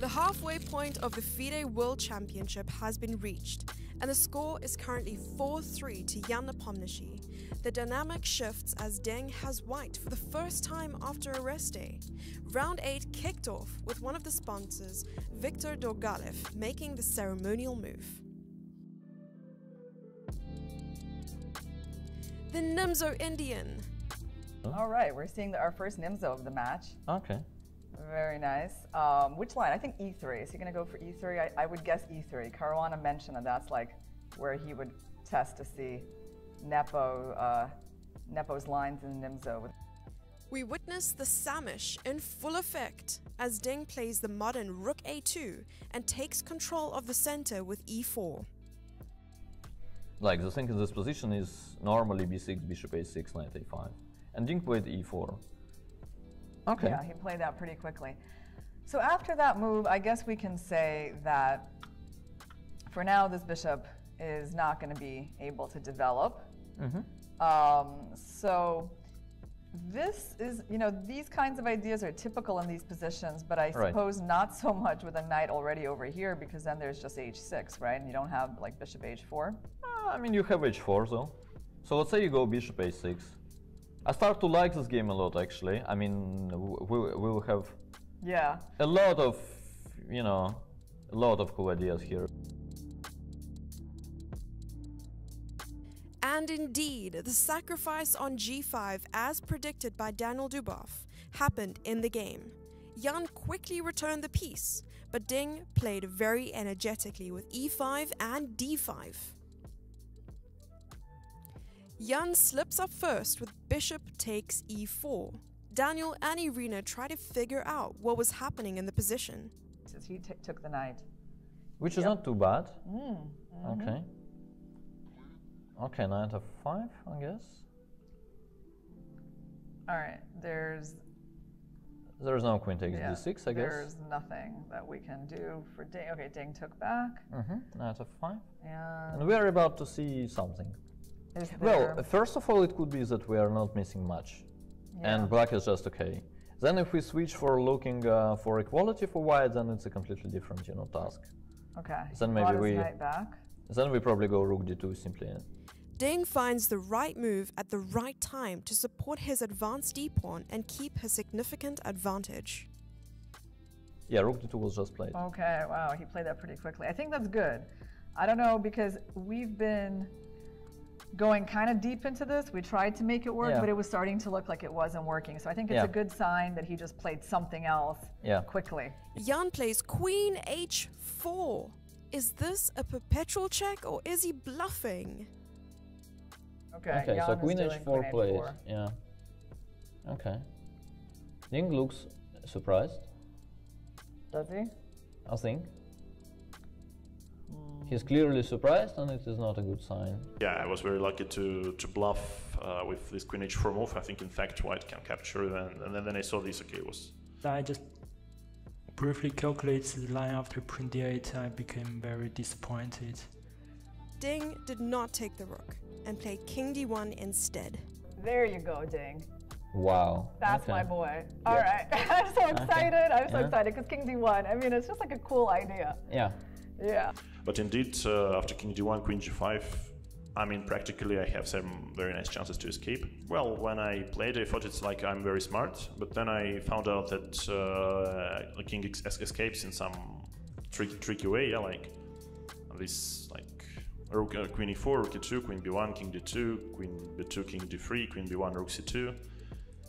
The halfway point of the FIDE World Championship has been reached, and the score is currently 4 3 to Jan Nepomniachtchi. The dynamic shifts as Ding has white for the first time after a rest day. Round 8 kicked off with one of the sponsors, Viktor Dorgalev, making the ceremonial move. The Nimzo Indian. All right, we're seeing the, our first Nimzo of the match. Okay. Very nice. Um, which line? I think E3. Is he going to go for E3? I, I would guess E3. Caruana mentioned that that's like where he would test to see Nepo, uh, Nepo's lines in Nimzo. We witness the Sämisch in full effect as Ding plays the modern Rook A2 and takes control of the center with E4. Like the thing in this position is normally b6, bishop a6, knight a5. And Ding played e4. Okay. Yeah, he played that pretty quickly. So after that move, I guess we can say that for now this bishop is not going to be able to develop. Mhm. Um, so this is, you know, these kinds of ideas are typical in these positions, but I Right. suppose not so much with a knight already over here because then there's just h6, right? And you don't have like bishop h4. Uh, I mean, you have h4 though. So let's say you go bishop a6. I start to like this game a lot actually. I mean, we, we will have Yeah. a lot of, you know, a lot of cool ideas here. And indeed, the sacrifice on g5, as predicted by Daniil Dubov, happened in the game. Jan quickly returned the piece, but Ding played very energetically with e5 and d5. Jan slips up first with bishop takes e4. Daniil and Irina try to figure out what was happening in the position. Since he t- took the knight. Which is Yep. not too bad. Mm. Okay. Okay, knight f5, I guess. All right. There's There's no queen takes yeah, d6, I guess. There's nothing that we can do for Ding. Okay, Ding took back. Mm-hmm. Knight f5. And And we are about to see something. Is there, Well, first of all, it could be that we are not missing much, yeah. and black is just okay. Then, if we switch for looking uh, for equality for white, then it's a completely different, you know, task. okay. then maybe his we- knight back. Then we probably go rook d2 simply. Ding finds the right move at the right time to support his advanced d pawn and keep his significant advantage. Yeah, rook d2 was just played. Okay, wow, he played that pretty quickly. I think that's good. I don't know because we've been going kind of deep into this. We tried to make it work, Yeah. but it was starting to look like it wasn't working. So I think it's Yeah. a good sign that he just played something else Yeah. quickly. Jan plays queen h4. Is this a perpetual check or is he bluffing? Okay, Okay, Jan so queen h4 queen played. h4. Yeah. Okay. Ding looks surprised, Does he? I think. He's clearly surprised, and it is not a good sign. Yeah, I was very lucky to to bluff uh, with this queen h4 move. I think in fact white can capture, and, and then, then I saw this. Okay, it was I just briefly calculated the line after queen d8. I became very disappointed. Ding did not take the rook and played king d1 instead. There you go, Ding. Wow. That's okay. my boy. All right. I'm so excited. I'm so Yeah. excited because King D1, I mean, it's just like a cool idea. Yeah. Yeah. But indeed, uh, after king d1, queen g5, I mean, practically I have some very nice chances to escape. Well, when I played, I thought it's like I'm very smart, but then I found out that uh, king escapes in some tricky, tricky way, yeah, like this, like rook, uh, queen e4, rook e2, queen b1, king d2, queen b2, king d3, queen b1, rook c2.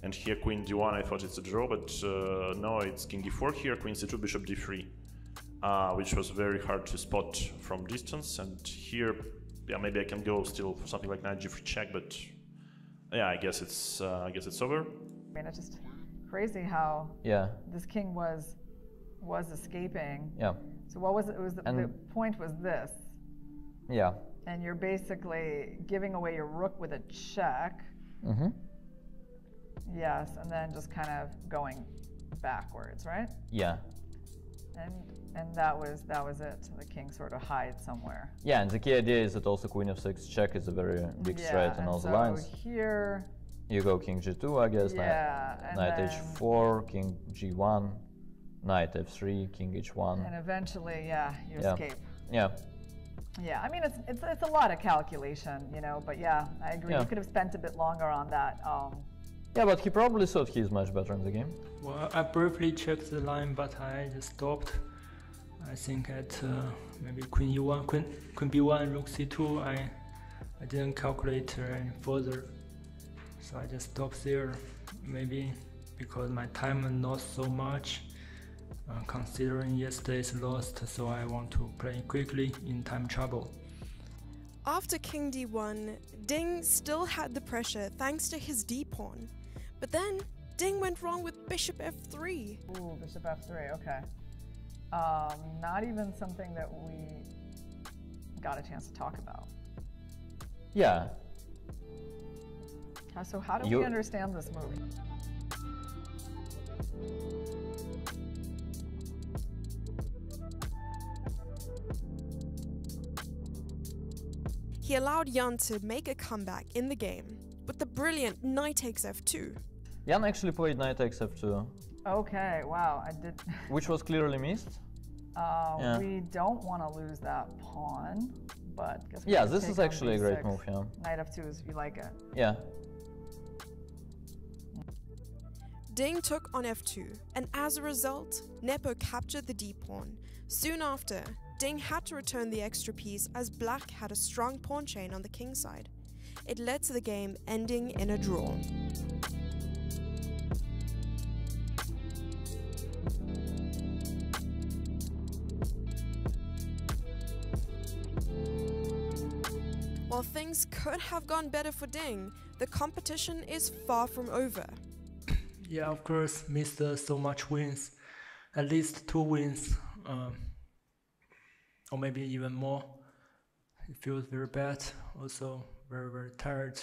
And here queen d1, I thought it's a draw, but uh, no, it's king e4 here, queen c2, bishop d3 uh, which was very hard to spot from distance. And here, yeah, maybe I can go still for something like knight g3 check, but yeah, I guess it's uh, I guess it's over. I mean, it's just crazy how Yeah. this king was was escaping. Yeah. So what was it? it was the, the point was this, Yeah. and you're basically giving away your rook with a check. Mm-hmm. Yes, and then just kind of going backwards, right? Yeah. And and that was that was it. The king sort of hides somewhere. Yeah, and the key idea is that also queen f6 check is a very big threat in and all the so lines. here, You go king g2, I guess. knight- yeah, and Knight then, h4, king g1. knight f3, king h1. And eventually, yeah, you Yeah. escape. Yeah, Yeah, I mean, it's, it's, it's a lot of calculation, you know, but yeah, I agree. Yeah. You could have spent a bit longer on that. Um, yeah, but he probably thought he's much better in the game. Well, I briefly checked the line, but I just stopped. I think at uh, maybe queen e1, queen, queen b1, rook c2. I I didn't calculate any further, so I just stopped there. Maybe because my time not so much, uh, considering yesterday's lost, so I want to play quickly in time trouble. After king d1, Ding still had the pressure thanks to his d pawn. But then, Ding went wrong with bishop f3. ooh, bishop f3, okay. Um, not even something that we got a chance to talk about. Yeah, So how do we understand this move? He allowed Jan to make a comeback in the game with the brilliant knight takes f2. Jan actually played knight takes f2, Okay, wow, I did. which was clearly missed. Uh, Yeah. We don't want to lose that pawn, but guess we Yeah, this is actually a great move, yeah. Knight f2 is you like it. Yeah, Ding took on f2, and as a result, Nepo captured the d pawn. Soon after, Ding had to return the extra piece as black had a strong pawn chain on the king side. It led to the game ending in a draw. While things could have gone better for Ding, the competition is far from over. Yeah, of course, missed uh, so much wins, at least two wins, um, or maybe even more. It feels very bad. Also, very very tired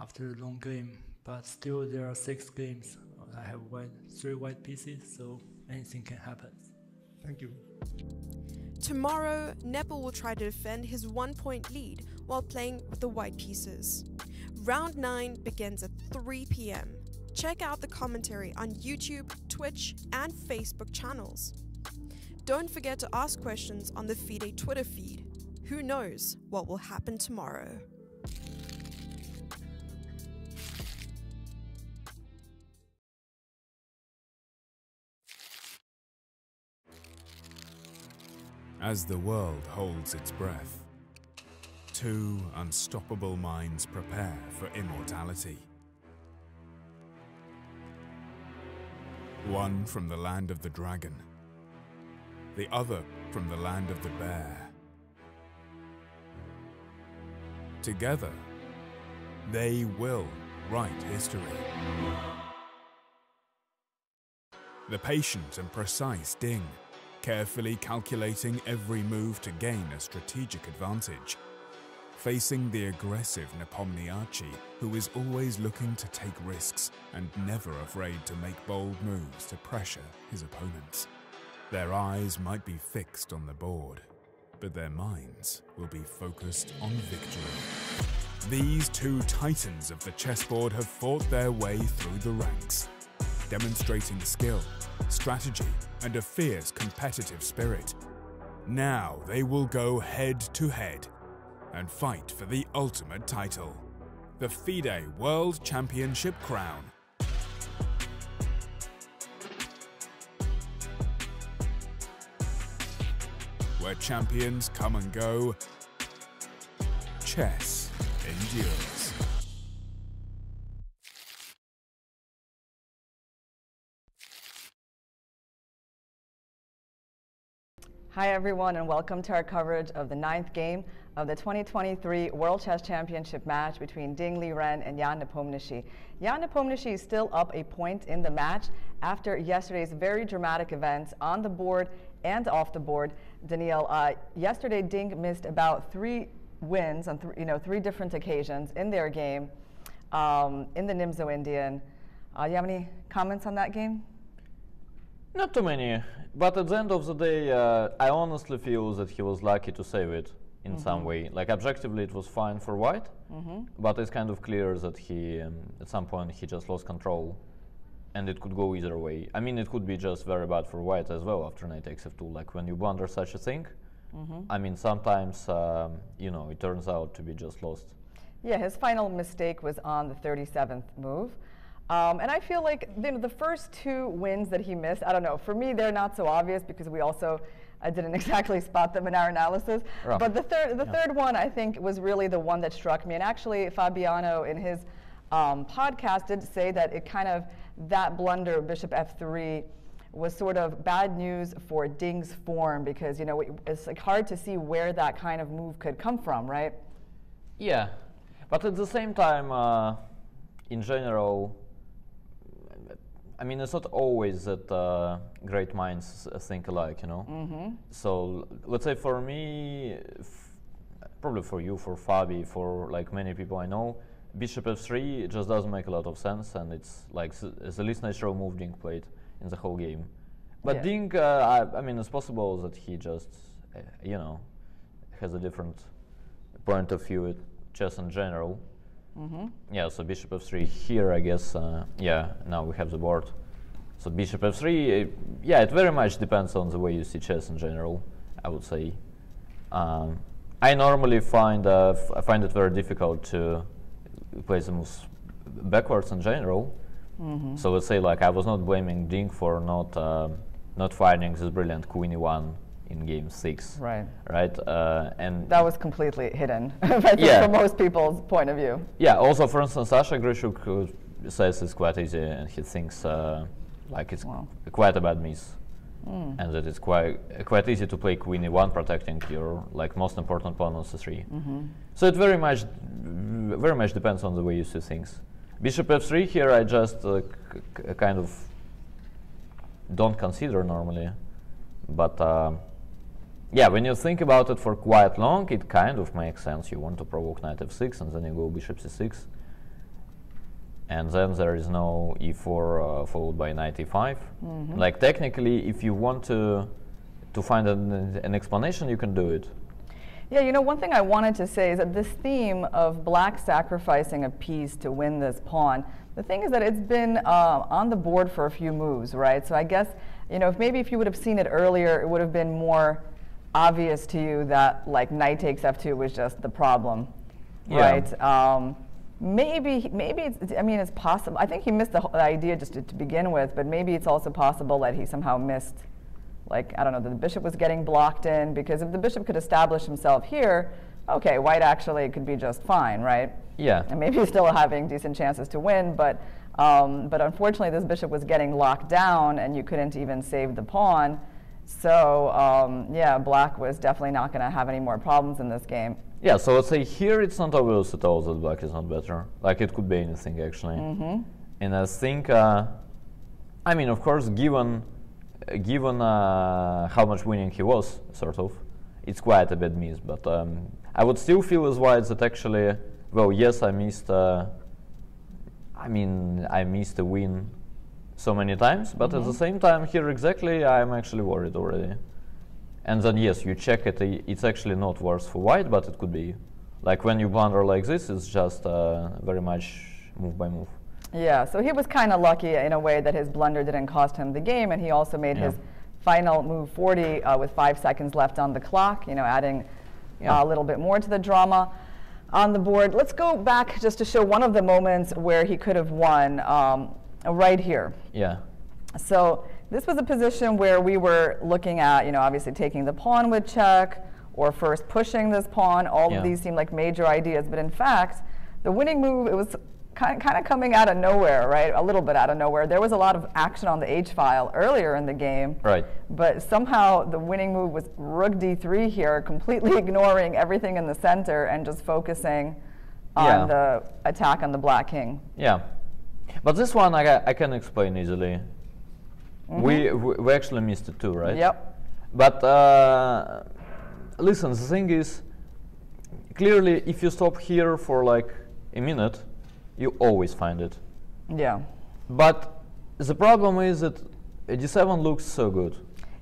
after a long game. But still, there are six games. I have white, three white pieces, so anything can happen. Thank you. Tomorrow, Nepo will try to defend his one point lead while playing with the white pieces. Round 9 begins at 3 pm. Check out the commentary on YouTube, Twitch, and Facebook channels. Don't forget to ask questions on the FIDE Twitter feed. Who knows what will happen tomorrow? As the world holds its breath, two unstoppable minds prepare for immortality. One from the land of the dragon, the other from the land of the bear. Together, they will write history. The patient and precise Ding, carefully calculating every move to gain a strategic advantage. Facing the aggressive Nepomniachtchi, who is always looking to take risks and never afraid to make bold moves to pressure his opponents. Their eyes might be fixed on the board, but their minds will be focused on victory. These two titans of the chessboard have fought their way through the ranks, demonstrating skill, strategy, and a fierce competitive spirit. Now they will go head to head and fight for the ultimate title the FIDE World Championship crown. Where champions come and go, chess endures. Hi, everyone, and welcome to our coverage of the ninth game of the 2023 World Chess Championship match between Ding Liren and Jan Nepomniachtchi. Jan Nepomniachtchi is still up a point in the match after yesterday's very dramatic events on the board and off the board. Daniil, uh, yesterday Ding missed about three wins on th- you know three different occasions in their game um, in the Nimzo Indian. Uh, you have any comments on that game? Not too many, but at the end of the day, uh, I honestly feel that he was lucky to save it in some way. Like objectively, it was fine for White, but it's kind of clear that he, um, at some point, he just lost control, and it could go either way. I mean, it could be just very bad for white as well after knight takes f2. Like when you blunder such a thing, I mean, sometimes um, you know it turns out to be just lost. Yeah, his final mistake was on the 37th move. Um, and I feel like you know, the first two wins that he missed, I don't know, for me, they're not so obvious because we also I didn't exactly spot them in our analysis. Right. But the third, the Yeah. third one, I think, was really the one that struck me. And actually, Fabiano, in his um, podcast, did say that it kind of, that blunder, bishop f3, was sort of bad news for Ding's form because, you know, it- it's like hard to see where that kind of move could come from, right? Yeah, but at the same time, uh, in general, I mean, it's not always that uh, great minds think alike, you know. Mm-hmm. So let's say for me, f- probably for you, for Fabi, for like many people I know, bishop f3 just doesn't make a lot of sense, and it's like s- it's the least natural move Ding played in the whole game. But Yeah. Ding, uh, I, I mean, it's possible that he just, uh, you know, has a different point of view at chess in general. Yeah, so bishop f3 here, I guess. Uh, yeah, now we have the board. So bishop f3, uh, yeah, it very much depends on the way you see chess in general. I would say. Um, I normally find uh, f- I find it very difficult to play the moves backwards in general. So let's say like I was not blaming Ding for not um not finding this brilliant queen e1 in game six. Right. Right. Uh, and That was completely hidden, Yeah. from most people's point of view. Yeah, also, for instance, Sasha Grischuk uh, says it's quite easy and he thinks uh, like it's Wow. quite a bad miss. And that it's quite uh, quite easy to play queen e1, protecting your like most important pawn on c3. So it very much very much depends on the way you see things. Bishop f3 here, I just uh, kind of don't consider normally, but um yeah, when you think about it for quite long, it kind of makes sense. You want to provoke knight f6, and then you go bishop c6, and then there is no e4 uh, followed by knight e5. Like technically, if you want to to find an, an explanation, you can do it. Yeah, you know, one thing I wanted to say is that this theme of black sacrificing a piece to win this pawn, the thing is that it's been uh, on the board for a few moves, right? So I guess, you know, if maybe if you would have seen it earlier, it would have been more obvious to you that like knight takes f2 was just the problem, Yeah. right? Um, maybe, maybe it's, I mean, it's possible. I think he missed the, whole, the idea just to, to begin with, but maybe it's also possible that he somehow missed like I don't know, that the bishop was getting blocked in because if the bishop could establish himself here, okay, white actually could be just fine, right? Yeah. And maybe he's still having decent chances to win, but um, but unfortunately this bishop was getting locked down and you couldn't even save the pawn. So um, yeah, black was definitely not going to have any more problems in this game. Yeah, so let's say here it's not obvious at all that black is not better. Like it could be anything actually. And I think, uh, I mean, of course, given given uh, how much winning he was, sort of, it's quite a bad miss. But um, I would still feel as white that actually, well, yes, I missed. Uh, I mean, I missed a win so many times, but at the same time, here exactly, I'm actually worried already. And then yes, you check it. It's actually not worse for white, but it could be. Like when you blunder like this, it's just uh, very much move by move. Yeah, so he was kind of lucky in a way that his blunder didn't cost him the game, and he also made Yeah. his final move 40 uh, with five seconds left on the clock, you know, adding Yeah. uh, a little bit more to the drama on the board. Let's go back just to show one of the moments where he could have won um, right here. Yeah. So this was a position where we were looking at, you know, obviously taking the pawn with check or first pushing this pawn. All Yeah. of these seem like major ideas, but in fact, the winning move, it was kind, kind of coming out of nowhere, right? A little bit out of nowhere. There was a lot of action on the H file earlier in the game. Right. But somehow the winning move was rook d3 here, completely ignoring everything in the center and just focusing on Yeah. the attack on the black king. Yeah. But this one I, I can explain easily. We, we we actually missed it too, right? Yep. But uh, listen, the thing is, clearly, if you stop here for like a minute, you always find it. Yeah. But the problem is that a d7 looks so good.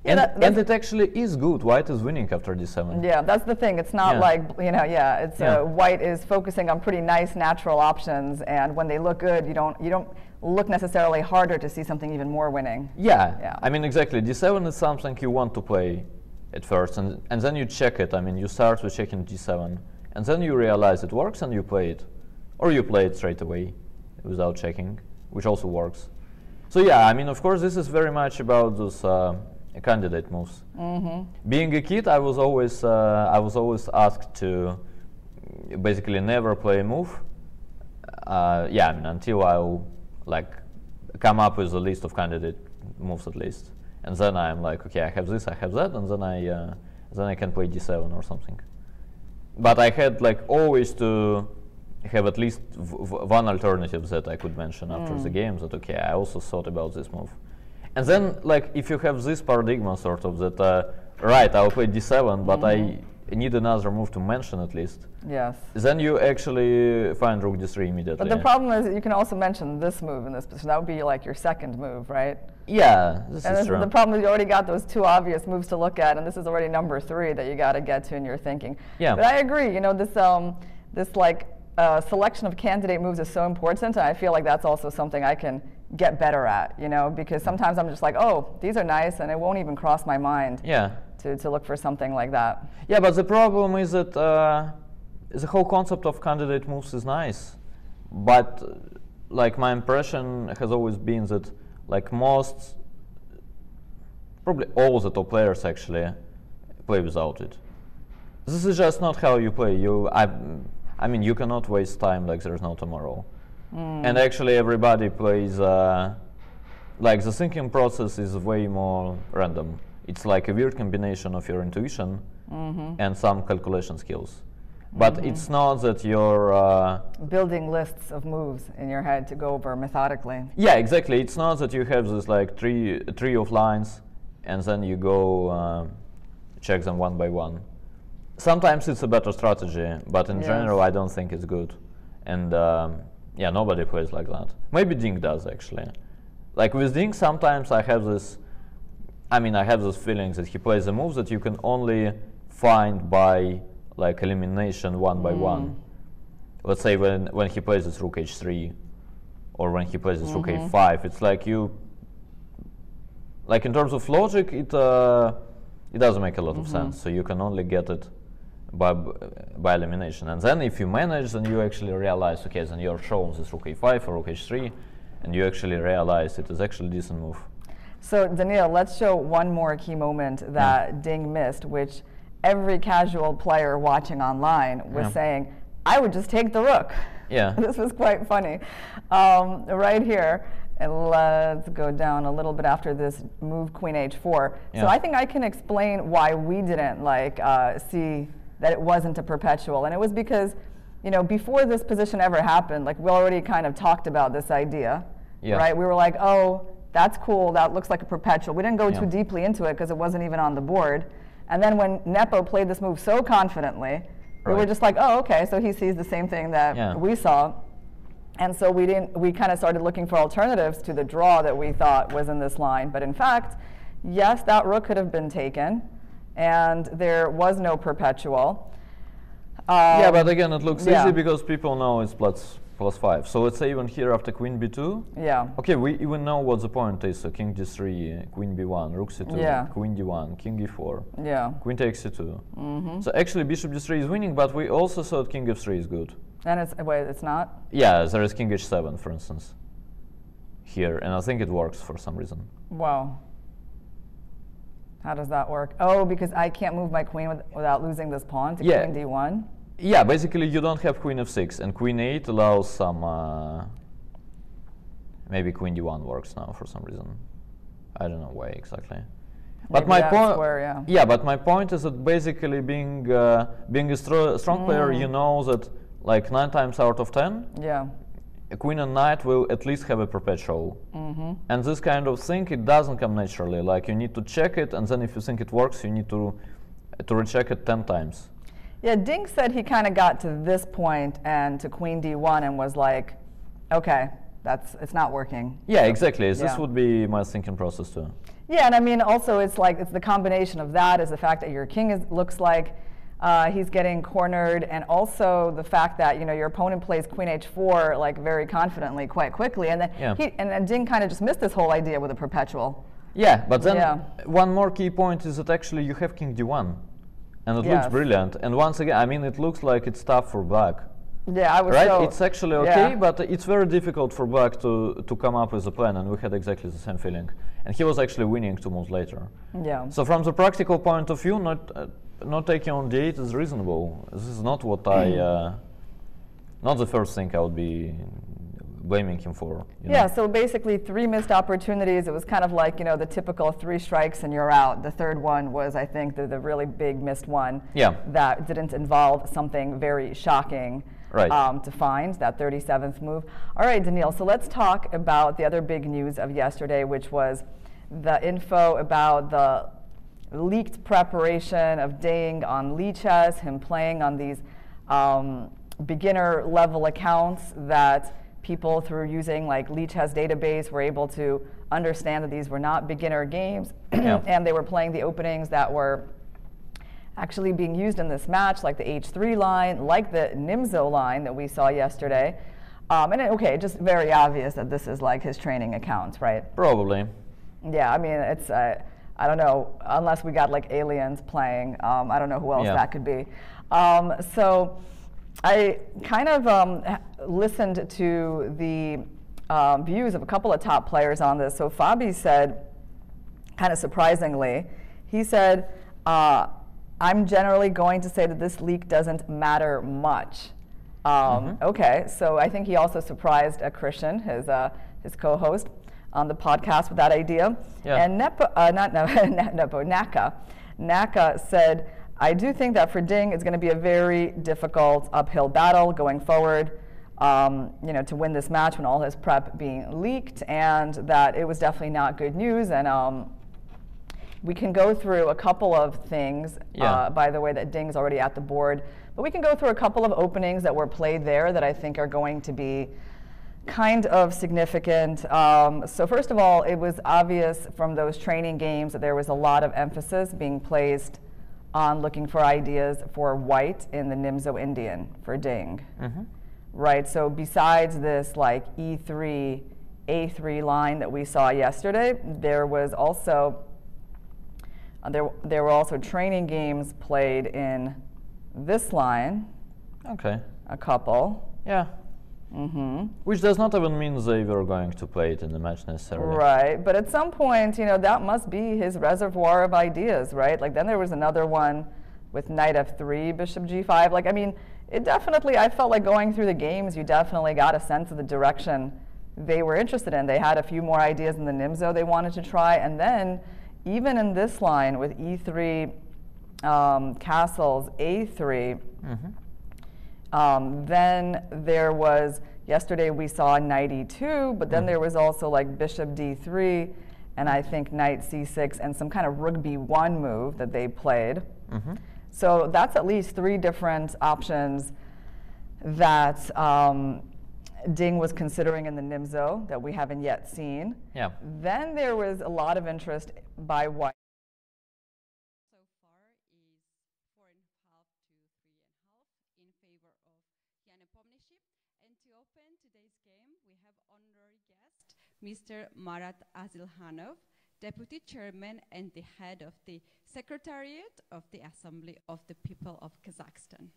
And, that- and it actually is good. White is winning after d7. Yeah, that's the thing. It's not Yeah. like you know, yeah. It's Yeah. Uh, white is focusing on pretty nice natural options, and when they look good, you don't you don't look necessarily harder to see something even more winning. Yeah. Yeah. I mean, exactly. D7 is something you want to play at first, and, and then you check it. I mean, you start with checking D7, and then you realize it works and you play it. Or you play it straight away without checking, which also works. So, yeah, I mean, of course, this is very much about those uh, candidate moves. Being a kid, I was always uh, I was always asked to basically never play a move. Uh, yeah, I mean, until I'll like come up with a list of candidate moves at least, and then I'm like, okay, I have this, I have that, and then I uh, then I can play d7 or something. But I had like always to have at least one alternative that I could mention after the game. That okay, I also thought about this move, and then like if you have this paradigm sort of that, uh, right, I'll play d7, but I need another move to mention at least. Yes. Then you actually find rook d3 immediately. But the problem is you can also mention this move in this position. That would be like your second move, right? yeah, this And is true. the problem is you already got those two obvious moves to look at, and this is already number three that you got to get to in your thinking. Yeah. But I agree. You know, this um, this like uh, selection of candidate moves is so important, and I feel like that's also something I can get better at. You know, because sometimes I'm just like, oh, these are nice, and it won't even cross my mind yeah. to, to look for something like that. Yeah, but the problem is that uh, the whole concept of candidate moves is nice, but uh, like my impression has always been that like most, probably all the top players actually play without it. This is just not how you play. You, I, I mean, you cannot waste time like there's no tomorrow. And actually, everybody plays. Uh, like the thinking process is way more random. It's like a weird combination of your intuition and some calculation skills. But it's not that you're. Uh, Building lists of moves in your head to go over methodically. yeah, exactly. It's not that you have this like tree tree of lines, and then you go uh, check them one by one. Sometimes it's a better strategy, but in Yes. general, I don't think it's good. And um, yeah, nobody plays like that. Maybe Ding does actually. Like with Ding, sometimes I have this. I mean, I have this feeling that he plays a move that you can only find by like elimination one by mm. one. Let's say when when he plays this rook h3, or when he plays this rook mm-hmm. a5, it's like you. Like in terms of logic, it uh, it doesn't make a lot of mm-hmm. sense. So you can only get it by by elimination, and then if you manage, then you actually realize, okay, then you're shown this rook a5 or rook h3, and you actually realize it is actually a decent move. So, Daniil, let's show one more key moment that Ding missed, which every casual player watching online was Yeah. saying, I would just take the rook. Yeah. this was quite funny. Um, right here, and let's go down a little bit after this move queen h4. So I think I can explain why we didn't like uh, see that it wasn't a perpetual, and it was because, you know, before this position ever happened, like we already kind of talked about this idea, Yeah. right? We were like, oh, that's cool. That looks like a perpetual. We didn't go Yeah. too deeply into it because it wasn't even on the board. And then when Nepo played this move so confidently, we were just like, oh, okay, so he sees the same thing that Yeah. we saw. And so we didn't. We kind of started looking for alternatives to the draw that we thought was in this line. But in fact, yes, that rook could have been taken, and there was no perpetual. yeah, Um, but again, it looks yeah. easy because people know it's plus plus five. So let's say even here after queen b2, yeah, Okay, we even know what the point is. So king d3, uh, queen b1, rook c2, Yeah. queen d1, king e4, yeah. queen takes c2. Mhm. So actually bishop d3 is winning, but we also thought king f3 is good. And it's wait, it's not. Yeah, there is king h7, for instance, here, and I think it works for some reason. Wow. How does that work? Oh, because I can't move my queen with, without losing this pawn to Yeah. queen d1. Yeah, basically you don't have queen f6, and queen 8 allows some. Uh, maybe queen d1 works now for some reason. I don't know why exactly. But Maybe my point, yeah. yeah, but my point is that basically being uh, being a stro- strong player, Mm. you know that like nine times out of ten, Yeah. A queen and knight will at least have a perpetual. Mm-hmm. And this kind of thing, it doesn't come naturally. Like you need to check it, and then if you think it works, you need to to recheck it ten times. Yeah, Ding said he kind of got to this point and to queen d1 and was like, okay, that's it's not working. Yeah, exactly. This Yeah. would be my thinking process too. Yeah, and I mean, also it's like it's the combination of that is the fact that your king is, looks like uh, he's getting cornered, and also the fact that you know your opponent plays queen h4 like very confidently, quite quickly, and then Yeah. he, and then Ding kind of just missed this whole idea with a perpetual. Yeah, but then Yeah. one more key point is that actually you have king d1, and it Yes. looks brilliant. And once again, I mean, it looks like it's tough for black, Yeah, I was right? so it's actually okay, yeah. but it's very difficult for black to to come up with a plan, and we had exactly the same feeling. And he was actually winning two moves later. yeah. So from the practical point of view, not uh, not taking on d8 is reasonable. This is not what I, Mm. uh, not the first thing I would be blaming him for. you Yeah, know? so basically three missed opportunities. It was kind of like, you know, the typical three strikes and you're out. The third one was, I think, the, the really big missed one Yeah. that didn't involve something very shocking Right. um, to find, that 37th move. All right, Daniil, so let's talk about the other big news of yesterday, which was the info about the leaked preparation of Ding on Lichess, him playing on these um, beginner level accounts that people through using like Lichess database were able to understand that these were not beginner games Yeah. and they were playing the openings that were actually being used in this match, like the H3 line, like the Nimzo line that we saw yesterday. Um, and it, okay, just very obvious that this is like his training accounts, right? Probably. Yeah, I mean, it's, uh, I don't know, unless we got like aliens playing, um, I don't know who else Yeah. that could be. Um, so I kind of um, listened to the um, views of a couple of top players on this. So Fabi said, kind of surprisingly, he said, uh, I'm generally going to say that this leak doesn't matter much. Um, Okay, so I think he also surprised uh, Christian, his, uh, his co host, on the podcast with that idea. Yeah. And Nepo, uh, not Ne- Nepo, Naka, Naka said, I do think that for Ding, it's going to be a very difficult uphill battle going forward. Um, you know, to win this match when all his prep being leaked, and that it was definitely not good news. And um, we can go through a couple of things, Yeah. uh, by the way, that Ding's already at the board. But we can go through a couple of openings that were played there that I think are going to be kind of significant. Um, so first of all, it was obvious from those training games that there was a lot of emphasis being placed on looking for ideas for white in the Nimzo Indian for Ding. Right, so besides this like E E3, A3 line that we saw yesterday, there was also uh, there, there were also training games played in this line, Okay. a couple. Yeah. Hmm Which does not even mean they were going to play it in the match necessarily. Right, but at some point, you know, that must be his reservoir of ideas, right? Like then there was another one with knight f3, bishop g5. Like I mean, it definitely. I felt like going through the games, you definitely got a sense of the direction they were interested in. They had a few more ideas in the Nimzo they wanted to try, and then even in this line with e3 um, castles, a3. Um, then there was, yesterday we saw knight e2, but then there was also like bishop d3, and I think knight c6, and some kind of rook b1 move that they played. So that's at least three different options that um, Ding was considering in the Nimzo that we haven't yet seen. Yeah. Then there was a lot of interest by white. so far is four and a half to three and a half in favor of Jan Nepomniachtchi. And to open today's game, we have honorary guest Mr. Marat Azilkhanov, Deputy Chairman and the head of the Secretariat of the Assembly of the People of Kazakhstan.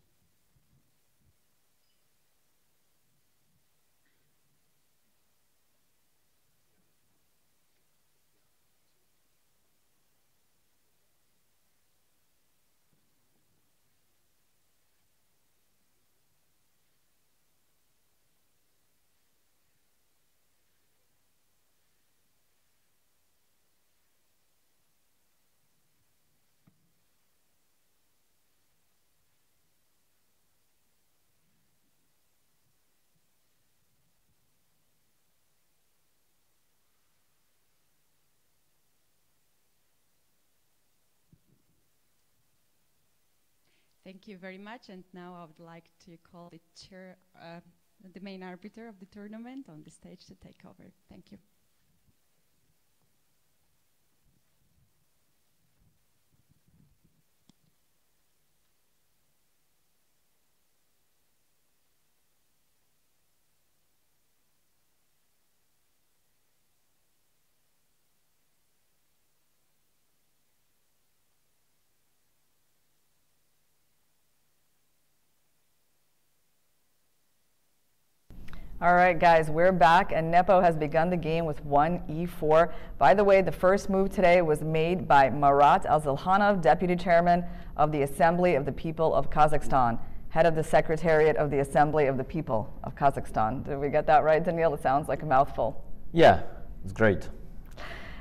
Thank you very much. And now I would like to call the chair, uh, the main arbiter of the tournament on the stage to take over. Thank you. All right, guys, we're back, and Nepo has begun the game with one e4. By the way, the first move today was made by Marat Azilkhanov, Deputy Chairman of the Assembly of the People of Kazakhstan, head of the Secretariat of the Assembly of the People of Kazakhstan. Did we get that right, Daniil? It sounds like a mouthful. Yeah, it's great.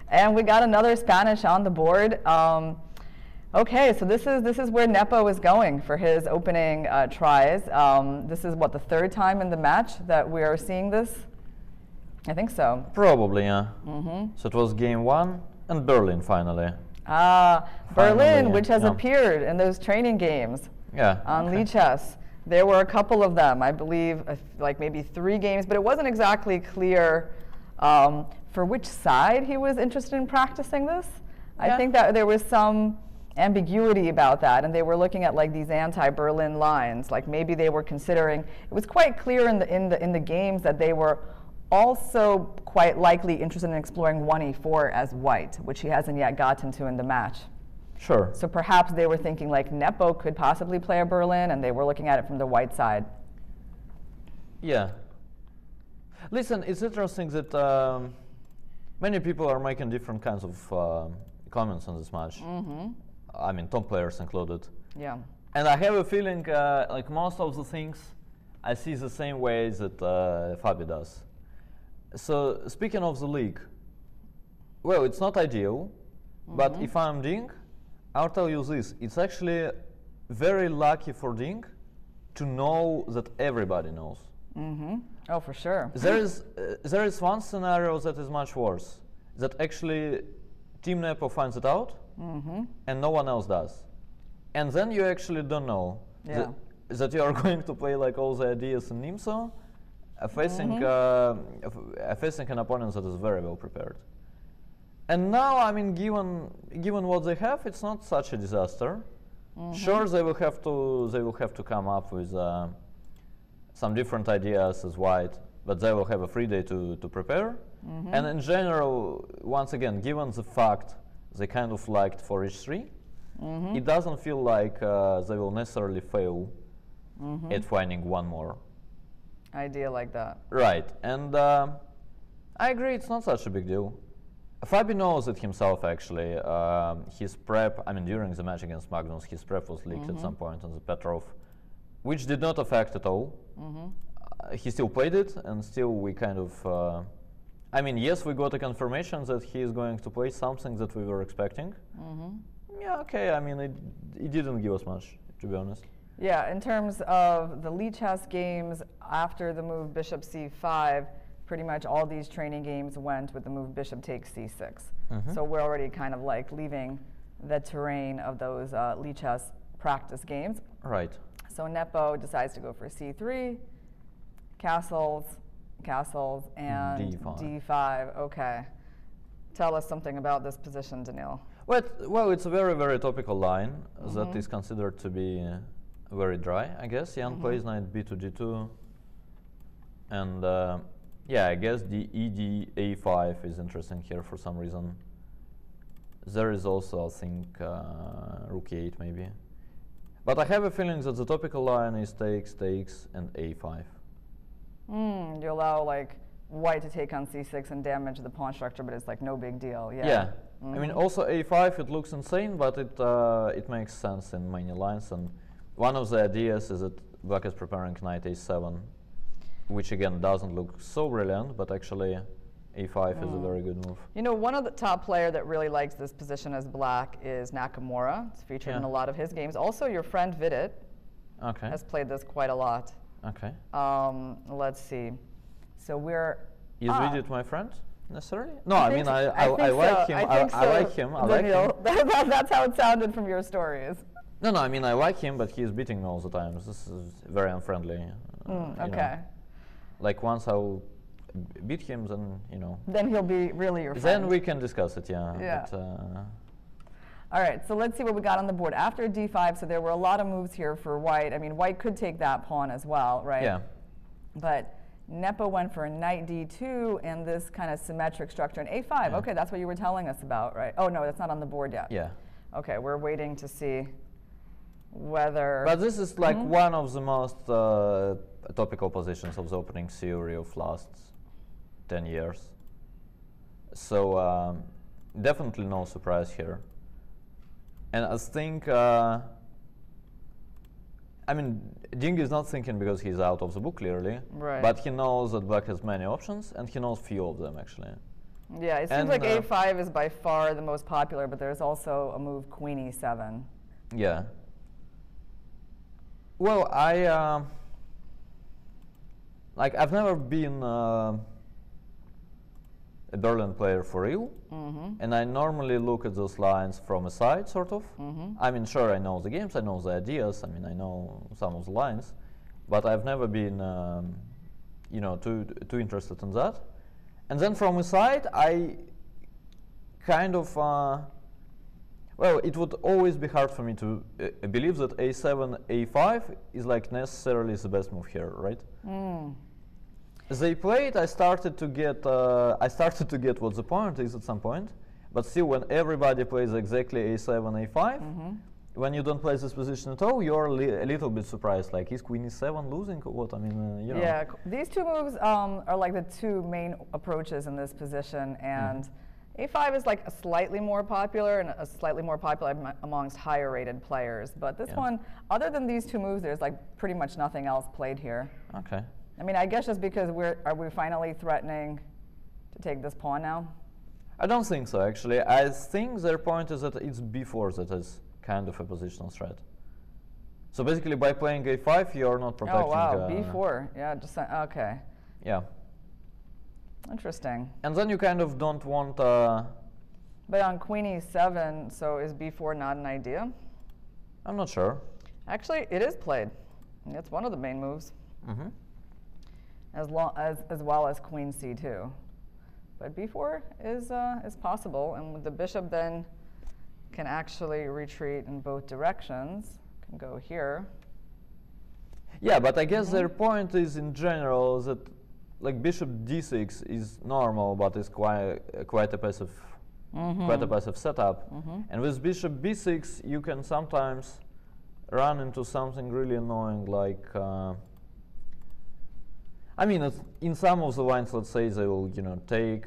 And we got another Spanish on the board. Um, Okay, so this is this is where Nepo is going for his opening uh, tries. Um, this is what the third time in the match that we are seeing this. I think so. Probably, yeah. Mm-hmm. So it was game one and Berlin finally. Ah, Berlin, which has yeah. appeared in those training games Yeah. on okay. Lichess. There were a couple of them, I believe, uh, like maybe three games, but it wasn't exactly clear um, for which side he was interested in practicing this. I think that there was some ambiguity about that, and they were looking at like these anti-Berlin lines. Like maybe they were considering. It was quite clear in the in the in the games that they were also quite likely interested in exploring 1e4 as white, which he hasn't yet gotten to in the match. Sure. So perhaps they were thinking like Nepo could possibly play a Berlin, and they were looking at it from the white side. Yeah. Listen, it's interesting that um, many people are making different kinds of um comments on this match. Mm-hmm. I mean, top players included. Yeah. And I have a feeling, uh, like most of the things, I see the same way that uh, Fabi does. So speaking of the league, well, it's not ideal, but if I'm Ding, I'll tell you this: it's actually very lucky for Ding to know that everybody knows. Mm-hmm. Oh, for sure. There is uh, there is one scenario that is much worse. That actually Team Nepo finds it out, Mm-hmm. and no one else does. And then you actually don't know Yeah. that, that you are going to play like all the ideas in Nimzo, uh, facing Mm-hmm. uh, uh, facing an opponent that is very well prepared. And now, I mean, given given what they have, it's not such a disaster. Mm-hmm. Sure, they will have to they will have to come up with uh, some different ideas as white, but they will have a free day to, to prepare. Mm-hmm. And in general, once again, given the fact they kind of liked for each 3 Mm-hmm. it doesn't feel like uh, they will necessarily fail Mm-hmm. at finding one more. Idea like that. Right, and uh, I agree, it's not such a big deal. Fabi knows it himself actually. Um, his prep, I mean, during the match against Magnus, his prep was leaked at some point on the Petrov, which did not affect at all. Uh, he still played it, and still we kind of. Uh, I mean, yes, we got a confirmation that he is going to play something that we were expecting. Yeah, okay. I mean, it, it didn't give us much, to be honest. Yeah, in terms of the Lichess games after the move bishop c5, pretty much all these training games went with the move bishop takes c6. So we're already kind of like leaving the terrain of those uh, Lichess practice games. Right. So Nepo decides to go for c3, castles, castles, and D5. d5. Okay. Tell us something about this position, Daniil. Well, well, it's a very, very topical line that is considered to be uh, very dry, I guess. Jan plays knight b2, g2, And uh, yeah, I guess the E ed a5 is interesting here for some reason. There is also, I think, uh, rook e8 maybe. But I have a feeling that the topical line is takes, takes, and a5. Hmm, you allow like white to take on c6 and damage the pawn structure, but it's like no big deal. Yeah. Yeah. I mean, also a5, it looks insane, but it uh, it makes sense in many lines. And one of the ideas is that Black is preparing knight a7, which again doesn't look so brilliant, but actually a5 is a very good move. You know, one of the top player that really likes this position as black is Nakamura. It's featured in a lot of his games. Also, your friend Vidit Okay. has played this quite a lot. Okay. Um, let's see. So we're. Is ah, Vidit my friend necessarily? No, I, mean think I I, I, like so. him. I, I, so, like him. I like him. Daniil. That- that- that's how it sounded from your stories. No, no. I mean I like him, but he's beating me all the time. This is very unfriendly. Mm, you know. okay. Like once I'll beat him, then you know. Then he'll be really your friend. Then we can discuss it, yeah. Yeah. But, uh, All right, so let's see what we got on the board. After d5, so there were a lot of moves here for white. I mean, white could take that pawn as well, right? yeah. But Nepo went for a knight d2 and this kind of symmetric structure in a5. Yeah. Okay, that's what you were telling us about, right? Oh, no, that's not on the board yet. Yeah. Okay, we're waiting to see whether. But this is like Mhm. one of the most uh, topical positions of the opening theory of last 10 years. So um, definitely no surprise here. And I think, uh, I mean, Ding is not thinking because he's out of the book clearly, Right. but he knows that black has many options and he knows few of them actually. yeah, it seems and, like uh, a5 is by far the most popular, but there's also a move queen e7. Yeah. Well, I uh, like I've never been uh, a Berlin player for real, Mm-hmm. and I normally look at those lines from a side, sort of. Mm-hmm. I mean, sure, I know the games, I know the ideas, I mean, I know some of the lines, but I've never been, um, you know, too too interested in that. And then from a side, I kind of. Uh, well, it would always be hard for me to uh, believe that a7, a5 is like necessarily the best move here, right? Mm. They played. I started to get. Uh, I started to get what the point is at some point, but still, when everybody plays exactly a7, a5, Mm-hmm. when you don't play this position at all, you're li- a little bit surprised. Like, is queen e7 losing or what? I mean, uh, you know. Yeah, c- these two moves um, are like the two main approaches in this position, Mm-hmm. and a5 is like a slightly more popular and a slightly more popular am- amongst higher rated players. But this Yeah. one, other than these two moves, there's like pretty much nothing else played here. Okay. I mean, I guess just because we're are we finally threatening to take this pawn now? I don't think so. Actually, I think their point is that it's b4 that is kind of a positional threat. So basically, by playing a5, you're not protecting. oh wow, uh, b4. Yeah, just okay. Yeah. Interesting. And then you kind of don't want. Uh, But on queen e7, so is b4 not an idea? I'm not sure. Actually, it is played. It's one of the main moves. hmm as, long, as, as well as queen c2. But b4 is, uh, is possible, and the bishop then can actually retreat in both directions. Can go here. Yeah, but I guess Mm-hmm. their point is in general that, like bishop d6 is normal, but it's quite uh, quite a passive, quite a passive setup. Mhm. And with bishop b6, you can sometimes run into something really annoying, like. Uh, I mean, it's in some of the lines, let's say they will, you know, take,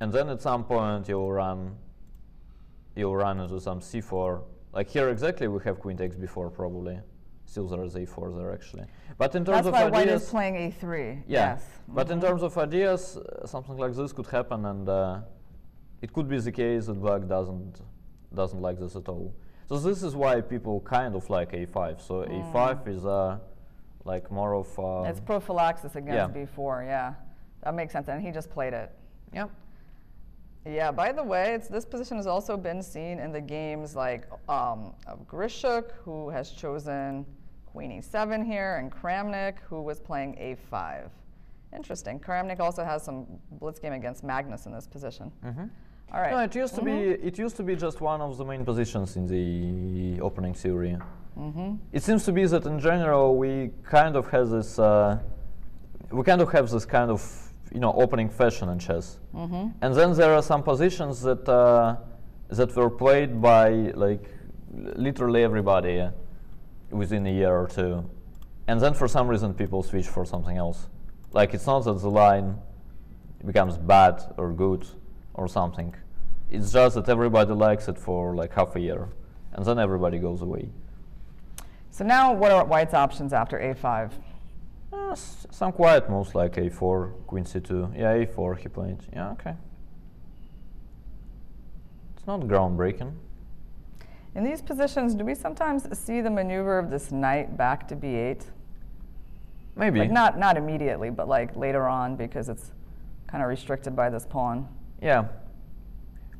and then at some point you'll run, you'll run into some c4. Like here exactly, we have queen takes b4 probably. Still there is a4 there actually. But in terms That's of why white ideas, is playing a3. yeah. Yes. But in Mhm. terms of ideas, uh, something like this could happen, and uh, it could be the case that black doesn't doesn't like this at all. So this is why people kind of like a5. So a5 is uh, like more of Mm. It's prophylaxis against yeah. b4, yeah. That makes sense, and he just played it. Yep. Yeah, by the way, it's, this position has also been seen in the games like um, of Grischuk, who has chosen queen e7 here, and Kramnik, who was playing a5. Interesting. Kramnik also has some blitz game against Magnus in this position. Mm-hmm. All right. No, it used to be it used to be just one of the main positions in the opening theory. Mm-hmm. It seems to be that in general we kind of have this uh, we kind of have this kind of you know opening fashion in chess, Mm-hmm. and then there are some positions that uh, that were played by like literally everybody uh, within a year or two, and then for some reason people switch for something else. Like it's not that the line becomes bad or good or something. It's just that everybody likes it for like half a year, and then everybody goes away. So now, what are White's options after a5? Uh, s- some quiet moves like a4, queen c2. Yeah, a4 he played. Yeah, okay. It's not groundbreaking. In these positions, do we sometimes see the maneuver of this knight back to b8? Maybe. Like not not immediately, but like later on because it's kind of restricted by this pawn. Yeah.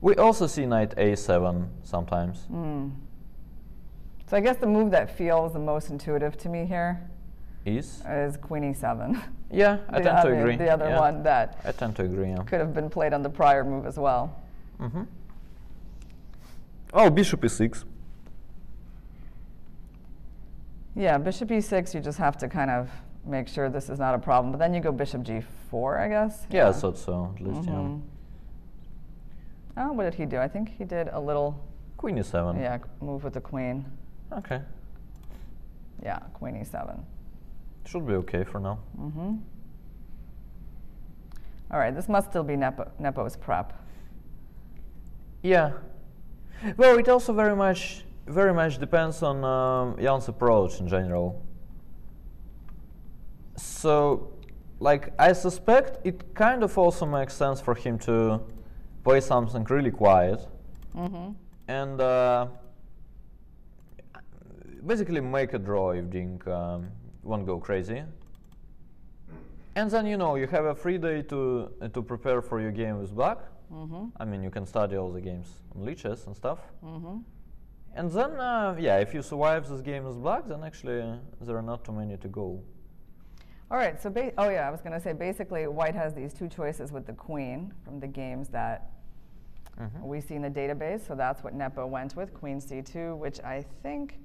We also see knight a7 sometimes. Hmm. So I guess the move that feels the most intuitive to me here Is? is queen e7. Yeah, I The- tend to agree. The other yeah. one that I tend to agree, yeah. could have been played on the prior move as well. Mm-hmm. Oh, bishop e6. Yeah, bishop e6, you just have to kind of make sure this is not a problem. But then you go bishop g4, I guess. Yeah, I thought so, at least, Mhm. Oh, what did he do? I think he did a little. Queen e7. yeah, move with the queen. Okay. Yeah, queen e7. Should be okay for now. Mm-hmm. All right, this must still be Nepo, Nepo's prep. Yeah. Well, it also very much very much depends on um, Jan's approach in general. So, like, I suspect it kind of also makes sense for him to play something really quiet Mm-hmm. and uh, basically make a draw if Ding um, won't go crazy. And then you know you have a free day to uh, to prepare for your game with black. Mm-hmm. I mean you can study all the games on Lichess and stuff. Mm-hmm. And then uh, yeah, if you survive this game with black, then actually uh, there are not too many to go. All right, so ba- oh yeah, I was going to say basically White has these two choices with the queen from the games that Mhm. we see in the database. So that's what Nepo went with, queen c2, which I think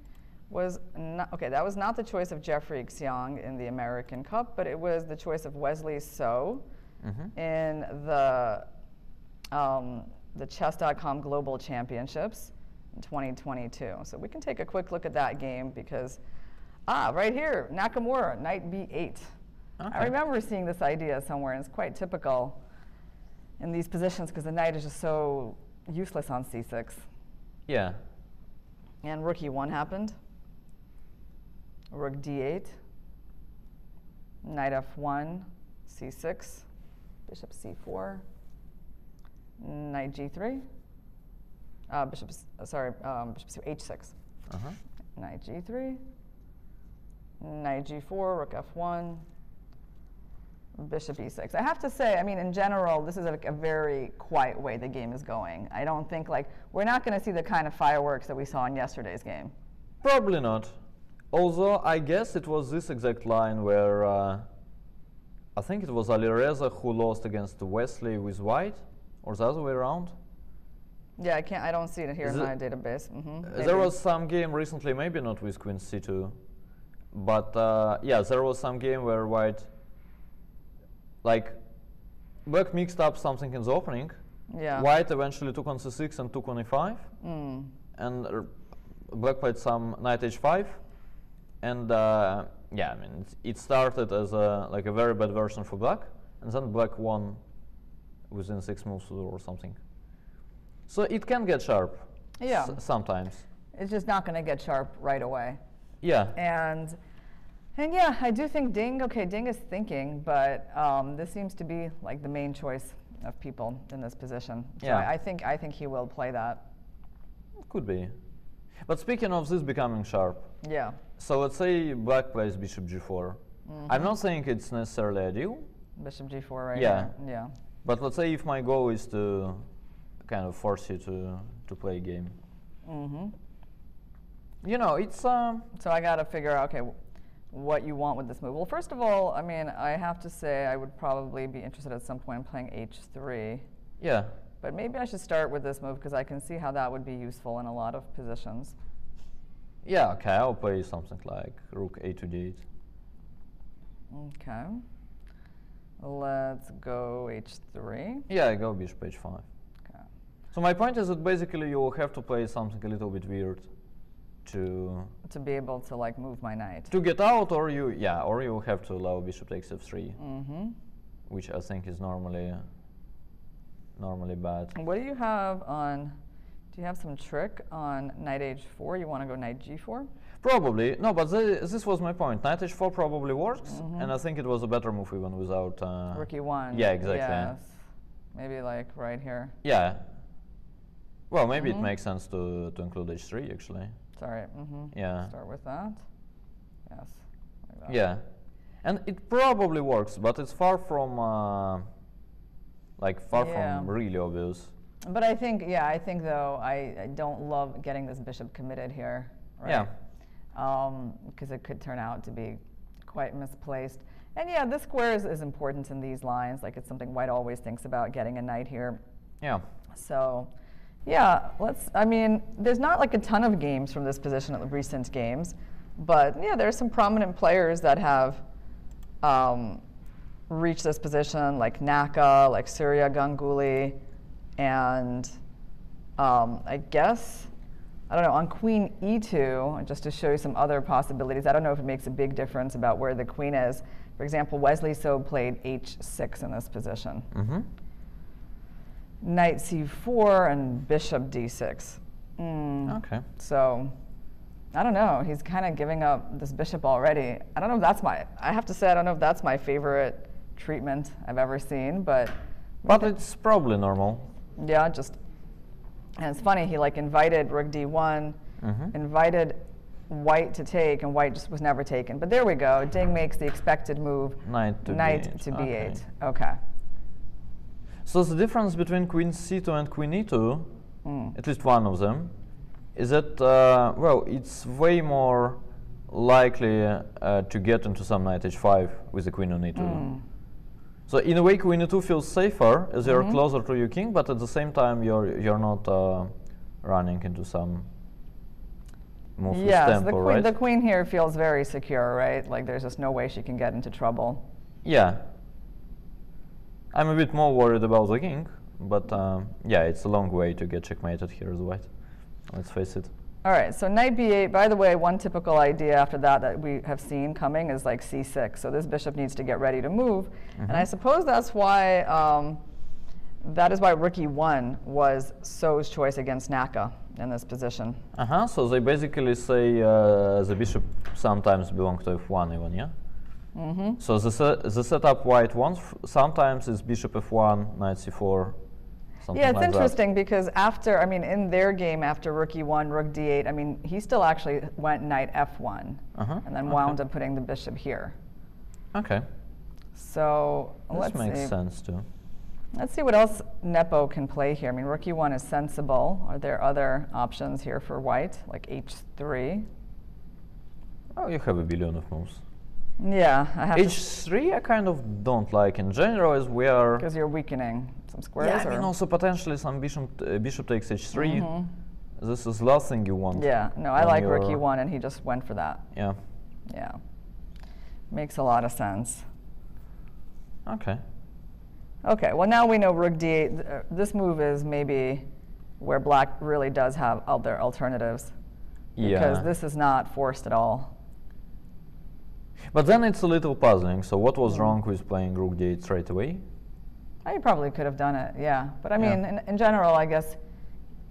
was not, okay, that was not the choice of Jeffrey Xiang in the American Cup, but it was the choice of Wesley So Mhm. in the, um, the chess.com Global Championships in 2022. So we can take a quick look at that game because, ah, right here, Nakamura, knight b8. I remember seeing this idea somewhere, and it's quite typical in these positions because the knight is just so useless on c6. Yeah. And rook e1 happened. Rook d8. Knight f1, c6, bishop c4, knight g3, uh, bishop, uh, sorry, um, bishop c- h6, Uh-huh. knight g3, knight g4, rook f1, bishop e6. I have to say, I mean, in general, this is a, a very quiet way the game is going. I don't think, like, we're not going to see the kind of fireworks that we saw in yesterday's game. Probably not. Although I guess it was this exact line where uh, I think it was Alireza who lost against Wesley with white, or the other way around. Yeah, I can't. I don't see it here Is in my database. hmm Uh, There was some game recently, maybe not with Queen C2, but uh, yeah, there was some game where white, like, black mixed up something in the opening. Yeah. White eventually took on C6 and took on E5, Mm. and black played some knight H5, and uh, yeah, I mean it, it started as a like a very bad version for black, and then black won within six moves or something. So it can get sharp. Yeah. s- sometimes. It's just not going to get sharp right away. Yeah. And and yeah, I do think Ding. Okay, Ding is thinking, but um, this seems to be like the main choice of people in this position. So Yeah. I, I think I think he will play that. Could be. But speaking of this becoming sharp, Yeah. So let's say black plays bishop g4. I'm not saying it's necessarily ideal, Bishop g4 right Yeah. Yeah. but let's say if my goal is to kind of force you to, to play a game. Mm-hmm. You know, it's um So I got to figure out, okay, what you want with this move. Well, first of all, I mean, I have to say I would probably be interested at some point in playing h3. yeah. But maybe I should start with this move because I can see how that would be useful in a lot of positions. Yeah, okay, I'll play something like rook a to d8. Okay. Let's go h3. Yeah, I go bishop h5. Okay. So my point is that basically you will have to play something a little bit weird to To be able to like move my knight. to get out or you yeah, or you have to allow bishop takes f3. Mm-hmm. which I think is normally normally bad. What do you have on? Do you have some trick on knight h4? You want to go knight g4? Probably no, but thi- this was my point. Knight h4 probably works, Mhm. and I think it was a better move even without. Uh, Rook e1. yeah, exactly. Yes. Maybe like right here. Yeah. Well, maybe Mhm. it makes sense to to include h3 actually. Sorry. Mm-hmm. Yeah. Start with that. Yes. Like that. Yeah, and it probably works, but it's far from uh, like far Yeah. from really obvious. But I think, yeah, I think though, I, I don't love getting this bishop committed here. Right? Yeah. Because it could turn out to be quite misplaced. And yeah, this square is, is important in these lines. Like it's something White always thinks about getting a knight here. Yeah. So, yeah, let's. I mean, there's not like a ton of games from this position at the recent games, but yeah, there's some prominent players that have um, reached this position, like Naka, like Surya Ganguly, and um, I guess I don't know, on queen e2, just to show you some other possibilities, I don't know if it makes a big difference about where the queen is. For example, Wesley So played h6 in this position. hmm Knight c4 and bishop d6. Mm, Okay. So, I don't know. He's kind of giving up this bishop already. I don't know if that's my, I have to say, I don't know if that's my favorite treatment I've ever seen, but But it's probably normal. Yeah, just, and it's funny, he like invited rook d1, Mhm. invited white to take, and white just was never taken. But there we go. Ding makes the expected move, Knight to knight b8. to Okay. b8. Okay. So the difference between queen c2 and queen e2, Mm. at least one of them, is that uh, well, it's way more likely uh, to get into some knight h5 with the queen on e2. Mm. So in a way, queen e2 feels safer as you're Mhm. closer to your king, but at the same time, you're you're not uh, running into some move with Yes, tempo, the queen, right? the queen here feels very secure, right? Like there's just no way she can get into trouble. Yeah. I'm a bit more worried about the king, but um, yeah, it's a long way to get checkmated here as white. Let's face it. All right, so knight b8, by the way, one typical idea after that that we have seen coming is like c6. So this bishop needs to get ready to move. And I suppose that's why, um, that is why rook e1 was So's choice against Naka in this position. Uh huh. So they basically say uh, the bishop sometimes belongs to f1 even, yeah. Mm-hmm. So the se- the setup white wants sometimes is bishop f1, knight c4, something Yeah, it's like interesting because after, I mean, in their game after rook e1, rook d8, I mean, he still actually went knight f1 Uh-huh, and then okay. wound up putting the bishop here. Okay, So this let's makes see. sense too. Let's see what else Nepo can play here. I mean, rook e1 is sensible. Are there other options here for white, like h3? Oh, you have a billion of moves. Yeah, I have H3 I kind of don't like in general as we are. because you're weakening some squares. Yeah, I mean also potentially some bishop uh, bishop takes h3. Mhm. This is last thing you want. Yeah, no, I like rook e1, and he just went for that. Yeah. Yeah, makes a lot of sense. Okay. Okay, well now we know rook d8. th- uh, This move is maybe where black really does have other alternatives Yeah. because this is not forced at all. But then it's a little puzzling. So what Mm. was wrong with playing rook d8 straight away? I probably could have done it, yeah. But I Yeah. mean, in, in general, I guess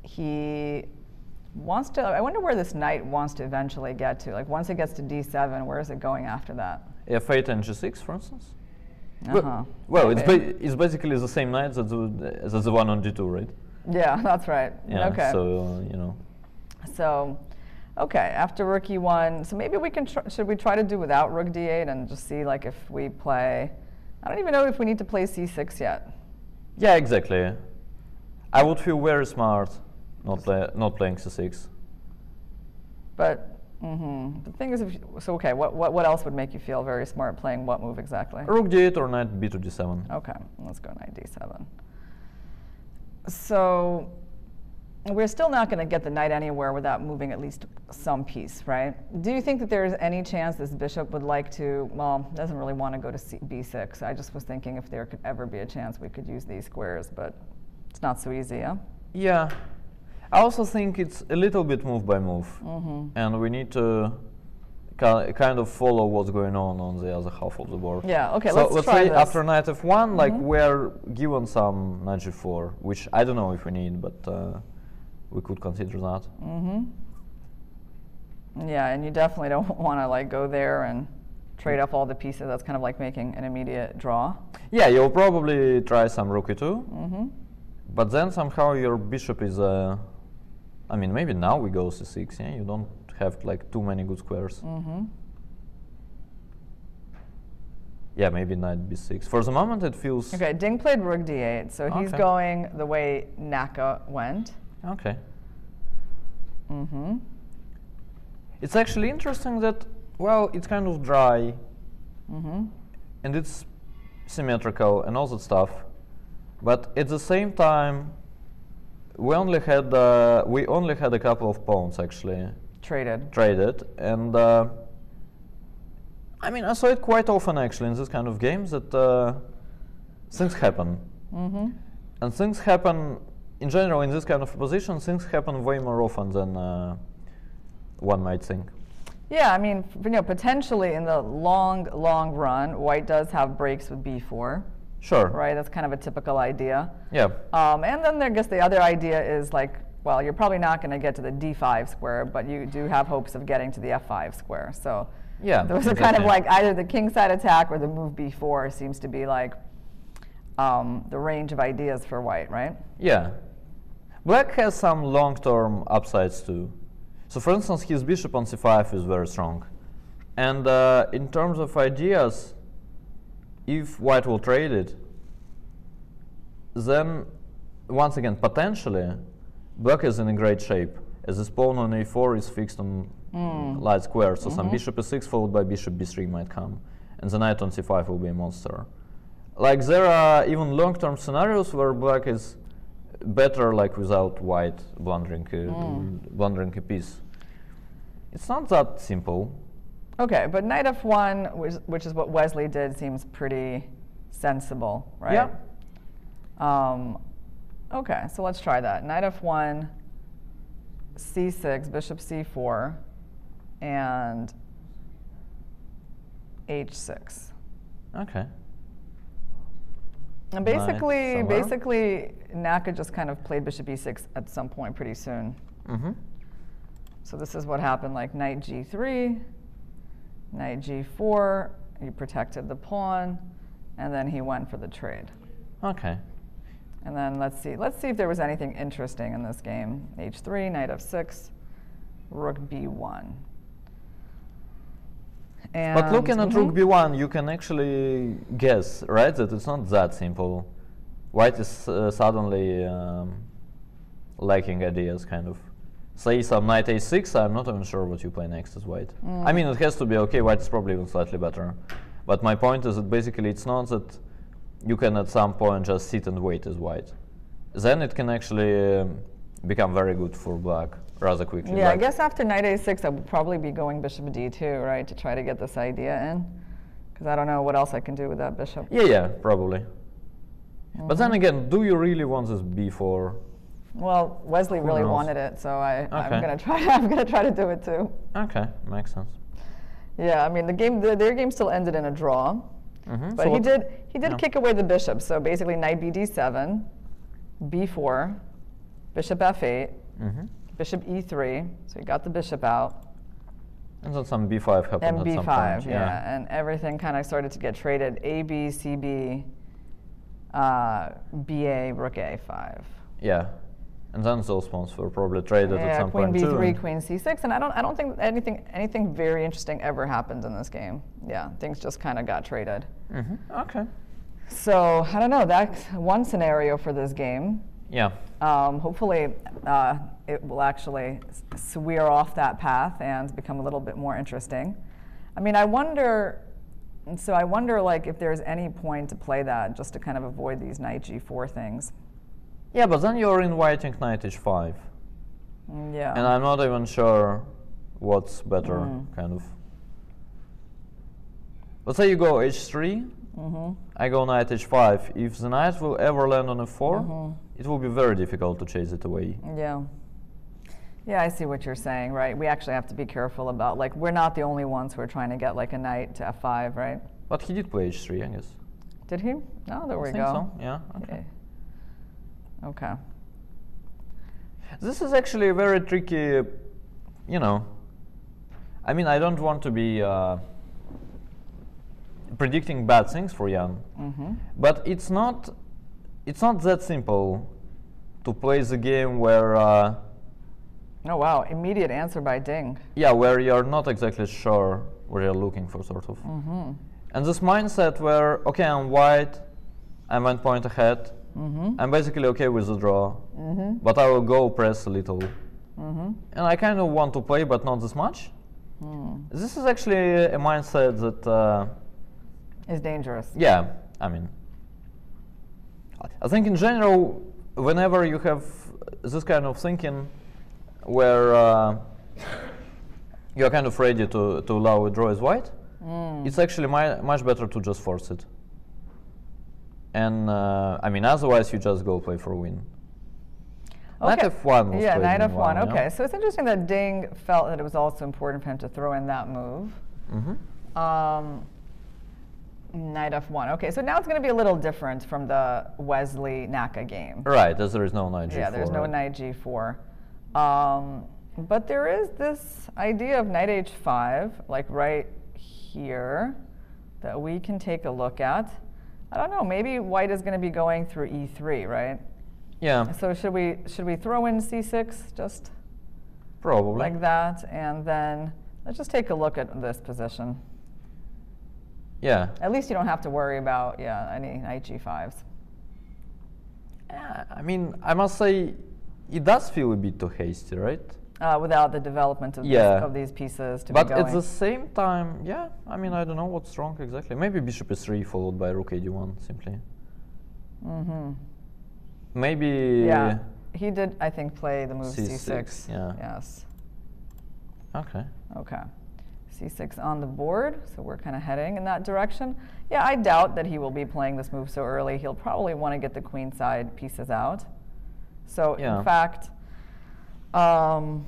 he wants to. I wonder where this knight wants to eventually get to. Like once it gets to d7, where is it going after that? f8 and g6, for instance. Uh-huh. Well, well it's, ba- it's basically the same knight as the, as the one on d2, right? yeah, that's right. Yeah. okay. So uh, you know. So, okay, after rook e1, so maybe we can, tr- should we try to do without rook d8 and just see like if we play, I don't even know if we need to play c6 yet. Yeah, exactly. I would feel very smart not play, not playing c6. But hmm the thing is, if you, so okay, what, what, what else would make you feel very smart playing what move exactly? Rook d8 or knight b to d7. Okay, let's go knight d7. So we're still not going to get the knight anywhere without moving at least some piece, right? Do you think that there's any chance this bishop would like to, well, doesn't really want to go to C- b6. I just was thinking if there could ever be a chance we could use these squares, but it's not so easy, yeah? Yeah. I also think it's a little bit move by move, Mm-hmm. and we need to kind of follow what's going on on the other half of the board. Yeah, okay, so let's let's try say this. after knight f1, like Mhm. we're given some knight g4, which I don't know if we need, but uh, we could consider that. Mm-hmm. Yeah, and you definitely don't want to like go there and trade off all the pieces. That's kind of like making an immediate draw. Yeah, you'll probably try some rook e2, Mm-hmm. but then somehow your bishop is. Uh, I mean, maybe now we go c6. Yeah, you don't have like too many good squares. Mm-hmm. Yeah, maybe knight b6. For the moment, it feels Okay, Ding played rook d8, so he's Okay. going the way Naka went. Okay. Mm-hmm. It's actually interesting that well, it's kind of dry Mm-hmm. and it's symmetrical and all that stuff, but at the same time, we only had uh, we only had a couple of pawns actually Traded. traded, and uh, I mean I saw it quite often actually in this kind of games that uh, things happen, Mm-hmm. and things happen in general, in this kind of position, things happen way more often than uh, one might think. Yeah, I mean, you know, potentially in the long, long run, white does have breaks with b4, Sure. right? That's kind of a typical idea. Yeah. Um, and then I guess the other idea is like, well, you're probably not going to get to the d5 square, but you do have hopes of getting to the f5 square. So Yeah. those are kind of like either the king side attack or the move b4 seems to be like um, the range of ideas for white, right? Yeah. Black has some long-term upsides too. So for instance, his bishop on c5 is very strong. And uh, in terms of ideas, if white will trade it, then once again, potentially, black is in a great shape, as his pawn on a4 is fixed on light square, so some bishop e6 followed by bishop b3 might come, and the knight on c5 will be a monster. Like there are even long-term scenarios where black is better, like without white blundering, uh, blundering a piece. It's not that simple. Okay, but knight f1, which, which is what Wesley did, seems pretty sensible, right? Yeah. Um, okay, so let's try that. Knight f1, c6, bishop c4, and h6. Okay. And basically, basically, Naka just kind of played bishop e6 at some point pretty soon. Mm-hmm. So this is what happened, like knight g3, knight g4, he protected the pawn, and then he went for the trade. Okay. And then let's see, let's see if there was anything interesting in this game. h3, knight f6, rook b1. And But looking at Mhm. rook b1, you can actually guess, right, that it's not that simple. White is uh, suddenly um, lacking ideas, kind of. Say some knight a6, I'm not even sure what you play next as white. I mean, it has to be okay, white is probably even slightly better. But my point is that basically it's not that you can at some point just sit and wait as white. Then it can actually um, become very good for black rather quickly. Yeah, I guess after knight a6, I would probably be going bishop d2, right, to try to get this idea in. Because I don't know what else I can do with that bishop. Yeah, yeah, probably. But Mm-hmm. then again, do you really want this b4? Well, Wesley really knows? wanted it, so I, I'm gonna try. I'm gonna try to do it too. Okay, makes sense. Yeah, I mean the game, the, their game still ended in a draw, Mhm, but so he did he did yeah. kick away the bishop. So basically, knight bd7, b4, bishop f8, Mhm. bishop e3. So he got the bishop out, And then some b5 happened and at some b5. point. yeah. and everything kind of started to get traded. A b c b, uh, ba rook a5. Yeah. And then those pawns were probably traded at some queen point too. b3, queen c6, and I don't, I don't think anything, anything very interesting ever happened in this game. Yeah, things just kind of got traded. Mhm, Okay. So I don't know. That's one scenario for this game. Yeah. Um, hopefully, uh, it will actually swear off that path and become a little bit more interesting. I mean, I wonder. And So I wonder, like, if there's any point to play that, just to kind of avoid these knight g4 things. Yeah, but then you're inviting knight h5. Mm, Yeah. And I'm not even sure what's better, Mm. kind of. Let's say you go h3, mm-hmm. I go knight h5. If the knight will ever land on f4, Mm-hmm. it will be very difficult to chase it away. Yeah. Yeah, I see what you're saying, right? We actually have to be careful about, like, we're not the only ones who are trying to get, like, a knight to f5, right? But he did play h3, I guess. Did he? Oh, there I we think go. so. Yeah. Okay. Okay. Okay. This is actually a very tricky, you know. I mean, I don't want to be uh, predicting bad things for Jan, Mm-hmm. but it's not. It's not that simple to play the game where, uh, Oh wow! Immediate answer by Ding. yeah, where you're not exactly sure what you're looking for, sort of. Mm-hmm. And this mindset where, okay, I'm white, I'm one point ahead, Mm-hmm. I'm basically okay with the draw, Mm-hmm. but I will go press a little. Mm-hmm. and I kind of want to play, but not this much. Hmm. This is actually a mindset that, uh, Is dangerous. yeah, I mean, I think in general, whenever you have this kind of thinking, where uh, you're kind of ready to, to allow a draw as white, Mm. it's actually mi- much better to just force it. And uh, I mean, otherwise you just go play for a win. Knight f1 was Yeah, knight in f1. one, yeah. Okay, so it's interesting that Ding felt that it was also important for him to throw in that move. Mm-hmm. Um, knight f1. Okay, so now it's going to be a little different from the Wesley Naka game. Right, as there is no knight g4. Yeah, there's no right? knight g4. Um, but there is this idea of knight h5, like right here, that we can take a look at. I don't know, maybe white is going to be going through e3, right? Yeah, So should we should we throw in c6 just probably. like that, and then let's just take a look at this position. Yeah. At least you don't have to worry about yeah any knight g5s. Yeah, I mean, I must say, it does feel a bit too hasty, right? Uh, without the development of, this- of these pieces to But be at the same time, yeah, I mean, I don't know what's wrong exactly. Maybe bishop e3 followed by rook ad1 simply. mm-hmm. Maybe. Yeah, he did. I think play the move c6. C6, yeah. Yes. Okay. Okay. c6 on the board, so we're kind of heading in that direction. Yeah, I doubt that he will be playing this move so early. He'll probably want to get the queen side pieces out. So Yeah. in fact, um,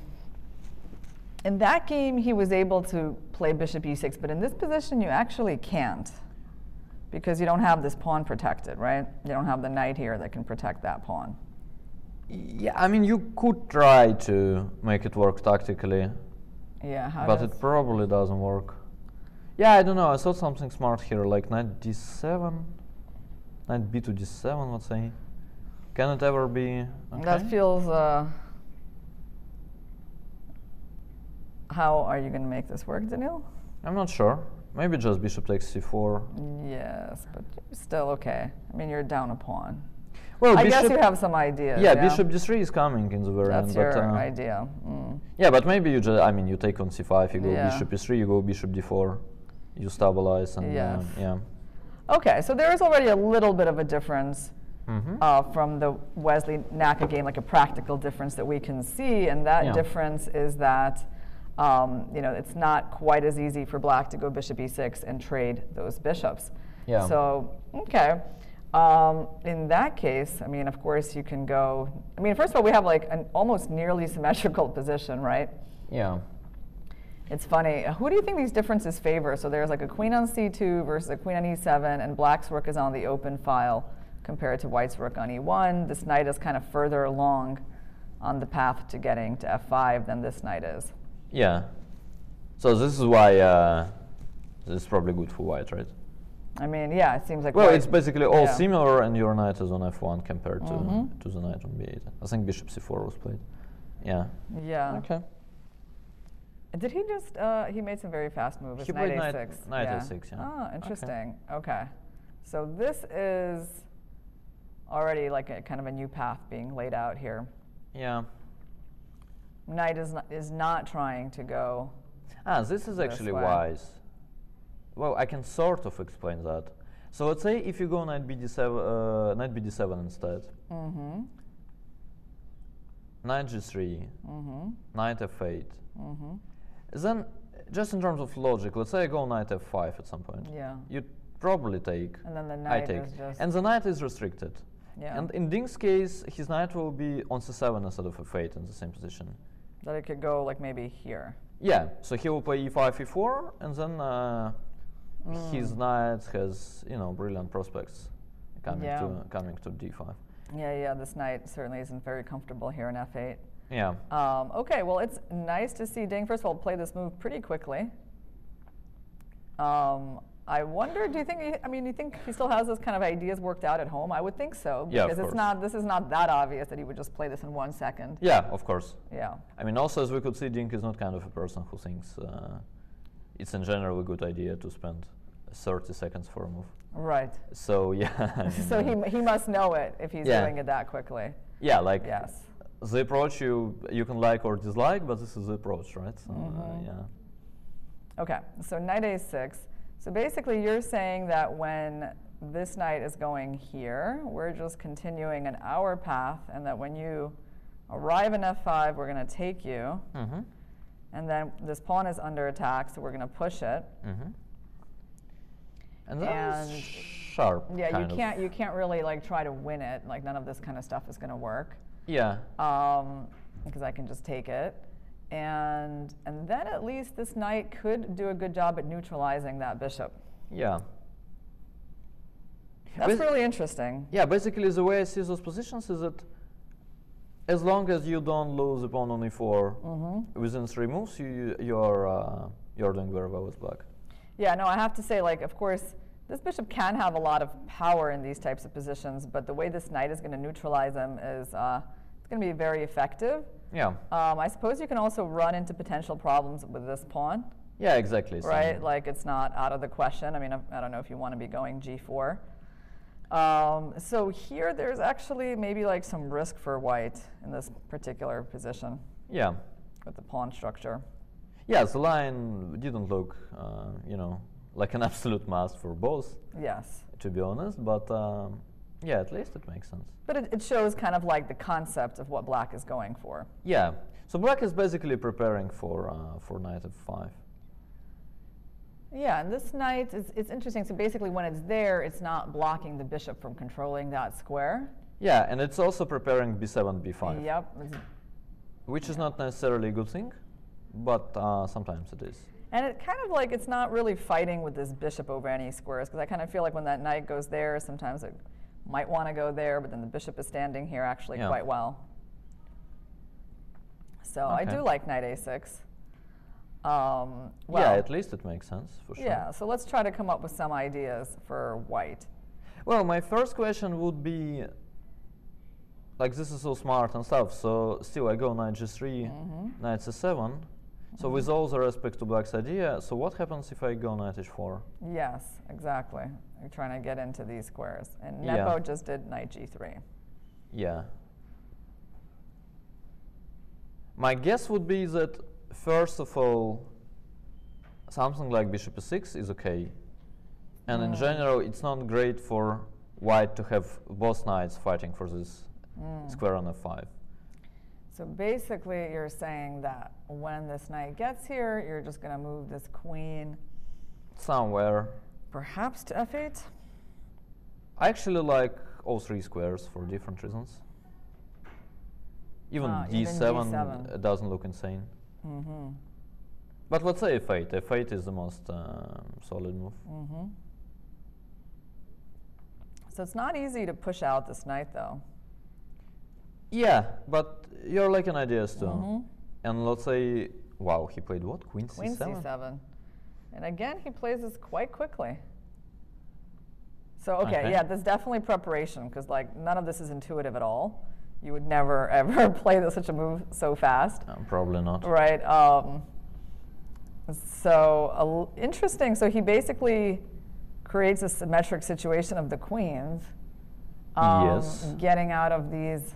in that game he was able to play bishop e6, but in this position you actually can't because you don't have this pawn protected, right? You don't have the knight here that can protect that pawn. Yeah, I mean, you could try to make it work tactically, Yeah, how but it probably doesn't work. Yeah, I don't know. I saw something smart here, like knight d7, knight b to d7, let's say. Can it ever be? That feels. Uh, how are you going to make this work, Daniel? I'm not sure. Maybe just bishop takes c4. Yes, but still okay. I mean, you're down a pawn. Well, I bishop. guess you have some ideas. yeah, bishop d3 is coming in the very That's end. your but, uh, idea. Mm. Yeah, but maybe you just, I mean, you take on c5, you go Yeah. bishop e3, you go bishop d4, you stabilize, and Yes. uh, yeah. Okay, so there is already a little bit of a difference Mm-hmm. uh, from the Wesley Naka game, like a practical difference that we can see, and that Yeah. difference is that um, you know it's not quite as easy for Black to go bishop e6 and trade those bishops. Yeah. So okay. Um, in that case, I mean, of course, you can go. I mean, first of all, we have like an almost nearly symmetrical position, right? yeah. It's funny. Who do you think these differences favor? So there's like a queen on c2 versus a queen on e7, and black's work is on the open file compared to white's rook on e1. This knight is kind of further along on the path to getting to f5 than this knight is. Yeah. So this is why uh, this is probably good for white, right? I mean, yeah, it seems like. Well, white- it's basically all yeah. similar, and your knight is on f1 compared to Mhm. to the knight on b8. I think bishop c4 was played. Yeah. Yeah. Okay. Did he just? Uh, he made some very fast moves. He knight played a6. knight yeah. a6, yeah. Ah, Okay. interesting. Okay. So this is already like a kind of a new path being laid out here. Yeah. Knight is not, is not trying to go. Ah, this is actually way. wise. Well, I can sort of explain that. So let's say if you go knight bd7, uh, knight bd7 instead, Mm-hmm. knight g3, Mm-hmm. knight f8. Mm-hmm. Then, just in terms of logic, let's say I go knight f5 at some point. Yeah. You probably take. And then the I knight take. is just. And the knight is restricted. Yeah. And in Ding's case, his knight will be on c7 instead of f8 in the same position. that it could go like maybe here. Yeah, so he will play e5, e4, and then uh, his Mm. knight has, you know, brilliant prospects coming Yeah. to coming to d5. Yeah, yeah. This knight certainly isn't very comfortable here in f8. Yeah. Um, okay, well, it's nice to see Ding, first of all, play this move pretty quickly. Um, I wonder, do you think, he, I mean, you think he still has those kind of ideas worked out at home? I would think so, Yeah, of because it's course. not, this is not that obvious that he would just play this in one second. Yeah, of course. Yeah. I mean, also as we could see, Ding is not kind of a person who thinks uh, it's in general a good idea to spend 30 seconds for a move. Right. So yeah. I mean, so he, he must know it if he's Yeah. doing it that quickly. yeah, like Yes. the approach you you can like or dislike, but this is the approach, right? So, Mhm. uh, yeah. Okay, so knight a6. So basically, you're saying that when this knight is going here, we're just continuing an our path, and that when you arrive in f5, we're going to take you, Mm-hmm. and then this pawn is under attack, so we're going to push it. Mm-hmm. And that is And- sharp. Yeah, you can't you can't really like try to win it. Like none of this kind of stuff is going to work. Yeah. um, because I can just take it. And, and then at least this knight could do a good job at neutralizing that bishop. Yeah. That's Bas- really interesting. Yeah, basically the way I see those positions is that as long as you don't lose the pawn on e4 Mm-hmm. within three moves, you you're uh, you're doing very well with black. Yeah, no, I have to say, like, of course, this bishop can have a lot of power in these types of positions, but the way this knight is going to neutralize them is uh, it's going to be very effective. Yeah. Um, I suppose you can also run into potential problems with this pawn, Yeah, exactly. so- right? Like, it's not out of the question. I mean, I, I don't know if you want to be going g4. Um, so here, there's actually maybe like some risk for white in this particular position Yeah. with the pawn structure. Yeah, the line didn't look, uh, you know, like an absolute must for both, Yes. to be honest. But um, yeah, at least it makes sense. But it, it shows kind of like the concept of what black is going for. Yeah. So black is basically preparing for uh, for knight f5. Yeah, and this knight is it's interesting. So basically, when it's there, it's not blocking the bishop from controlling that square. Yeah, and it's also preparing b7, b5, Yep. which is not necessarily a good thing, but uh, sometimes it is. And it kind of like it's not really fighting with this bishop over any squares because I kind of feel like when that knight goes there, sometimes it might want to go there, but then the bishop is standing here actually Yeah. quite well. So I do like knight a6. Um, well, yeah, at least it makes sense for sure. yeah. So let's try to come up with some ideas for white. Well, my first question would be, like this is so smart and stuff. So still, I go knight g3, Mm-hmm. knight c7. So with all the respect to black's idea, so what happens if I go knight h4? Yes, exactly. You're trying to get into these squares. And Yeah. Nepo just did knight g3. Yeah. My guess would be that first of all, something like bishop e6 is okay, and in Mm. general, it's not great for white to have both knights fighting for this Mm. square on f5. So basically, you're saying that when this knight gets here, you're just going to move this queen Somewhere. perhaps to f8? I actually like all three squares for different reasons. Even Ah, d7, D7. uh, doesn't look insane. Mm-hmm. But let's say f8. f8 is the most um solid move. Mm-hmm. So it's not easy to push out this knight, though. Yeah, but you're liking ideas too. Mhm. And let's say, wow, he played what? Queen, Queen c7? c7. And again, he plays this quite quickly. So, okay, Okay. yeah, there's definitely preparation because, like, none of this is intuitive at all. You would never, ever play this, such a move so fast. Uh, probably not. Right. Um, so, a l- interesting. So, he basically creates a symmetric situation of the queens. um, Yes. Getting out of these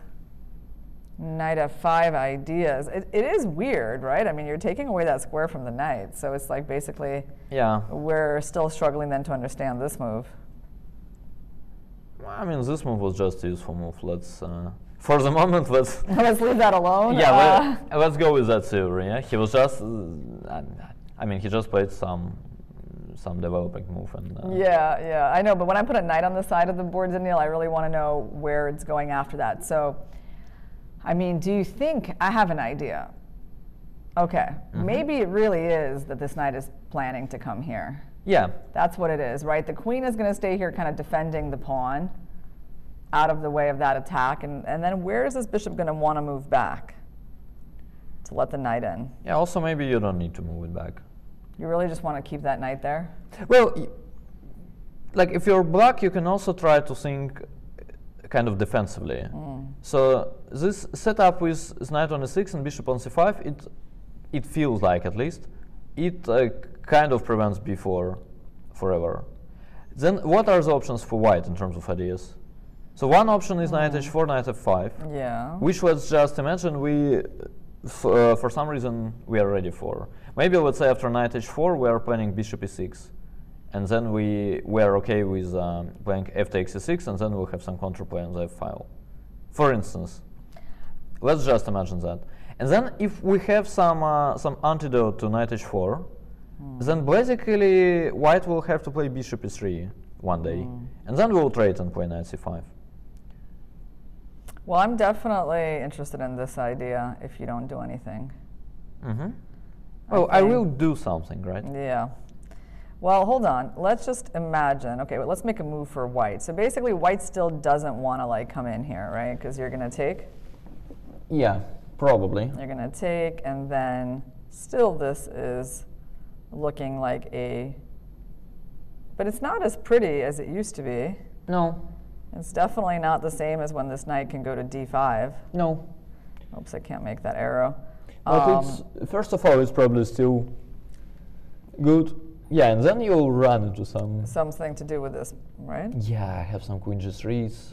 knight f5 ideas. It, it is weird, right? I mean, you're taking away that square from the knight. So, it's like basically Yeah. we're still struggling then to understand this move. Well, I mean, this move was just a useful move. Let's, uh, for the moment, let's. Let's leave that alone. yeah, Uh, let, let's go with that theory. Yeah? He was just, uh, I- mean, he just played some, some developing move and. Uh, Yeah, yeah, I know. But when I put a knight on the side of the board, Daniel, I really want to know where it's going after that. So, I mean, do you think I have an idea? Okay, Mm-hmm. maybe it really is that this knight is planning to come here. Yeah. That's what it is, right? The queen is going to stay here, kind of defending the pawn out of the way of that attack. And, and then where is this bishop going to want to move back to let the knight in? Yeah. Also, maybe you don't need to move it back. You really just want to keep that knight there? Well, like if you're black, you can also try to think kind of defensively. So this setup with knight on e6 and bishop on c5, it it feels like at least it uh, kind of prevents b4 forever. Then what are the options for white in terms of ideas? So one option is knight h4, knight f5, Yeah. which let's just imagine we, f- uh, for some reason, we are ready for. Maybe let's say after knight h4 we are planning bishop e6, and then we we are okay with um, playing f takes e6, and then we'll have some counterplay on the f file. For instance, let's just imagine that. And then if we have some uh, some antidote to knight h4, then basically white will have to play bishop e3 one day, and then we'll trade and play knight c5. Well, I'm definitely interested in this idea if you don't do anything. Mm-hmm. Well, I, think- will do something, right? Yeah. Well, hold on. Let's just imagine. Okay, well, let's make a move for white. So basically, white still doesn't want to like come in here, right? Because you're going to take, Yeah, probably. you're going to take, and then still this is looking like a. But it's not as pretty as it used to be. No, It's definitely not the same as when this knight can go to d5. no. Oops, I can't make that arrow. But Um, it's first of all, it's probably still good. Yeah, and then you'll run into some. something to do with this, right? Yeah, I have some queen g3s.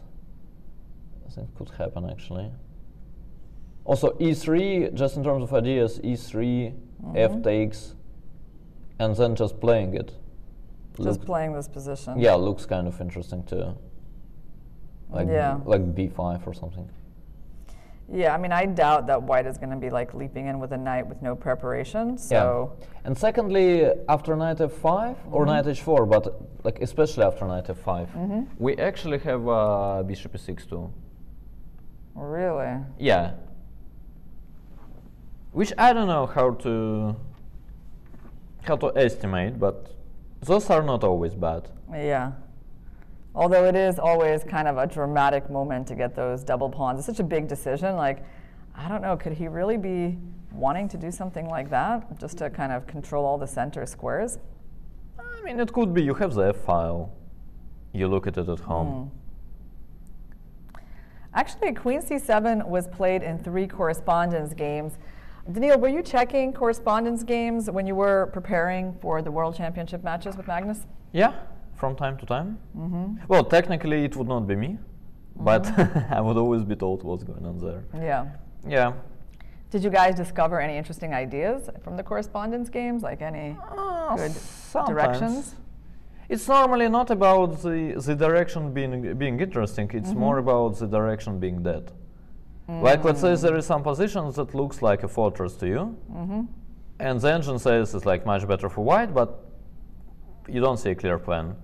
I think could happen actually. Also, e3, just in terms of ideas, e3, mm-hmm. f takes, and then just playing it. Just playing this position. yeah, looks kind of interesting too. Like Yeah. like b5 or something. Yeah, I mean, I doubt that white is going to be like leaping in with a knight with no preparation. So, And secondly, after knight f5 or knight h4, but like especially after knight f5, we actually have uh, bishop e6 too. really, Yeah. Which I don't know how to how to estimate, but those are not always bad. yeah. Although it is always kind of a dramatic moment to get those double pawns. It's such a big decision. Like, I don't know, could he really be wanting to do something like that just to kind of control all the center squares? I mean, it could be you have the f file. You look at it at home. Hmm. Actually, Queen C7 was played in three correspondence games. Daniil, were you checking correspondence games when you were preparing for the World Championship matches with Magnus? Yeah, from time to time. Mm-hmm. Well, technically, it would not be me, mm-hmm. but I would always be told what's going on there. Yeah. Yeah. Did you guys discover any interesting ideas from the correspondence games? Like any uh, good sometimes. directions? It's normally not about the, the direction being being interesting. It's mm-hmm. more about the direction being dead. Like let's say mm. there is some positions that looks like a fortress to you, and the engine says it's like much better for white, but you don't see a clear plan.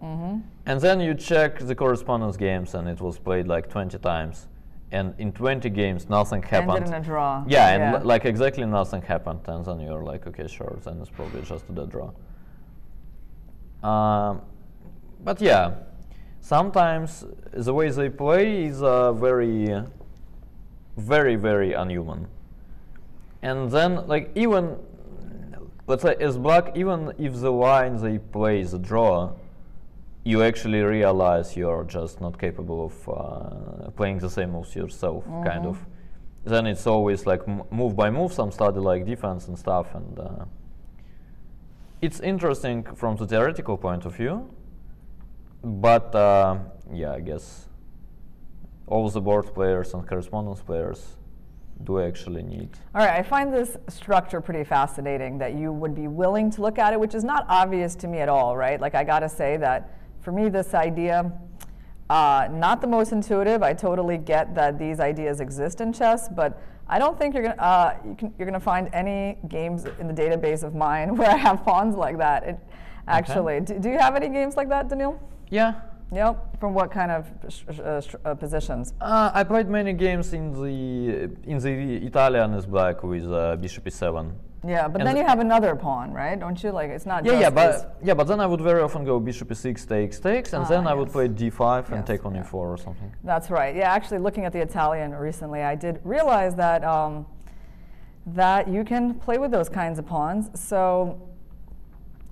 And then you check the correspondence games, and it was played like 20 times, and in 20 games nothing happened. Ended in a draw. Yeah, and li- like exactly nothing happened, and then you're like, okay, sure, then it's probably just a dead draw. Um, but yeah, sometimes the way they play is uh, very, very, very unhuman. And then, like, even, let's say, as black, even if the line they play is a draw, you actually realize you're just not capable of uh, playing the same moves yourself, kind of. Then it's always like m- move by move, some study like defense and stuff, and uh, it's interesting from the theoretical point of view. But uh, yeah, I guess all the board players and correspondence players do I actually need. All right, I find this structure pretty fascinating that you would be willing to look at it, which is not obvious to me at all, right? Like, I gotta say that for me, this idea, uh, not the most intuitive. I totally get that these ideas exist in chess, but I don't think you're gonna, uh, you can, you're gonna find any games in the database of mine where I have pawns like that. It, actually, do, do you have any games like that, Daniil? Yeah, Yep. From what kind of uh, uh, positions? uh, I played many games in the in the Italian as black with uh, bishop e7. Yeah, but And then the- you have another pawn, right? Don't you? Like, it's not Yeah, just yeah, but yeah, but then I would very often go bishop e6 takes takes, and Ah, then I would play d5 and take on yeah. e4 or something. That's right. Yeah, actually, looking at the Italian recently, I did realize that um, that you can play with those kinds of pawns. So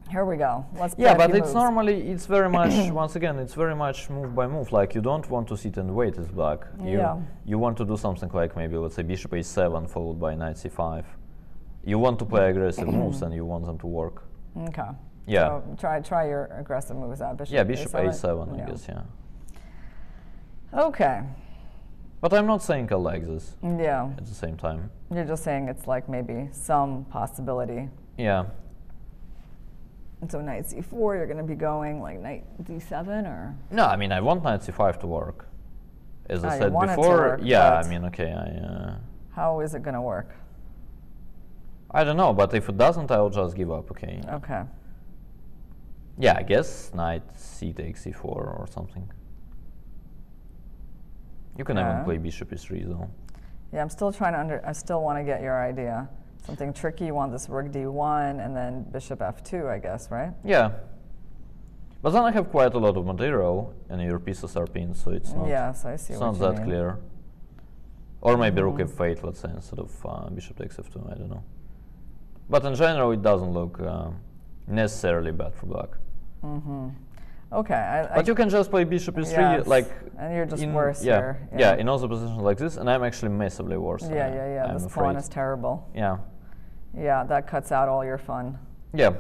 here we go. Let's Yeah, but it's moves. normally it's very much once again it's very much move by move. Like you don't want to sit and wait as black. You Yeah. you want to do something like maybe let's say bishop a7 followed by knight c5. You want to play aggressive moves and you want them to work. Okay. Yeah. So try try your aggressive moves out. Bishop yeah, bishop a7, I Yeah. guess. Yeah. Okay. But I'm not saying I like this Yeah. at the same time. You're just saying it's like maybe some possibility. Yeah. And so knight c4, you're going to be going like knight d7 or No, I mean I want knight c5 to work. As I said want it to before, work, yeah. I mean, okay, I. Uh, how is it going to work? I don't know, but if it doesn't, I'll just give up. Okay. Okay. Yeah, I guess knight c takes c4 or something. You can even play bishop e3 though. Yeah, I'm still trying to under. I still want to get your idea. Something tricky. You want this rook d1 and then bishop f2, I guess, right? Yeah. But then I have quite a lot of material and your pieces are pinned, so it's not, yes, I see it's not that mean. clear. Or maybe rook Mhm. f8, let's say, instead of uh, bishop takes f2, I don't know. But in general, it doesn't look um, necessarily bad for black. Mm-hmm. Okay. I, But I, you can just play bishop e3, yes, like and you're just in, worse yeah, here. yeah, in other positions like this, and I'm actually massively worse. yeah, uh, yeah, yeah. I'm This afraid. pawn is terrible. Yeah, Yeah, that cuts out all your fun. yeah.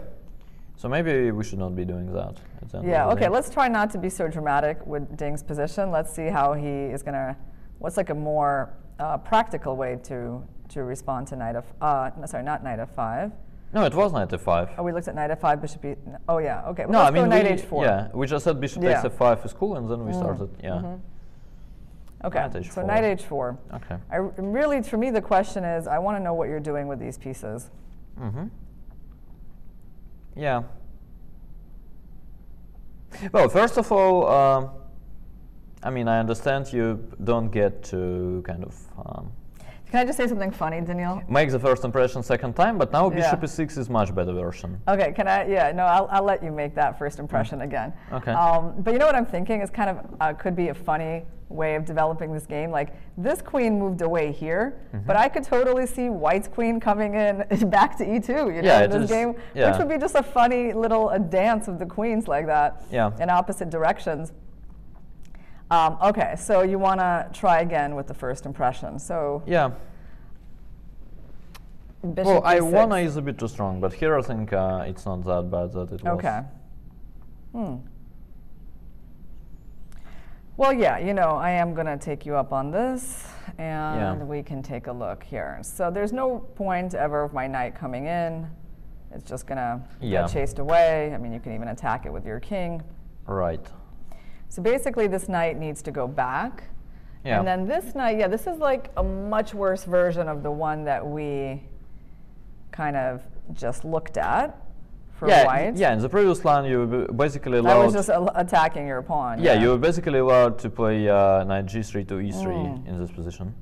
So maybe we should not be doing that. at the end Yeah, okay, let's try not to be so dramatic with Ding's position. Let's see how he is going to, what's like a more uh, practical way to, to respond to knight of, uh, no, sorry, not knight f5. No, it was knight f5. Oh, we looked at knight f5, bishop e, oh yeah, okay. Well, no, I mean we, h4. Yeah, we just said bishop Yeah. takes f5 is cool, and then we Mm, started. Yeah. mhm. Okay, so h4. knight h4. Okay. I really, for me, the question is, I want to know what you're doing with these pieces. Mm-hmm. Yeah. Well, first of all, um, I mean, I understand you don't get to kind of um, Can I just say something funny, Daniil? make the first impression second time, but now bishop Yeah. e6 is much better version. Okay, can I? Yeah, no, I'll, I'll let you make that first impression again. Mm. Okay. Um, but you know what I'm thinking is kind of uh, could be a funny way of developing this game. Like this queen moved away here, Mm-hmm. but I could totally see White's queen coming in back to e2. You know, Yeah, in this is- game, yeah. which would be just a funny little a dance of the queens like that Yeah. in opposite directions. Um, okay, so you want to try again with the first impression. So Yeah. bishop well, I e6. wanna is a bit too strong, but here I think uh, it's not that bad that it was. Okay. Hmm. Well, yeah, you know, I am going to take you up on this, and we can take a look here. So there's no point ever of my knight coming in. It's just going to Yeah. get chased away. I mean, you can even attack it with your king. Right. So basically, this knight needs to go back. Yeah. And then this knight, yeah, this is like a much worse version of the one that we kind of just looked at for yeah, white. yeah. In the previous line, you were basically I allowed. was just attacking your pawn. yeah, you were basically allowed to play uh, knight g3 to e3 Mm. in this position,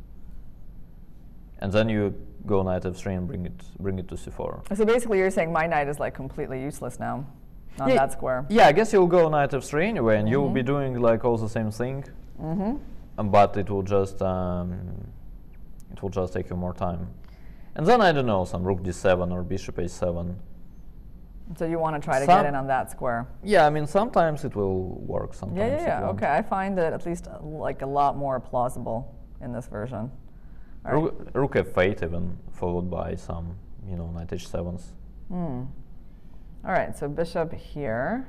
and then you go knight f3 and bring it bring it to c4. So basically, you're saying my knight is like completely useless now on Yeah, that square. Yeah, I guess you'll go knight f3 anyway, and you'll Mm-hmm. be doing like all the same thing, hmm um, but it will just um, it will just take you more time. And then I don't know, some rook d7 or bishop a7. So you want to try to Some- get in on that square. Yeah, I mean sometimes it will work. Sometimes Yeah, yeah, yeah. Okay, I find it at least uh, like a lot more plausible in this version. Right. Rook, rook f8 even followed by some you know knight h7s. Hmm. All right, so bishop here.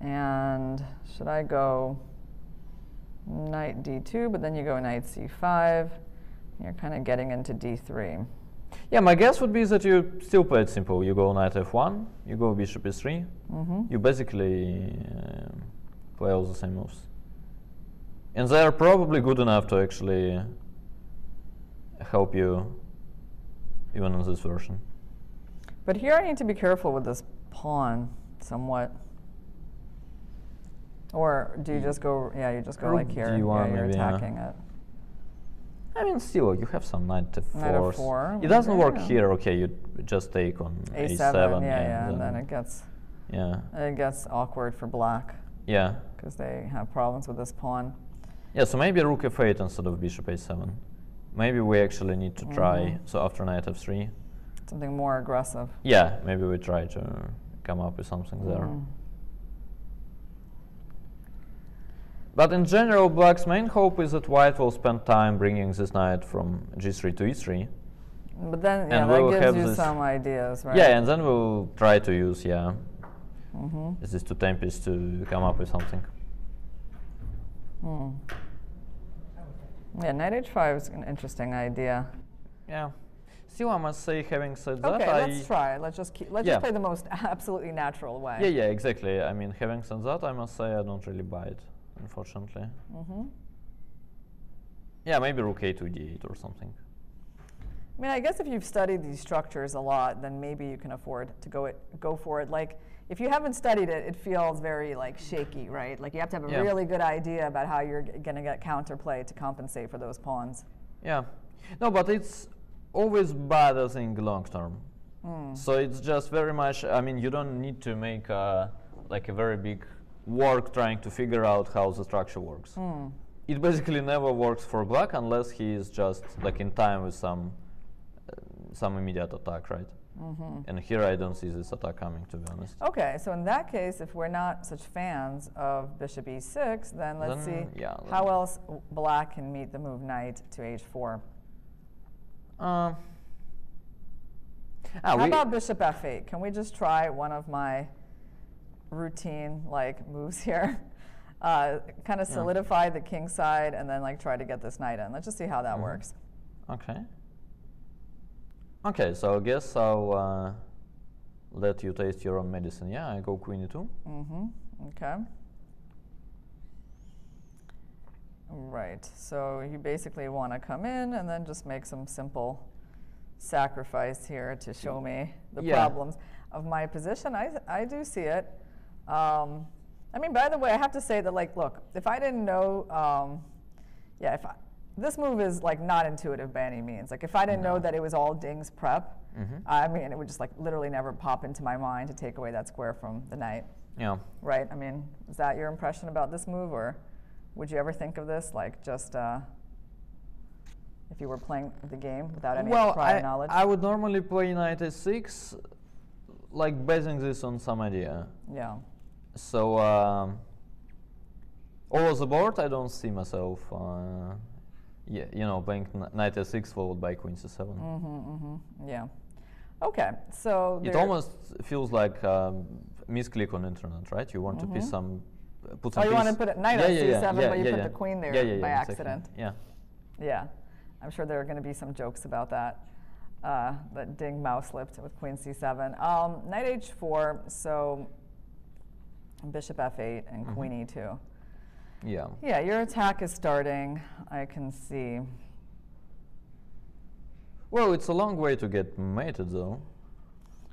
And should I go knight d2, but then you go knight c5. You're kind of getting into d3. Yeah, my guess would be that you still play it simple. You go knight f1, you go bishop e3. Mm-hmm. You basically um play all the same moves. And they are probably good enough to actually help you even in this version. But here I need to be careful with this pawn somewhat. Or do you just go, yeah, you just go Rook like here. d1 yeah, you're maybe, yeah. attacking it. I mean, still, you have some knight f4s. Knight f4, It doesn't work yeah. here. Okay, you just take on A7, a7. yeah, yeah, and then then- it gets, yeah, it gets awkward for black yeah, because they have problems with this pawn. yeah. So maybe rook f8 instead of bishop a7. Maybe we actually need to try. Mhm. So after knight f3, Something more aggressive. yeah, maybe we try to come up with something there. Mhm. But in general, black's main hope is that white will spend time bringing this knight from g3 to e3. But then, yeah, And we'll that have gives you some ideas, right? Yeah, and then we'll try to use yeah hmm these two tempests to come up with something. Hmm. Yeah, knight h5 is an interesting idea. Yeah. Still, I must say, having said that, Okay, I let's try. Let's just keep, let's Yeah. just play the most absolutely natural way. yeah, yeah, exactly. I mean, having said that, I must say I don't really buy it, unfortunately. hmm Yeah, maybe rook a to d8 or something. I mean, I guess if you've studied these structures a lot, then maybe you can afford to go it go for it. Like, if you haven't studied it, it feels very like shaky, right? Like you have to have a Yeah. really good idea about how you're going to get counterplay to compensate for those pawns. Yeah. No, but it's always bad, I think, long term. So it's just very much. I mean, you don't need to make uh, like a very big work trying to figure out how the structure works. It basically never works for black unless he is just like in time with some uh, some immediate attack, right? And here I don't see this attack coming, to be honest. Okay, so in that case, if we're not such fans of bishop e6, then let's Then, see yeah, how else black can meet the move knight to h4. Uh, ah, How we- about bishop f8? Can we just try one of my routine like moves here? Uh, kind of Yeah. solidify the king side and then like try to get this knight in. Let's just see how that Mhm. works. Okay. Okay, so I guess I'll uh, let you taste your own medicine. Yeah, I go queen e2. Mm-hmm. Okay. Right. So you basically want to come in and then just make some simple sacrifice here to show me the Yeah. problems of my position. I, I do see it. Um, I mean, by the way, I have to say that, like, look, if I didn't know, um, yeah, if I, this move is like not intuitive by any means. Like, if I didn't know that it was all Ding's prep, Mhm. I mean, it would just like literally never pop into my mind to take away that square from the knight. Yeah. Right. I mean, is that your impression about this move, or would you ever think of this like just uh, if you were playing the game without any well, prior I, knowledge? I would normally play knight a6, like basing this on some idea. yeah. So, um, over the board, I don't see myself, uh, yeah, you know, playing kn- knight a6 followed by queen c7. Mm-hmm. Mm-hmm. Yeah. Okay. So It almost feels like um, misclick on internet, right? You want to piece some, Oh, you want to put it knight on yeah, c7, yeah, but you put the queen there yeah, yeah, yeah, by exactly. accident. Yeah. Yeah. I'm sure there are going to be some jokes about that. Uh, that Ding mouse slipped with queen c7. Um, knight h4. So bishop f8 and Mm-hmm. queen e e2. Yeah. Yeah, your attack is starting. I can see. Well, it's a long way to get mated, though.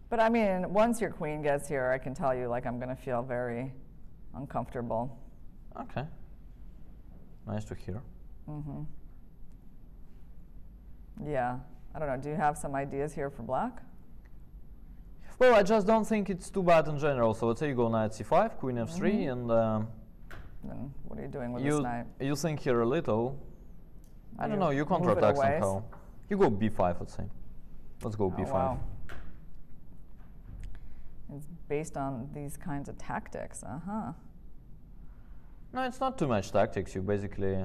But I mean, once your queen gets here, I can tell you, like, I'm going to feel very uncomfortable. Okay. Nice to hear. hmm Yeah. I don't know. Do you have some ideas here for black? Well, I just don't think it's too bad in general. So let's say you go knight c5, queen f3, Mm-hmm. and um, Then what are you doing with this knight? you think here a little. I You don't know. You counterattack somehow. You go b5, let's say. Let's go Oh, b5. wow. Based on these kinds of tactics. Uh huh. No, it's not too much tactics. You basically,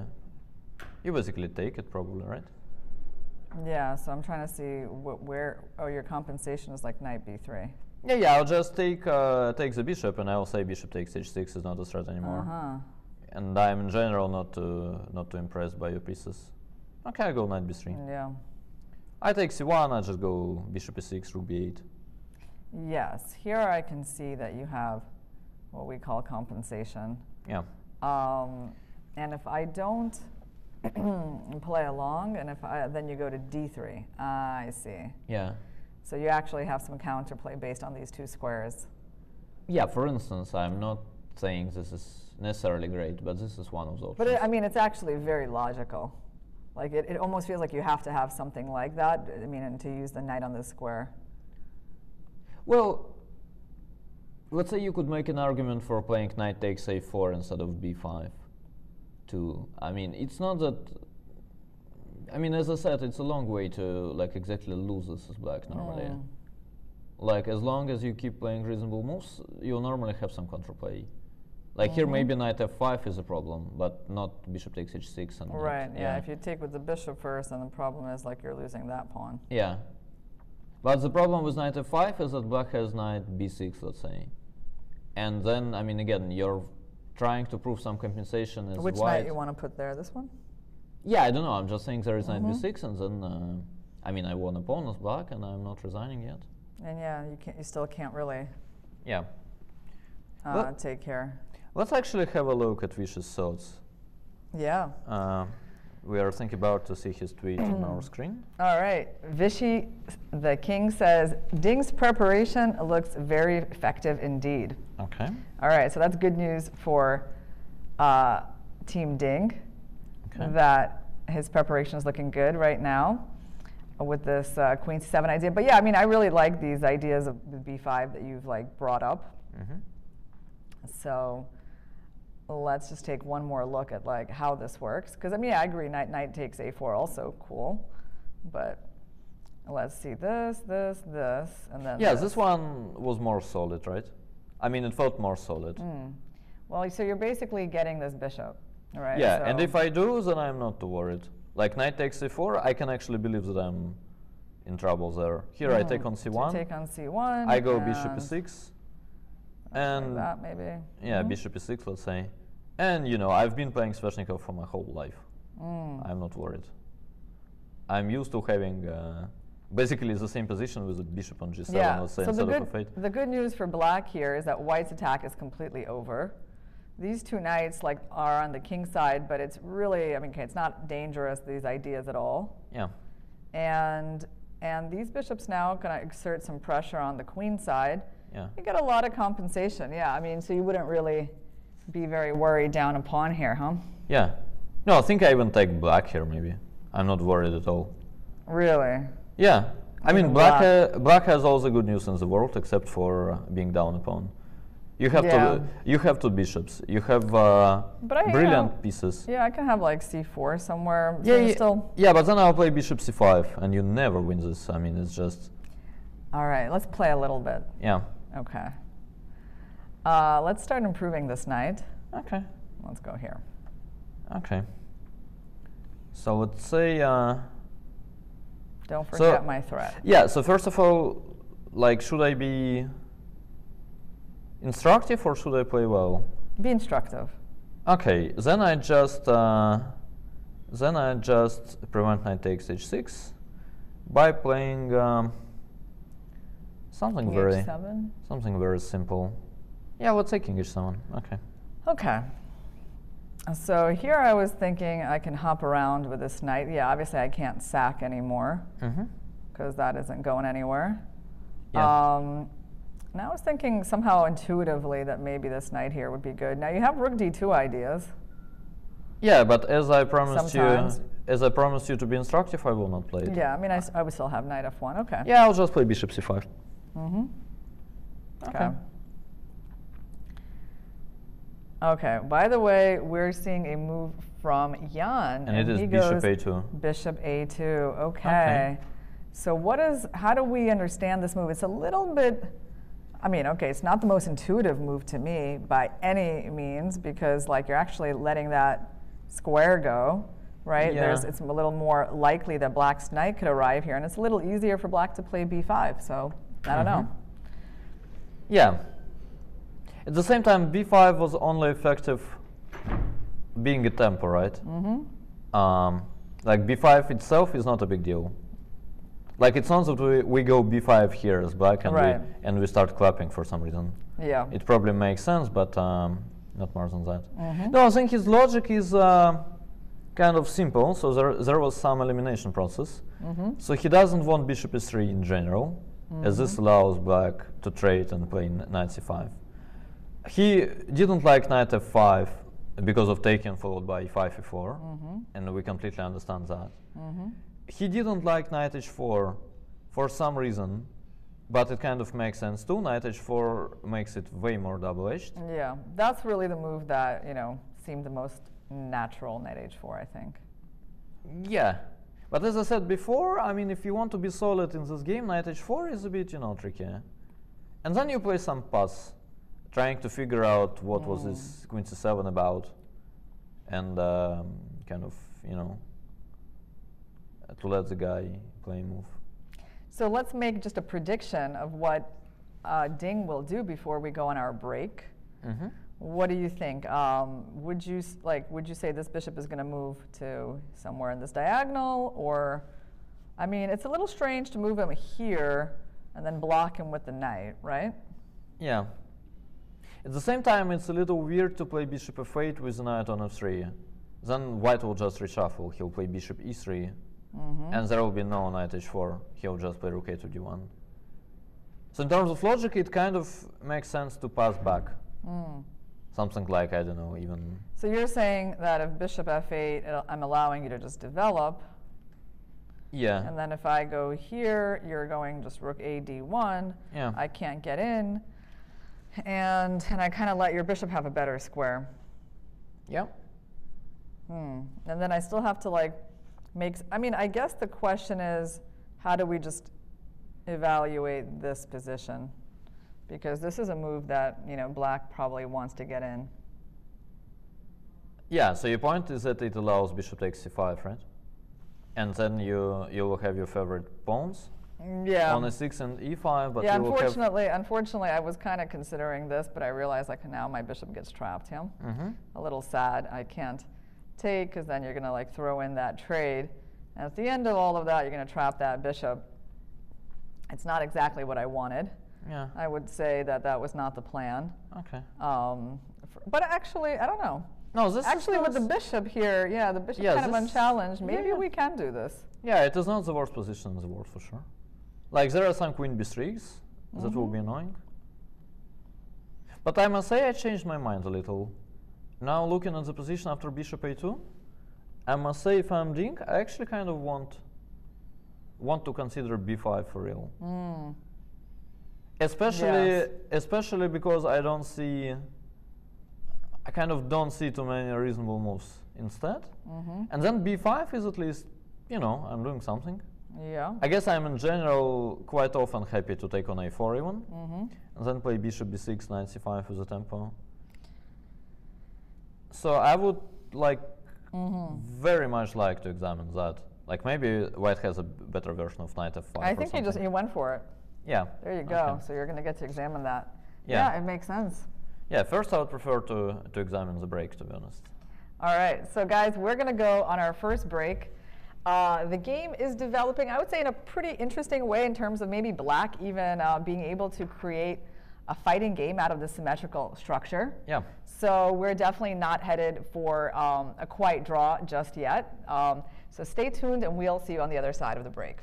you basically take it probably, right? Yeah. So I'm trying to see wh- where. Oh, your compensation is like knight b3. Yeah, yeah. I'll just take uh, take the bishop, and I'll say bishop takes h6 is not a threat anymore. Uh huh. And I'm in general not too not too impressed by your pieces. Okay, I go knight b3. Yeah. I take c1. I just go bishop e6, rook b8. Yes, here I can see that you have what we call compensation. Yeah. Um, and if I don't play along, and if I, then you go to d3. Ah, I see. Yeah. So you actually have some counterplay based on these two squares. Yeah. For instance, I'm not saying this is necessarily great, but this is one of those. But it, I mean, it's actually very logical. Like it, it almost feels like you have to have something like that. I mean, and to use the knight on this square. Well, let's say you could make an argument for playing knight takes a4 instead of b5. To, I mean, it's not that. I mean, as I said, it's a long way to like exactly lose this as black normally. Mm. Like as long as you keep playing reasonable moves, you'll normally have some counterplay. Like here, Mhm. maybe knight f5 is a problem, but not bishop takes h6 and not- Right. Yeah. If you take with the bishop first, then the problem is like you're losing that pawn. Yeah. But the problem with knight f5 is that black has knight b6, let's say. And then, I mean, again, you're trying to prove some compensation as Which white. knight you want to put there? This one? yeah, I don't know. I'm just saying there is knight Mhm. b6, and then, uh, I mean, I won a pawn as black, and I'm not resigning yet. And yeah, you can't. You still can't really Yeah. uh, take care. Let's actually have a look at Vishy's thoughts. Yeah. Uh, We are thinking about to see his tweet on our screen. All right. Vishy, the king says, Ding's preparation looks very effective indeed. Okay. All right, so that's good news for uh, Team Ding Okay. that his preparation is looking good right now with this uh, Queen C7 idea. But yeah, I mean, I really like these ideas of the B5 that you've like brought up. Mhm. So let's just take one more look at like how this works. Because I mean, yeah, I agree. Knight knight takes a4, also cool. But let's see this, this, this, and then Yeah, this one was more solid, right? I mean, it felt more solid. Mm. Well, so you're basically getting this bishop, right? Yeah, and if I do, then I'm not too worried. Like knight takes c4, I can actually believe that I'm in trouble there. Here I take Mm, on c1, take on c1. I go bishop and e6, like and that maybe. yeah, Mhm. bishop e6, let's say. And you know, I've been playing Sveshnikov for my whole life. Mm. I'm not worried. I'm used to having uh, basically the same position with a bishop on g7, Yeah. let's say, So the good, of a8. the good news for black here is that white's attack is completely over. These two knights like are on the king side, but it's really, I mean, okay, it's not dangerous these ideas at all. Yeah. And and these bishops now going to exert some pressure on the queen side. Yeah. You get a lot of compensation. Yeah, I mean, so you wouldn't really be very worried down a pawn here, huh? Yeah. No, I think I even take black here, maybe. I'm not worried at all. Really? Yeah. I mean, black, black. uh, black has all the good news in the world except for uh, being down a pawn. You have Yeah. to. You have two bishops. You have uh, But I, you brilliant know, pieces. Yeah, I can have like c4 somewhere. Yeah, yeah, Still. yeah, but then I'll play bishop c5, and you never win this. I mean, it's just All right, let's play a little bit. yeah. Okay. Uh, let's start improving this knight. Okay. Let's go here. Okay. So let's say. Uh, Don't So- forget my threat. yeah. So first of all, like, should I be instructive or should I play well? Be instructive. Okay, then I just uh, then I just prevent knight takes h6 by playing um, something very h7. something very simple. Yeah, we'll take king h7. Okay. Okay. So here I was thinking I can hop around with this knight. Yeah, obviously I can't sack anymore Mm-hmm. because that isn't going anywhere. Yeah. Um, now I was thinking somehow intuitively that maybe this knight here would be good. Now you have rook d2 ideas. Yeah, but as I promised Sometimes. you, as I promised you to be instructive, I will not play it. Yeah, I mean I, I would still have knight f1. Okay. Yeah, I'll just play bishop c5. Mm-hmm. Okay. Okay. Okay. By the way, we're seeing a move from Ian, And it is bishop a2. Bishop a2. Okay. So what is? How do we understand this move? It's a little bit. I mean, okay, it's not the most intuitive move to me by any means because like you're actually letting that square go, right? Yeah. There's it's a little more likely that black's knight could arrive here, and it's a little easier for black to play b5. So I don't mm-hmm. know. Yeah. At the same time, b5 was only effective being a tempo, right? Mm-hmm. Um, like b5 itself is not a big deal. Like it's not that we, we go b5 here as black and Right. we and we start clapping for some reason. Yeah. It probably makes sense, but um, not more than that. Mhm. No, I think his logic is uh, kind of simple. So there there was some elimination process. Mhm. So he doesn't want bishop e3 in general, as this Mm-hmm. allows black to trade and play knight c5. He didn't like knight f5 because of taking followed by e5 e4, Mhm. and we completely understand that. Mhm. He didn't like knight h4 for some reason, but it kind of makes sense too. Knight h4 makes it way more double-edged. Yeah, that's really the move that you know seemed the most natural knight h4, I think. Yeah, but as I said before, I mean, if you want to be solid in this game, knight h4 is a bit, you know, tricky. And then you play some pass, trying to figure out what was this queen c7 about, and um, kind of, you know, to let the guy play move. So let's make just a prediction of what uh, Ding will do before we go on our break. Mm-hmm. What do you think? Um, would you s- like? Would you say this bishop is going to move to somewhere in this diagonal, or? I mean, it's a little strange to move him here and then block him with the knight, right? Yeah. At the same time, it's a little weird to play bishop f8 with a knight on f3. then white will just reshuffle. He'll play bishop e3, Mm-hmm. and there will be no knight h4. He'll just play rook a to d1. So in terms of logic, it kind of makes sense to pass back. Mm. Something like I don't know, even So you're saying that if bishop f8, it'll- I'm allowing you to just develop, yeah, and then if I go here, you're going just rook a d1. yeah. I can't get in, and and I kind of let your bishop have a better square. yeah. Hmm. And then I still have to like make. I mean, I guess the question is, how do we just evaluate this position? Because this is a move that you know black probably wants to get in. Yeah, so your point is that it allows bishop takes c5, right? And then you you will have your favorite pawns Yeah. on a6 and e5, but yeah. Unfortunately, unfortunately, I was kind of considering this, but I realized like now my bishop gets trapped. Yeah. hmm A little sad. I can't take because then you're gonna like throw in that trade, and at the end of all of that, you're gonna trap that bishop. It's not exactly what I wanted. Yeah. I would say that that was not the plan. Okay. Um, f- but actually, I don't know. No, this Actually, with the bishop here, yeah, the bishop Yeah, kind of unchallenged. yeah, Maybe yeah. we can do this. Yeah, it is not the worst position in the world for sure. Like there are some queen b3s that will Mm-hmm. be annoying. But I must say I changed my mind a little. Now looking at the position after bishop a2, I must say if I'm Ding, I actually kind of want want to consider b5 for real. Mm. Especially Yes. especially because I don't see I kind of don't see too many reasonable moves instead. hmm And then b5 is at least, you know, I'm doing something. Yeah. I guess I'm in general quite often happy to take on a4 even, hmm and then play bishop b6, knight c5 with the tempo. So I would like hmm very much like to examine that. Like maybe white has a better version of knight f5. I think he just he went for it. yeah. There you go. Okay. So you're going to get to examine that. Yeah. it makes sense. Yeah. First, I would prefer to to examine the break. To be honest. All right, so guys, we're going to go on our first break. Uh, the game is developing, I would say, in a pretty interesting way in terms of maybe black even uh, being able to create a fighting game out of the symmetrical structure. Yeah. So we're definitely not headed for um, a quiet draw just yet. Um, so stay tuned, and we'll see you on the other side of the break.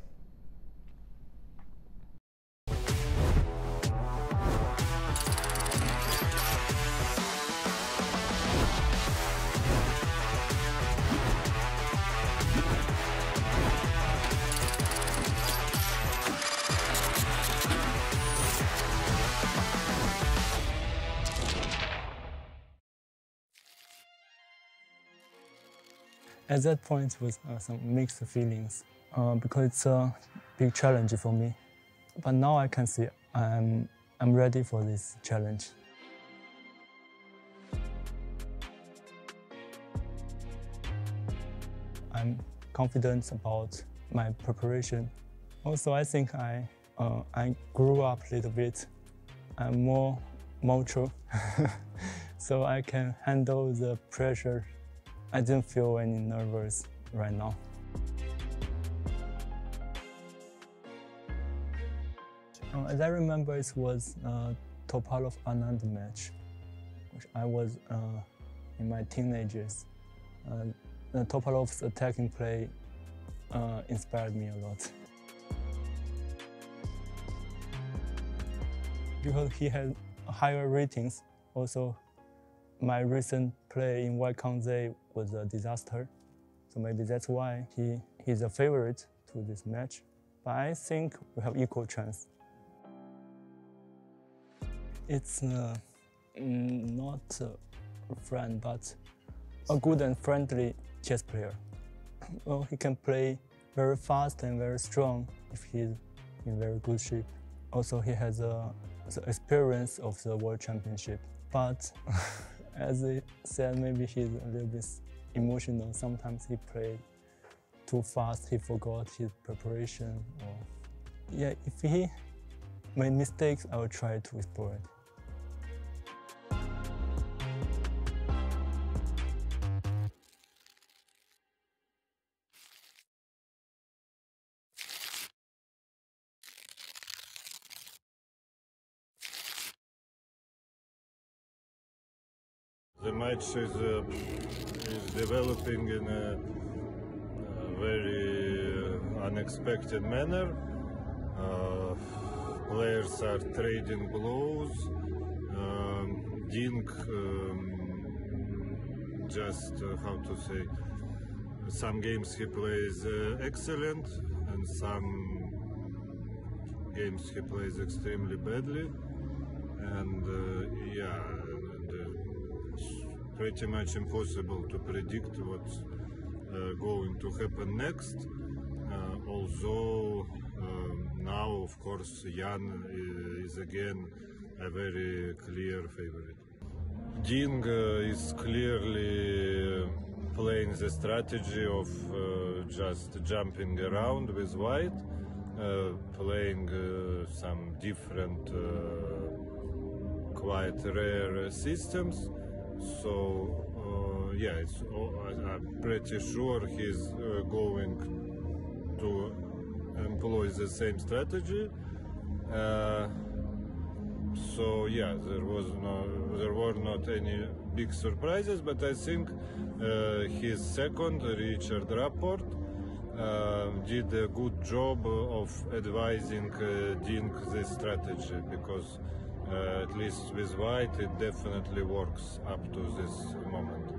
At that point was uh, some mixed feelings uh, because it's a big challenge for me. But now I can see I'm, I'm ready for this challenge. I'm confident about my preparation. Also, I think I, uh, I grew up a little bit. I'm more mature, so I can handle the pressure I didn't feel any nervous right now. Uh, as I remember, it was uh, Topalov Anand match, which I was uh, in my teenagers. Uh, uh, Topalov's attacking play uh, inspired me a lot. Because he had higher ratings, also my recent play in Wijk aan Zee was a disaster. So maybe that's why he, he's a favorite to this match. But I think we have equal chance. It's uh, mm, not a friend, but a good and friendly chess player. Well, he can play very fast and very strong if he's in very good shape. Also, he has uh, the experience of the World Championship. But as I said, maybe he's a little bit emotional. Sometimes he played too fast, he forgot his preparation. Or yeah, if he made mistakes, I will try to explore it. Match is, uh, is developing in a, a very uh, unexpected manner. Uh, players are trading blows. Um, um, just uh, how to say some games he plays uh, excellent and some games he plays extremely badly and uh, yeah pretty much impossible to predict what's uh, going to happen next uh, although um, now of course Ian is again a very clear favorite Ding uh, is clearly playing the strategy of uh, just jumping around with white, uh, playing uh, some different, uh, quite rare systems. So, uh, yeah, it's, I- I'm pretty sure he's uh, going to employ the same strategy. Uh, so yeah, there was no, there were not any big surprises, but I think uh, his second, Richard Rapport, uh, did a good job of advising uh, Ding this strategy because uh, at least with White it definitely works up to this moment.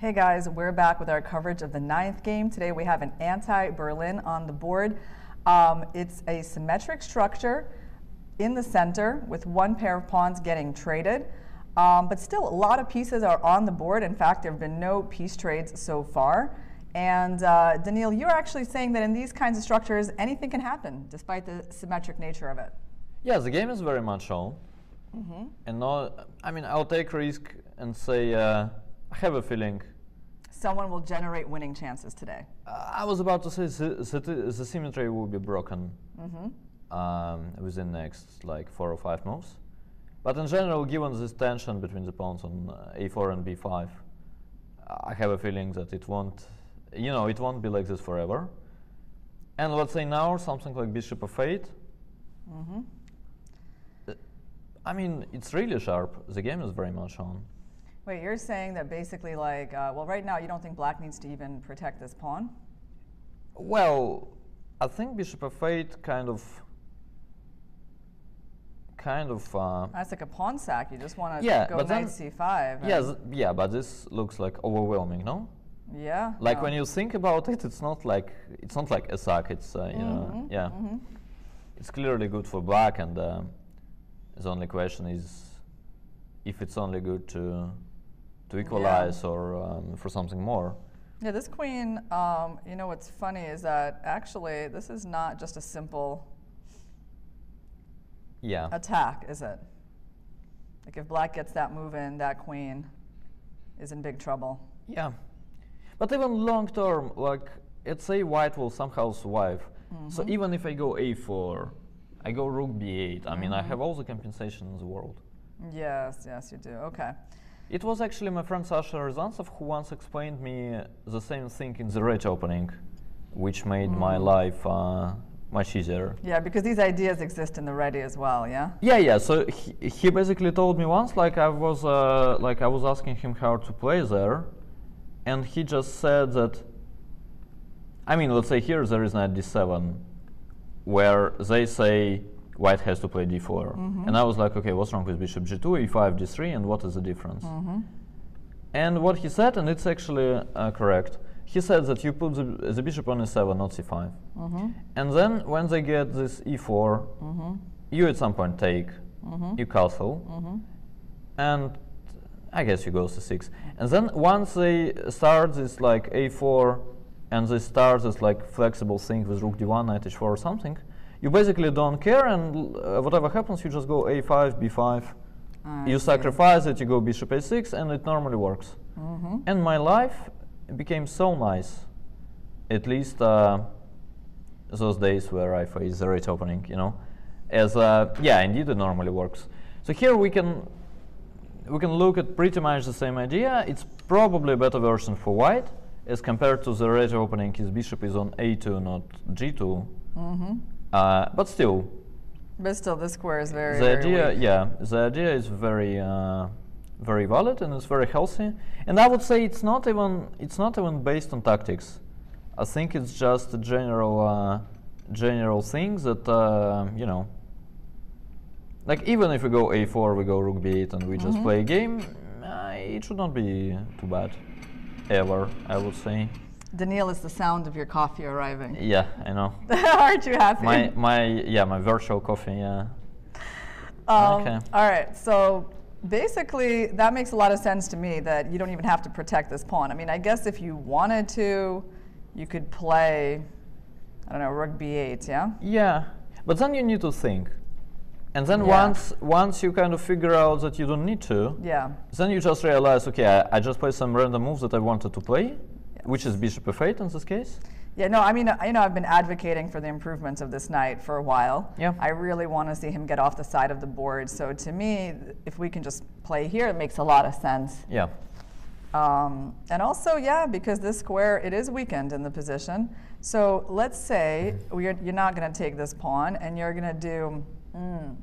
Hey guys, we're back with our coverage of the ninth game. Today we have an anti-Berlin on the board. Um, it's a symmetric structure in the center with one pair of pawns getting traded. Um, but still, a lot of pieces are on the board. In fact, there have been no piece trades so far. And uh, Daniil, you're actually saying that in these kinds of structures, anything can happen despite the symmetric nature of it. Yeah, the game is very much on. Mm-hmm. And no, I mean, I'll take risk and say uh, I have a feeling. Someone will generate winning chances today. Uh, I was about to say the, the, the symmetry will be broken Mm-hmm. um, within next like four or five moves. But in general, given this tension between the pawns on uh, a4 and b5, I have a feeling that it won't, you know, it won't be like this forever. And let's say now something like bishop f8 Mm-hmm. I mean, it's really sharp. The game is very much on. Wait, you're saying that basically, like, uh, well, right now you don't think black needs to even protect this pawn? Well, I think bishop f8 kind of, kind of. Uh, That's like a pawn sack. You just want to Yeah, go but knight c5. yeah, th- yeah, but this looks like overwhelming, no? Yeah. Like no. when you think about it, it's not like it's not like a sack. It's uh, you know, Mhm, yeah, mhm. it's clearly good for black, and um, the only question is if it's only good to to equalize or um, for something more. Yeah, this queen, um, you know what's funny is that actually this is not just a simple Yeah, attack, is it? Like if black gets that move in, that queen is in big trouble. yeah, but even long term, like let's say white will somehow survive. So Mm-hmm. even if I go a4, I go rook b8. I mean, I Mm-hmm. have all the compensation in the world. Yes, yes, you do. Okay. It was actually my friend Sasha Ryazantsev who once explained me the same thing in the Réti opening, which made my Mm. life uh, much easier. Yeah, because these ideas exist in the Réti as well, yeah? Yeah, yeah. So he, he basically told me once, like I was, uh, like I was asking him how to play there, and he just said that. I mean, let's say here there is knight d7, where they say white has to play d4, mm-hmm. and I was like, okay, what's wrong with bishop g2, e5, d3, and what is the difference? Mm-hmm. And what he said, and it's actually uh, correct, he said that you put the, the bishop on e7, not c5. Mm-hmm. And then when they get this e4, you at some point take, you castle, and I guess you go c6. And then once they start this like a4, and they start this like flexible thing with rook d1, knight h4 or something, you basically don't care, and uh, whatever happens, you just go a5, b5. I You sacrifice it, you go bishop a6, and it normally works. Mm-hmm. And my life became so nice. At least uh, those days where I face the Réti opening, you know, as uh, yeah, indeed it normally works. So here we can we can look at pretty much the same idea. It's probably a better version for white as compared to the Réti opening. His bishop is on a2, not g2. Mm-hmm. Uh, but still, But still, this square is very, the idea, yeah, the idea is very, uh, very valid and it's very healthy. And I would say it's not even it's not even based on tactics. I think it's just a general, uh, general thing that uh, you know. Like even if we go a4, we go rook b8, and we just play a game, uh, it should not be too bad, ever. I would say. Daniil is the sound of your coffee arriving. Yeah, I know. Aren't you happy? my my yeah, my virtual coffee. Yeah. Um, Okay. All right. So basically, that makes a lot of sense to me that you don't even have to protect this pawn. I mean, I guess if you wanted to, you could play, I don't know, rook b8, yeah? Yeah, but then you need to think, and then Yeah. once once you kind of figure out that you don't need to, Yeah. then you just realize, okay, I, I just played some random moves that I wanted to play, which is bishop f8 in this case. Yeah, no, I mean, uh, you know, I've been advocating for the improvements of this knight for a while. Yeah. I really want to see him get off the side of the board. So to me, if we can just play here, it makes a lot of sense. Yeah, Um, and also, yeah, because this square, it is weakened in the position. So let's say you're not going to take this pawn and you're going to do, mm.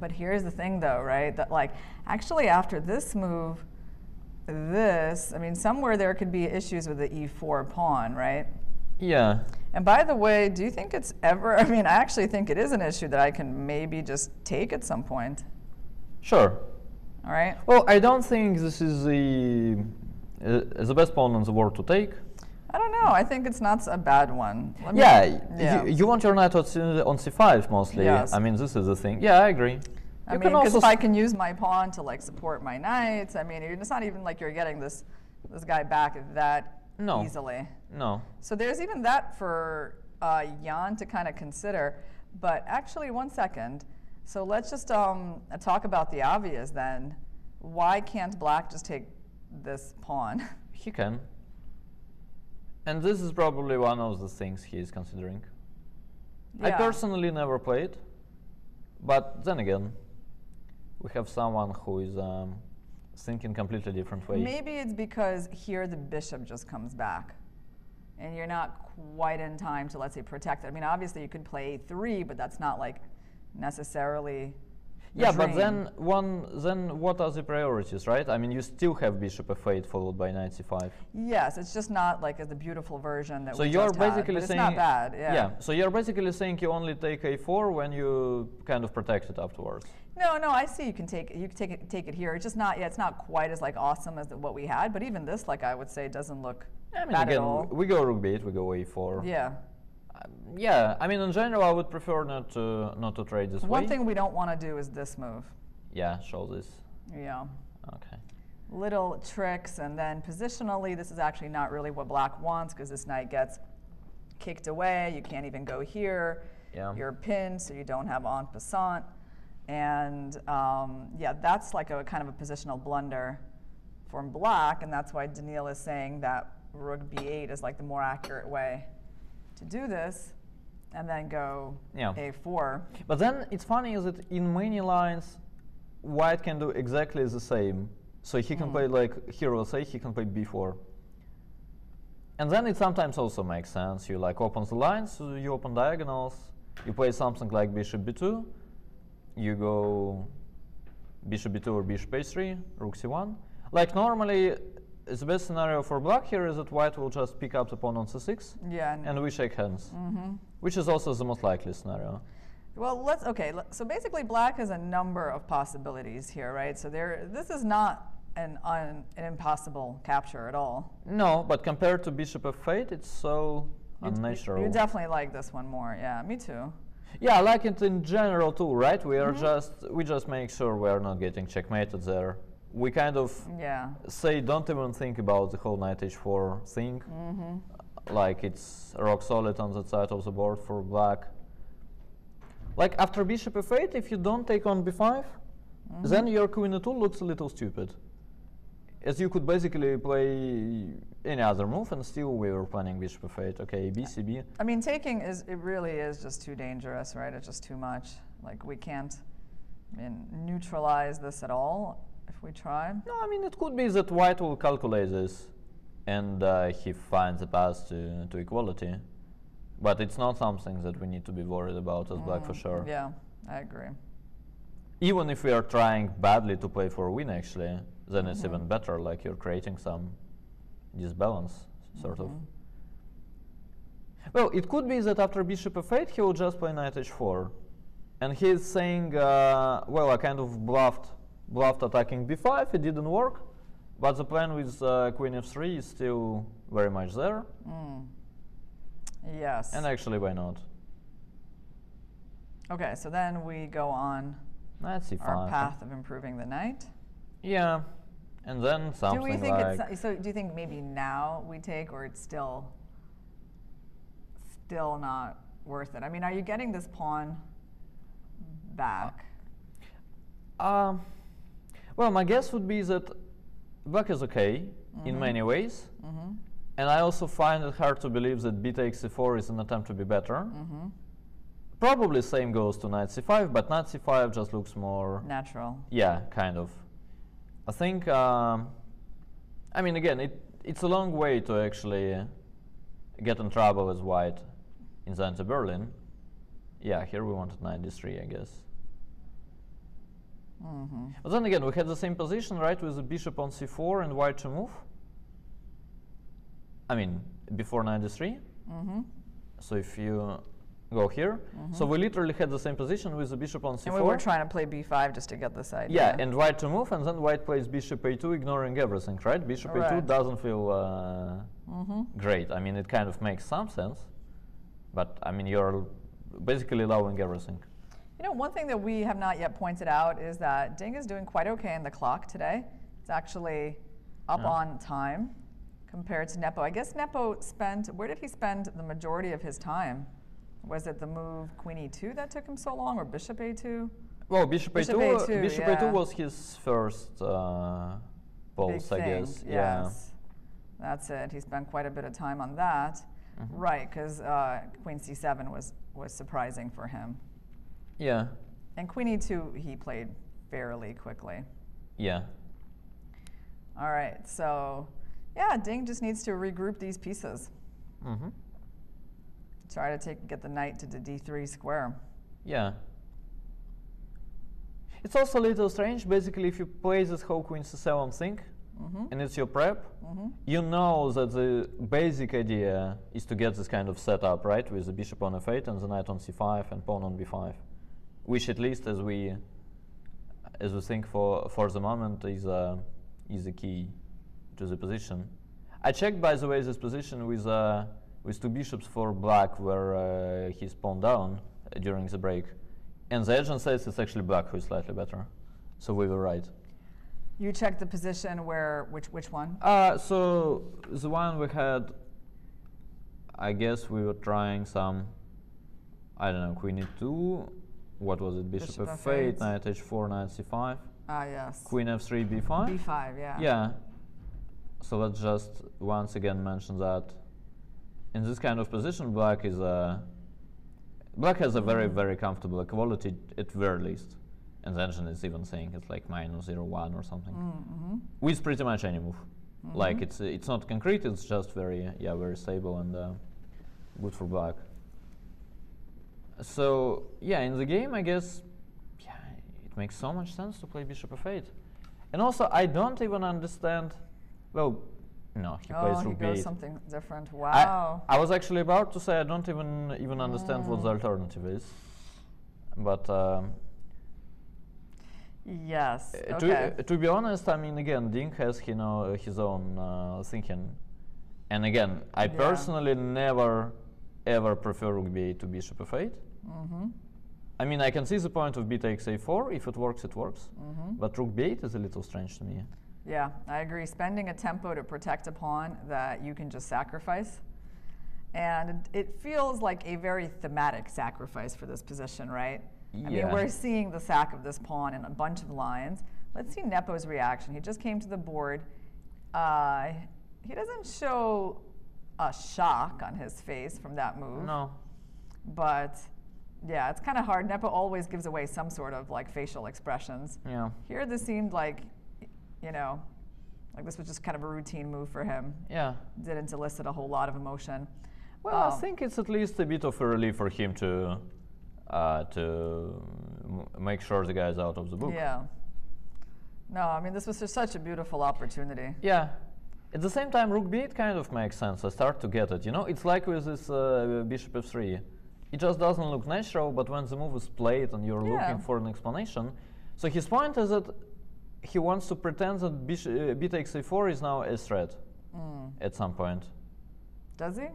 but here's the thing though, right? That like, actually after this move, this, I mean, somewhere there could be issues with the e4 pawn, right? yeah, And by the way, do you think it's ever, I mean, I actually think it is an issue that I can maybe just take at some point, sure. all right? Well, I don't think this is the uh, the best pawn in the world to take. I don't know. I think it's not a bad one. Me- Yeah, yeah. You, you want your knight on c5 mostly. Yes. I mean, this is the thing. Yeah, I agree. I you mean, because if I can use my pawn to like support my knights, I mean, it's not even like you're getting this this guy back that No. easily. no. So there's even that for uh, Ian to kind of consider. But actually, one second. So let's just um, talk about the obvious then. Why can't Black just take this pawn? He can. And this is probably one of the things he is considering. I personally never played, but then again, we have someone who is um, thinking completely different way. Maybe it's because here the bishop just comes back. And you're not quite in time to, let's say, protect it. I mean, obviously you could play a3, but that's not like necessarily. the Yeah, but then one, then what are the priorities, right? I mean, you still have bishop f8 followed by knight c5. Yes, it's just not like the beautiful version that So we you're just had, basically but saying it's not bad. Yeah. Yeah. So you're basically saying you only take a4 when you kind of protect it afterwards. No, no, I see. You can take you can take it take it here. It's just not. Yeah, it's not quite as like awesome as the, what we had. But even this, like I would say, doesn't look I mean, bad again, at all. we go rook b8, we go a4. Yeah. Um, yeah, I mean, in general, I would prefer not to not to trade this One way. thing we don't want to do is this move. Yeah, show this. Yeah. Okay. Little tricks, and then positionally, this is actually not really what black wants because this knight gets kicked away. You can't even go here. Yeah. You're pinned, so you don't have en passant. And um, yeah, that's like a kind of a positional blunder from black, and that's why Daniil is saying that rook b8 is like the more accurate way to do this, and then go Yeah. a4. But then it's funny is that in many lines, white can do exactly the same. So he can Mm. play like here we'll say he can play b4. And then it sometimes also makes sense. You like open the lines, you open diagonals, you play something like bishop b2, you go bishop b2 or bishop a3, rook c1. Like normally, the best scenario for black here is that white will just pick up the pawn on c6, Yeah. and- and we shake hands, Mhm. which is also the most likely scenario. Well, let's okay. So basically, black has a number of possibilities here, right? So there, this is not an un, an impossible capture at all. No, but compared to bishop f8, it's so You unnatural. You definitely like this one more. Yeah, me too. Yeah, I like it in general too, right? We are Mhm. just we just make sure we are not getting checkmated there. We kind of Yeah. say don't even think about the whole knight h4 thing. Mhm. Like it's rock solid on that side of the board for black. Like after bishop f8, if you don't take on b5, then your queen e2 looks a little stupid. As you could basically play any other move, and still we were planning bishop f8. Okay, b, c, b. I mean, taking is it really is just too dangerous, right? It's just too much. Like we can't I mean, neutralize this at all if we try. No, I mean it could be that white will calculate this, and uh, he finds a path to, to equality. But it's not something that we need to be worried about as black for Mm, sure. Yeah, I agree. Even if we are trying badly to play for a win, actually, then it's Mhm. even better. Like you're creating some disbalance, sort of. Mhm. Well, it could be that after bishop f8, he will just play knight h4. And he's saying, uh, well, I kind of bluffed, bluffed attacking b5, it didn't work. But the plan with uh, queen f3 is still very much there. Mm. Yes. And actually, why not? okay, so then we go on Knight c5. our path of improving the knight. Yeah. And then something do we think like... it's so? Do you think maybe now we take, or it's still, still not worth it? I mean, are you getting this pawn back? Um, well, my guess would be that black is okay in Mhm. many ways. Mm-hmm. And I also find it hard to believe that b takes c4 is an attempt to be better. Mm-hmm. Probably same goes to knight c5, but knight c5 just looks more, Natural. yeah, kind of. I think, um, I mean, again, it, it's a long way to actually get in trouble as white in the anti-Berlin. Yeah, here we wanted 93, I guess. Mm-hmm. But then again, we had the same position, right, with the bishop on c4 and white to move. I mean, before 93. Mm-hmm. So if you go here. So we literally had the same position with the bishop on c4. Mm-hmm. And we were trying to play b5 just to get this idea. Yeah, and white to move, and then white plays bishop a2, ignoring everything, right? Bishop a2 Mm-hmm. doesn't feel uh, great. I mean, it kind of makes some sense, but I mean, you're basically allowing everything. You know, one thing that we have not yet pointed out is that Ding is doing quite okay in the clock today. It's actually up Yeah. on time compared to Nepo. I guess Nepo spent, where did he spend the majority of his time? Was it the move Queen e2 that took him so long, or Bishop a2? Well, bishop, Bishop a2, uh, A2, bishop yeah. a2 was his first uh, pulse, I guess. Yeah. Yes. That's it. He spent quite a bit of time on that. Right, because uh, Queen c7 was, was surprising for him. Yeah. And Queen e2, he played fairly quickly. Yeah. All right, so yeah, Ding just needs to regroup these pieces. hmm Try to take get the knight to the d3 square. Yeah. It's also a little strange. Basically, if you play this whole queen c7 thing, Mm-hmm. and it's your prep, you know that the basic idea is to get this kind of setup, right, with the bishop on f8 and the knight on c5 and pawn on b5, which at least as we as we think for for the moment is uh, is the key to the position. I checked, by the way, this position with uh, with two bishops for black, where uh, he's pawned down uh, during the break, and the engine says it's actually black who is slightly better. So we were right. You check the position where which which one? Uh, so the one we had, I guess we were trying some, I don't know, queen e2, what was it, bishop, Bishop f8, F8. knight h4, knight c5, Ah yes. queen f3, b5. b5, yeah. Yeah. So let's just once again mention that in this kind of position, black is a black has a very very comfortable equality at very least, and the engine is even saying it's like minus zero one or something Mm-hmm. with pretty much any move. Like it's it's not concrete. It's just very yeah very stable and uh, good for black. So yeah, in the game, I guess yeah, it makes so much sense to play bishop f8. And also, I don't even understand. Well, no, he plays Oh, he rook goes b8. something different. Wow. I was actually about to say I don't even even understand what the Mm. alternative is, but um, yes. uh, Okay. to, to be honest, I mean, again, Ding has you know his own uh, thinking, and again, I Yeah. personally never ever prefer rook b8 to bishop f8. mm-hmm. I mean, I can see the point of b takes a4. If it works, it works. Mm-hmm. But rook b8 is a little strange to me. Yeah, I agree. Spending a tempo to protect a pawn that you can just sacrifice. And it, feels like a very thematic sacrifice for this position, right? Yeah. I mean, we're seeing the sack of this pawn in a bunch of lines. Let's see Nepo's reaction. He just came to the board. Uh, he doesn't show a shock on his face from that move. No. But yeah, it's kind of hard. Nepo always gives away some sort of like facial expressions. Yeah. Here, this seemed like, you know, like this was just kind of a routine move for him. Yeah. Didn't elicit a whole lot of emotion. Well, I Um, think it's at least a bit of a relief for him to uh, to m- make sure the guy's out of the book. Yeah. No, I mean, this was just such a beautiful opportunity. Yeah. At the same time, rook b8 kind of makes sense. I start to get it. You know, it's like with this uh, bishop f3. It just doesn't look natural, but when the move is played and you're Yeah. looking for an explanation, so his point is that he wants to pretend that uh, b takes a4 is now a threat Mm. at some point. Does he?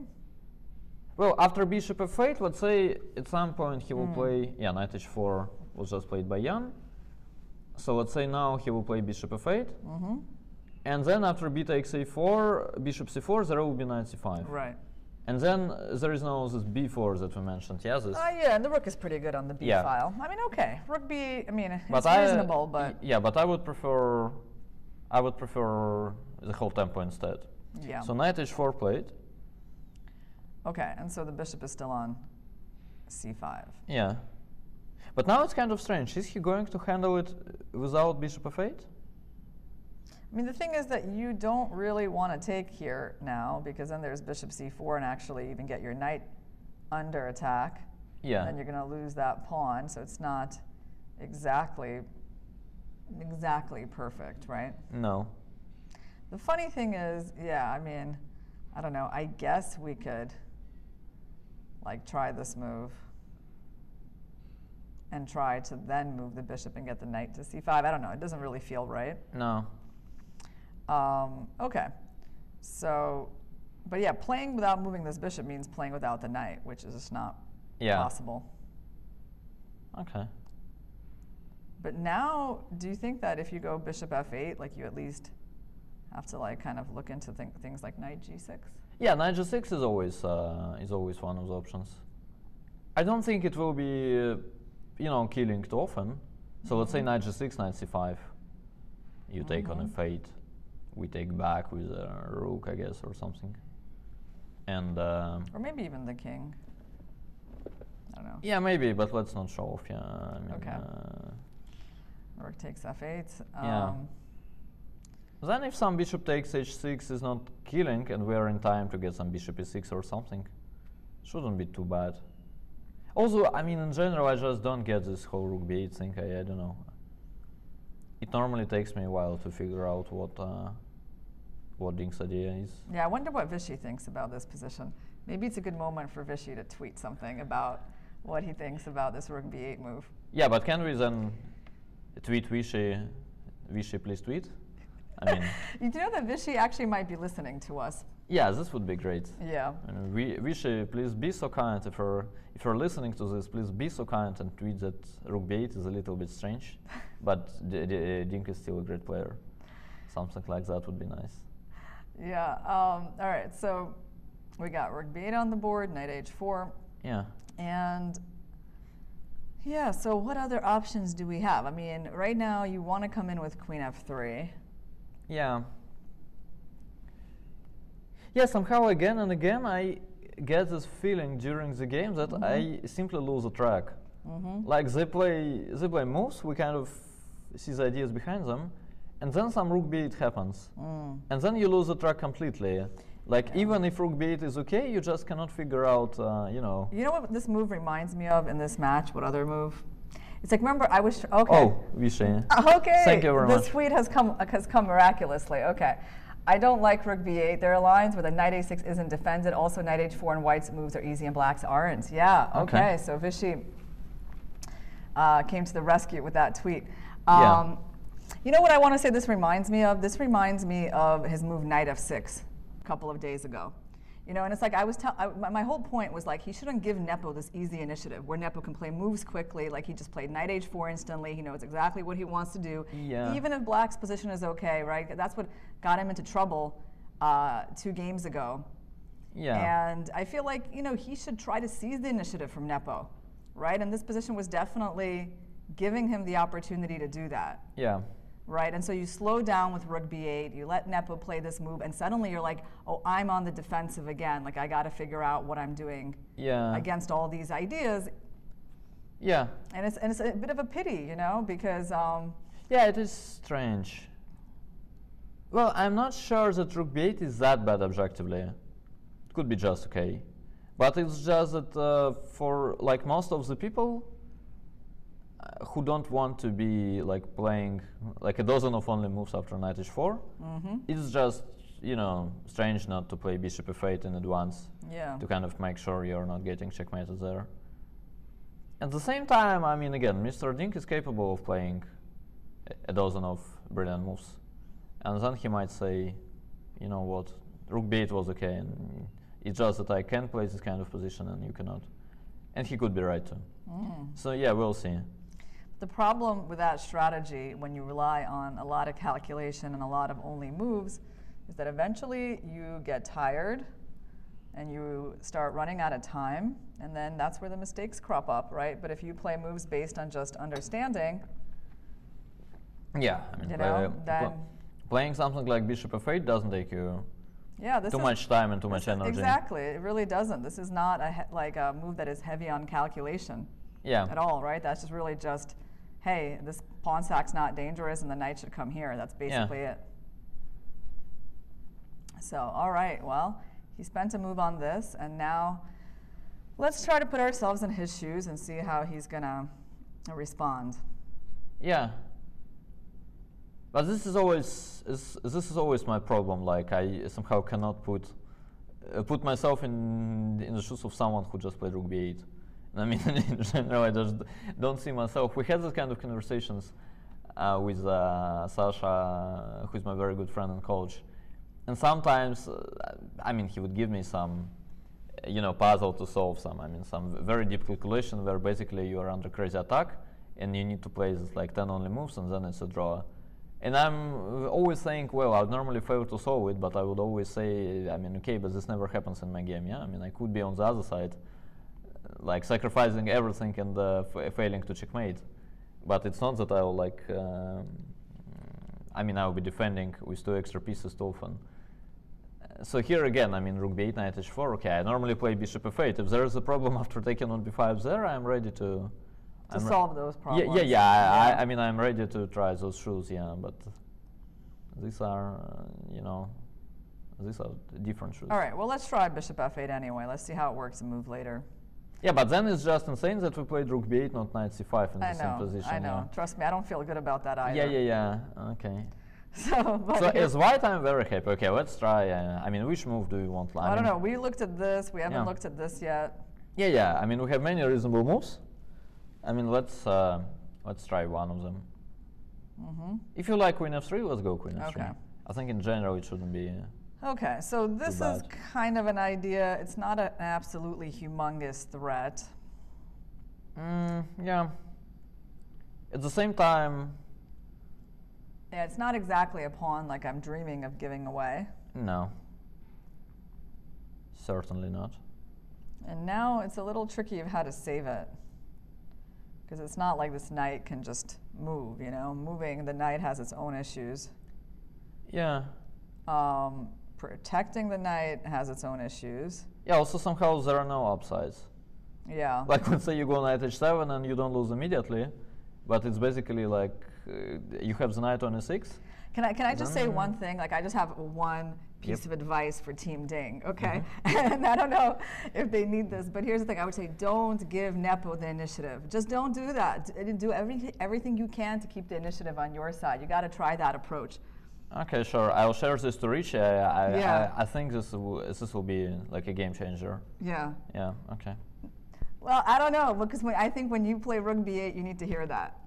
Well, after bishop f8, let's say at some point he will Mm. play. Yeah, knight h4 was just played by Ian. So let's say now he will play bishop f8, Mm-hmm. and then after b takes a4, bishop c4, there will be knight c5. Right. And then uh, there is now this b4 that we mentioned. Yeah, this. Uh, yeah, and the rook is pretty good on the b Yeah. file. I mean, okay, rook b. I mean, but it's I, reasonable, but yeah, but I would prefer, I would prefer the whole tempo instead. yeah. So knight h4 played. okay, and so the bishop is still on c5. Yeah. But now it's kind of strange. Is he going to handle it without bishop f8? I mean, the thing is that you don't really want to take here now because then there's bishop c4 and actually even get your knight under attack. Yeah. Then you're going to lose that pawn, so it's not exactly exactly perfect, right? No. The funny thing is, yeah, I mean, I don't know. I guess we could like try this move. and try to then move the bishop and get the knight to c5. I don't know. It doesn't really feel right. No. Um, okay. So, but yeah, playing without moving this bishop means playing without the knight, which is just not Yeah. possible. Okay. But now, do you think that if you go bishop f8, like you at least have to like kind of look into th- things like knight g6? Yeah, knight g6 is always uh, is always one of the options. I don't think it will be, uh, you know, killing too often. So let's say Mm-hmm. knight g6, knight c5. You take on f8. We take back with a rook, I guess, or something. And um, Or maybe even the king. I don't know. yeah, maybe, but let's not show off. Yeah. I mean, Okay. uh, Rook takes f8. Yeah. Um, then if some bishop takes h6 is not killing, and we are in time to get some bishop e6 or something, shouldn't be too bad. Also, I mean, in general, I just don't get this whole rook b8 thing. I, I don't know. It normally takes me a while to figure out what uh, what Ding's idea is. Yeah, I wonder what Vishy thinks about this position. Maybe it's a good moment for Vishy to tweet something about what he thinks about this rook b8 move. Yeah, but can we then tweet Vishy, Vishy please tweet? I mean, You know that Vishy actually might be listening to us. yeah, this would be great. Yeah. We, Vishy, please be so kind. If you're, if you're listening to this, please be so kind and tweet that Rook B8 is a little bit strange, but Ding is still a great player. Something like that would be nice. Yeah. Um, all right. So we got rook b8 on the board, knight h4, Yeah. and yeah. So what other options do we have? I mean, right now you want to come in with queen f3. Yeah. Yeah, somehow again and again I get this feeling during the game that I simply lose the track. Like they play they play moves, we kind of see the ideas behind them, and then some rook b8 happens. And then you lose the track completely. Like even if rook b8 is okay, you just cannot figure out uh, you know You know what this move reminds me of in this match? What other move? It's like remember I was okay. Oh, Vishy. Okay. Thank you very the much. tweet has come has come miraculously. Okay. I don't like rook b8. There are lines where the knight a6 isn't defended. Also, knight h4 and white's moves are easy and black's aren't. Yeah. Okay. Okay. So Vishy uh, came to the rescue with that tweet. Yeah. Um, You know what I want to say this reminds me of? This reminds me of his move knight f6 a couple of days ago. You know, and it's like I was tell- I, my, my whole point was like he shouldn't give Nepo this easy initiative where Nepo can play moves quickly, like he just played knight h4 instantly. He knows exactly what he wants to do. Yeah. Even if Black's position is okay, right? That's what got him into trouble uh, two games ago. Yeah. And I feel like, you know, he should try to seize the initiative from Nepo, right? And this position was definitely giving him the opportunity to do that, yeah. Right? And so you slow down with rook b8, you let Nepo play this move, and suddenly you're like, oh, I'm on the defensive again. Like, I got to figure out what I'm doing Yeah. against all these ideas. Yeah. And it's, and it's a bit of a pity, you know, because, um, Yeah, it is strange. Well, I'm not sure that rook b8 is that bad objectively. It could be just okay. But it's just that uh, for like most of the people who don't want to be like playing like a dozen of only moves after knight h4, mm-hmm. it's just, you know, strange not to play bishop f8 in advance yeah. to kind of make sure you're not getting checkmated there. At the same time, I mean, again, Mr. Ding is capable of playing a- dozen of brilliant moves. And then he might say, you know what, rook b8 was okay, and it's just that I can play this kind of position and you cannot. And he could be right too. Mm-hmm. So yeah, we'll see. The problem with that strategy, when you rely on a lot of calculation and a lot of only moves, is that eventually you get tired and you start running out of time, and then that's where the mistakes crop up, right? But if you play moves based on just understanding, Yeah, I mean, You play- know, pl- playing something like bishop f8 doesn't take you yeah, this too is much time and too much energy. Exactly, it really doesn't. This is not a he- like a move that is heavy on calculation Yeah. at all, right? That's just really just, hey, this pawn sack's not dangerous, and the knight should come here. That's basically it. So, all right, well, he spent a move on this, and now let's try to put ourselves in his shoes and see how he's gonna respond. Yeah. But this is always is, this is always my problem. Like I somehow cannot put uh, put myself in in the shoes of someone who just played rook b8. I mean, in general, I just don't see myself. We had this kind of conversations uh, with uh, Sasha, who's my very good friend and coach, and sometimes, uh, I mean, he would give me some, you know, puzzle to solve some. I mean, some very deep calculation where basically you are under crazy attack, and you need to play this like 10 only moves, and then it's a draw. And I'm always saying, well, I'd normally fail to solve it, but I would always say, I mean, okay, but this never happens in my game, yeah? I mean, I could be on the other side, like sacrificing everything and uh, failing to checkmate. But it's not that I'll like, um, I mean, I'll be defending with two extra pieces too often. So here again, I mean, rook b8, knight h4, okay, I normally play bishop f8. If there is a problem after taking on b5 there, I'm ready to to I'm solve those problems. Yeah, yeah, yeah. I, I, mean, I'm ready to try those shoes. Yeah, but these are, uh, you know, these are different shoes. All right. Well, let's try bishop f8 anyway. Let's see how it works and move later. Yeah, but then it's just insane that we played rook b8, not knight c5 in I the know, same position. I know. Yeah. Trust me, I don't feel good about that either. Yeah, yeah, yeah. Okay. So, so as white, I'm very happy. Okay, let's try. Uh, I mean, which move do you want? I, I don't know. We looked at this. We haven't yeah. looked at this yet. Yeah, yeah. I mean, we have many reasonable moves. I mean, let's uh, let's try one of them. Mm -hmm. If you like Queen f3, let's go Queen f3. Okay. I think in general it shouldn't be. Uh, okay, so this is kind of an idea. It's not an absolutely humongous threat. Mm, yeah. At the same time. Yeah, it's not exactly a pawn like I'm dreaming of giving away. No. Certainly not. And now it's a little tricky of how to save it because it's not like this knight can just move, you know. Moving the knight has its own issues. Yeah. Um, protecting the knight has its own issues. Yeah, also somehow there are no upsides. Yeah. Like let's say you go knight h7 and you don't lose immediately, but it's basically like uh, you have the knight on e6. Can I can I just say one thing? Like I just have one piece yep. of advice for Team Ding, okay? Mm-hmm. and I don't know if they need this, but here's the thing: I would say don't give Nepo the initiative. Just don't do that. Do everything everything you can to keep the initiative on your side. You got to try that approach. Okay, sure. I'll share this to Rich. I, I, yeah. I, I think this will, this will be like a game changer. Yeah. Yeah. Okay. Well, I don't know because when, I think when you play rook b8, you need to hear that,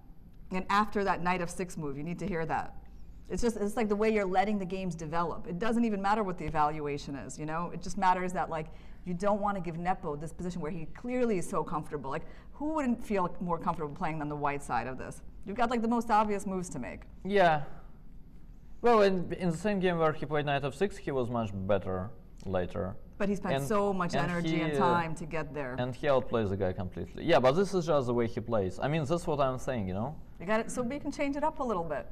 and after that knight f6 move, you need to hear that. It's just it's like the way you're letting the games develop. It doesn't even matter what the evaluation is, you know? It just matters that like you don't want to give Nepo this position where he clearly is so comfortable. Like who wouldn't feel more comfortable playing on the white side of this? You've got like the most obvious moves to make. Yeah. Well, in, in the same game where he played knight f6 he was much better later. But he spent and so much and energy he, and time to get there. And he outplays the guy completely. Yeah, but this is just the way he plays. I mean, that's what I'm saying, you know? You got it. So we can change it up a little bit.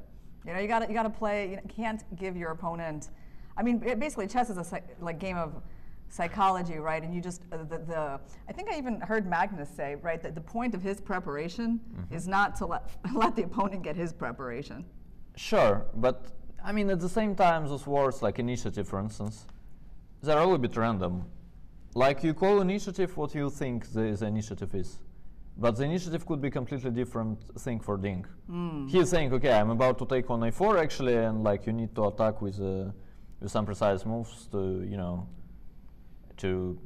You know, you got you got to play. You can't give your opponent. I mean, basically, chess is a like game of psychology, right? And you just uh, the, the I think I even heard Magnus say, right, that the point of his preparation mm-hmm. is not to let let the opponent get his preparation. Sure, but I mean, at the same time, those words like initiative, for instance, they're a little bit random. Like you call initiative what you think the, the initiative is. But the initiative could be completely different thing for Ding. Mm. He's saying, okay, I'm about to take on a4 actually, and like you need to attack with uh, with some precise moves to you know to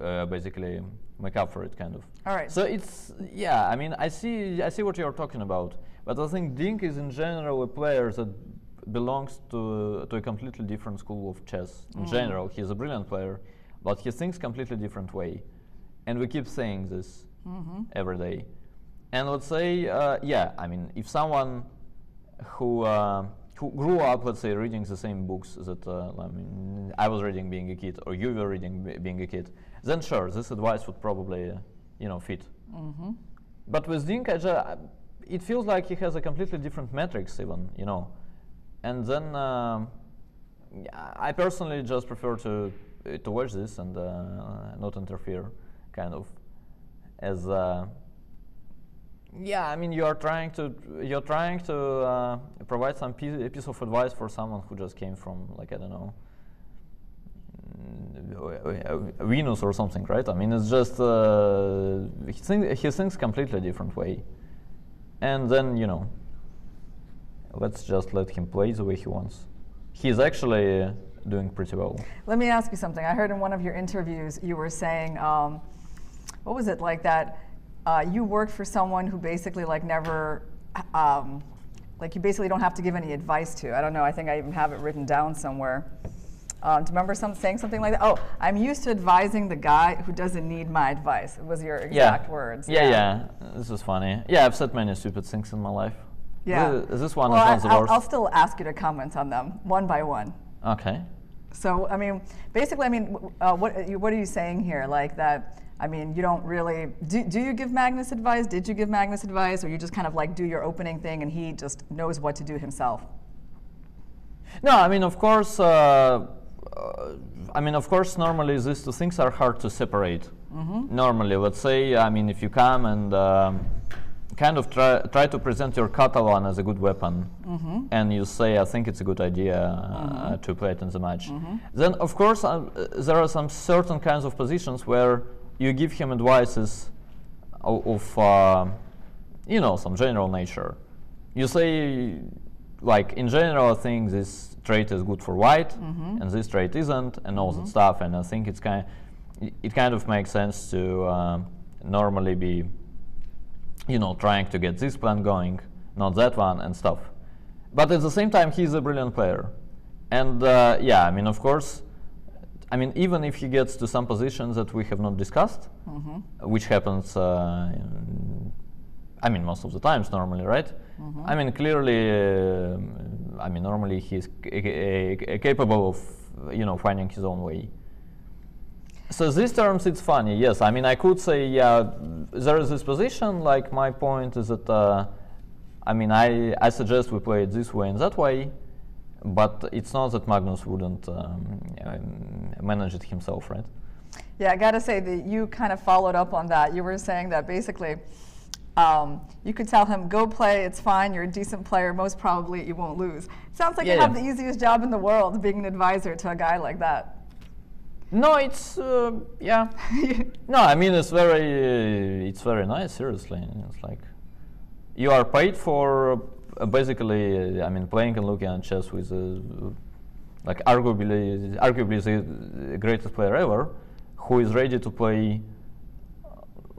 uh, basically make up for it, kind of. All right. So it's yeah. I mean, I see I see what you're talking about, but I think Ding is in general a player that belongs to to a completely different school of chess. In mm. general, he's a brilliant player, but he thinks completely different way, and we keep saying this mm-hmm. every day. And let's say, uh, yeah, I mean, if someone who uh, who grew up, let's say, reading the same books that uh, I mean, I was reading being a kid, or you were reading being a kid, then sure, this advice would probably, uh, you know, fit. Mm-hmm. But with Dinka, it feels like he has a completely different metrics, even, you know. And then um, I personally just prefer to to watch this and uh, not interfere, kind of as uh, yeah i mean you're trying to you're trying to uh, provide some piece, piece of advice for someone who just came from like i don't know mm, venus or something right? I mean it's just uh, he, think, he thinks completely different way. And then you know let's just let him play the way he wants he's actually doing pretty well let me ask you something i heard in one of your interviews you were saying um, what was it like that uh, you worked for someone who basically like never, um, like you basically don't have to give any advice to. I don't know. I think I even have it written down somewhere. Um, do you remember some, saying something like that? Oh, I'm used to advising the guy who doesn't need my advice. It was your exact yeah. words. Yeah, yeah, This is funny. Yeah, I've said many stupid things in my life. Yeah. This, this one well, is I, I'll. I'll still ask you to comment on them one by one. okay. So, I mean, basically, I mean, uh, what, you- what are you saying here? Like that, I mean, you don't really, do, do you give Magnus advice? Did you give Magnus advice? Or you just kind of like do your opening thing and he just knows what to do himself? No, I mean, of course, uh, uh, I mean, of course, normally these two things are hard to separate. Normally, let's say, I mean, if you come and um, kind of try, try to present your Catalan as a good weapon, and you say, I think it's a good idea uh, to play it in the match, then of course uh, there are some certain kinds of positions where you give him advices of, of uh, you know, some general nature. You say, like in general, I think this trait is good for white, and this trait isn't, and all that stuff. And I think it's kind, it kind of makes sense to um, normally be, you know, trying to get this plan going, not that one, and stuff. But at the same time, he's a brilliant player, and uh, yeah, I mean, of course. I mean, even if he gets to some positions that we have not discussed, which happens, uh, in- I mean, most of the times normally, right? I mean, clearly, um I mean, normally he's capable of, you know, finding his own way. So these terms, it's funny. Yes, I mean, I could say, yeah, there is this position. Like my point is that, uh, I mean, I I suggest we play it this way and that way, but it's not that Magnus wouldn't um, um, manage it himself, right? Yeah, I gotta say that you kind of followed up on that. You were saying that basically um, you could tell him, go play, it's fine, you're a decent player, most probably you won't lose. Sounds like you Yeah, have yeah. the easiest job in the world being an advisor to a guy like that. No, it's uh, yeah. no, I mean it's very it's very nice. Seriously, it's like you are paid for uh, basically. uh, I mean, playing and looking at chess with uh, like arguably arguably the greatest player ever, who is ready to play uh,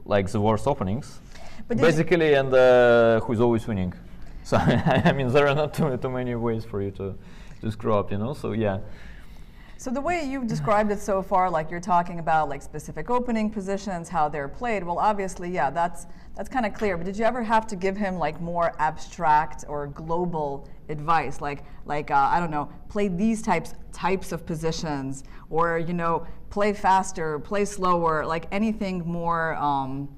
like the worst openings, But basically, and uh, who is always winning. So I mean, there are not too, too many ways for you to to screw up, you know. So yeah. So the way you've described it so far, like you're talking about like specific opening positions, how they're played. Well, obviously, yeah, that's that's kind of clear. But did you ever have to give him like more abstract or global advice, like like uh, I don't know, play these types types of positions, or you know, play faster, play slower, like anything more um,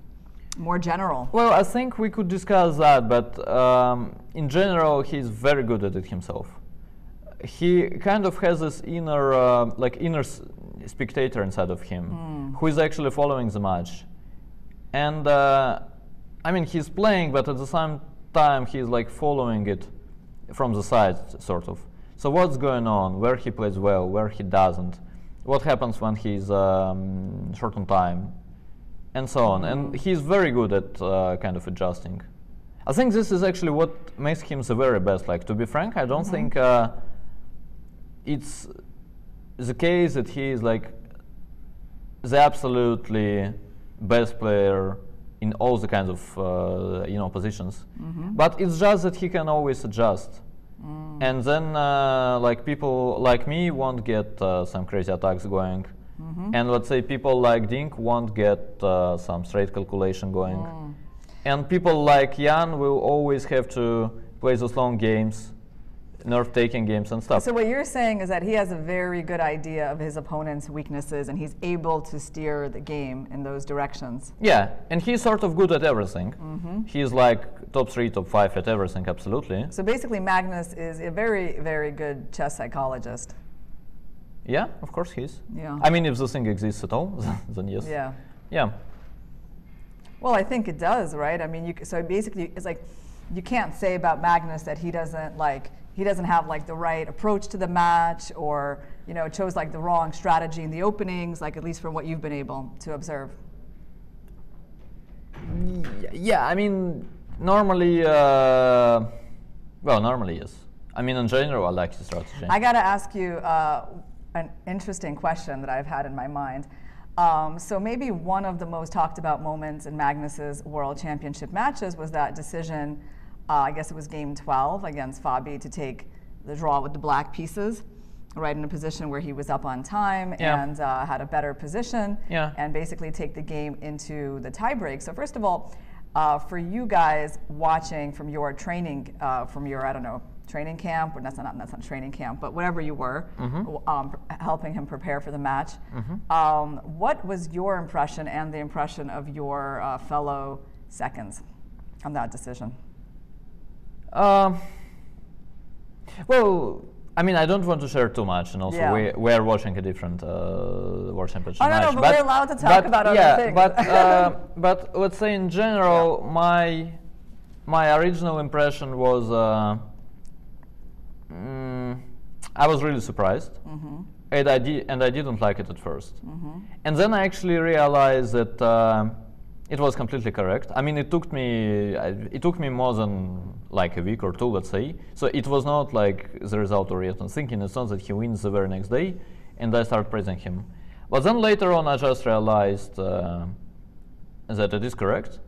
more general? Well, I think we could discuss that, but um, in general, he's very good at it himself. He kind of has this inner, uh, like inner s- spectator inside of him, who is actually following the match, and uh, I mean he's playing, but at the same time he's like following it from the side, sort of. So what's going on? Where he plays well, where he doesn't? What happens when he's um, short on time? and so on. And he's very good at uh, kind of adjusting. I think this is actually what makes him the very best. Like to be frank, I don't think uh, it's the case that he is like the absolutely best player in all the kinds of uh, you know positions. But it's just that he can always adjust. And then, uh, like people like me won't get uh, some crazy attacks going, and let's say people like Ding won't get uh, some straight calculation going, and people like Ian will always have to play those long games, nerve-taking games and stuff. So what you're saying is that he has a very good idea of his opponent's weaknesses, and he's able to steer the game in those directions. Yeah, and he's sort of good at everything. Mm-hmm. He's like top three, top five at everything, absolutely. So basically, Magnus is a very, very good chess psychologist. Yeah, of course he is. Yeah. I mean, if the thing exists at all, then yes. Yeah. Yeah. Well, I think it does, right? I mean, you, so basically, it's like you can't say about Magnus that he doesn't like he doesn't have like the right approach to the match, or you know, chose like the wrong strategy in the openings. Like at least from what you've been able to observe. Yeah, I mean, normally, uh, well, normally yes. I mean, in general, I like the strategy. I got to ask you uh, an interesting question that I've had in my mind. Um, so maybe one of the most talked about moments in Magnus's World Championship matches was that decision. Uh, I guess it was Game 12 against Fabi to take the draw with the black pieces, right in a position where he was up on time Yeah. and uh, had a better position, Yeah. and basically take the game into the tiebreak. So first of all, uh, for you guys watching from your training, uh, from your I don't know training camp, or that's not that's not training camp, but whatever you were, w- um, helping him prepare for the match. Um, what was your impression and the impression of your uh, fellow seconds on that decision? Um, well, I mean, I don't want to share too much, and also Yeah. we, we're watching a different uh, World Championship Oh, no, no, match. but we're allowed to talk but about other yeah, things. but uh, but let's say in general, my my original impression was uh, mm, I was really surprised, Mm-hmm. and I di- and I didn't like it at 1st and then I actually realized that. It was completely correct. I mean, it took me it took me more than like a week or two, let's say. So it was not like the result oriented thinking. It's not that he wins the very next day, and I start praising him. But then later on, I just realized uh, that it is correct,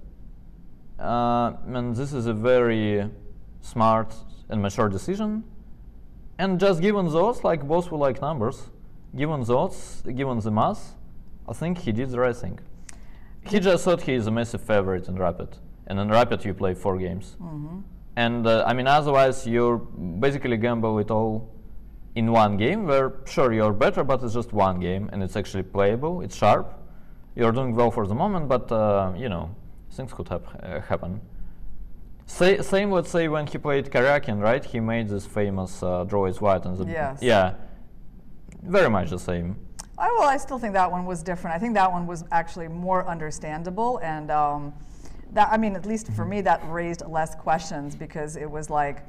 uh, and this is a very smart and mature decision. And just given those, like both were like numbers, given those, given the mass, I think he did the right thing. He just thought he is a massive favorite in Rapid, and in Rapid you play four games. And uh, I mean, otherwise you're basically gamble it all in one game. Where sure you're better, but it's just one game, and it's actually playable. It's sharp. You're doing well for the moment, but uh, you know things could hap- uh, happen. Sa- same, let's say, when he played Karyakin, right? He made this famous uh, draw is white and the Yes. yeah, very much the same. I, well, I still think that one was different. I think that one was actually more understandable, and um, that I mean, at least for me, that raised less questions because it was like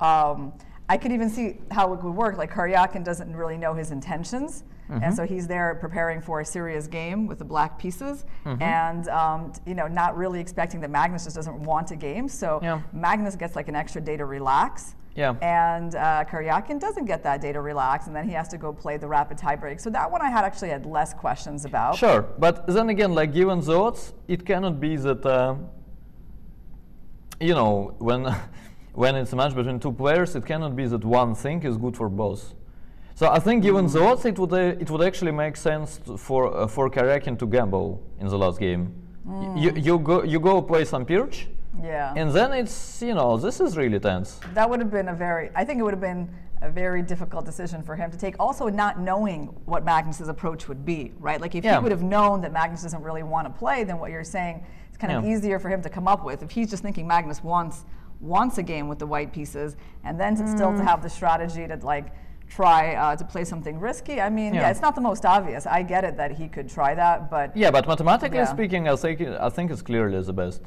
um, I could even see how it would work. Like Karyakin doesn't really know his intentions, and so he's there preparing for a serious game with the black pieces, and um, you know, not really expecting that Magnus just doesn't want a game. So Yeah. Magnus gets like an extra day to relax. Yeah. And uh, Karyakin doesn't get that day to relax, and then he has to go play the rapid tiebreak. So that one I had actually had less questions about. Sure, but then again, like given the odds, it cannot be that uh, you know when when it's a match between two players, it cannot be that one thing is good for both. So I think given the odds, it would uh, it would actually make sense to, for uh, for Karyakin to gamble in the last game. Y- You, you go you go play some Pirc, Yeah. and then it's you know this is really tense. that would have been a very, I think it would have been a very difficult decision for him to take. Also, not knowing what Magnus's approach would be, right? Like if Yeah. he would have known that Magnus doesn't really want to play, then what you're saying is kind of Yeah. easier for him to come up with. If he's just thinking Magnus wants wants a game with the white pieces, and then to still Mm. to have the strategy to like try uh, to play something risky. I mean, yeah. Yeah. it's not the most obvious. I get it that he could try that, but Yeah, but mathematically speaking, I think I think it's clearly the best.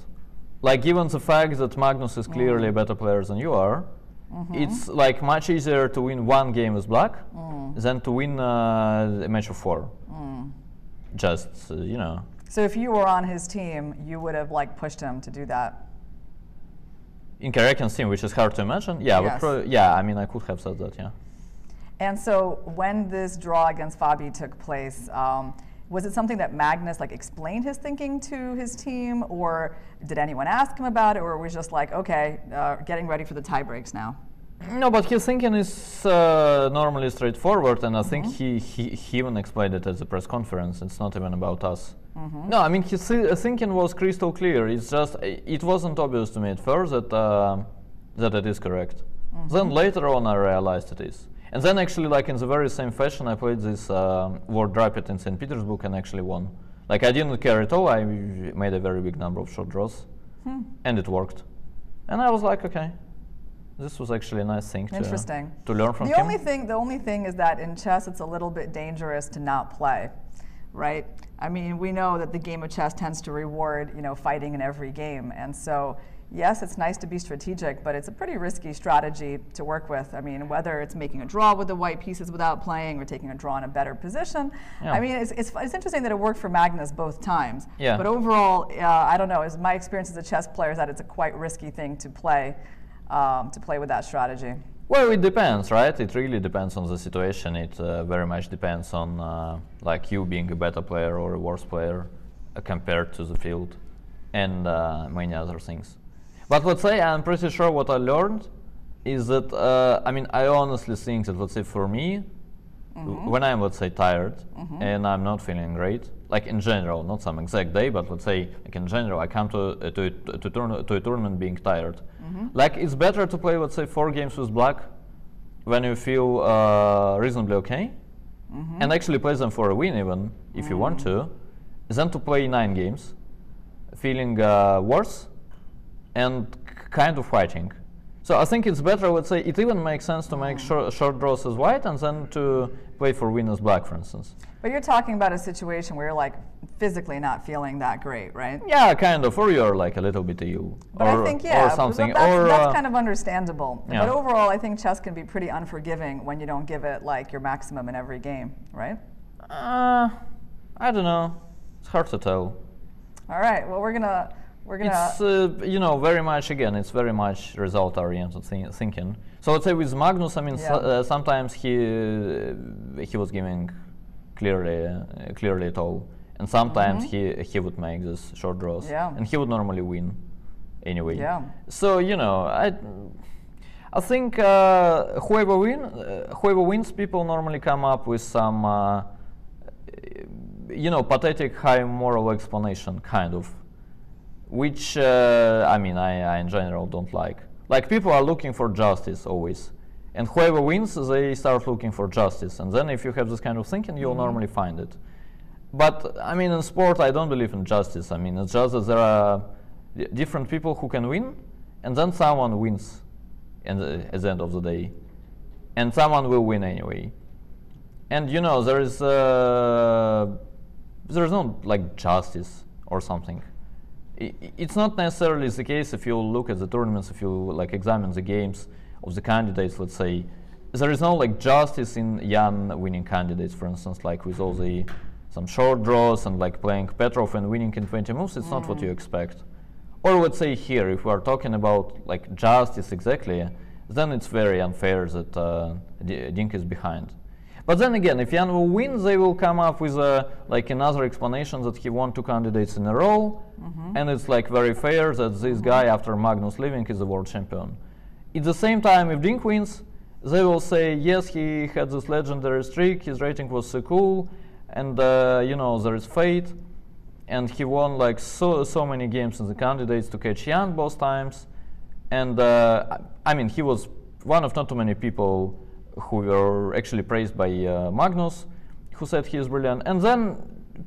Like given the fact that Magnus is clearly a better player than you are, it's like much easier to win one game with black than to win uh, a match of four. Just uh, you know, So if you were on his team, you would have like pushed him to do that. in Karyakin's team, which is hard to imagine. Yeah, Yes. pro- yeah. I mean, I could have said that. Yeah. And so when this draw against Fabi took place, um, was it something that Magnus like explained his thinking to his team, or did anyone ask him about it, or was just like, okay, uh, getting ready for the tie breaks now? No, but his thinking is uh, normally straightforward, and I think he, he, he even explained it at the press conference. It's not even about us. No, I mean his thi- thinking was crystal clear. It's just it wasn't obvious to me at first that uh, that it is correct. Then later on, I realized it is. And then actually, like in the very same fashion, I played this uh, World Rapid in St. Petersburg and actually won. Like I didn't care at all. I made a very big number of short draws, and it worked. And I was like, okay, this was actually a nice thing to, Interesting. to learn from the him. only thing, the only thing is that in chess, it's a little bit dangerous to not play, right? I mean, we know that the game of chess tends to reward, you know, fighting in every game, and so yes, it's nice to be strategic, but it's a pretty risky strategy to work with. I mean, whether it's making a draw with the white pieces without playing or taking a draw in a better position. Yeah. I mean, it's, it's, it's interesting that it worked for Magnus both times. Yeah. But overall, uh, I don't know. Is my experience as a chess player is that it's a quite risky thing to play, um, to play with that strategy. Well, it depends, right? It really depends on the situation. It uh, very much depends on uh, like you being a better player or a worse player uh, compared to the field, and uh, many other things. But let's say I'm pretty sure what I learned is that uh, I mean I honestly think that let's say for me, w- when I'm let's say tired and I'm not feeling great, like in general, not some exact day, but let's say like in general, I come to uh, to, a- to, tourna- to a tournament being tired. Like it's better to play let's say four games with black when you feel uh, reasonably okay, and actually play them for a win even if you want to, than to play nine games, feeling uh, worse and kind of fighting. So I think it's better. Let's say it even makes sense to make short, short draws as white and then to play for win as black, for instance. But you're talking about a situation where you're like physically not feeling that great, right? Yeah, kind of. Or you're like a little bit ill, But or, I think yeah, or something. That's, or that's uh, kind of understandable. yeah. But overall, I think chess can be pretty unforgiving when you don't give it like your maximum in every game, right? uh, I don't know. It's hard to tell. All right. Well, we're gonna we're gonna. It's uh, you know very much again. It's very much result oriented thi- thinking. So let's say with Magnus, I mean, so, uh, sometimes he uh, he was giving clearly uh, clearly at all, and sometimes he he would make these short draws. Yeah. and he would normally win anyway. Yeah. So you know, I I think uh, whoever win uh, whoever wins, people normally come up with some. Uh, you know, pathetic high moral explanation, kind of, which uh, I mean, I, I in general don't like. Like people are looking for justice always, and whoever wins, they start looking for justice, and then if you have this kind of thinking, you'll normally find it. But I mean, in sport, I don't believe in justice. I mean, it's just that there are different people who can win, and then someone wins, in the, at the end of the day, and someone will win anyway. And you know, there is uh, there is no like justice or something. It's not necessarily the case if you look at the tournaments, if you like examine the games of the candidates. Let's say there is no like justice in Ian winning candidates, for instance, like with all the some short draws and like playing Petrov and winning in 20 moves. It's not what you expect. Or let's say here, if we are talking about like justice exactly, then it's very unfair that uh, D- Ding is behind. But then again, if Ian will win, they will come up with a, like another explanation that he won two candidates in a row, and it's like very fair that this guy, after Magnus leaving, is a world champion. At the same time, if Ding wins, they will say yes, he had this legendary streak, his rating was so cool, and uh, you know there is fate, and he won like so so many games in the candidates to catch Ian both times, and uh, I mean he was one of not too many people who were actually praised by uh, Magnus, who said he is brilliant, and then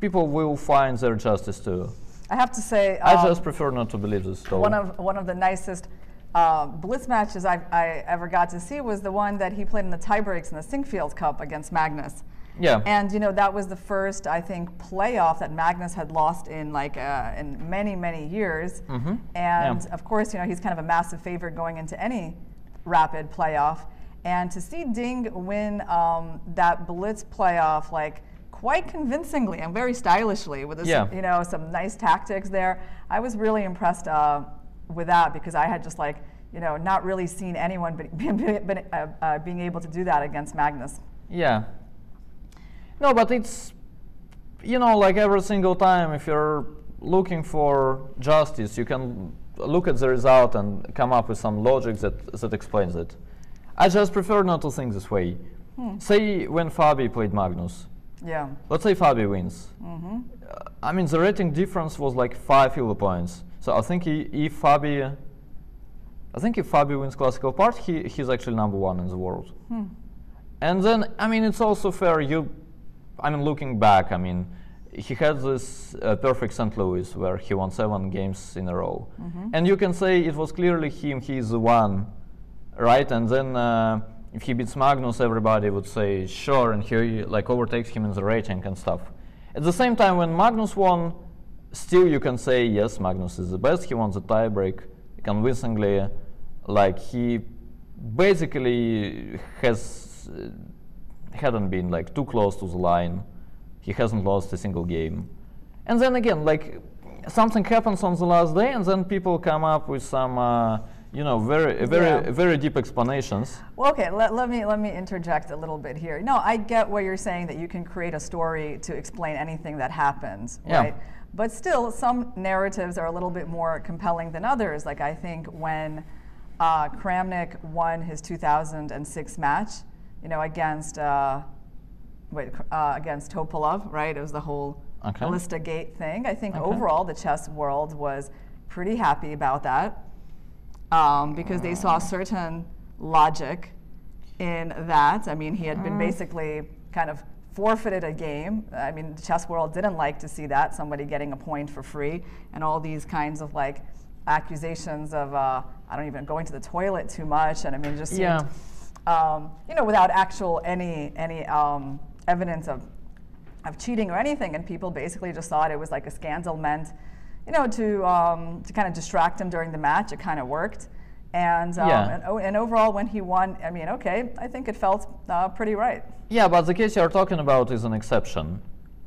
people will find their justice too. I have to say, I um, just prefer not to believe this story. one of one of the nicest uh, blitz matches I, I ever got to see was the one that he played in the tiebreaks in the Sinquefield Cup against Magnus. yeah, And you know that was the first I think playoff that Magnus had lost in like uh, in many many years. Mm-hmm. And of course, you know he's kind of a massive favorite going into any rapid playoff. And to see Ding win um, that blitz playoff like quite convincingly and very stylishly with this, Yeah. you know some nice tactics there, I was really impressed uh, with that because I had just like you know not really seen anyone but, but uh, uh, being able to do that against Magnus. Yeah. No, but it's you know like every single time if you're looking for justice, you can look at the result and come up with some logic that that explains it. I just prefer not to think this way. Say when Fabi played Magnus, Yeah. let's say Fabi wins. Uh, I mean the rating difference was like five elo points. So I think i- if Fabi, I think if Fabi wins classical part, he he's actually number one in the world. Hmm. And then, I mean, it's also fair. You, I mean, looking back, I mean, he had this uh, perfect St. Louis where he won seven games in a row, mm -hmm. and you can say it was clearly him. He's the one, right? And then uh, if he beats Magnus, everybody would say sure, and he like overtakes him in the rating and stuff. At the same time, when Magnus won, still you can say yes, Magnus is the best. He won the tiebreak convincingly. Like he basically has uh, hadn't been like too close to the line. He hasn't lost a single game. And then again, like something happens on the last day, and then people come up with some, uh, you know, very, very, Yeah. very deep explanations. Well, okay, let, let me let me interject a little bit here. No, I get what you're saying that you can create a story to explain anything that happens, Yeah. right? But still, some narratives are a little bit more compelling than others. Like I think when uh, Kramnik won his 2006 match, you know, against uh, wait, uh, against Topalov, right? It was the whole Okay. Gate thing. I think Okay. overall the chess world was pretty happy about that um, because they saw certain logic in that. I mean, he had been basically kind of forfeited a game. I mean, the chess world didn't like to see that somebody getting a point for free, and all these kinds of like accusations of uh, I don't even going to the toilet too much, and I mean, just seemed, Yeah. um, you know, without actual any any um, evidence of of cheating or anything, and people basically just thought it was like a scandal meant, you know, to um, to kind of distract him during the match. It kind of worked, and um, Yeah. and, and overall, when he won, I mean, okay, I think it felt uh, pretty right. Yeah, but the case you're talking about is an exception,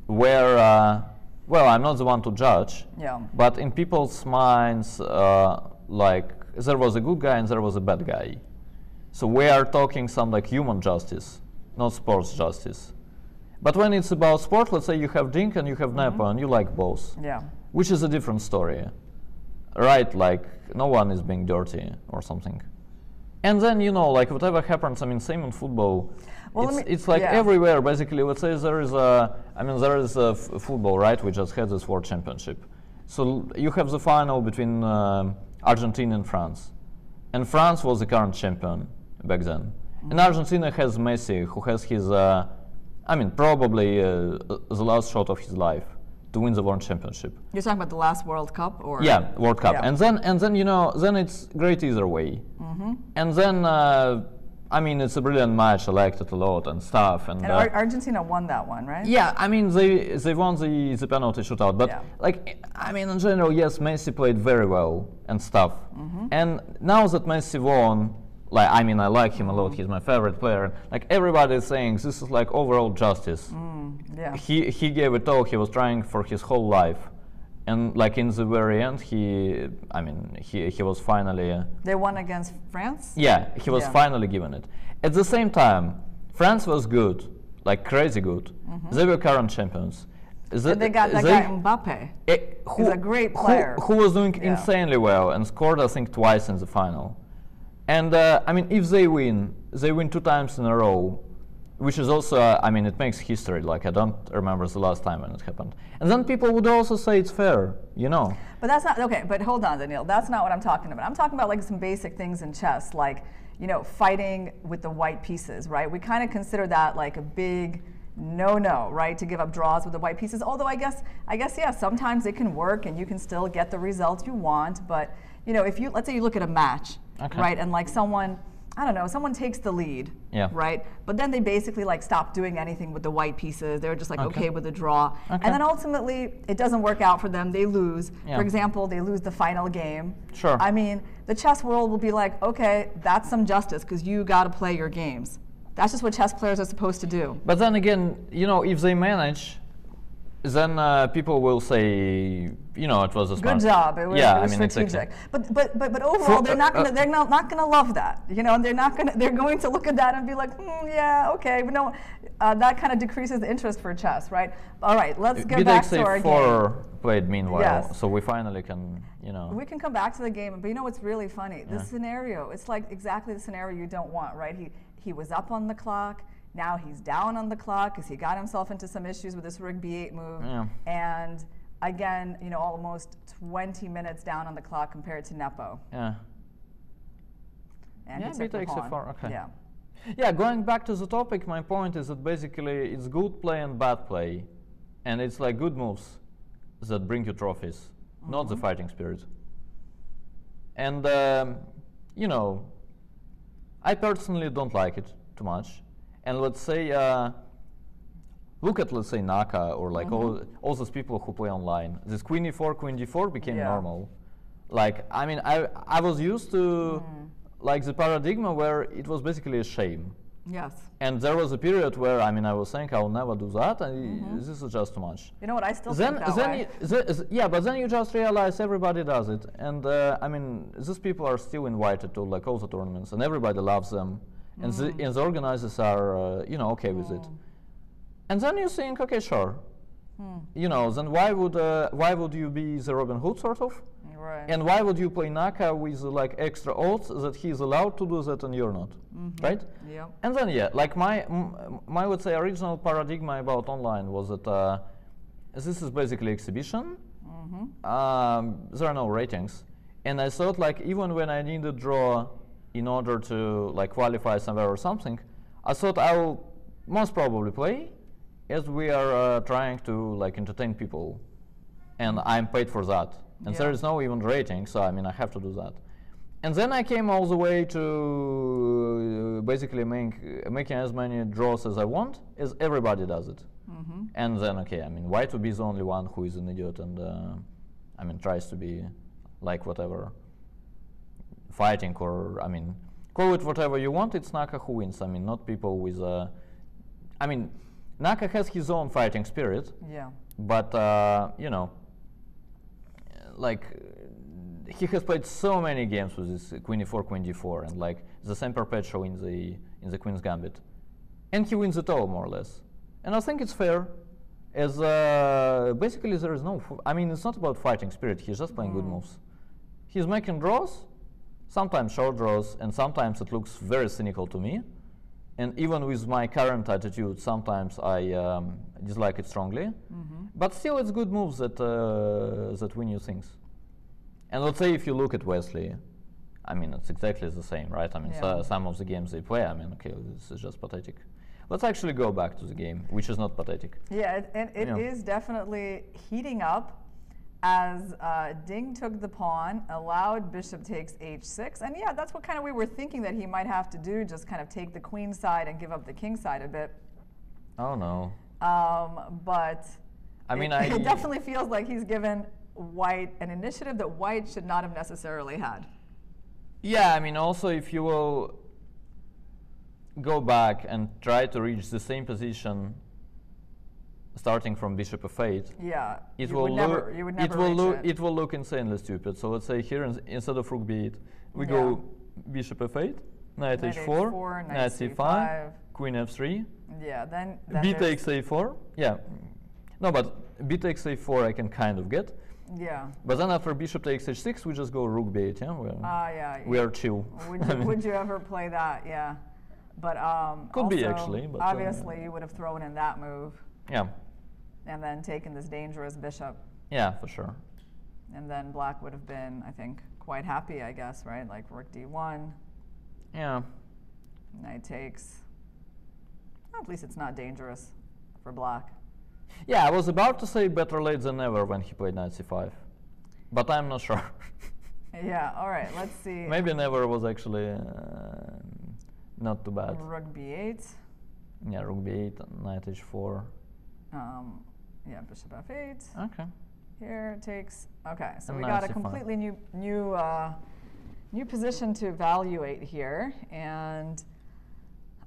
where, uh, well, I'm not the one to judge, Yeah. but in people's minds, uh, like there was a good guy and there was a bad guy. So we are talking some like human justice, not sports justice. But when it's about sport, let's say you have Ding and you have Nepo and you like both, Yeah. Which is a different story, right? Like no one is being dirty or something. And then you know, like whatever happens, I mean, same in football. Well, it's, me- it's like yeah. everywhere basically. Let's say there is a, I mean, there is a f- football, right? We just had this world championship. So l- you have the final between um Argentina and France, and France was the current champion back then. Mm-hmm. And Argentina has Messi, who has his, uh, I mean, probably uh, the last shot of his life to win the world championship. You're talking about the last World Cup, or Yeah, World Cup. Yeah. And then and then you know then it's great either way. Mm-hmm. And then uh, I mean it's a brilliant match. I liked it a lot and stuff. And, And uh, Ar- Argentina won that one, right? yeah, I mean they they won the the penalty shootout, but Yeah. like I mean in general, yes, Messi played very well and stuff. Mm-hmm. And now that Messi won, like I mean I like him a lot. He's my favorite player. Like everybody is saying this is like overall justice. Yeah. He he gave it all. He was trying for his whole life. And like in the very end, he, I mean, he, he was finally, uh, They won against France. yeah, he was Yeah. finally given it. At the same time, France was good, like crazy good. They were current champions. The-. And they got that they- guy Mbappe. eh, who, He's a great who- player. Who, was doing Yeah. insanely well and scored, I think, twice in the final. And uh, I mean, if they win, they win two times in a row, which is also, uh, I mean, it makes history. Like I don't remember the last time when it happened. And then people would also say it's fair, you know. But that's not okay. But hold on, Daniil. That's not what I'm talking about. I'm talking about like some basic things in chess, like you know, fighting with the white pieces, right? We kind of consider that like a big no-no, right? To give up draws with the white pieces. Although I guess, I guess, yeah, sometimes it can work and you can still get the results you want. But you know, if you let's say you look at a match, Okay. right, and like someone. I don't know, someone takes the lead, Yeah. right? But then they basically like stop doing anything with the white pieces. They're just like Okay. okay with the draw. Okay. And then ultimately it doesn't work out for them. They lose. Yeah. For example, they lose the final game. Sure. I mean, the chess world will be like, okay, that's some justice because you got to play your games. That's just what chess players are supposed to do. But then again, you know, if they manage, then uh, people will say, you know, it was a. Good job. It was, yeah, it was I mean, strategic. exactly. But but but but overall, For- they're not uh, gonna they're not, not gonna love that. You know, and they're not gonna they're going to look at that and be like, hmm, yeah, okay, but no, uh, that kind of decreases the interest for chess, right? All right, let's get back to our BDXA game. 4 played meanwhile, Yes. so we finally can, you know. We can come back to the game, but you know what's really funny? This scenario, it's like exactly the scenario you don't want, right? He he was up on the clock. Now he's down on the clock because he got himself into some issues with this Rig B8 move. Yeah. And again, you know, almost 20 minutes down on the clock compared to Nepo. yeah. And Yeah, he took the B takes a pawn. four, okay. Yeah. Yeah, going back to the topic, my point is that basically it's good play and bad play. And it's like good moves that bring you trophies, not the Mm-hmm. fighting spirit. And, um, you know, I personally don't like it too much. And let's say, uh, look at, let's say, Naka or like all, all those people who play online. This queen e4, queen d4 became Yeah. normal. Like, I mean, I, I was used to Mm. like the paradigm where it was basically a shame Yes. And there was a period where I mean I was saying I will never do that, and Mm-hmm. this is just too much. You know what? I still then think that then way. you- the- yeah, but then you just realize everybody does it, and uh, I mean these people are still invited to like all the tournaments, and everybody loves them, and, the, Mm. and the organizers are uh, you know okay with it. And then you think, okay, sure. Hmm. You know, then why would uh, why would you be the Robin Hood sort of? Right. And why would you play Naka with uh, like extra odds that he's allowed to do that and you're not, Mm-hmm. right? Yep. And then yeah, like my m- my would say original paradigm about online was that uh, this is basically exhibition. Um, there are no ratings, and I thought like even when I need a draw in order to like qualify somewhere or something, I thought I will most probably play, as we are uh, trying to like entertain people, and I'm paid for that, and there Yeah. is no even rating, so I mean I have to do that. And then I came all the way to uh, basically make, uh, making as many draws as I want, as everybody does it. And then, okay, I mean, why to be the only one who is an idiot and, uh, I mean, tries to be like whatever, fighting or, I mean, call it whatever you want, it's Naka who wins. I mean, not people with, uh, I mean, Naka has his own fighting spirit, Yeah. but uh, you know, like he has played so many games with this Queen e4, Queen d4, and like the same perpetual in the in the Queen's Gambit, and he wins it all more or less. And I think it's fair, as uh, basically there is no. F- I mean, it's not about fighting spirit. He's just playing good moves. He's making draws, sometimes short draws, and sometimes it looks very cynical to me. And even with my current attitude, sometimes I um, dislike it strongly. But still, it's good moves that uh, that win you things. And let's say if you look at Wesley, I mean, it's exactly the same, right? I mean, so- some of the games they play, I mean, okay, this is just pathetic. Let's actually go back to the game, which is not pathetic. Yeah, it, and it is Yeah. definitely heating up as uh, Ding took the pawn, allowed bishop takes h6. And yeah, that's what kind of we were thinking that he might have to do, just kind of take the queen side and give up the king side a bit. Oh no. Um, but I mean, it, I it definitely feels like he's given white an initiative that white should not have necessarily had. Yeah, I mean, also if you will go back and try to reach the same position starting from bishop f8, Yeah, it will look never, you would never it will look it. it will look insanely stupid. So let's say here ins- instead of rook b8, we Yeah. go bishop f8, knight, Knight h4, h4, knight knight c5, c5. queen f3, Yeah, then, then b takes a4. Yeah, no, but b takes a4 I can kind of get. Yeah. But then after bishop takes h6, we just go rook b8. Yeah, we're, Ah, yeah. we are chill. Would you, would you ever play that? Yeah. But um, Could be, actually, but, uh, obviously you would have thrown in that move yeah, and then taken this dangerous bishop, yeah, for sure. and then black would have been, I think, quite happy, I guess, right? Like rook d1, Yeah. knight takes. At least it's not dangerous for black. Yeah, I was about to say better late than never when he played knight c5, but I'm not sure. Yeah. All right. Let's see. Maybe never was actually uh, not too bad. Rook b8. Yeah, rook b8, knight h4. Um, yeah, bishop f8. Okay. Here it takes. Okay, so And we got a knight c5. completely new new uh, new position to evaluate here, and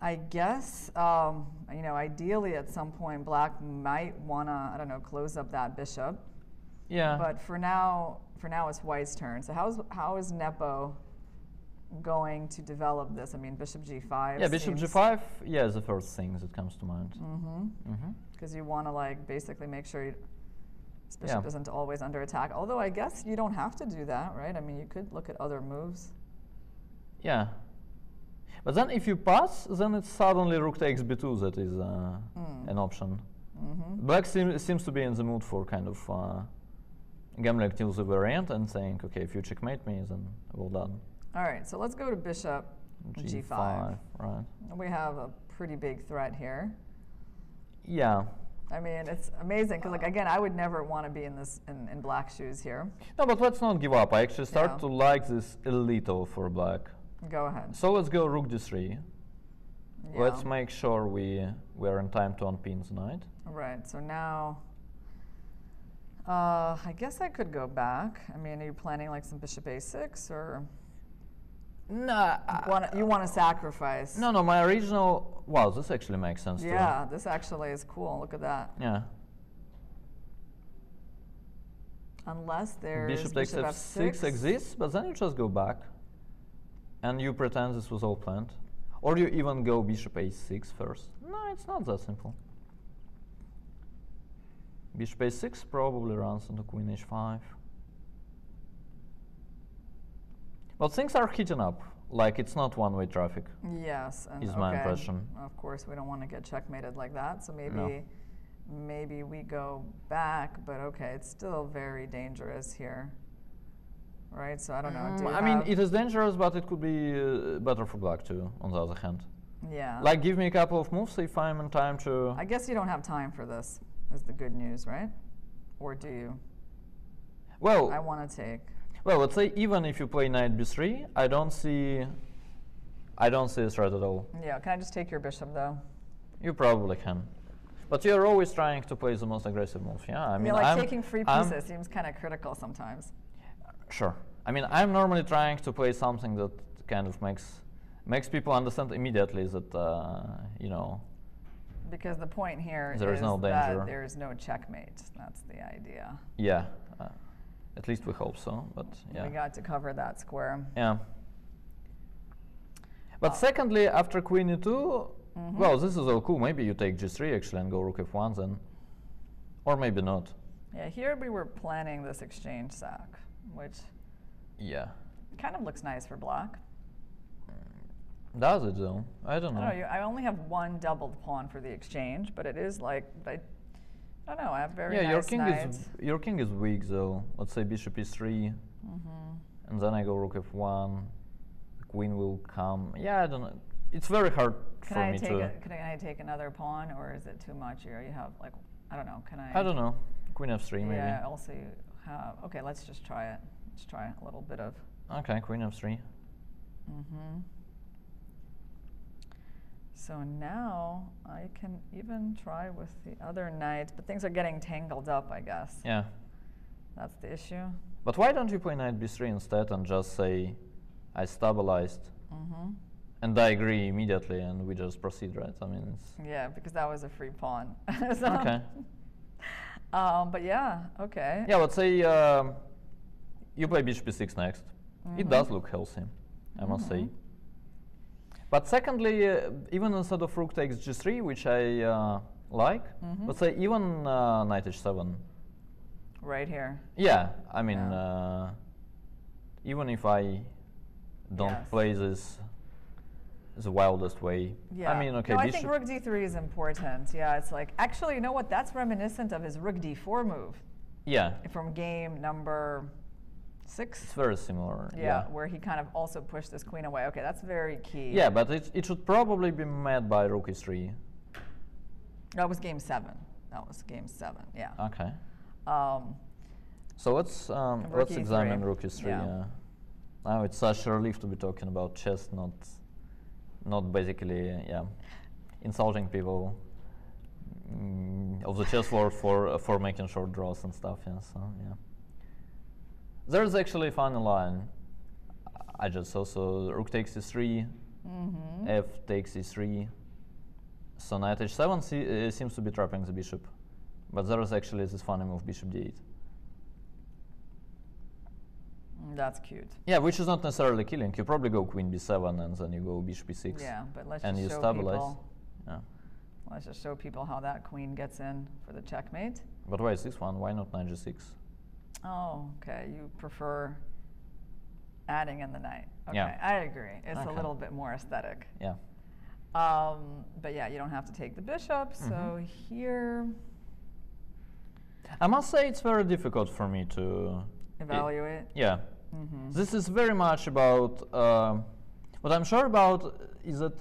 I guess um, you know ideally at some point black might wanna I don't know close up that bishop, Yeah. but for now for now it's white's turn. So how's how is Nepo going to develop this? I mean bishop g5. yeah, bishop g5. Yeah, is the first thing that comes to mind. Mm-hmm. hmm Because you want to like basically make sure you, this bishop Yeah. isn't always under attack. Although I guess you don't have to do that, right? I mean, you could look at other moves. Yeah. But then if you pass, then it's suddenly rook takes b2 that is uh, Hmm. an option. Mm-hmm. Black seem, seems to be in the mood for kind of uh, gambling till the very end and saying, okay, if you checkmate me, then well done. All right, so let's go to bishop g5. right? We have a pretty big threat here. Yeah. I mean, it's amazing because, like, again, I would never want to be in this in, in black shoes here. No, but let's not give up. I actually start Yeah. to like this a little for black. Go ahead. So let's go rook d3. Yeah. Let's make sure we we are in time to unpin the knight. Right. So now, uh, I guess I could go back. I mean, are you planning like some bishop a6 or No, you uh, want you want to sacrifice? no, no. My original Wow, this actually makes sense. too. Yeah, this actually is cool. Look at that. Yeah. Unless there's Bishop takes bishop f6 exists, but then you just go back, and you pretend this was all planned, or you even go bishop a6 first. No, it's not that simple. Bishop a6 probably runs into queen h5. But things are heating up. Like it's not one-way traffic. Yes, and Is my okay, impression. Of course, we don't want to get checkmated like that. So maybe, No. maybe we go back. But okay, it's still very dangerous here, right? So I don't know. do Mm, I mean, it is dangerous, but it could be uh, better for black too. On the other hand, yeah. like give me a couple of moves if I'm in time to. I guess you don't have time for this. Is the good news, right? Or do you? well, I want to take. Well, let's say even if you play knight b3, I don't see, I don't see a threat at all. Yeah. Can I just take your bishop though? You probably can, but you're always trying to play the most aggressive move. Yeah, I mean, mean, like I'm, taking free I'm- pieces seems kind of critical sometimes. Sure. I mean, I'm normally trying to play something that kind of makes makes people understand immediately that uh, you know. Because the point here There is no that there is no checkmate. That's the idea. Yeah, at least we hope so. But yeah. We got to cover that square. Yeah. But secondly, after queen e2, Mm-hmm. well, this is all cool. Maybe you take g3 actually and go rook f1 then, or maybe not. Yeah, here we were planning this exchange sack, which Yeah. kind of looks nice for black. Does it though? I don't I don't know, you, I only have one doubled pawn for the exchange, but it is like, I don't know, I have very yeah, nice your king knights. is your king is weak though. Let's say bishop e3, Mm-hmm. and then I go rook f1. Queen will come. Yeah, I don't know. It's very hard Can for I me take to. a, can I take another pawn, or is it too much? Or you have like, I don't know. Can I? I don't know. Queen f3 maybe. Yeah. Also, have. Okay, let's just try it. Let's try a little bit of. Okay, queen f3. Mm-hmm. So now I can even try with the other knight, but things are getting tangled up, I guess. Yeah. That's the issue. But why don't you play knight b3 instead and just say, I stabilized, Mm-hmm. and I agree immediately, and we just proceed, right? I mean, it's Yeah, because that was a free pawn. So, okay. Um, but yeah, okay. Yeah, let's say um, you play bishop b6 next. Mm-hmm. It does look healthy, I must say. But secondly, uh, even instead of rook takes g3, which I uh, like, Mm-hmm. let's say even uh, knight h7. Right here. Yeah, I mean, Yeah. uh, even if I don't Yes. play this the wildest way, Yeah. I mean, okay, No, I think rook d3 is important. Yeah, it's like actually, you know what? That's reminiscent of his rook d4 move yeah, from game number six. it's very similar. Yeah, Yeah. where he kind of also pushed this queen away. Okay, that's very key. Yeah, but it, it should probably be met by rook e3. That was game seven. That was game seven. Yeah. Okay. Um, So let's um, let's e3. examine rook e3. Yeah. Yeah. Now it's such a relief to be talking about chess, not not basically yeah insulting people mm, of the chessboard for uh, for making short draws and stuff. Yeah. So yeah. There's actually a funny line. I just saw so rook takes e3, mhm. f takes e3. So knight h7 se- uh, seems to be trapping the bishop, but there is actually this funny move bishop d8. Mm, That's cute. Yeah, which is not necessarily killing. You probably go queen b7 and then you go bishop b6. Yeah, but let's and just you show stabilize. people. Yeah. Let's just show people how that queen gets in for the checkmate. But why is this one? Why not knight g6? Oh, okay. You prefer adding in the knight. Okay, Yeah. I agree. It's a little bit more aesthetic. Yeah. Um, but yeah, you don't have to take the bishop. So Mm-hmm. here, I must say it's very difficult for me to evaluate. Yeah. Mhm. This is very much about um, what I'm sure about is that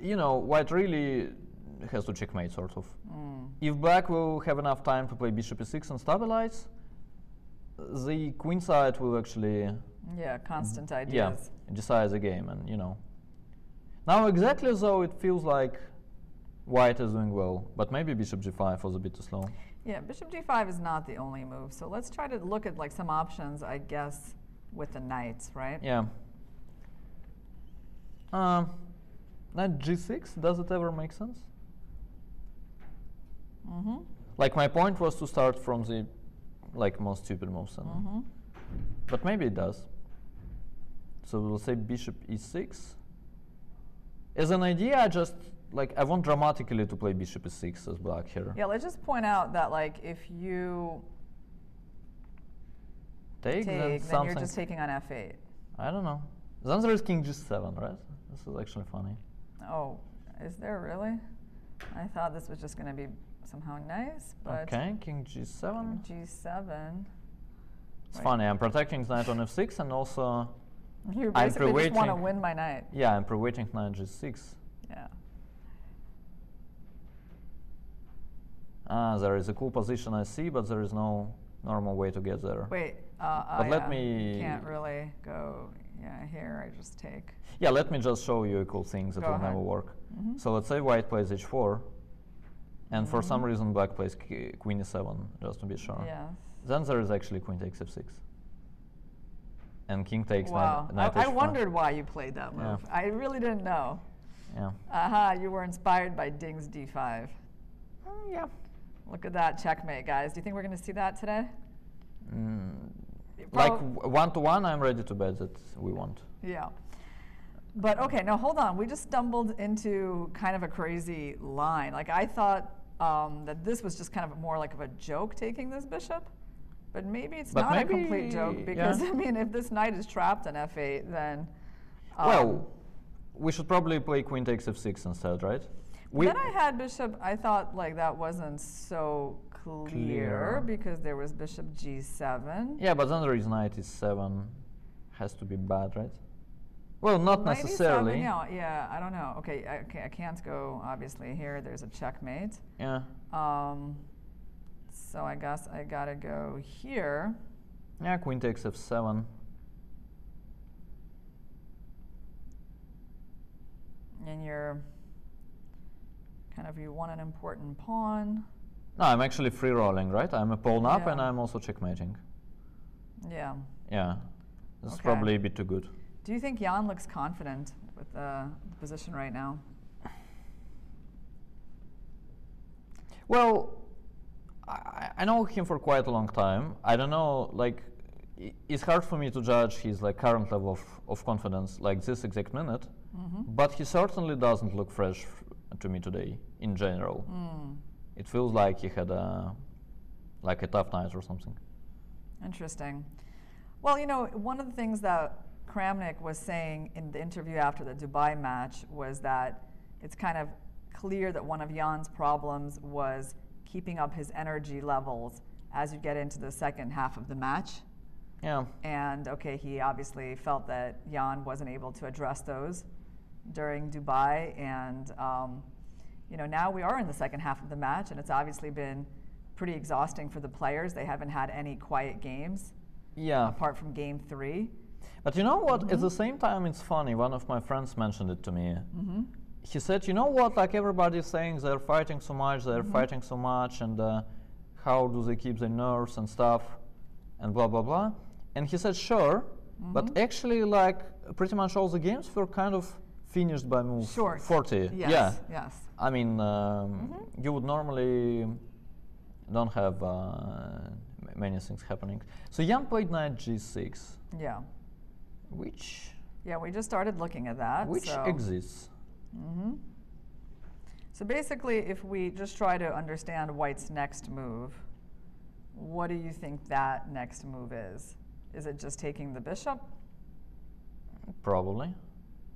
you know white really has to checkmate sort of. Mm. If black will have enough time to play bishop e6 and stabilize, the queen side will actually Yeah, constant Mm-hmm. yeah ideas. decide the game and you know. Now exactly though it feels like white is doing well, but maybe bishop g5 was a bit too slow. Yeah, bishop g5 is not the only move. So let's try to look at like some options, I guess, with the knights, right? Yeah. Um, Knight g6, does it ever make sense? Mm-hmm. Like my point was to start from the like most stupid moves, and Mm-hmm. but maybe it does. So we'll say bishop e6. As an idea, I just like I want dramatically to play bishop e6 as black here. Yeah, let's just point out that like if you Take, take, then then you're just taking on f8. I don't know. Then is king g7, right? This is actually funny. Oh, is there really? I thought this was just going to be somehow nice, but Okay, king g7. G7. It's Wait. funny. I'm protecting knight on f6 and also You I'm basically just want to win my knight. yeah, I'm pre-waiting knight g6. Yeah. Ah, there is a cool position I see, but there is no normal way to get there. Wait. Uh, But oh, let yeah, me- Can't really go. Yeah, here I just take. Yeah, let me just show you a cool thing that Go will ahead. never work. Mhm. So let's say white plays h4, and for some Mhm. reason black plays k- queen e7, just to be sure. Yes. Then there is actually queen takes f6. And king takes Wow. knight, I, I h4. wondered why you played that Yeah. move. I really didn't know. Yeah. Aha, you were inspired by Ding's d5. yeah. Look at that checkmate, guys. Do you think we're going to see that today? Mm, like w- one to one, I'm ready to bet that we won't. Yeah. But okay, now hold on. We just stumbled into kind of a crazy line. Like I thought um, that this was just kind of more like of a joke taking this bishop, but maybe it's But not a complete joke because yeah. I mean, if this knight is trapped on f8, then um, well, we should probably play queen takes f6 instead, right? We then I had bishop. I thought like that wasn't so clear, Clear. because there was bishop g7. yeah, but then there is knight e7, has to be bad, right? Well, not e7, necessarily. yeah, yeah, I don't know. Okay, I, okay, I can't go obviously here. There's a checkmate. Yeah. Um, so I guess I gotta go here. Yeah, queen takes f7. And you're kind of you want an important pawn. No, I'm actually free rolling, right? I'm a pawn up and I'm also checkmating. Yeah. Yeah. This is probably a bit too good. Do you think Ian looks confident with the position right now? Well, I, I know him for quite a long time. I don't know, like, it's hard for me to judge his like current level of, of confidence, like this exact minute. Mm-hmm. But he certainly doesn't look fresh to me today, in general. Mm, It feels like he had a, like a tough night or something. interesting. Well, you know, one of the things that Kramnik was saying in the interview after the Dubai match was that it's kind of clear that one of Ian's problems was keeping up his energy levels as you get into the second half of the match. Yeah. And okay, he obviously felt that Jan wasn't able to address those during Dubai. And, um, you know, now we are in the second half of the match, and it's obviously been pretty exhausting for the players. They haven't had any quiet games Yeah. apart from game three. But you know what? Mm-hmm. At the same time, it's funny. One of my friends mentioned it to me. Mm-hmm. He said, "You know what? Like everybody's saying, they're fighting so much, they're Mm-hmm. fighting so much, and uh, how do they keep their nerves and stuff, and blah blah blah." And he said, "Sure, Mm-hmm. but actually, like pretty much all the games were kind of finished by move Short. 40. Yes, Yeah. yes. I mean, um, Mm-hmm. you would normally don't have uh, many things happening. So Ian played knight g6, Yeah. Which Yeah, we just started looking at that. which so. exists. hmm So basically, if we just try to understand White's next move, what do you think that next move is? Is it just taking the bishop? Probably.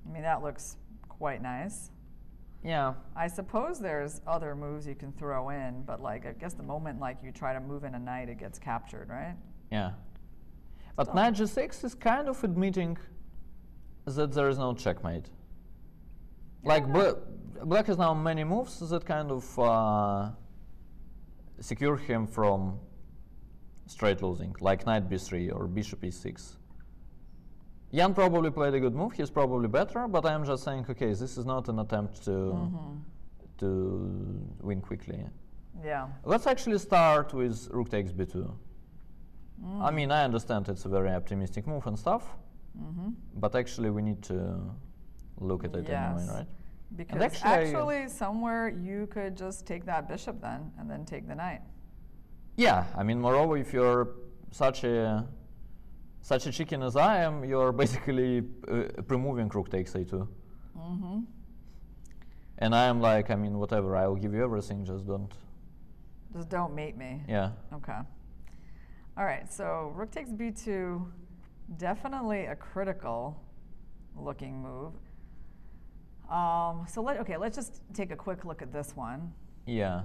I mean, that looks quite nice. Yeah. I suppose there's other moves you can throw in, but like I guess the moment like you try to move in a knight, it gets captured, right? Yeah. But Still. knight g6 is kind of admitting that there is no checkmate. Like bla- black has now many moves that kind of uh, secure him from straight losing, like knight b3 or bishop e6. Ian probably played a good move. He's probably better, but I'm just saying, okay, this is not an attempt to Mm-hmm. to win quickly. Yeah. Let's actually start with rook takes b2. I Mm. mean, I understand it's a very optimistic move and stuff, Mm-hmm. but actually we need to look at it anyway, right? Because actually- actually, somewhere you could just take that bishop then, and then take the knight. Yeah, I mean, moreover, if you're such a such a chicken as I am, you're basically uh, pre-moving rook takes a2. Mm-hmm. And I am like, I mean, whatever, I'll give you everything, just don't. Just don't mate me. Yeah. Okay. All right, so rook takes b2, definitely a critical looking move. Um, so let okay, let's just take a quick look at this one. Yeah.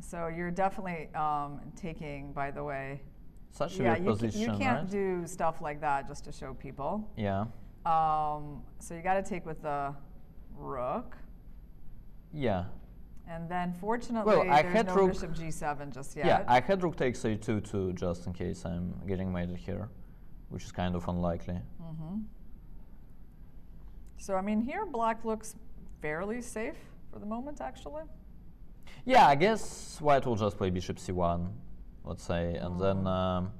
So you're definitely um, taking, by the way, Such a yeah, weird you, position, you can't right? do stuff like that just to show people. yeah. Um, so you got to take with the rook, Yeah. And then fortunately I there's had no rook- bishop g7 just yet. Yeah, I had rook takes a2 too, just in case I'm getting mated here, which is kind of unlikely. Mm -hmm. So I mean, here black looks fairly safe for the moment, actually. Yeah, I guess white will just play bishop c1, let's say, and then Mm. um,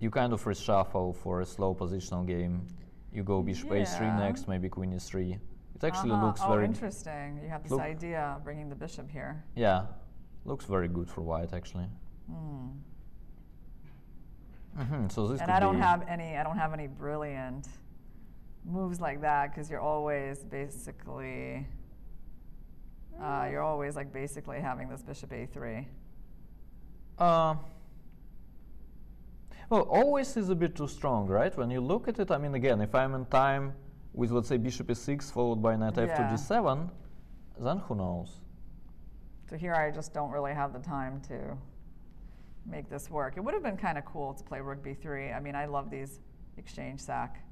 you kind of reshuffle for a slow positional game. You go bishop a3 next, maybe queen e3. It actually Uh-huh. looks oh, very interesting. You have this look- idea of bringing the bishop here. yeah, looks very good for white actually. Hmm. hmm So this And I don't have any. I don't have any brilliant moves like that because you're always basically. Uh, you're always like basically having this bishop a3. Uh, well, always is a bit too strong, right? When you look at it, I mean, again, if I'm in time with, let's say, bishop e6 followed by knight f to Yeah. d7, then who knows? So here I just don't really have the time to make this work. It would have been kind of cool to play rook b3. I mean, I love these exchange sack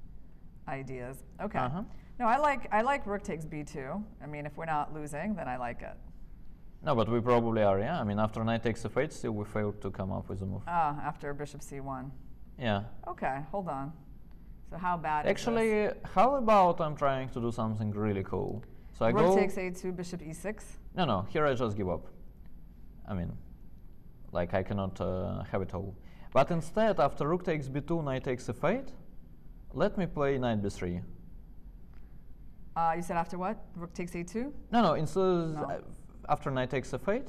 ideas. Okay. Uh-huh. No, I like I like rook takes b2. I mean, if we're not losing, then I like it. No, but we probably are, yeah. I mean, after knight takes f8, still we failed to come up with a move. Ah, after bishop c1. Yeah. Okay, hold on. So how bad is this? Actually, how about I'm trying to do something really cool? So I rook go. takes a2, bishop e e6. No, no. Here I just give up. I mean, like I cannot uh, have it all. But instead, after rook takes b2, knight takes f8, let me play knight b3. Uh, you said after what? Rook takes a2? No, no. Instead, No. uh, after knight takes f8.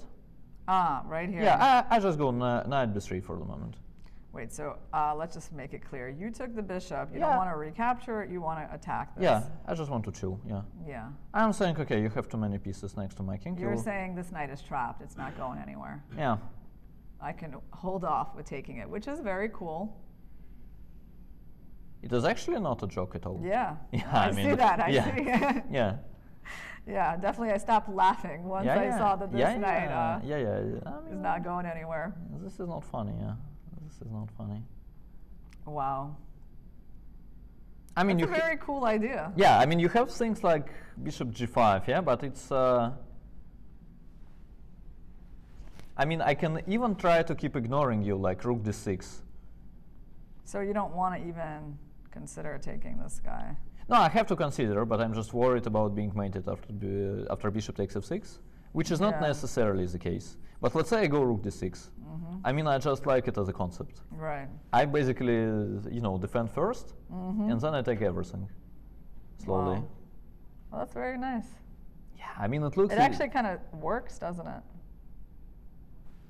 Ah, right here. Yeah, I, I just go kni- knight b3 for the moment. Wait, so uh, let's just make it clear. You took the bishop. You Yeah. don't want to recapture it. You want to attack this. Yeah, I just want to chill. Yeah. Yeah. I'm saying, okay, you have too many pieces next to my king. You're you- saying this knight is trapped. It's not going anywhere. Yeah. I can hold off with taking it, which is very cool. It is actually not a joke at all. Yeah. Yeah, I, I see that. I yeah. see. Yeah. yeah, definitely. I stopped laughing once yeah, I saw that this yeah. uh, yeah, yeah, yeah. I is mean, not going anywhere. This is not funny. Yeah. This is not funny. Wow. I mean, That's you a very cool idea. Yeah, I mean, you have things like bishop g5, yeah, but it's. Uh, I mean, I can even try to keep ignoring you, like rook d6. So you don't want to even consider taking this guy. No, I have to consider, but I'm just worried about being mated after b- after bishop takes f6, which is not Yeah. necessarily the case. But let's say I go rook d6. Mhm. I mean, I just like it as a concept. Right. I basically, you know, defend 1st Mhm. and then I take everything slowly. Wow. Well, that's very nice. Yeah, I mean, it looks. It actually kind of works, doesn't it?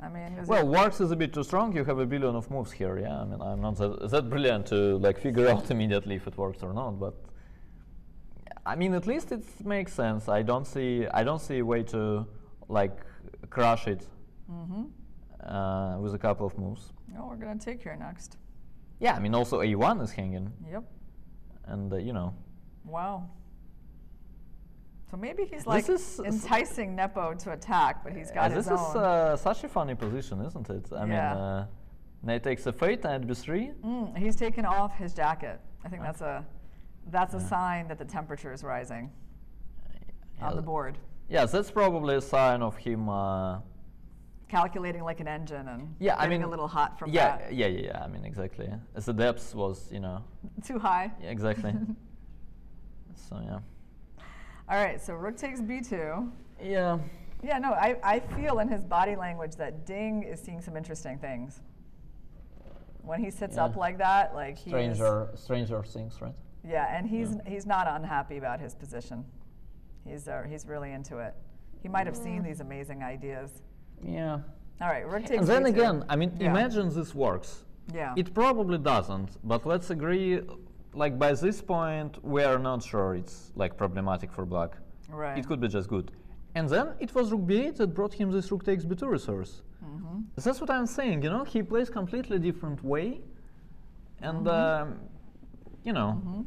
I mean, is Well, it, works is a bit too strong. You have a billion of moves here. Yeah, I mean, I'm not that, that brilliant to like figure out immediately if it works or not. But I mean, at least it makes sense. I don't see. I don't see a way to like crush it hmm uh, with a couple of moves. Oh, we're gonna take here next. Yeah, I mean, also a1 is hanging, Yep. and uh, you know. Wow. So maybe he's This like is s- enticing Nepo to attack, but he's got Uh, his this own. is uh, such a funny position, isn't it? I mean, Yeah. uh, knight takes f8, knight b3. Mm, he's taken off his jacket. I think Uh, that's a that's a sign that the temperature is rising on the board. Yes, that's probably a sign of him. Uh, Calculating like an engine and yeah, I getting mean, a little hot from yeah, that. yeah, yeah, yeah. I mean, exactly. As the depth was, you know, Too high. yeah, exactly. so yeah. All right, so rook takes b2. Yeah. Yeah, no, I, I feel in his body language that Ding is seeing some interesting things. When he sits Yeah. up like that, like he is, Stranger, stranger things, right? Yeah, and he's he's not unhappy about his position. He's uh, he's really into it. He might have seen these amazing ideas. Yeah. All right, And then b2. again, I mean, Yeah. imagine this works. Yeah. It probably doesn't, but let's agree, like by this point, we are not sure it's like problematic for black. Right. It could be just good. And then it was rook b8 that brought him this rook takes b2 resource. Mm-hmm. That's what I'm saying, you know, he plays completely different way. And, um, you know, Mm-hmm.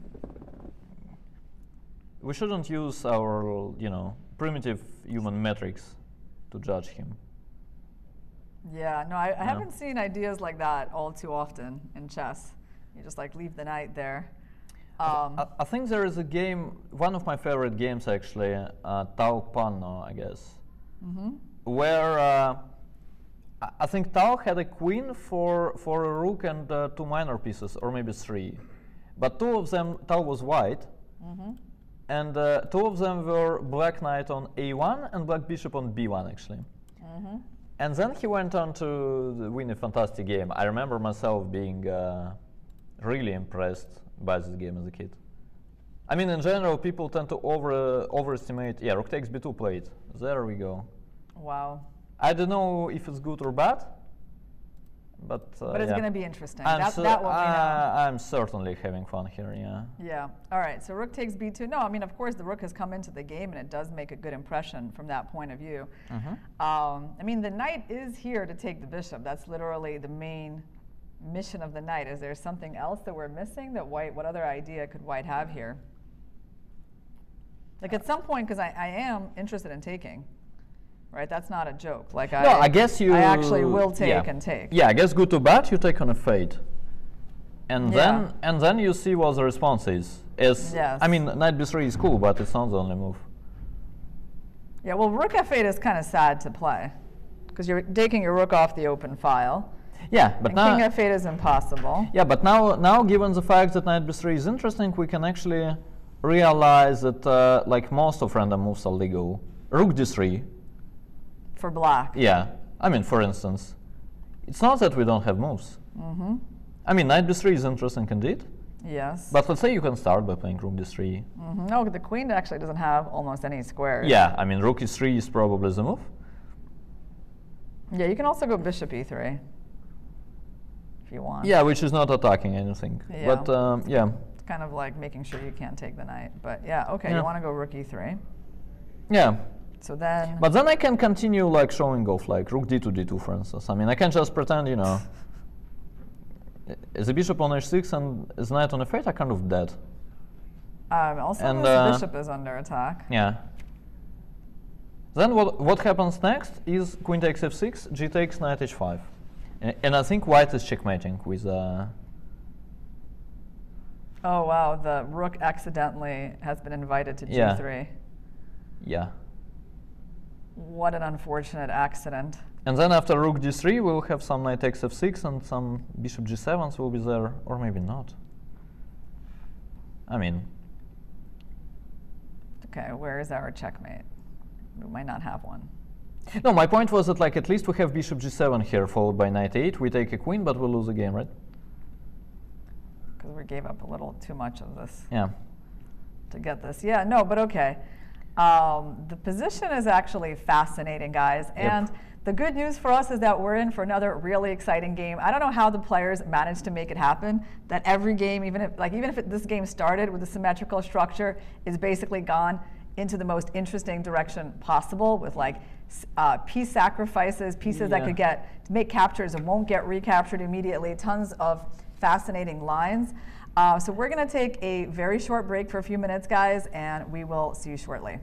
we shouldn't use our, you know, primitive human metrics to judge him. Yeah, no, I, I haven't seen ideas like that all too often in chess. You just like leave the knight there. Um, I, I think there is a game, one of my favorite games actually, uh, Tal Panno, I guess, Mm-hmm. where uh, I- I think Tal had a queen for, for a rook and uh, two minor pieces, or maybe three. But two of them, Tal was white, Mm-hmm. and uh, two of them were black knight on a1 and black bishop on b1 actually. Mm-hmm. And then he went on to win a fantastic game. I remember myself being uh, really impressed by this game as a kid. I mean, in general, people tend to over overestimate. Yeah, rook takes b2 played. There we go. wow. I don't know if it's good or bad, but uh, But it's yeah. going to be interesting. I'm That, that know. uh, I'm certainly having fun here. Yeah. Yeah. All right. So rook takes b2. No, I mean, of course, the rook has come into the game, and it does make a good impression from that point of view. Mm-hmm. Um, I mean, the knight is here to take the bishop. That's literally the main mission of the knight. Is there something else that we're missing that white? What other idea could white have here? Like at some point, because I, I am interested in taking, right? That's not a joke. Like I, No, I guess you. I actually will take yeah. and take. Yeah, I guess good to bad. You take on f8, and Yeah. then and then you see what the response is. Is Yes. I mean, knight b3 is cool, but it's not the only move. Yeah, well, rook f8 is kind of sad to play because you're taking your rook off the open file. Yeah, but and now. king f8 is impossible. yeah, but now now given the fact that knight b3 is interesting, we can actually realize that uh, like most of random moves are legal. Rook d3. For black. Yeah, I mean, for instance, it's not that we don't have moves. Mm-hmm. I mean, knight b3 is interesting indeed. Yes. But let's say you can start by playing rook d3. Mm -hmm. No, the queen actually doesn't have almost any squares. Yeah, I mean, rook e3 is probably the move. Yeah, you can also go bishop e3 if you want. Yeah, which is not attacking anything. Yeah. But um, yeah, It's kind of like making sure you can't take the knight. But yeah, okay, Yeah. you want to go rook e3. yeah. So then. But then I can continue like showing off like rook d2 d2 for instance. I mean, I can just pretend, you know, as a bishop on h6 and as knight on f8 are kind of dead. um, also, and, uh, bishop is under attack. Yeah. Then what what happens next is queen takes f6, g takes knight h5, and, and I think white is checkmating with. Uh, Oh, wow, the rook accidentally has been invited to Yeah. g3. yeah. What an unfortunate accident. And then after rook d3, we'll have some knight takes f6 and some bishop g7s will be there, or maybe not. I mean, Okay, where is our checkmate? We might not have one. no, my point was that like at least we have bishop g7 here, followed by knight 8. We take a queen, but we lose the game, right? Because we gave up a little too much of this Yeah. to get this. Yeah, no, but okay. Um, the position is actually fascinating, guys. And the good news for us is that we're in for another really exciting game. I don't know how the players managed to make it happen. That every game, even if like even if it, this game started with a symmetrical structure, is basically gone into the most interesting direction possible with like uh, piece sacrifices, pieces that could get make captures and won't get recaptured immediately. Tons of fascinating lines. Uh, so we're going to take a very short break for a few minutes, guys, and we will see you shortly.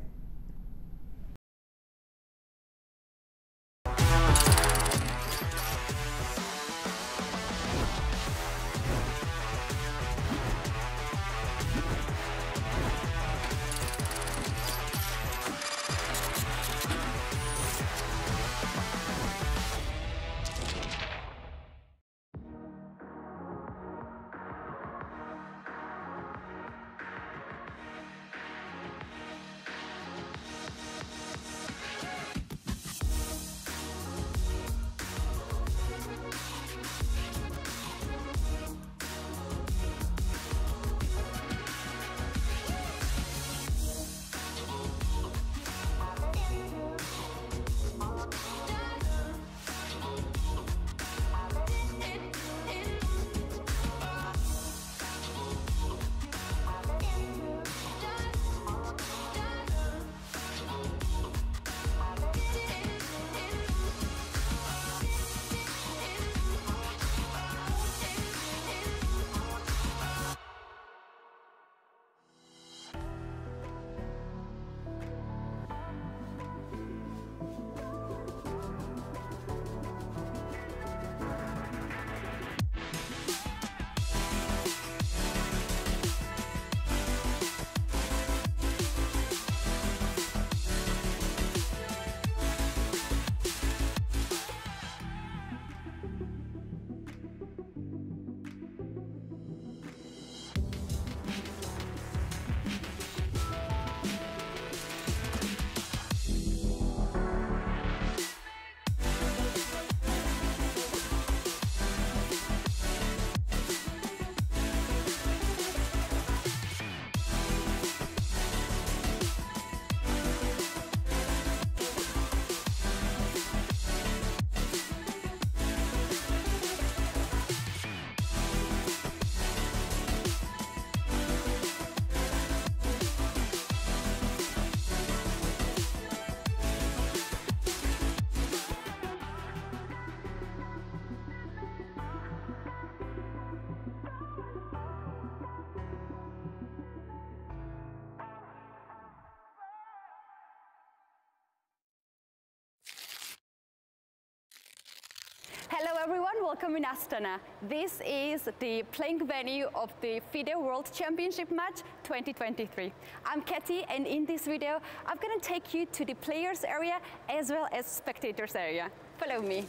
Welcome in Astana. This is the playing venue of the FIDE World Championship match 2023. I'm Katie and in this video I'm gonna take you to the players area as well as spectators area. Follow me.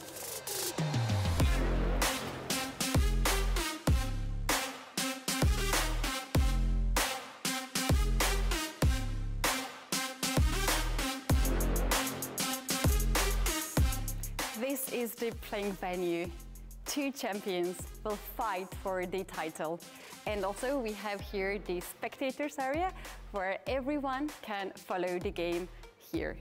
This is the playing venue. Two champions will fight for the title. And also we have here the spectators area where everyone can follow the game here.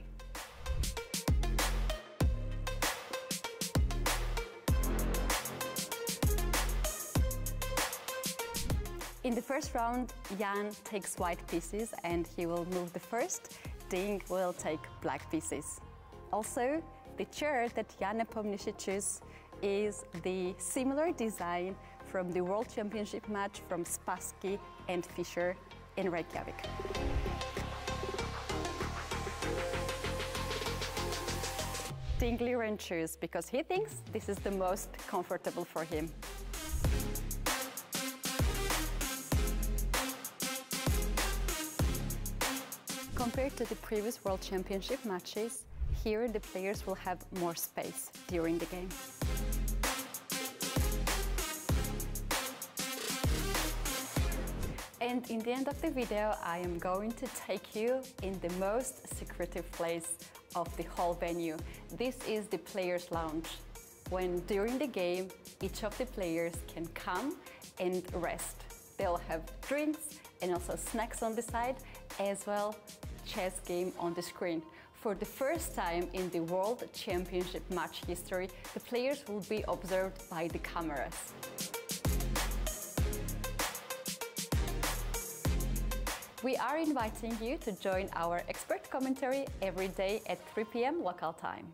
In the first round, Ian takes white pieces and he will move the first. Ding will take black pieces. Also, the chair that Ian Nepomniachtchi chose is the similar design from the World Championship match from Spassky and Fischer in Reykjavik. Ding Liren chose because he thinks this is the most comfortable for him. Compared to the previous World Championship matches, here the players will have more space during the game. And in the end of the video, I am going to take you in the most secretive place of the whole venue. This is the players' lounge. When during the game, each of the players can come and rest. They'll have drinks and also snacks on the side, as well chess game on the screen. For the first time in the World Championship match history, the players will be observed by the cameras. We are inviting you to join our expert commentary every day at 3 p.m. local time.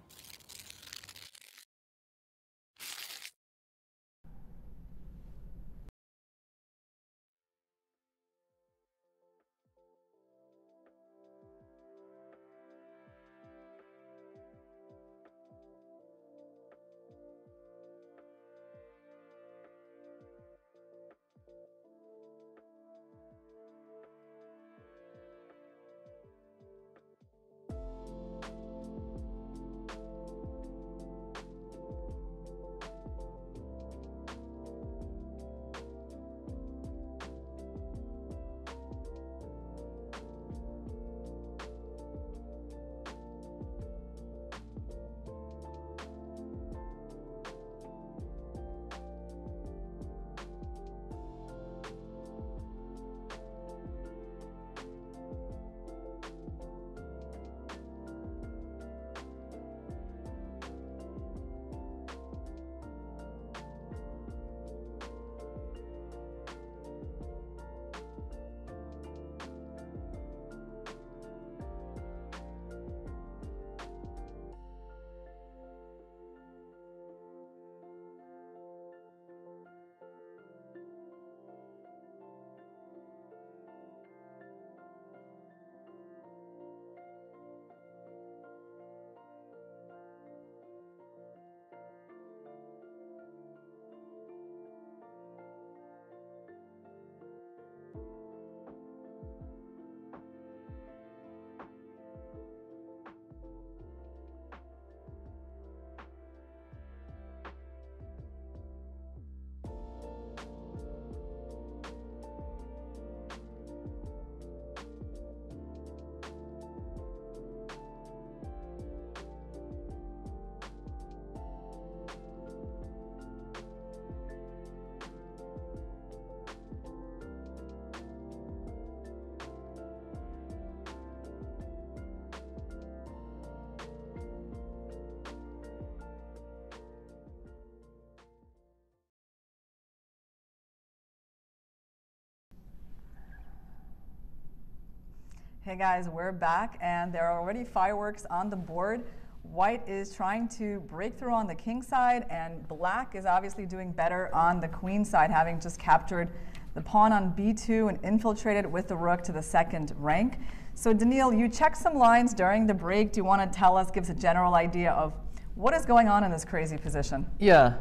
Hey guys, we're back and there are already fireworks on the board. White is trying to break through on the king side and black is obviously doing better on the queen side, having just captured the pawn on b2 and infiltrated with the rook to the second rank. So Daniil, you checked some lines during the break. Do you want to tell us, give us a general idea of What is going on in this crazy position? Yeah.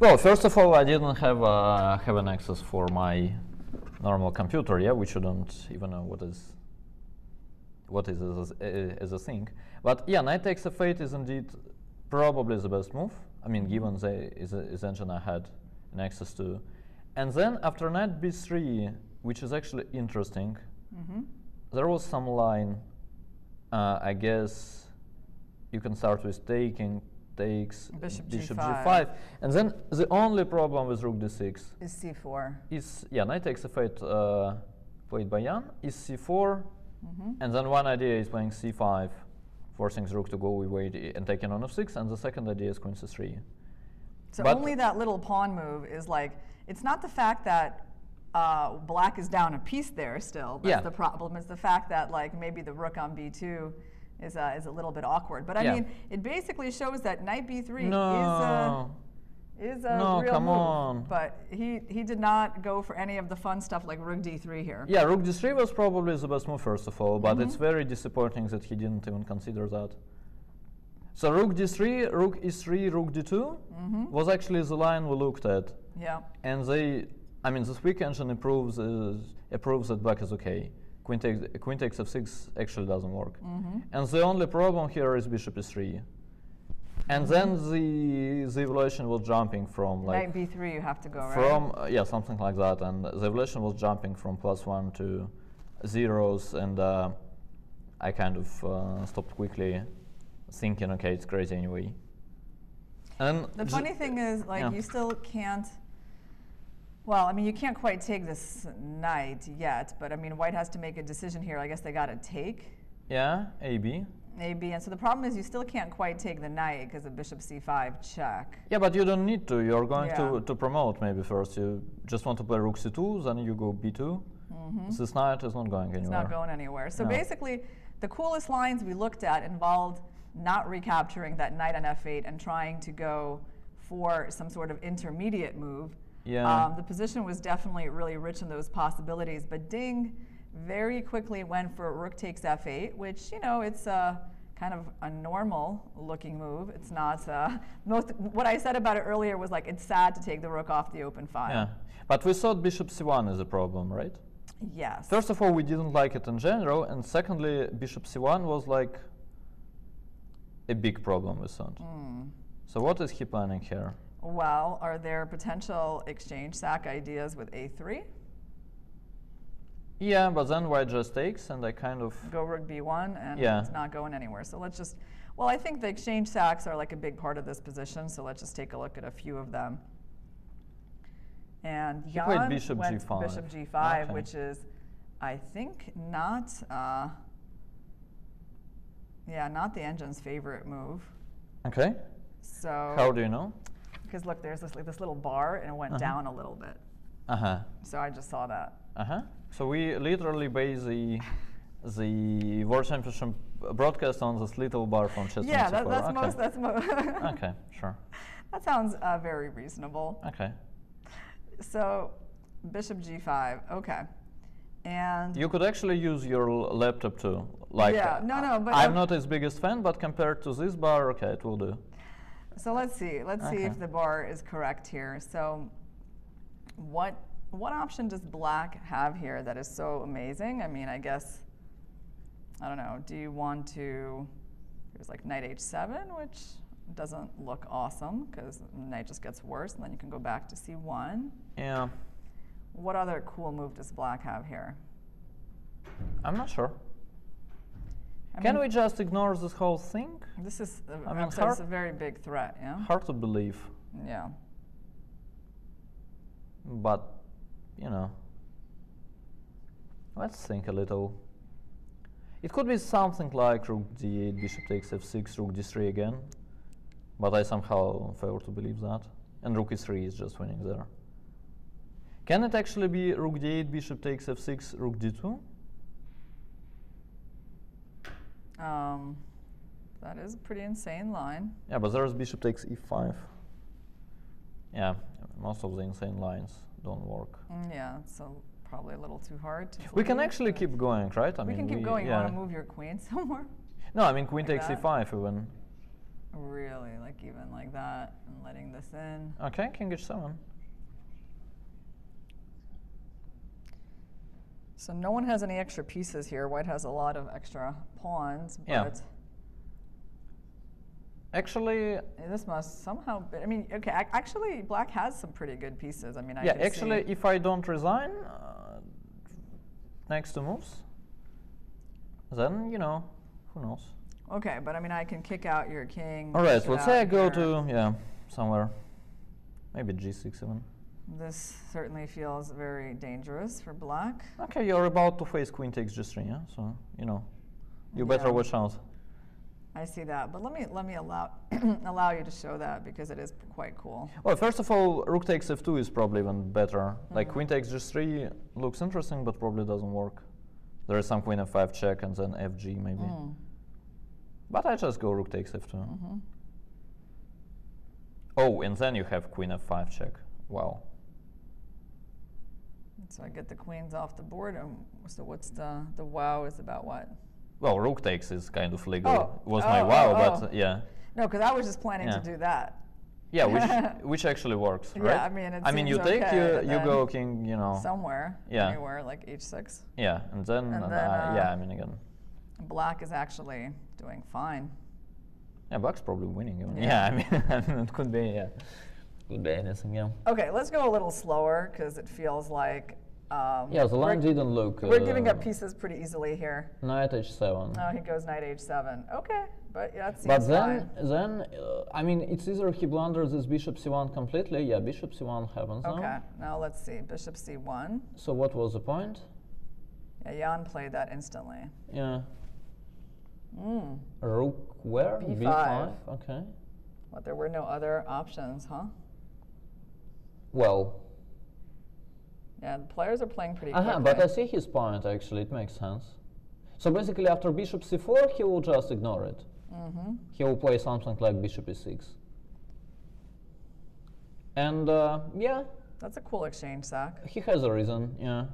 Well, first of all, I didn't have uh, have an access for my normal computer. Yeah, we shouldn't even know what is what is as a, as a thing. But yeah, knight takes f8 is indeed probably the best move. I mean, given the is, is engine I had an access to, and then after knight b3, which is actually interesting, Mm-hmm. there was some line. Uh, I guess you can start with taking, takes Bishop bishop G5. g5, and then the only problem with rook d6 Is c4. is yeah knight takes f8 uh, played by Ian is c4, Mm-hmm. and then one idea is playing c5, forcing the rook to go away and taking on f6, and the second idea is queen c3. So But- only that little pawn move is like, it's not the fact that uh, black is down a piece there still. That's Yeah. the problem. It's the fact that like maybe the rook on b2 is, uh, is a little bit awkward. But I Yeah. mean, it basically shows that knight b3 No. is a, is a No, real come move. on. But he, he did not go for any of the fun stuff like rook d3 here. Yeah, rook d3 was probably the best move first of all, but Mm-hmm. it's very disappointing that he didn't even consider that. So rook d3, rook e3, rook d2 Mm-hmm. was actually the line we looked at, Yeah. and they, I mean, this weak engine approves uh, approves that black is okay. Queen takes queen takes f6 actually doesn't work, Mm-hmm. and the only problem here is bishop e3, and then the the evaluation was jumping from like knight b3 you have to go, right? from uh, yeah something like that and the evaluation was jumping from plus one to zeros and uh, i kind of uh, stopped quickly thinking okay it's crazy anyway and The funny thing is, like, yeah. you still can't. Well, I mean, you can't quite take this knight yet, but I mean, White has to make a decision here. I guess they got to take yeah ab AB, and so the problem is you still can't quite take the knight because of Bishop C5 check. yeah but you don't need to you're going Yeah. to, to promote maybe first you just want to play rook c2 then you go b2 this knight is not going Mm-hmm. It's anywhere not going anywhere. So No. basically, the coolest lines we looked at involved not recapturing that knight on f8 and trying to go for some sort of intermediate move. Yeah. Um, the position was definitely really rich in those possibilities, but Ding very quickly went for rook takes f8, which you know it's a kind of a normal looking move. It's not uh, most. What I said about it earlier was like it's sad to take the rook off the open file. yeah but we thought bishop c1 is a problem right Yes. First of all, we didn't like it in general, and secondly, bishop c1 was like a big problem with thought. Hmm. So what is he planning here? Well, are there potential exchange sack ideas with a3? Yeah, but then white just takes, and I kind of Go rook b1, and Yeah. it's not going anywhere. So let's just, well, I think the exchange sacks are like a big part of this position, so let's just take a look at a few of them. And He Ian bishop went g5. bishop g5, Okay. which is, I think, not, uh, yeah, not the engine's favorite move. okay. So, How do you know? because look, there's this, like, this little bar, and it went Uh-huh. down a little bit. Uh huh. So I just saw that. Uh huh. So we literally base the the World Championship broadcast on this little bar from chess. Yeah, that, 24. that's okay. most. That's most. okay, sure. That sounds uh, very reasonable. Okay. So, Bishop G5. Okay, and You could actually use your laptop too. Like, Yeah, no, no, but I'm not his biggest fan, but compared to this bar, okay, it will do. so let's see. Let's see if the bar is correct here. So, what what option does Black have here that is so amazing? I mean, I guess I don't know. Do you want to? There's like Knight H7, which doesn't look awesome because Knight just gets worse, and then you can go back to C1. Yeah, What other cool move does Black have here? I'm not sure. I Can mean, we just ignore this whole thing? This is, a, I mean, it's a very big threat. Yeah. Hard to believe, Yeah. but you know, let's think a little. It could be something like rook d8, bishop takes f6, rook d3 again, but I somehow fail to believe that. And rook e3 is just winning there. Can it actually be rook d8, bishop takes f6, rook d2? Um, that is a pretty insane line. Yeah, but there's bishop takes e5. Yeah, most of the insane lines don't work. Mm, yeah, so probably a little too hard. To We can actually keep going, right? I we mean, can keep going. You want to move your queen somewhere? No, I mean queen like takes that? e5 even. really, like even like that, and letting this in. Okay, king h7. So no one has any extra pieces here. White has a lot of extra pawns, but Yeah. Actually, this must somehow. Be, I mean, okay. Actually, black has some pretty good pieces. I mean, I yeah, actually, if I don't resign uh, next two moves, then you know, who knows. Okay, but I mean, I can kick out your king. All right, let's say I go to yeah somewhere, maybe g6 even. This certainly feels very dangerous for black. Okay, you're about to face queen takes g3, yeah. So you know, you better watch out. I see that, but let me let me allow allow you to show that because it is quite cool. Well, first of all, rook takes f2 is probably even better. Like Mhm. queen takes g3 looks interesting, but probably doesn't work. There is some queen f5 check and then fg maybe. Mm. But I just go rook takes f2. Mhm. Oh, and then you have queen f5 check. Wow. So I get the queens off the board. And so what's the the wow is about what? Well, rook takes is kind of legal. Oh, Was my oh, wow, oh, but oh. yeah, No, because I was just planning Yeah. to do that. yeah, which which actually works, right? Yeah. I mean, I mean, you take okay, you you go king, you know, Somewhere, Yeah. anywhere like h6. yeah, and then, And uh, then, uh, yeah, I mean again, Black is actually doing fine. yeah, black's probably winning. Even. Yeah. Yeah, I mean, I mean, it could be yeah, could be anything. Yeah. Okay, let's go a little slower because it feels like. Um, Yeah, the line didn't look. we're giving up uh, pieces pretty easily here. Knight h7. Oh, he goes knight h7. Okay, but yeah, that seems But then, fine. then uh, I mean, it's either he blunders this bishop c1 completely. Yeah, bishop c1 happens now. Okay, now let's see. Bishop c1. So what was the point? Yeah, Ian played that instantly. Yeah. Mm. Rook where? B5. Okay. But there were no other options, huh? Well, Yeah, the players are playing pretty uh-huh, quickly. but I see his point actually. It makes sense. So basically, after bishop c4, he will just ignore it. Mm-hmm. He will play something like bishop e6. And uh, yeah, That's a cool exchange, sack. he has a reason. Yeah.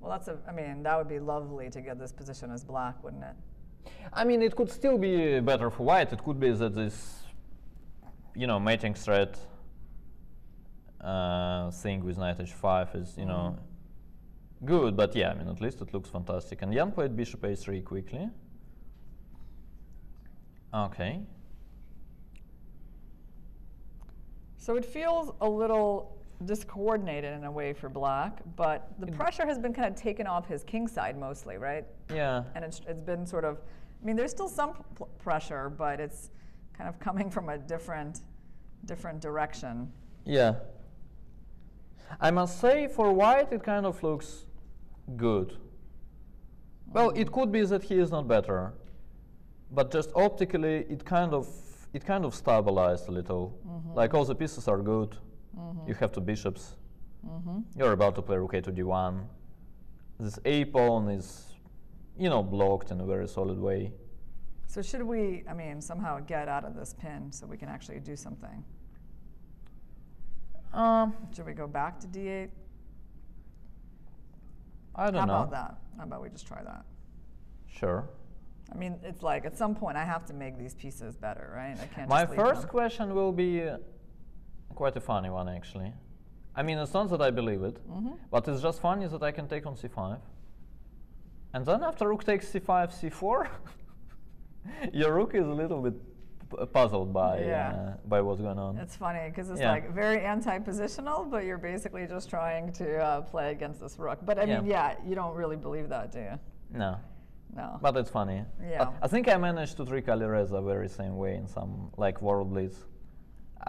Well, that's a. I mean, that would be lovely to get this position as black, wouldn't it? I mean, it could still be better for white. It could be that this, you know, mating threat uh, thing with knight h5 is, you know, good. But yeah, I mean, at least it looks fantastic. And Ian played bishop a3 quickly. Okay. So it feels a little discoordinated in a way for black, but the pressure has been kind of taken off his king side mostly, right? Yeah. And it's, it's been sort of. I mean, there's still some p- pressure, but it's kind of coming from a different, different direction. Yeah. I must say, for white, it kind of looks good. Well, it could be that he is not better, but just optically, it kind of it kind of stabilized a little. Mm-hmm. Like all the pieces are good. Mm-hmm. You have two bishops. Mm-hmm. You're about to play rook a to d1. This a pawn is, you know, blocked in a very solid way. So should we? I mean, somehow get out of this pin so we can actually do something. Um, Should we go back to d8? I don't How know. about that? How about we just try that? Sure. I mean, it's like at some point I have to make these pieces better, right? I can't. My first them. question will be uh, quite a funny one, actually. I mean, it's not that I believe it, Mm-hmm. but it's just funny that I can take on c5. And then after rook takes c5, c4, your rook is a little bit puzzled by Yeah. uh, by what's going on. It's funny because it's Yeah. like very anti-positional, but you're basically just trying to uh, play against this rook. But I Yeah. mean, yeah, you don't really believe that, do you? no, No. but it's funny. Yeah. But I think I managed to trick Alireza very same way in some like world blitz.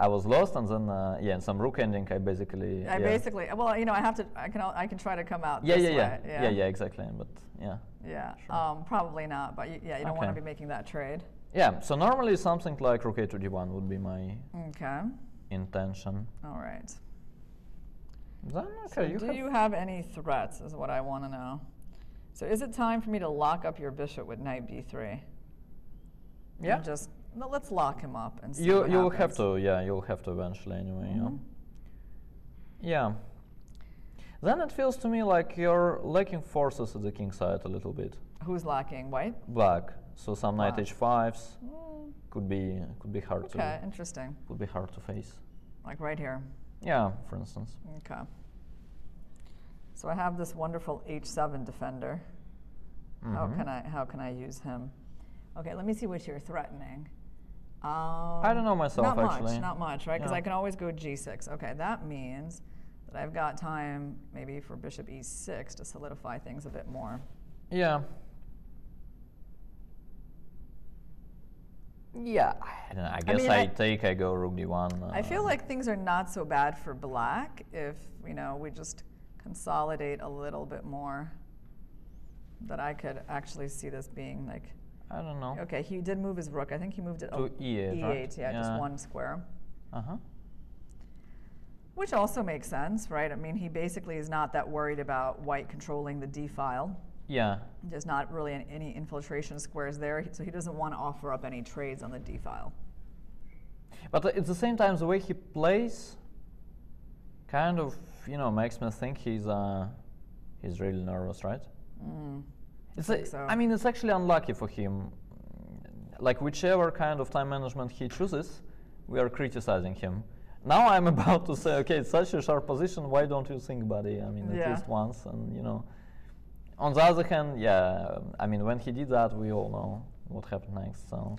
I was lost, and then uh, yeah, in some rook ending, I basically I yeah. basically, well, you know, I have to, I can, I can try to come out yeah, yeah, yeah, way. yeah, yeah, exactly. But yeah. Yeah, Sure. um, probably not, but you, yeah, you don't want to be making that trade. Yeah, so normally something like rook a to d1 would be my Okay, intention. all right. Then, So okay, you do have you have any threats? Is what I want to know. So is it time for me to lock up your bishop with knight b3? Yeah. And just no, let's lock him up and see you what you'll have to yeah you'll have to eventually anyway. Mhm. Yeah. Yeah. Then it feels to me like you're lacking forces at the king side a little bit. Who's lacking? White? Black. So some knight Black. h5s could be could be hard Okay, to interesting. could be hard to face. Like right here. Yeah, for instance. Okay. So I have this wonderful h7 defender. How Mhm. can I how can I use him? Okay, let me see what you're threatening. Um, I don't know myself, not actually. much, not much, right? Because Yeah. I can always go g6. Okay, that means that I've got time maybe for bishop e6 to solidify things a bit more. Yeah. Yeah, I, don't know, I guess mean, I, I- take, I go rook d1. I feel uh, like things are not so bad for black if you know we just consolidate a little bit more. That I could actually see this being like I don't know. Okay, he did move his rook. I think he moved it To up E8, right? yeah, just one square. Uh huh. Which also makes sense, right? I mean, he basically is not that worried about white controlling the d file. Yeah. There's not really an- any infiltration squares there, so he doesn't want to offer up any trades on the d file. But at the same time, the way he plays kind of, you know, makes me think he's uh, he's really nervous, right? Mm. It's think a- so. I mean, it's actually unlucky for him. Like whichever kind of time management he chooses, we are criticizing him. Now I'm about to say, okay, it's such a sharp position. Why don't you think, buddy? I mean, at Yeah. least once, and you know. On the other hand, yeah, I mean, when he did that, we all know what happened next. So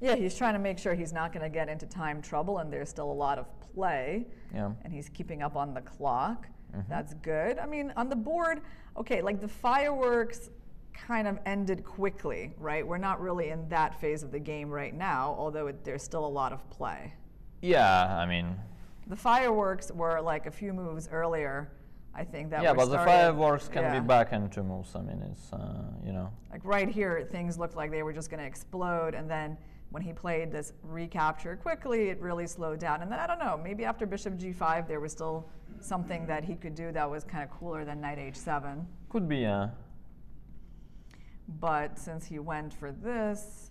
Yeah, he's trying to make sure he's not going to get into time trouble, and there's still a lot of play. yeah, and he's keeping up on the clock. Mhm. That's good. I mean, on the board, okay, like the fireworks kind of ended quickly, right? We're not really in that phase of the game right now, although it, there's still a lot of play. yeah, I mean, The fireworks were like a few moves earlier, I think that yeah, but the fireworks can yeah. be back in two moves. I mean, it's uh, you know. Like right here, things looked like they were just going to explode, and then when he played this recapture quickly, it really slowed down. And then I don't know, maybe after bishop g5, there was still something that he could do that was kind of cooler than knight h7. Could be, yeah. But since he went for this,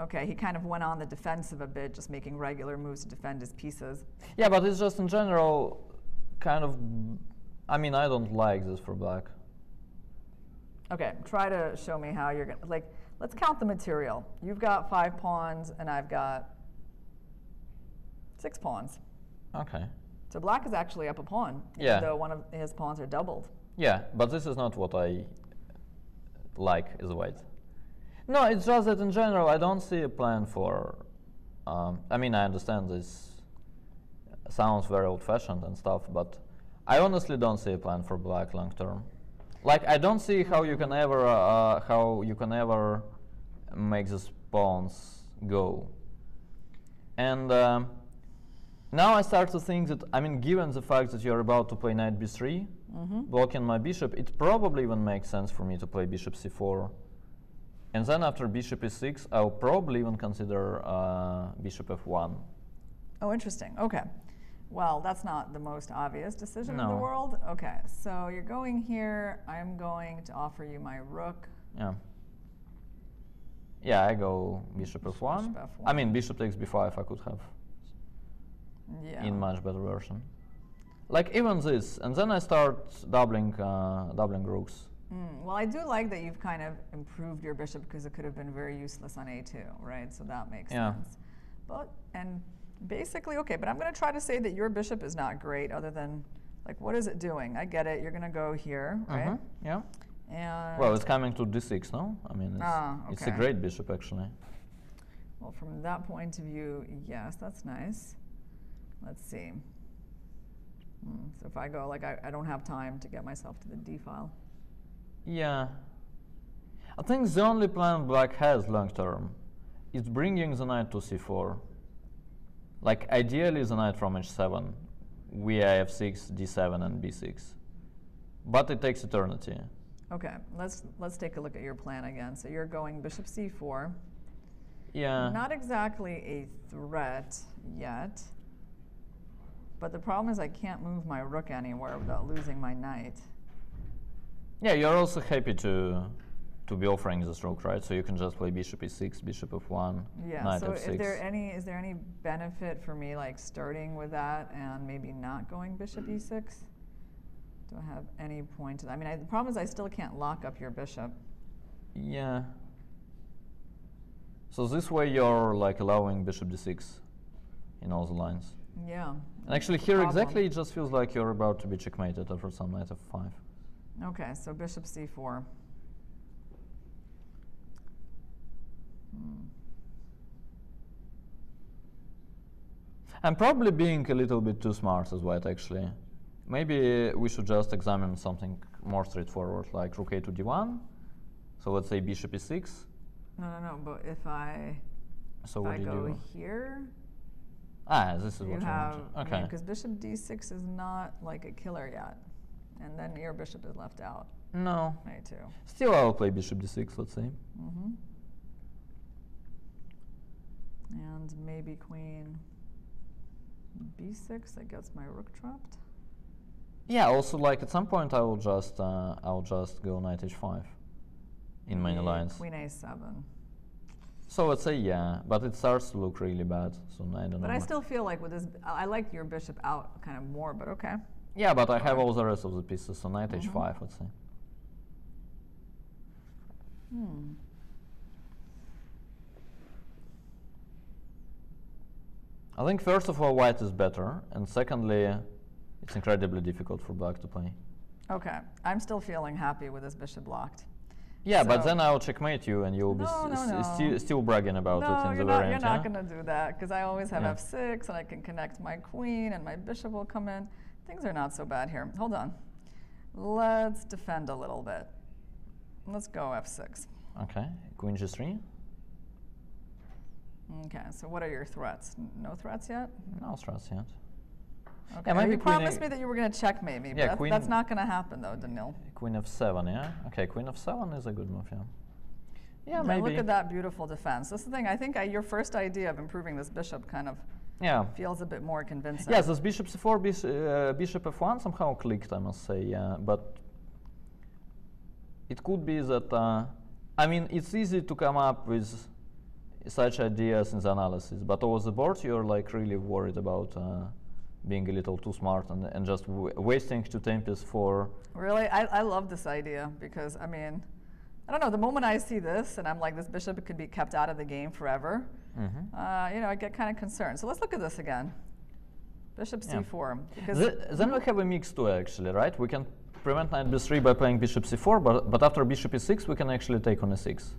okay, he kind of went on the defensive a bit, just making regular moves to defend his pieces. Yeah, but it's just in general kind of. I mean, I don't like this for black. Okay, try to show me how you're gonna like. Let's count the material. You've got five pawns, and I've got six pawns. Okay. So black is actually up a pawn, even Yeah. though one of his pawns are doubled. Yeah, but this is not what I like as white. No, it's just that in general I don't see a plan for. Um, I mean, I understand this sounds very old-fashioned and stuff, but I honestly don't see a plan for black long term. Like I don't see how you can ever uh, how you can ever make the pawns go. And um, now I start to think that I mean, given the fact that you're about to play knight b3, blocking my bishop, it probably even makes sense for me to play bishop c4. And then after bishop e6, I'll probably even consider uh, bishop f1. Oh, interesting. Okay. Well, that's not the most obvious decision in the world. Okay, so you're going here. I'm going to offer you my rook. Yeah. Yeah, I go bishop f1. Bishop I f1. mean, bishop takes b5 if I could have Yeah. in much better version. Like even this, and then I start doubling, uh, doubling rooks. Mm, well, I do like that you've kind of improved your bishop because it could have been very useless on a2, right? So that makes Yeah. sense. But and basically, okay. But I'm going to try to say that your bishop is not great, other than like what is it doing? I get it. You're going to go here, right? Mhm, Yeah. And Well, it's coming to d6, no? I mean, it's, Ah, it's a great bishop actually. well, from that point of view, yes, that's nice. Let's see. Hmm, so if I go like I, I don't have time to get myself to the d file. Yeah. I think the only plan black has long term is bringing the knight to c4. Like ideally the knight from h7, via f6, d7 and b6. But it takes eternity. Okay, let's let's take a look at your plan again. So you're going bishop c4. Yeah. Not exactly a threat yet. But the problem is I can't move my rook anywhere without losing my knight. Yeah, you're also happy to to be offering this rook, right? So you can just play bishop e6, bishop f1, Yeah. knight so f6. is there any is there any benefit for me like starting with that and maybe not going bishop e6? Do I have any point? To that? I mean, I, the problem is I still can't lock up your bishop. Yeah. So this way you're like allowing bishop d6 in all the lines. Yeah. And actually here problem. exactly it just feels like you're about to be checkmated after some knight f5. Okay, so bishop c4. I'm probably being a little bit too smart as white actually. Maybe we should just examine something more straightforward like rook a to d1. So let's say bishop e6. No, no, no. But if I So if what I do you go do? here, Ah, this is you what you have want. Okay. because bishop d6 is not like a killer yet, and then your bishop is left out. No. Knight two. Still I'll play bishop d6, let's say. Mm-hmm. And maybe queen b6. That gets my rook trapped. Yeah, also like at some point I will just uh, I'll just go knight h5 in many Yeah, lines. Queen a7. So let's say yeah, but it starts to look really bad. So I don't know. But I still feel like with this, I like your bishop out kind of more. But okay. Yeah, but I have all the rest of the pieces. So knight Mhm. h5, let's say. Hmm. I think first of all white is better, and secondly, it's incredibly difficult for black to play. Okay. I'm still feeling happy with this bishop blocked. Yeah, but then I'll checkmate you, and you'll be No, s- no, no. sti- still bragging about no, it in you're the not, very you're end. not yeah? going to do that because I always have Yeah. f6 and I can connect my queen and my bishop will come in. Things are not so bad here. Hold on. Let's defend a little bit. Let's go f6. Okay, queen g3. Okay, so what are your threats? No threats yet? No threats yet. Okay. maybe you promised me that you were going to checkmate me, but Yeah, that's, queen- that's not going to happen though, Daniil. Queen f7, yeah? Okay, queen f7 is a good move, yeah. Yeah, Yeah, maybe. Look at that beautiful defense. That's the thing. I think I, your first idea of improving this bishop kind of Yeah. feels a bit more convincing. Yes, this bishop c4, bis- uh, bishop f1 somehow clicked, I must say, yeah. But it could be that, uh, I mean, it's easy to come up with such ideas in the analysis, but over the board you're like really worried about uh, being a little too smart and, and just w- wasting two tempes for. Really, I, I love this idea because I mean, I don't know. The moment I see this and I'm like, this bishop could be kept out of the game forever. Mhm. Uh, you know, I get kind of concerned. So let's look at this again. Bishop c4. Because The- then we have a mix too, actually, right? We can prevent knight b3 by playing bishop c4, but, but after bishop e6, we can actually take on e6.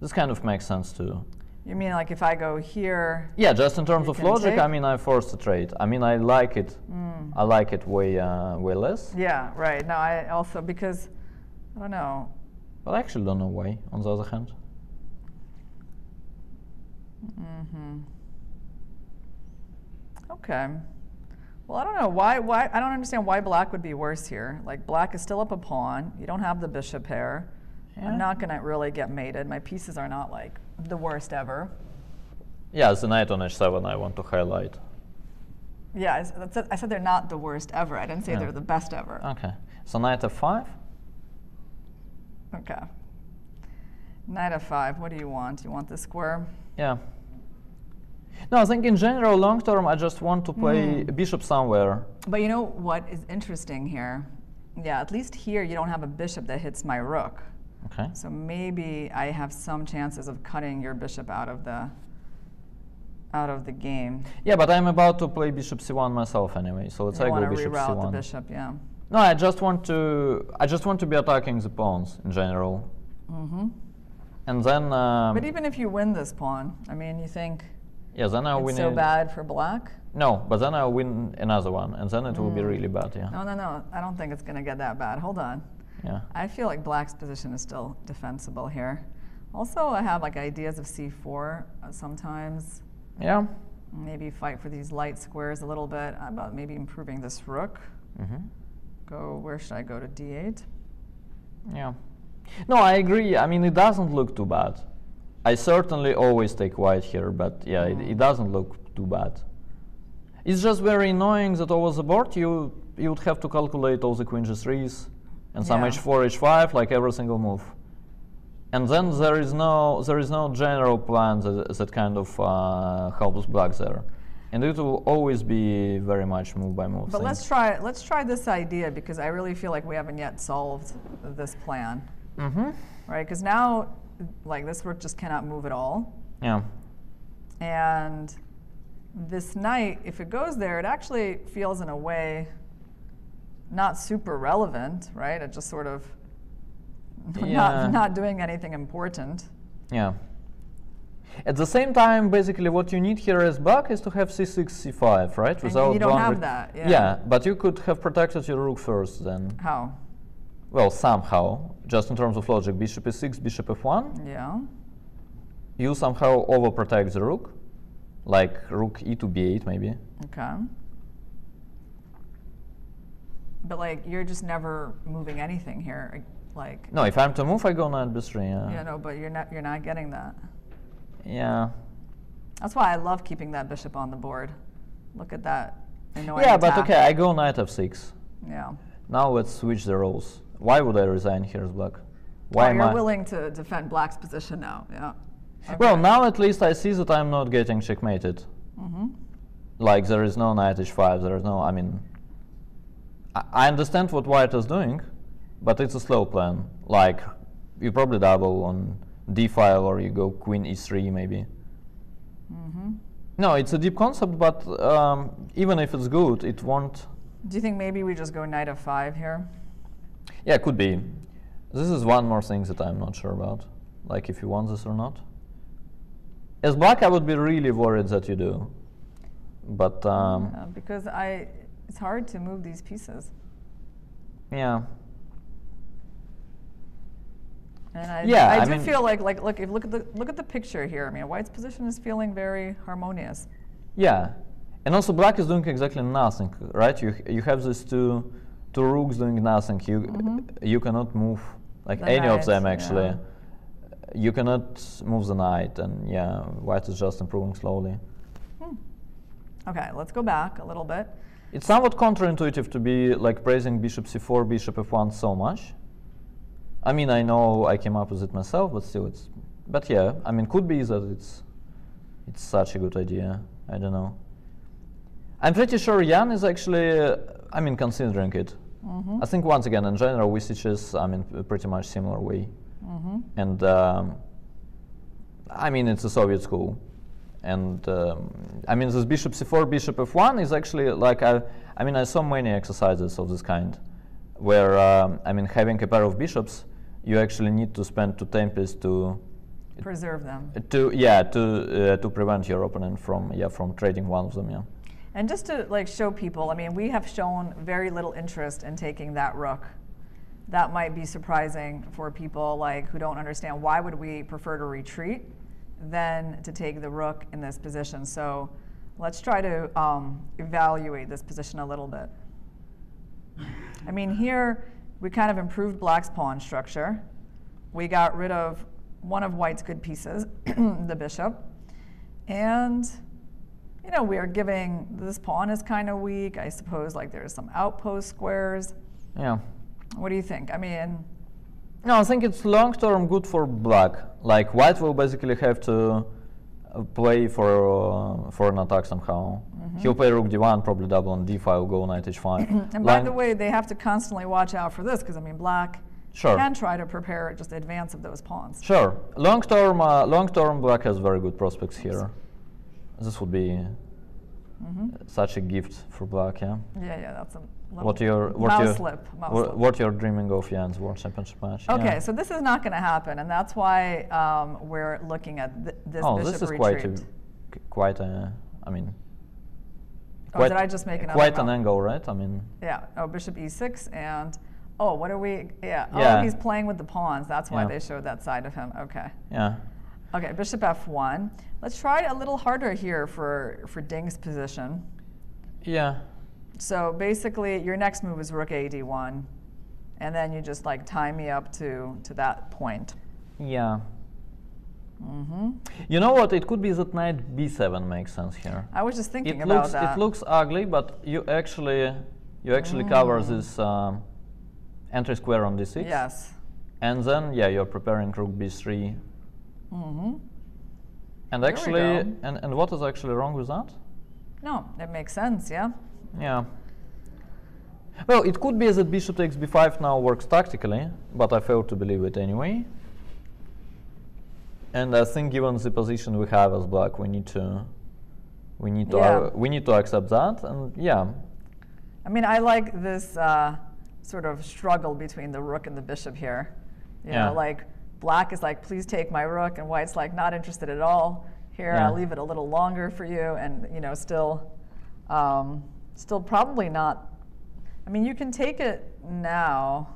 This kind of makes sense too. You mean like if I go here? Yeah, just in terms of logic, I mean, I force a trade. I mean, I like it. Mm. I like it way, uh, way less. Yeah, right. Now I also because I don't know. But I actually don't know why. On the other hand, Mm-hmm. Okay. Well, I don't know why. Why I don't understand why black would be worse here. Like black is still up a pawn. You don't have the bishop pair. Yeah. I'm not gonna really get mated. My pieces are not like the worst ever. yeah, the knight on h7 I want to highlight. Yeah, I, s- that's it. I said they're not the worst ever. I didn't say Yeah. they're the best ever. Okay, so knight f5. Okay. Knight f5. What do you want? You want the square? Yeah. No, I think in general, long term, I just want to play Hmm. bishop somewhere. But you know what is interesting here? Yeah, at least here you don't have a bishop that hits my rook. Okay. So maybe I have some chances of cutting your bishop out of the out of the game. Yeah, but I'm about to play bishop c1 myself anyway, so let's you say go bishop reroute c1. the bishop, yeah. No, I just want to. I just want to be attacking the pawns in general, hmm and then. Um, but even if you win this pawn, I mean, you think yeah, then I'll win. so bad for black? No, but then I'll win another one, and then it will be Mm. really bad. Yeah. No, no, no. I don't think it's going to get that bad. Hold on. Yeah. I feel like black's position is still defensible here. Also, I have like ideas of c4 uh, sometimes. Yeah. Maybe fight for these light squares a little bit. How about maybe improving this rook? Mm -hmm. Go, where should I go to d8? Yeah. No, I agree. I mean, it doesn't look too bad. I certainly always take white here, but yeah, it, it doesn't look too bad. It's just very annoying that over the board you you would have to calculate all the queen g3s and some Yeah. h4, h5, like every single move. And then there is no there is no general plan that, that kind of uh, helps black there, and it will always be very much move by move. But thing. let's try let's try this idea because I really feel like we haven't yet solved this plan. Mm-hmm. right? Because now, like this rook just cannot move at all. Yeah. And this knight, if it goes there, it actually feels in a way not super relevant, right? It just sort of Yeah. not, not doing anything important. Yeah. At the same time, basically, what you need here as black is to have c6, c5, right? Without you don't have that, yeah. but you could have protected your rook first then. How? Well, somehow, just in terms of logic, bishop e6, bishop f1, Yeah. you somehow overprotect the rook, like rook e to b8 maybe. Okay. But like you're just never moving anything here. Like No, if I'm to move, I go knight b3, yeah. yeah, no, but you're not you're not getting that. Yeah. That's why I love keeping that bishop on the board. Look at that annoying Yeah, but attack. okay, I go knight f6. Yeah. Now let's switch the roles. Why would I resign here as black? Why Well, am you're I? willing to defend black's position now. Yeah. Well, now at least I see that I'm not getting checkmated. Mm-hmm. Like there is no knight h5. There is no. I mean, I, understand what white is doing, but it's a slow plan. Like you probably double on d file or you go queen e3 maybe. Mm-hmm. No, it's a deep concept, but um, even if it's good, it won't. Do you think maybe we just go knight f5 here? Yeah, could be. This is one more thing that I'm not sure about. Like if you want this or not. As black, I would be really worried that you do. But um, because I, it's hard to move these pieces. yeah, And I, Yeah, I, I do mean- feel like, like, look, if look at the look at the picture here. I mean, White's position is feeling very harmonious. yeah, and also black is doing exactly nothing, right? You you have these two two rooks doing nothing. You you cannot move like Mm-hmm. The any of them actually. yeah. You cannot move the knight, and yeah, white is just improving slowly. Okay, let's go back a little bit. It's somewhat counterintuitive to be like praising bishop c4, bishop f1 so much. I mean, I know I came up with it myself, but still, it's. But yeah, I mean, could be that it's it's such a good idea. I don't know. I'm pretty sure Ian is actually, uh, I mean, considering it. Mm-hmm. I think once again, in general, we see chess, I mean, pretty much similar way. Mm-hmm. And um, I mean, it's a Soviet school. And um, I mean, this bishop c4, bishop f1 is actually like, I, I mean, I saw many exercises of this kind where, um, I mean, having a pair of bishops, you actually need to spend two tempes to, Preserve them. to yeah, to, uh, to prevent your opponent from, yeah, from trading one of them, yeah. And just to like show people, I mean, we have shown very little interest in taking that rook. That might be surprising for people like who don't understand why would we prefer to retreat than to take the rook in this position. So let's try to um, evaluate this position a little bit. I mean, here we kind of improved black's pawn structure. We got rid of one of white's good pieces, the bishop. And you know, we are giving this pawn is kind of weak. I suppose like there's some outpost squares. Yeah. What do you think? I mean, No, I think it's long term good for black. Like white will basically have to uh, play for uh, for an attack somehow. He'll play rook d1, probably double on d5, go knight h5. and by the way, they have to constantly watch out for this because I mean, black Sure. can try to prepare just advance of those pawns. Sure. Long term, uh, long term, black has very good prospects here. This would be Mm-hmm. such a gift for black. Yeah. Yeah, yeah, that's a What you're what mouse you're slip. Mouse slip. what you're dreaming of, Ian's World Championship match. Okay, yeah. so this is not going to happen, and that's why um, we're looking at th- this oh, bishop this is retreat. quite a, quite a. I mean. Oh, did I just make another Quite an angle, right? I mean. Yeah. Oh, bishop e6 and oh, what are we? Yeah. Yeah. Oh, he's playing with the pawns. That's why Yeah. they showed that side of him. Okay. Yeah. Okay. Bishop f1. Let's try a little harder here for for Ding's position. Yeah. So basically, your next move is rook a d1, and then you just like tie me up to to that point. Yeah. hmm You know what? It could be that knight b7 makes sense here. I was just thinking It about looks that. it looks ugly, but you actually you actually cover this um, entry square on d6. Yes. And then yeah, you're preparing rook b3. hmm And actually, and, and what is actually wrong with that? No, it makes sense. Yeah. Yeah. Well, it could be that bishop takes b5 now works tactically, but I fail to believe it anyway. And I think given the position we have as black, we need to we need to Yeah. uh, we need to accept that. And yeah, I mean, I like this uh, sort of struggle between the rook and the bishop here. You Yeah. know, like black is like, please take my rook, and white's like, not interested at all. Here, Yeah. I'll leave it a little longer for you, and you know, still, um, still probably not. I mean, you can take it now,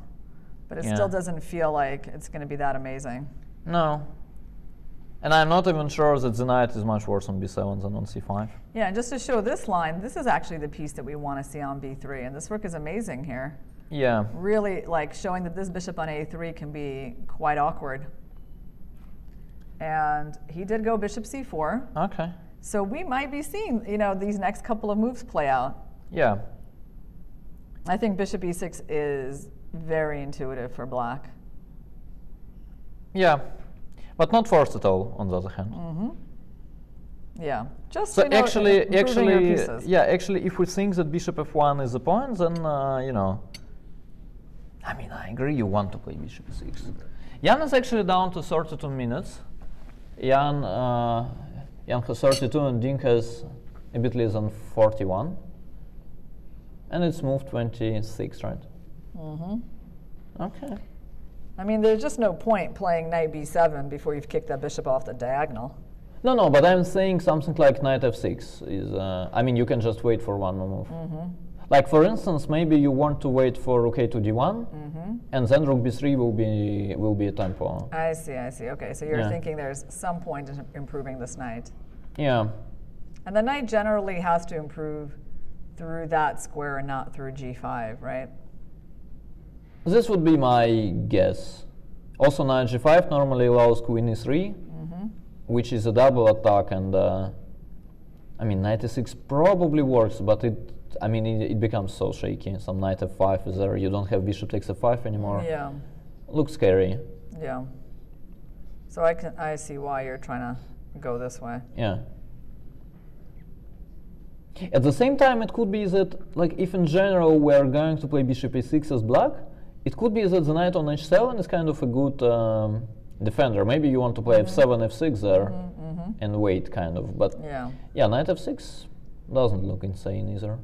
but it Yeah. still doesn't feel like it's going to be that amazing. no. And I'm not even sure that the knight is much worse on b7 than on c5. Yeah, and just to show this line, this is actually the piece that we want to see on b3, and this rook is amazing here. Yeah, really like showing that this bishop on a3 can be quite awkward. And he did go bishop c4. okay. So we might be seeing, you know, these next couple of moves play out. Yeah, I think bishop e6 is very intuitive for black. yeah. But not forced at all, on the other hand. Mhm. Yeah, just So you know, actually, actually, yeah, actually, if we think that bishop f1 is the point, then uh, you know. I mean, I agree. You want to play bishop e6. Ian is actually down to 32 minutes. Ian, uh, Ian has 32, and Ding has a bit less than 41. And it's move 26, right? Mm-hmm. Okay. I mean, there's just no point playing knight b7 before you've kicked that bishop off the diagonal. No, no, but I'm saying something like knight f6 is. Uh, I mean, you can just wait for one more move. Mm-hmm. Like for instance, maybe you want to wait for rook a to d1, Mm-hmm. and then rook b3 will be will be a tempo. I see, I see. Okay, so you're Yeah. thinking there's some point in improving this knight. Yeah, And the knight generally has to improve through that square and not through g5, right? this would be my guess. Also, knight g5 normally allows queen e3, Mm-hmm. which is a double attack, and uh, I mean knight e6 probably works, but it. I mean, it, it becomes so shaky. Some knight f5 is there. You don't have bishop takes f5 anymore. Yeah, Looks scary. yeah. So I can I see why you're trying to go this way. Yeah. At the same time, it could be that, like, if in general we're going to play bishop a6 as black, it could be that the knight on h7 is kind of a good um, defender. Maybe you want to play f7, f6 there and wait, kind of. But Yeah. yeah, knight f6 doesn't look insane either.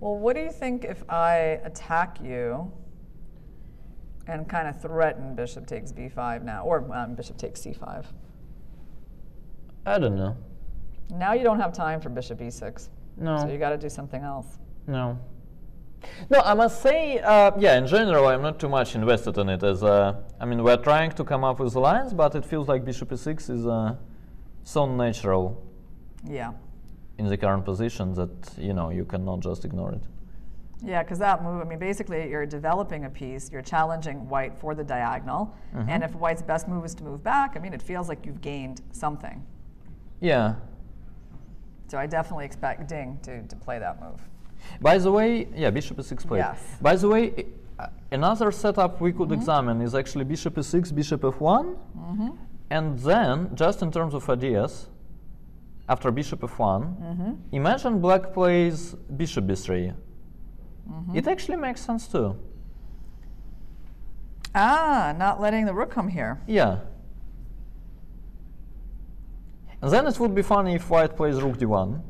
Well, what do you think if I attack you and kind of threaten bishop takes b5 now, or um, bishop takes c5? I don't know. Now you don't have time for bishop e6, No. so you got to do something else. No. No, I must say, uh, yeah, in general, I'm not too much invested in it. As uh, I mean, we're trying to come up with lines, but it feels like bishop e6 is uh, so natural Yeah. in the current position that you know you cannot just ignore it. Yeah, because that move, I mean, basically you're developing a piece, you're challenging white for the diagonal, and if white's best move is to move back, I mean, it feels like you've gained something. Yeah. So I definitely expect Ding to, to play that move. By the way, yeah, bishop e6 played. Yes. By the way, uh, another setup we could examine is actually bishop e6, bishop f1, and then just in terms of ideas, after bishop f1, imagine black plays bishop b3. It actually makes sense too. Ah, not letting the rook come here. Yeah. And then it would be funny if white plays rook d1.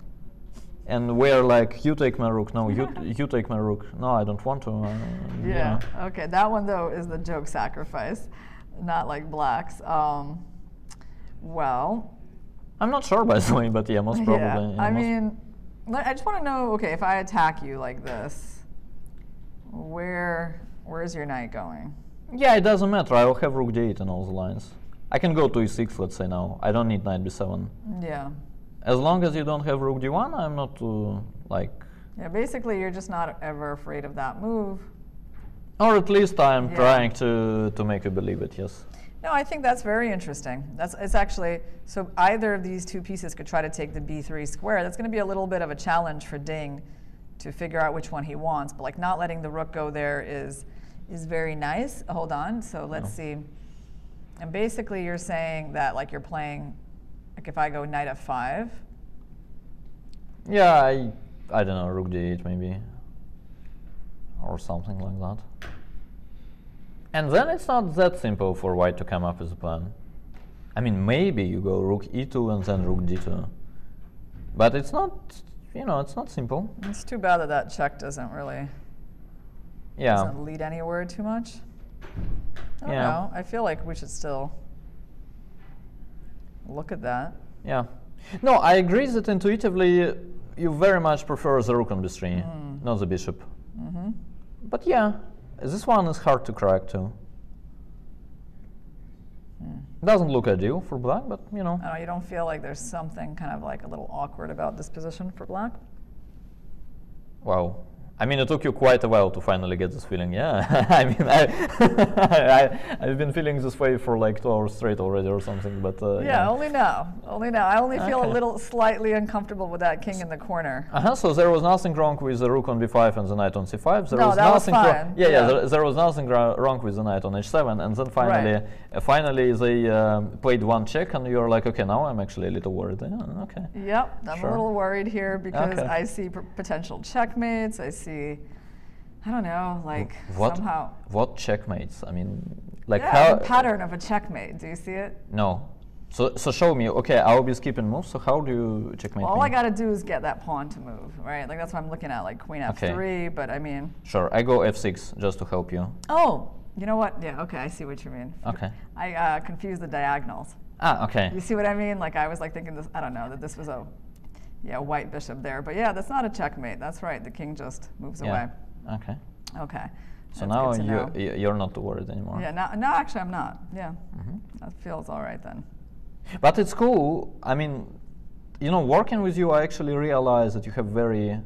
And we're like, you take my rook, no, you, you take my rook. No, I don't want to. Uh, Yeah. Okay, that one though is the joke sacrifice, not like blacks. Um, well, I'm not sure, by the way, but yeah, most probably. yeah. yeah, I most- mean, I just want to know. Okay, if I attack you like this, where where's your knight going? yeah, it doesn't matter. I will have rook d8 in all the lines. I can go to e6, let's say now. I don't need knight b7. Yeah. As long as you don't have rook d1, I'm not too, like. Yeah. Basically, you're just not ever afraid of that move. Or at least I'm Yeah. trying to, to make you believe it, yes. No, I think that's very interesting. That's it's actually so either of these two pieces could try to take the b3 square. That's going to be a little bit of a challenge for Ding to figure out which one he wants. But like not letting the rook go there is is very nice. Hold on. So let's see. And basically, you're saying that like you're playing like if I go knight f5. Yeah, I, I don't know, rook d8 maybe. Or something like that. And then it's not that simple for white to come up with a plan. I mean, maybe you go rook e2 and then rook d2. But it's not, you know, it's not simple. It's too bad that that check doesn't really Yeah. doesn't lead anywhere too much. I don't Yeah. know. I feel like we should still look at that. Yeah. No, I agree that intuitively you very much prefer the rook on b3, Mm. not the bishop. Mm-hmm. But yeah, this one is hard to crack too. Hmm. Doesn't look ideal for black, but you know. I know, you don't feel like there's something kind of like a little awkward about this position for black? Wow. I mean, it took you quite a while to finally get this feeling. Yeah. I mean, I, I, I've been feeling this way for like two hours straight already or something. But uh, yeah, only now. Only now. I only feel a little slightly uncomfortable with that king in the corner. Uh-huh, so there was nothing wrong with the rook on b5 and the knight on c5. There No, was that nothing wrong. fine, Yeah, yeah. yeah. there, there was nothing wrong with the knight on h7, and then finally, Right. uh, finally they um, played one check, and you're like, okay, now I'm actually a little worried. Yeah, okay. Yep, I'm Sure. a little worried here because Okay. I see p- potential checkmates. I see, I don't know, like What? somehow. What checkmates? I mean, like yeah, how? the pattern of a checkmate. Do you see it? No. So, so show me. Okay, I'll be skipping moves. So how do you checkmate Well, all me? I got to do is get that pawn to move, right? Like that's what I'm looking at, like queen f3. But I mean, Sure, I go f6 just to help you. oh, you know what? Yeah, okay, I see what you mean. Okay. I uh, confused the diagonals. Ah, okay. You see what I mean? Like I was like thinking this. I don't know that this was a, yeah, white bishop there. But yeah, that's not a checkmate. That's right. The king just moves Yeah. away. Okay. Okay. So That's now you, know. you're not worried anymore. Yeah, no, no, actually, I'm not. Yeah, Mhm. that feels all right then. But it's cool. I mean, you know, working with you, I actually realize that you have very,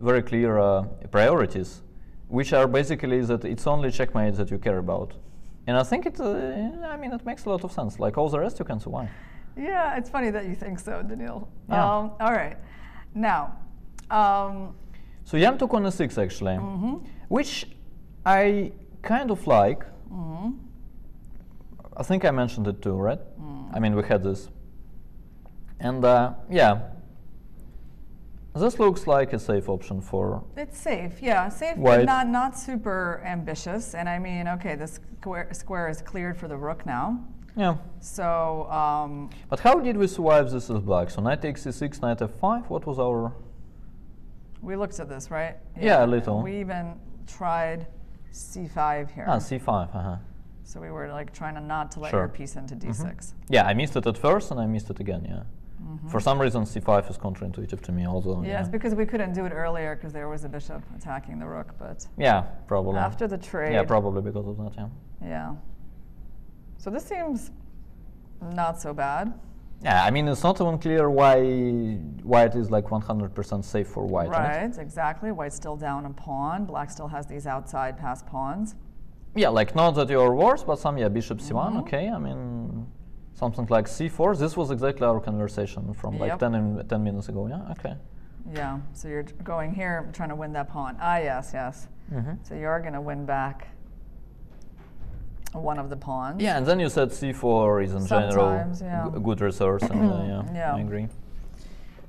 very clear uh, priorities, which are basically that it's only checkmates that you care about. And I think it, uh, I mean, it makes a lot of sense. Like all the rest, you can survive. Yeah, it's funny that you think so, Daniil. Yeah. Um, all right. Now, um, So Ian took on a six actually, Mm-hmm. which I kind of like. mhm. I think I mentioned it too, right? Mm. I mean, we had this. And uh, yeah, this looks like a safe option for. it's safe. Yeah, safe, White. but not not super ambitious. And I mean, okay, the square square is cleared for the rook now. Yeah. So um, But how did we survive this as black? So knight takes c6, knight f5. What was our? we looked at this, right? Yeah, a little. We even tried c5 here. Ah, c5. Uh-huh. So we were like trying to not to let Sure. your piece into d6. Mhm. Yeah, I missed it at first, and I missed it again. Yeah. For some reason, c5 is counterintuitive to me. Although. Yeah, yeah. it's because we couldn't do it earlier because there was a bishop attacking the rook. But Yeah, probably. after the trade, Yeah, probably because of that. Yeah. yeah. So this seems not so bad. Yeah, I mean, it's not even clear why why it is like 100% safe for white, right? right, exactly. White's still down a pawn. Black still has these outside pass pawns. Yeah, like not that you're worse, but some yeah, bishop c1. Mm-hmm. Okay, I mean, something like c4. This was exactly our conversation from like Yep. 10, in, 10 minutes ago. Yeah, okay. Yeah, so you're going here, trying to win that pawn. Ah, yes, yes. hmm So you're going to win back one of the pawns. Yeah, and then you said c4 is in general Sometimes, yeah. g- good resource, and uh, yeah, Yeah. I agree.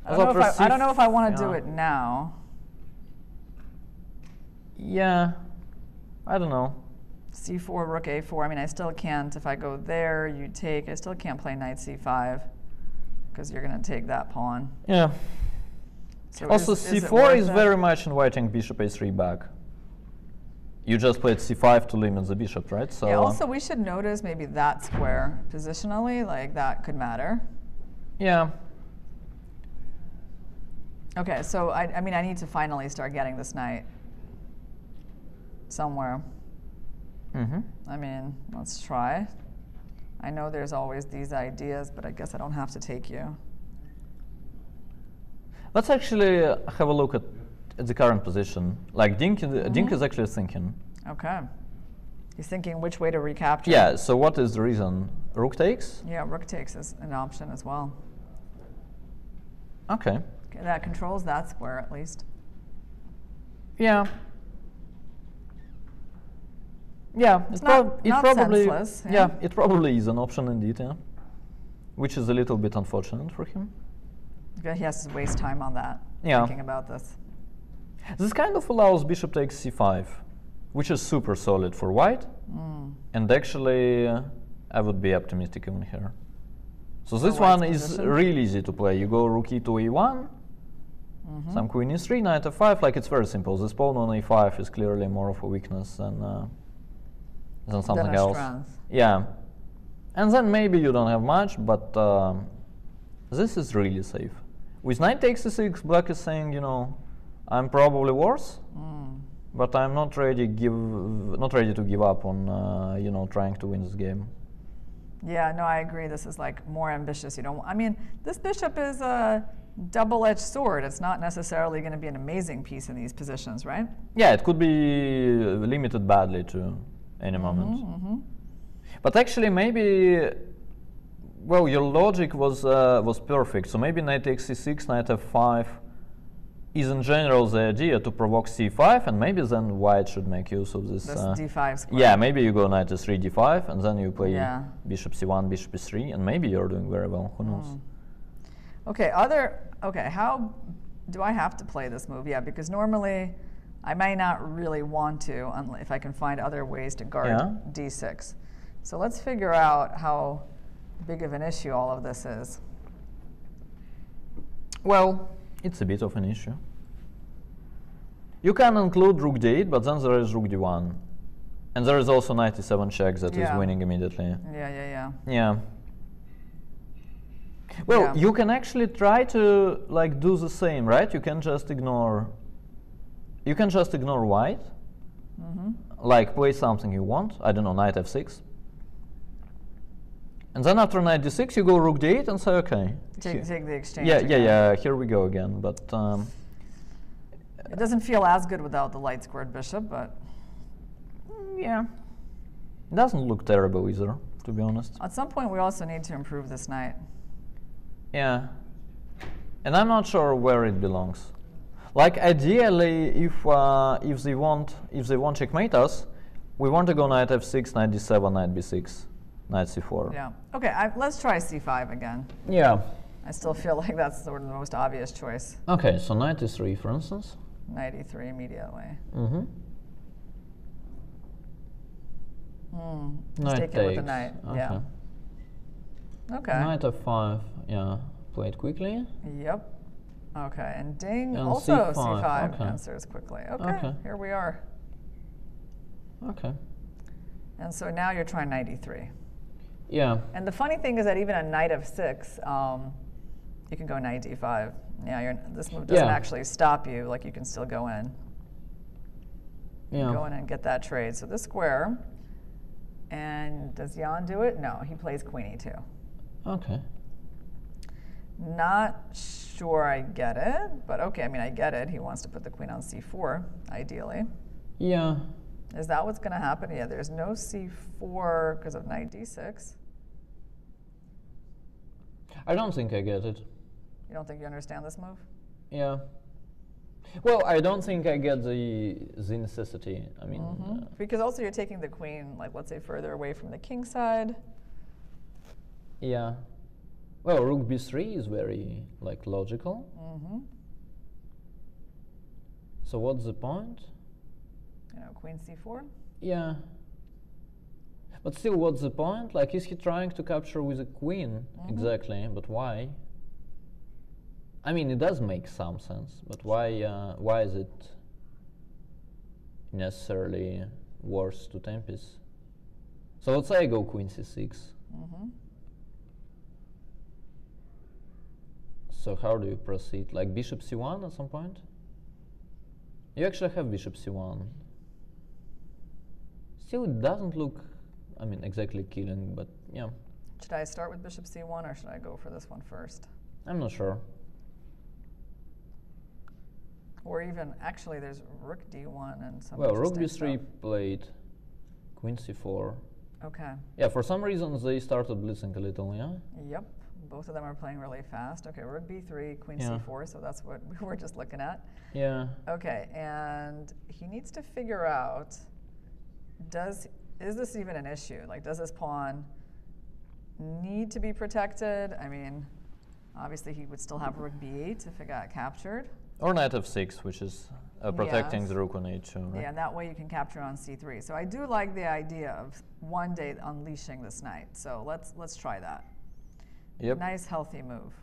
I don't, know if I, I don't know if I want to do it now. Yeah, I don't know. c4, rook a4. I mean, I still can't. If I go there, you take. I still can't play knight c5 because you're going to take that pawn. Yeah. So also, is, is c4 worth is very much inviting bishop a3 back. You just played c5 to limit the bishop, right? So yeah. Also, we should notice maybe that square positionally, like that could matter. yeah. Okay, so I, I mean, I need to finally start getting this knight somewhere. Mm -hmm. I mean, let's try. I know there's always these ideas, but I guess I don't have to take you. Let's actually have a look at, at the current position. Like Ding, Mm-hmm. Ding is actually thinking. Okay. He's thinking which way to recapture. Yeah. So what is the reason? Rook takes. Yeah, rook takes is an option as well. Okay. Okay, that controls that square at least. Yeah. Yeah, It's it, not- prob- it not probably senseless, yeah. yeah. it probably is an option indeed, yeah. Which is a little bit unfortunate for him. Okay, He has to waste time on that, Yeah. thinking about this. This kind of allows bishop takes c5, which is super solid for white. Mm. And actually, uh, I would be optimistic even here. So this one is really easy to play. You go rook e to e1, Mm-hmm. some queen e3, knight f5. Like it's very simple. This pawn on e5 is clearly more of a weakness than uh, than something else. strength. Yeah, and then maybe you don't have much, but um, this is really safe. With knight takes e6, black is saying, you know, I'm probably worse, Mm. but I'm not ready give not ready to give up on uh, you know trying to win this game. Yeah, no, I agree. This is like more ambitious. You don't. I mean, this bishop is a double-edged sword. It's not necessarily going to be an amazing piece in these positions, right? Yeah, it could be limited badly to any moment. Mm-hmm. But actually, maybe, well, your logic was uh, was perfect. So maybe knight takes c6, knight f5 is in general the idea to provoke c5, and maybe then white should make use of this. This uh, d5 square. yeah, maybe you go knight to3, d5, and then you play Yeah. bishop c1, bishop e3, and maybe you're doing very well. Who knows? Mm. Okay, other. Okay, how do I have to play this move? Yeah, because normally I may not really want to unle- if I can find other ways to guard Yeah. d6. So let's figure out how big of an issue all of this is. Well, it's a bit of an issue. You can include rook d8, but then there is rook d1. And there is also knight e7 check that is Yeah. winning immediately. Yeah, yeah, yeah. Yeah. Well, Yeah. you can actually try to like do the same, right? You can just ignore. You can just ignore white. Mm-hmm. Like play something you want. I don't know, knight f6. And then after knight d6, you go rook d8 and say, okay. Take, take the exchange. yeah, yeah, yeah. Here we go again. But um, It doesn't feel as good without the light squared bishop, but yeah, it doesn't look terrible either, to be honest. at some point we also need to improve this knight. Yeah. And I'm not sure where it belongs. Like ideally, if uh, if they want if they want checkmate us, we want to go knight f6, knight d7, knight b6, knight c4. Yeah. Okay, I, let's try c5 again. Yeah. I still feel like that's sort of the most obvious choice. Okay, so knight e3, for instance. Knight e3 immediately. Mm-hmm. Hmm. Knight take it with the knight. Okay. Yeah. Okay. Knight f5. Yeah. Play it quickly. Yep. Okay, and Ding, And also C5, c5 okay. answers quickly. Okay, Okay. here we are. Okay. And so now you're trying knight e3. Yeah. And the funny thing is that even a knight of six, um, you can go knight d5. Yeah, you're, this move doesn't Yeah. actually stop you. Like you can still go in. Yeah. Go in and get that trade. So this square. And does Ian do it? No, he plays queen e2. Okay. Not sure I get it, but okay, I mean, I get it. He wants to put the queen on c4, ideally. Yeah. Is that what's going to happen? Yeah, there's no c4 because of knight d6. I don't think I get it. You don't think you understand this move? Yeah. Well, I don't think I get the the necessity. I mean, uh, Because also you're taking the queen, like let's say further away from the king side. yeah. Well, rook b3 is very like logical. hmm So what's the point? You know, queen c4. Yeah. But still, what's the point? Like, is he trying to capture with a queen? Exactly, but why? I mean, it does make some sense, but why? Uh, why is it necessarily worse to Tempest? So let's say I go queen c6. hmm So how do you proceed? Like bishop c1 at some point? You actually have bishop c1. Still, it doesn't look, I mean, exactly killing, but yeah, Should I start with bishop c1 or should I go for this one first? I'm not sure. Or even, actually, there's rook d1 and some well, rook interesting b3 stuff. played, queen c4. Okay. Yeah, for some reasons they started blitzing a little, yeah? Yep. Both of them are playing really fast. Okay, rook b3, queen Yeah. c4, so that's what we were just looking at. Yeah. Okay, and he needs to figure out does is this even an issue? Like does this pawn need to be protected? I mean, obviously he would still have rook b8 if it got captured. Or knight f6, which is uh, protecting Yes. the rook on h2, right? Yeah, and that way you can capture on c3. So I do like the idea of one day unleashing this knight. So let's let's try that. Yep. nice healthy move.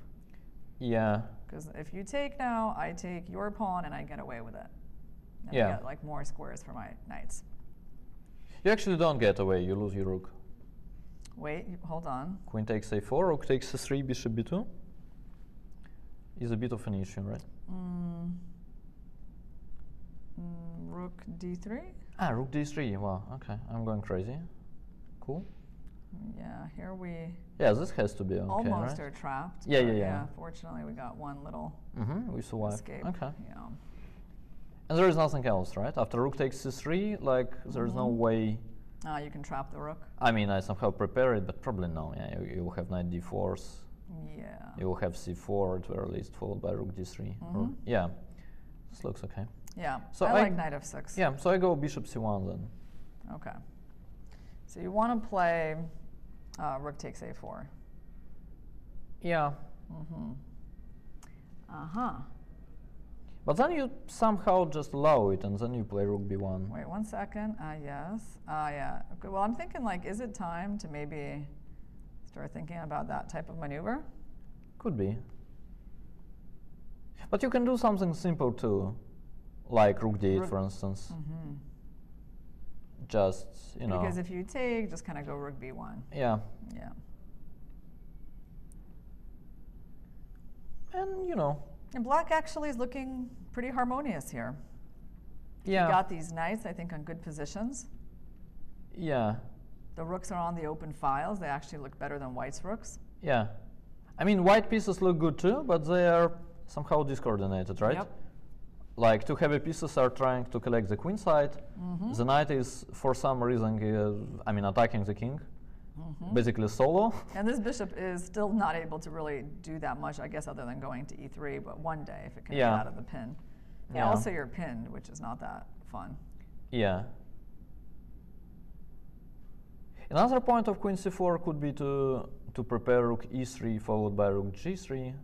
Yeah. Because if you take now, I take your pawn and I get away with it. And Yeah. I get like more squares for my knights. You actually don't get away. You lose your rook. Wait, hold on. Queen takes a4, rook takes a3, bishop b2. Is a bit of an issue, right? Mm. Mm, rook d3. Ah, rook d3. Wow. Okay, I'm going crazy. Cool. Yeah, here we Yeah, this has to be okay, almost right? are trapped. Yeah, but yeah, yeah. Fortunately, we got one little Mm-hmm. We survive. escape. Okay. Yeah. And there is nothing else, right? After rook takes c3, like there is no Mhm. way. Ah, you can trap the rook. I mean, I somehow prepare it, but probably no. Yeah, you, you will have knight d4s. Yeah. You will have c4 at very least, followed by rook d3. Or- Mhm. yeah, this looks okay. Yeah. So I, I- like knight f6. Yeah, so I go bishop c1 then. Okay. So you want to play uh, rook takes a4. Yeah, Mm-hmm. Uh huh. But then you somehow just allow it, and then you play rook b1. Wait one second. Uh, yes. Uh, yeah. Okay, well, I'm thinking like, is it time to maybe start thinking about that type of maneuver? Could be. But you can do something simple too, like rook d8, Rook- for instance. Mm-hmm. Just you know. Because if you take, just kind of go rook b1. yeah, Yeah. and you know. And black actually is looking pretty harmonious here. Yeah. You got these knights, I think, on good positions. Yeah. The rooks are on the open files. They actually look better than white's rooks. Yeah. I mean, white pieces look good too, but they are somehow discoordinated, right? Yep. Like two heavy pieces are trying to collect the queen side. Mm -hmm. The knight is, for some reason, uh, I mean, attacking the king, Mhm. basically solo. And this bishop is still not able to really do that much, I guess, other than going to e3. But one day, if it can Yeah. get out of the pin. Yeah. Yeah. Also, you're pinned, which is not that fun. Yeah. Another point of queen c4 could be to to prepare rook e3 followed by rook g3.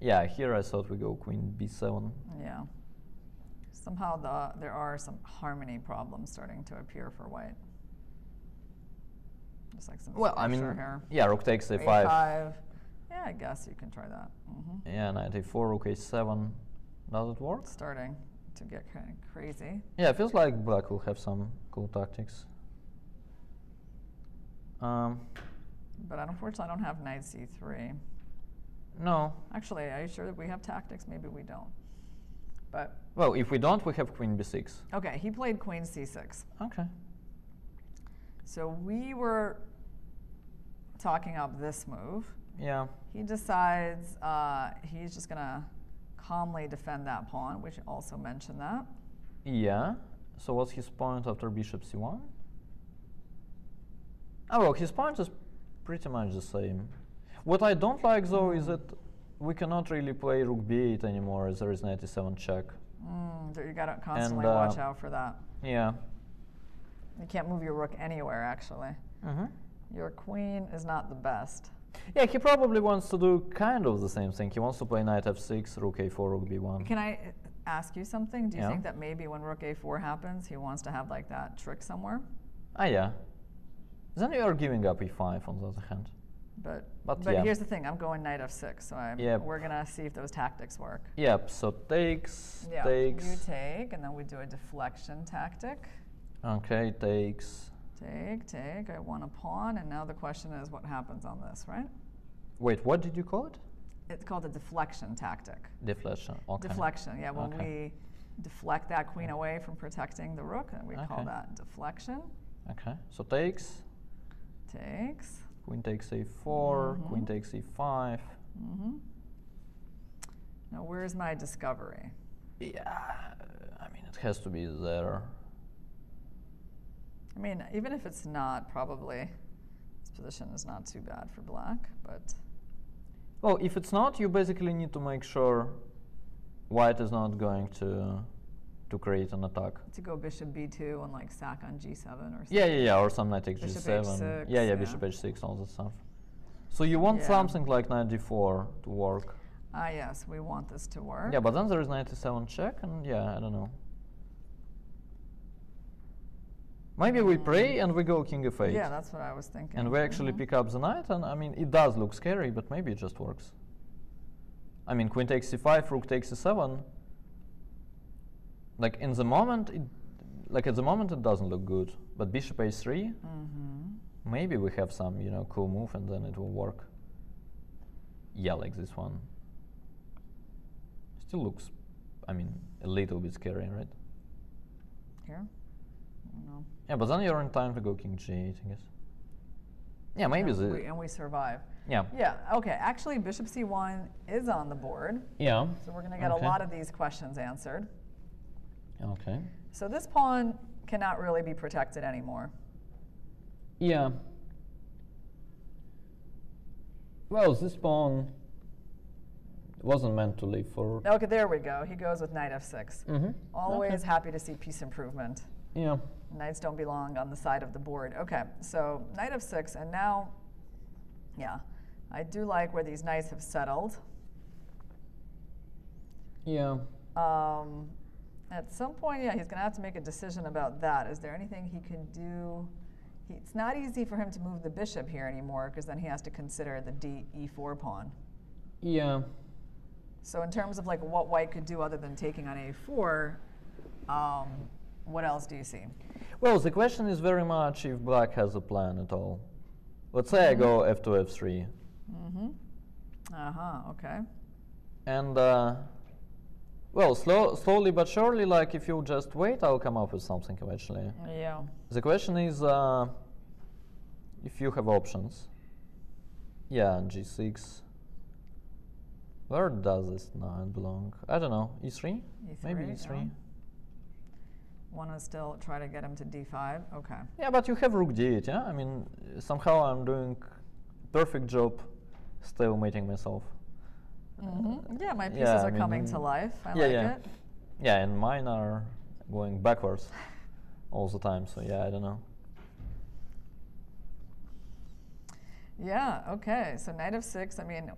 Yeah, here I thought we go queen b7. Yeah. Somehow the there are some harmony problems starting to appear for white. Just like some Well, I mean, here. yeah, rook takes a5. A5. Yeah, I guess you can try that. hmm Yeah, knight a4, rook a7. Does it work? Starting to get kind of crazy. Yeah, it feels like black will have some cool tactics. Um, But unfortunately, I don't have knight c3. no. Actually, are you sure that we have tactics? Maybe we don't. But Well, if we don't, we have queen b6. okay, he played queen c6. Okay. So we were talking up this move. Yeah. He decides uh, he's just gonna calmly defend that pawn, which also mentioned that. Yeah. So what's his point after bishop c1? Oh, well, his point is pretty much the same. What I don't like, though, is that we cannot really play rook b8 anymore, as there is knight e7 check. Mm, you gotta constantly uh, watch out for that. Yeah. You can't move your rook anywhere, actually. Mm-hmm. Your queen is not the best. Yeah, he probably wants to do kind of the same thing. He wants to play knight f6, rook a4, rook b1. Can I ask you something? Do you Yeah. think that maybe when rook a4 happens, he wants to have like that trick somewhere? Ah, yeah. Then you are giving up e5 on the other hand. But But but yeah. here's the thing: I'm going knight f6, so I'm, Yep. we're gonna see if those tactics work. Yep, so takes, Yeah, takes. you take, and then we do a deflection tactic. Okay, takes. Take, take. I want a pawn, and now the question is, what happens on this, right? Wait, what did you call it? It's called a deflection tactic. Deflection. Okay. Deflection, yeah. When Okay. we deflect that queen away from protecting the rook, and we call that deflection. Okay, so takes. Takes. Queen takes a4, queen Mhm. takes e5. Mm -hmm. Now, where's my discovery? Yeah, I mean, it has to be there. I mean, even if it's not, probably this position is not too bad for black, but Well, if it's not, you basically need to make sure white is not going to to create an attack. to go bishop b2 and like sack on g7 or something. Yeah, yeah, yeah, or some knight takes Bishop g7. h6, yeah, yeah, yeah. bishop h6, all that stuff. So you want Yeah. something like knight d4 to work. Ah, yes, we want this to work. Yeah, but then there is knight e7 check, and yeah, I don't know. Maybe we pray and we go king of Eight. Yeah, that's what I was thinking. and we actually Mhm. pick up the knight, and I mean, it does look scary, but maybe it just works. I mean, queen takes c5, rook takes c7. Like in the moment, it, like at the moment, it doesn't look good. But bishop a3, Mhm. maybe we have some, you know, cool move, and then it will work. Yeah, like this one. Still looks, I mean, a little bit scary, right? Here? No. Yeah, but then you're in time to go king g8, I guess. Yeah, maybe and the we, and we survive. yeah Yeah, okay. Actually, bishop c1 is on the board. yeah. So we're going to get Okay. a lot of these questions answered. Okay. So this pawn cannot really be protected anymore. Yeah. Well, this pawn wasn't meant to live for. Okay, there we go. He goes with knight f6. Mm-hmm. Always happy to see piece improvement. Yeah. Knights don't belong on the side of the board. Okay, so knight f6, and now, yeah, I do like where these knights have settled. Yeah. Um, at some point, yeah, he's going to have to make a decision about that. Is there anything he can do? He, it's not easy for him to move the bishop here anymore because then he has to consider the d e4 pawn. Yeah. So in terms of like what white could do other than taking on a4, um, what else do you see? Well, the question is very much if black has a plan at all. Let's say I go f2, f3, Mm-hmm. Uh-huh, okay. and uh, well, slow, slowly but surely, like if you just wait, I'll come up with something eventually. Yeah. The question is uh, if you have options. Yeah, g6. Where does this knight belong? I don't know. E3? Maybe E3, E3. yeah. Want to still try to get him to d5? Okay. Yeah, but you have rook d8, yeah? I mean, somehow I'm doing perfect job still mating myself. Mm-hmm. Yeah, my pieces yeah, I are coming to life. I yeah, like yeah. it. Yeah, and mine are going backwards all the time, so yeah, I don't know. Yeah, okay. So knight f6, I mean,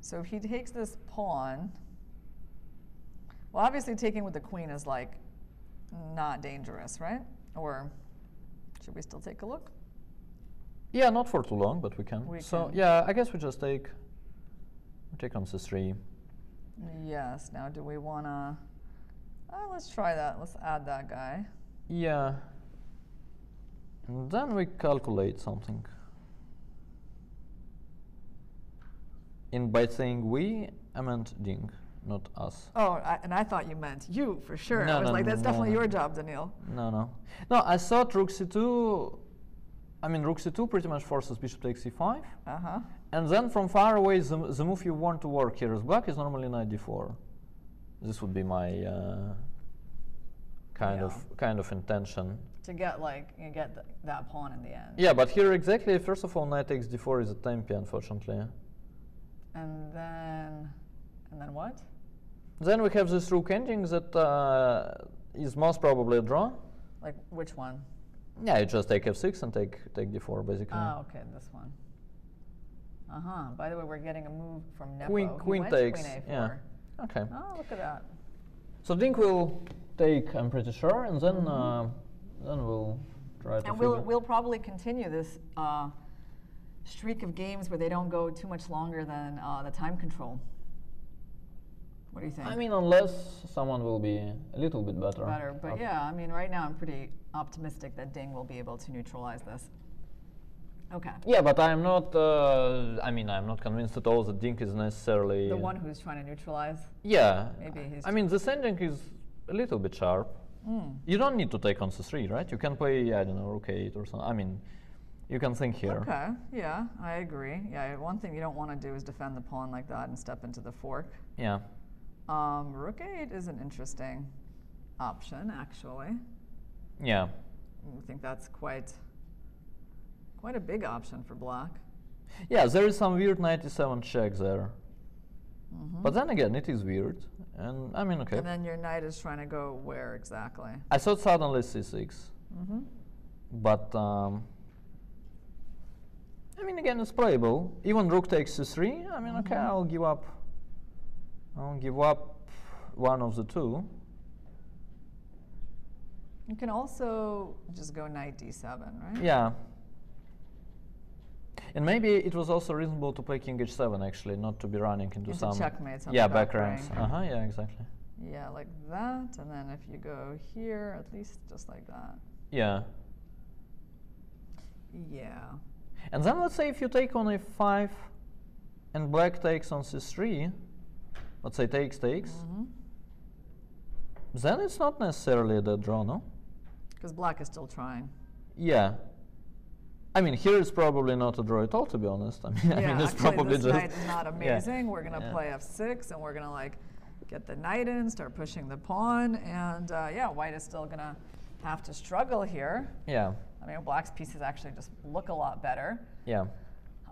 so if he takes this pawn, well, obviously taking with the queen is like not dangerous, right? Or should we still take a look? Yeah, not for too long, but we can. We so can. yeah, I guess we just take we take on c3. Yes. Now, do we want to? Uh, let's try that. Let's add that guy. Yeah. And then we calculate something. And by saying we, I meant Ding, not us. Oh, I, and I thought you meant you for sure. No, I was no, like, that's no, definitely your job, Daniil. No, no. No, I thought rook c2. I mean, rook c2 pretty much forces bishop takes c5. Uh huh. And then from far away, the, the move you want to work here as black is normally knight d4. This would be my uh, kind Yeah. of kind of intention. To get like you get th- that pawn in the end. Yeah, but here exactly, first of all, knight takes d4 is a tempi, unfortunately. And then, and then what? Then we have this rook ending that uh, is most probably a draw. Like which one? Yeah, you just take f6 and take take d4 basically. Oh, okay, this one. Uh huh. By the way, we're getting a move from Nepo. Queen- queen takes, Queen A4. yeah. Okay. Oh, look at that. So Ding will take, I'm pretty sure, and then uh, then we'll try to And we'll figure- we'll probably continue this uh, streak of games where they don't go too much longer than uh, the time control. What do you think? I mean, unless someone will be a little bit better. better. But yeah, I mean, right now I'm pretty optimistic that Ding will be able to neutralize this. Okay. Yeah, but I'm not. Uh, I mean, I'm not convinced at all that Ding is necessarily The one who's trying to neutralize. Yeah. Maybe he's I mean, the sending is a little bit sharp. Mm. You don't need to take on c3, right? You can play, I don't know, rook 8 or something. I mean, you can think here. Okay. Yeah, I agree. Yeah, one thing you don't want to do is defend the pawn like that and step into the fork. Yeah. Um, rook 8 is an interesting option, actually. Yeah. I think that's quite quite a big option for black. Yeah, there is some weird 97 check there. Mhm. But then again, it is weird. And I mean, okay. And then your knight is trying to go where exactly? I thought suddenly c6. Mm-hmm. But, um, I mean, again, it's playable. Even rook takes c3. I mean, okay, Mhm. I'll give up. I'll give up one of the two. You can also just go knight d7, right? Yeah. And maybe it was also reasonable to play king h7 actually, not to be running into, Into some checkmates on yeah back ranks. rank. Uh huh. Yeah, exactly. Yeah, like that. And then if you go here, at least just like that. Yeah. Yeah. And then let's say if you take on a5 and black takes on c3, let's say takes takes, Mm-hmm. then it's not necessarily a dead draw, no? Because black is still trying. Yeah. I mean, here it's probably not a draw at all, to be honest. I mean, I mean it's probably this just knight is not yeah. amazing. We're gonna Yeah. play f6, and we're gonna like get the knight in, start pushing the pawn, and uh, yeah, white is still gonna have to struggle here. Yeah, I mean, black's pieces actually just look a lot better. yeah.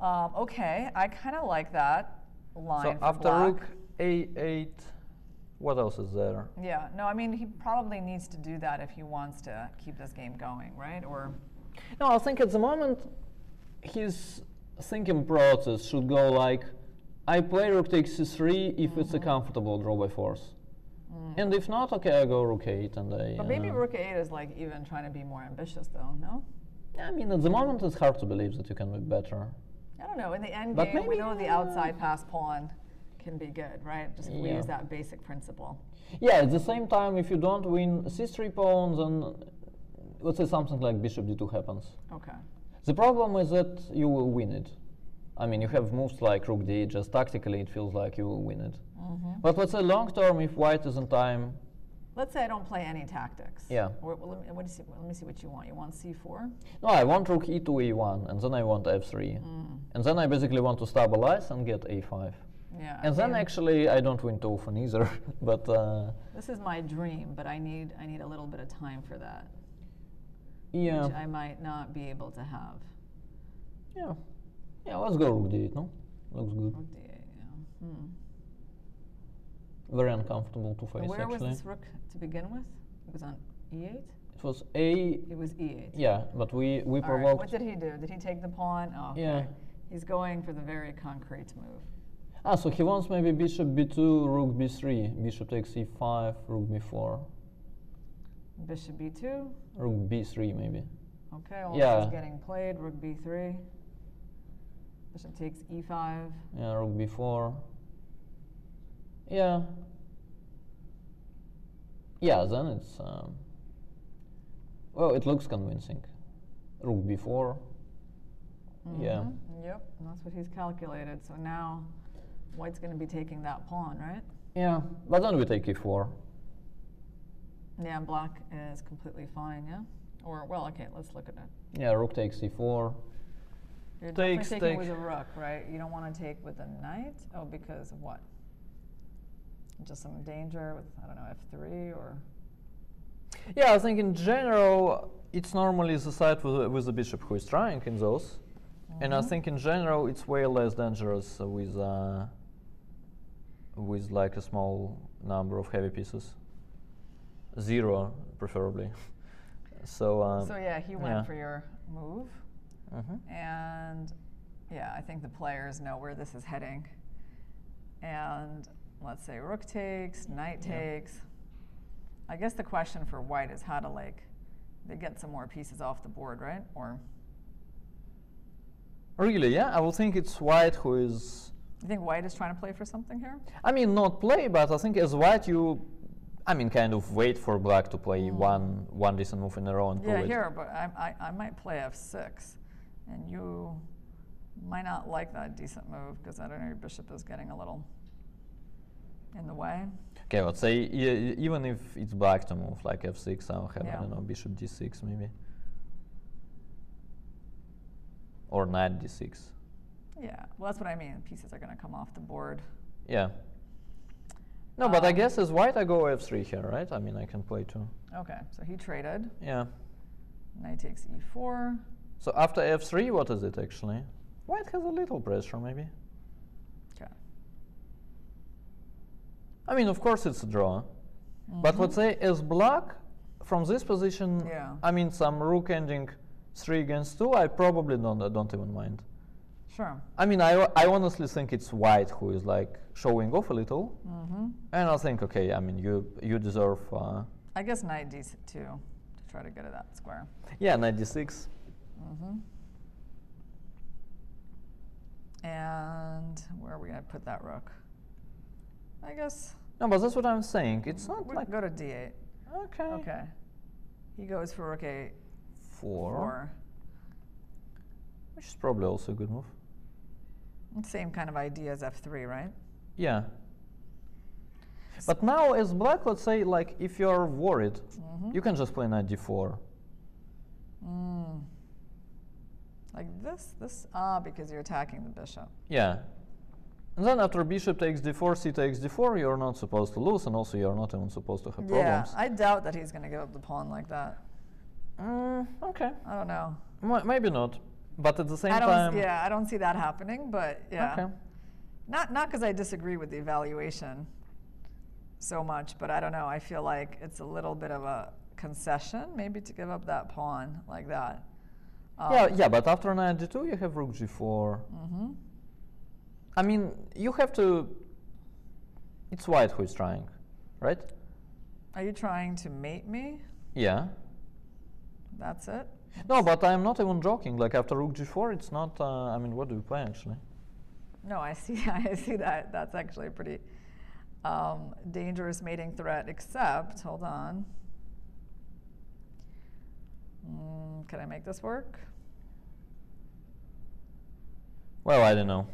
Um, okay, I kind of like that line So after black. rook a8, what else is there? Yeah, no, I mean, he probably needs to do that if he wants to keep this game going, right? Or No, I think at the moment his thinking process should go like, I play rook takes c3 if it's a Mm-hmm. comfortable draw by force. And if not, okay, I go rook 8 and I... Mm. but maybe uh, rook eight is like even trying to be more ambitious, though. No, I mean, at the moment it's hard to believe that you can be better. I don't know. In the end But game, we know the outside pass pawn can be good, right? Just if we use that basic principle. Yeah, at the same time, if you don't win c3 pawns, then let's say something like bishop d2 happens. Okay. The problem is that you will win it. I mean, you have moves like rook d8, just tactically it feels like you will win it. Mm-hmm. But let's say long term, if white is in time, Let's say I don't play any tactics. Yeah. Or, well, let, me, what do you see, let me see what you want. You want c4? no, I want rook e2, e1, and then I want f3. And then I basically want to stabilize and get a5. Yeah. And then actually I don't win too often either. but uh, this is my dream, but I need I need a little bit of time for that, yeah, which I might not be able to have. yeah, yeah. Let's go rook d8. No, looks good. Rook d8. Yeah. Hmm. Very uncomfortable to face Where was this rook to begin with? It was on e8. It was a It was e8. yeah, but we we All right, provoked. What did he do? Did he take the pawn? Oh, okay. Yeah. He's going for the very concrete move. Ah, so he wants maybe bishop b2, rook b3, bishop takes e5, rook b4, Bishop b2. rook b3 maybe. Okay, all Yeah. this is getting played. Rook b3. Bishop takes e e5. Yeah, rook b4. Yeah. Yeah, then it's um, well, it looks convincing. Rook b4. Yeah. Mhm, Yep, and that's what he's calculated. So now white's going to be taking that pawn, right? Yeah, but then we take e4. Yeah, and black is completely fine, yeah? Or, well, okay, let's look at it. Yeah, rook takes e4. You're Takes, definitely taking take. with a rook, right? You don't want to take with a knight? Oh, because of what? Just some danger with, I don't know, f3 or. Yeah, I think in general it's normally the side with, with the bishop who is trying in those, and I think in general it's way less dangerous uh, with uh, with like a small number of heavy pieces, zero preferably. so um, so, yeah, he went yeah. for your move. mhm. And yeah, I think the players know where this is heading. And let's say rook takes, knight Yeah. takes. I guess the question for white is how to like they get some more pieces off the board, right? Or really, yeah, I would think it's white who is. You think white is trying to play for something here? I mean, not play, but I think as white you, I mean, kind of wait for black to play one one decent move in a row and Mm. Yeah, it. here, but I, I, I might play f6, and you might not like that decent move because I don't know your bishop is getting a little in the way. Okay, let's say e- even if it's black to move, like f6, I'll have, Yeah. I don't know, bishop d6 maybe. Or knight d6. Yeah, well, that's what I mean. Pieces are going to come off the board. Yeah. No, but I Um, guess as white I go f3 here, right? I mean, I can play too. Okay, so he traded. Yeah. Knight takes e4. So after f3, what is it actually? White has a little pressure, maybe. Okay. I mean, of course it's a draw. But let's say as black, from this position, Yeah. I mean, some rook ending 3 against 2, I probably don't, I don't even mind. Sure. I mean, I, I honestly think it's White who is like showing off a little, Mm-hmm. and I think, okay, I mean, you you deserve. Uh, I guess knight d2 to try to get at that square. Yeah, knight d6. Mm-hmm. And where are we going to put that rook? I guess No, but that's what I'm saying. It's not we like go to d8. okay. Okay. He goes for rook a Four, four. which is probably also a good move. Same kind of idea as f3, right? Yeah. But now, as black, let's say, like if you're worried, Mm-hmm. you can just play knight d4. Mm. Like this, this, ah, because you're attacking the bishop. Yeah. And then after bishop takes d4, c takes d4, you're not supposed to lose, and also you're not even supposed to have Yeah, problems. I doubt that he's going to give up the pawn like that. Mm, okay. I don't know. M- maybe not. But at the same I don't, time, yeah, I don't see that happening, but yeah. okay. Not not because I disagree with the evaluation so much, but I don't know. I feel like it's a little bit of a concession, maybe to give up that pawn like that. Um, yeah, yeah, but after knight d2, you have rook g4. mhm. I mean, you have to. It's white who is trying, right? Are you trying to mate me? Yeah. That's it. No, but I'm not even joking. Like after rook g4, it's not. Uh, I mean, what do you play actually? No, I see. I see that. That's actually a pretty um, dangerous mating threat. Except, hold on. Mm, can I make this work? Well, I don't know.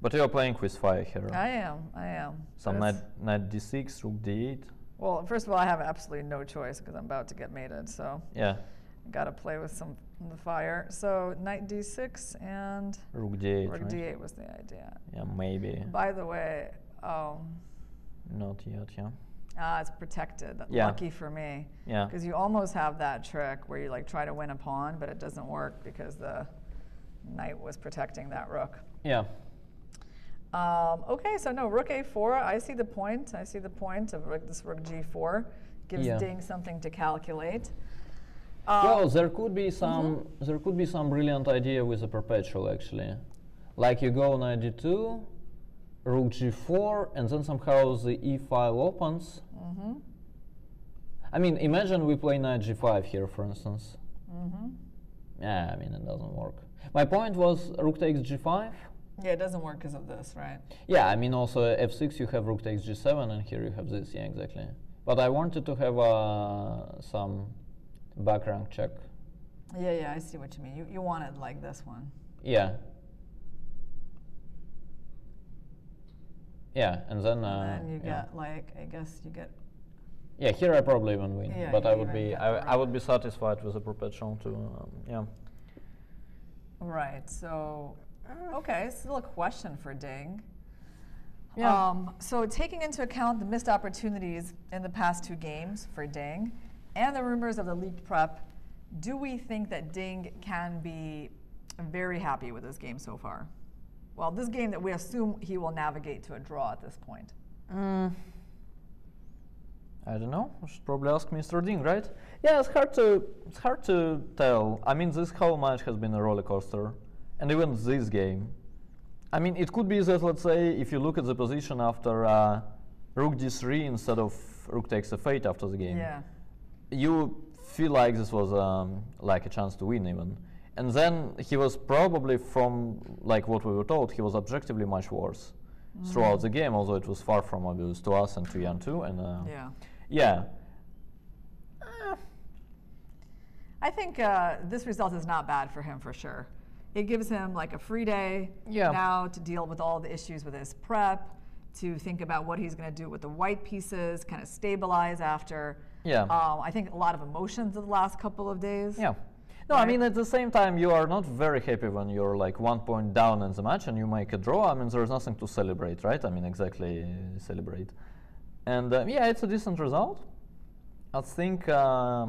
But you're playing with fire here. I am. I am. Some knight, knight d6, rook d8. Well, first of all, I have absolutely no choice because I'm about to get mated, so Yeah, got to play with some the fire. So knight d6 and rook d8. rook right? d8 was the idea. Yeah, maybe. By the way, um, Not yet. Yeah. ah, it's protected. Yeah. Lucky for me. Yeah. Because you almost have that trick where you like try to win a pawn, but it doesn't work because the knight was protecting that rook. Yeah. Um, okay, so no, rook a4, I see the point. I see the point of rook, this rook g4. Gives Yeah. Ding something to calculate. Um, well, there could be some. There could be some brilliant idea with a perpetual actually, like you go knight d2, rook g4, and then somehow the e file opens. Mm-hmm. I mean, imagine we play knight g5 here, for instance. Mm-hmm. Yeah, I mean it doesn't work. My point was rook takes g5. Yeah, it doesn't work because of this, right? Yeah, I mean also f6 you have rook takes g7 and here you have this, yeah, exactly. But I wanted to have uh, some back rank check. Yeah, yeah, I see what you mean. You, you want it like this one. Yeah. Yeah, and then, uh, and then you yeah. get like, I guess you get, yeah, here I probably even win, Yeah, but you I would be I, I would be satisfied with a perpetual too. Um, yeah. right, so, okay, still a question for Ding. Yeah. Um, so taking into account the missed opportunities in the past two games for Ding and the rumors of the leaked prep, do we think that Ding can be very happy with this game so far? Well, this game that we assume he will navigate to a draw at this point. Mm. I don't know. I should probably ask Mr. Ding, right? Yeah, it's hard to it's hard to tell. I mean, this whole match has been a roller coaster, and even this game. I mean, it could be that let's say if you look at the position after uh, Rook d3 instead of Rook takes f8 after the game, Yeah. You feel like this was um, like a chance to win even. And then he was probably from like what we were told, he was objectively much worse throughout the game, although it was far from obvious to us and to Ian too. And uh, Yeah. yeah, I think uh, this result is not bad for him for sure. It gives him like a free day Yeah. now to deal with all the issues with his prep, to think about what he's going to do with the white pieces, kind of stabilize after. Yeah. Um, I think a lot of emotions in the last couple of days. yeah. No, I mean at the same time you are not very happy when you're like one point down in the match and you make a draw. I mean there's nothing to celebrate, right? I mean exactly uh, celebrate. And uh, yeah, it's a decent result. I think. Uh,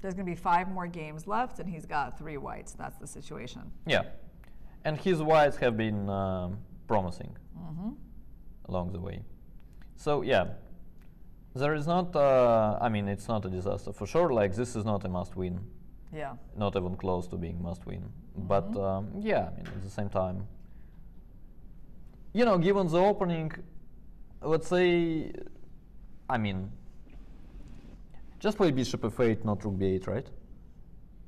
There's going to be five more games left, and he's got three whites. That's the situation. Yeah, and his whites have been um, promising along the way. So yeah, there is not. Uh, I mean, it's not a disaster for sure. Like this is not a must-win, Yeah. not even close to being must-win. But um, yeah, I mean, at the same time, you know, given the opening, let's say, I mean, just play bishop f8, not rook b8, right?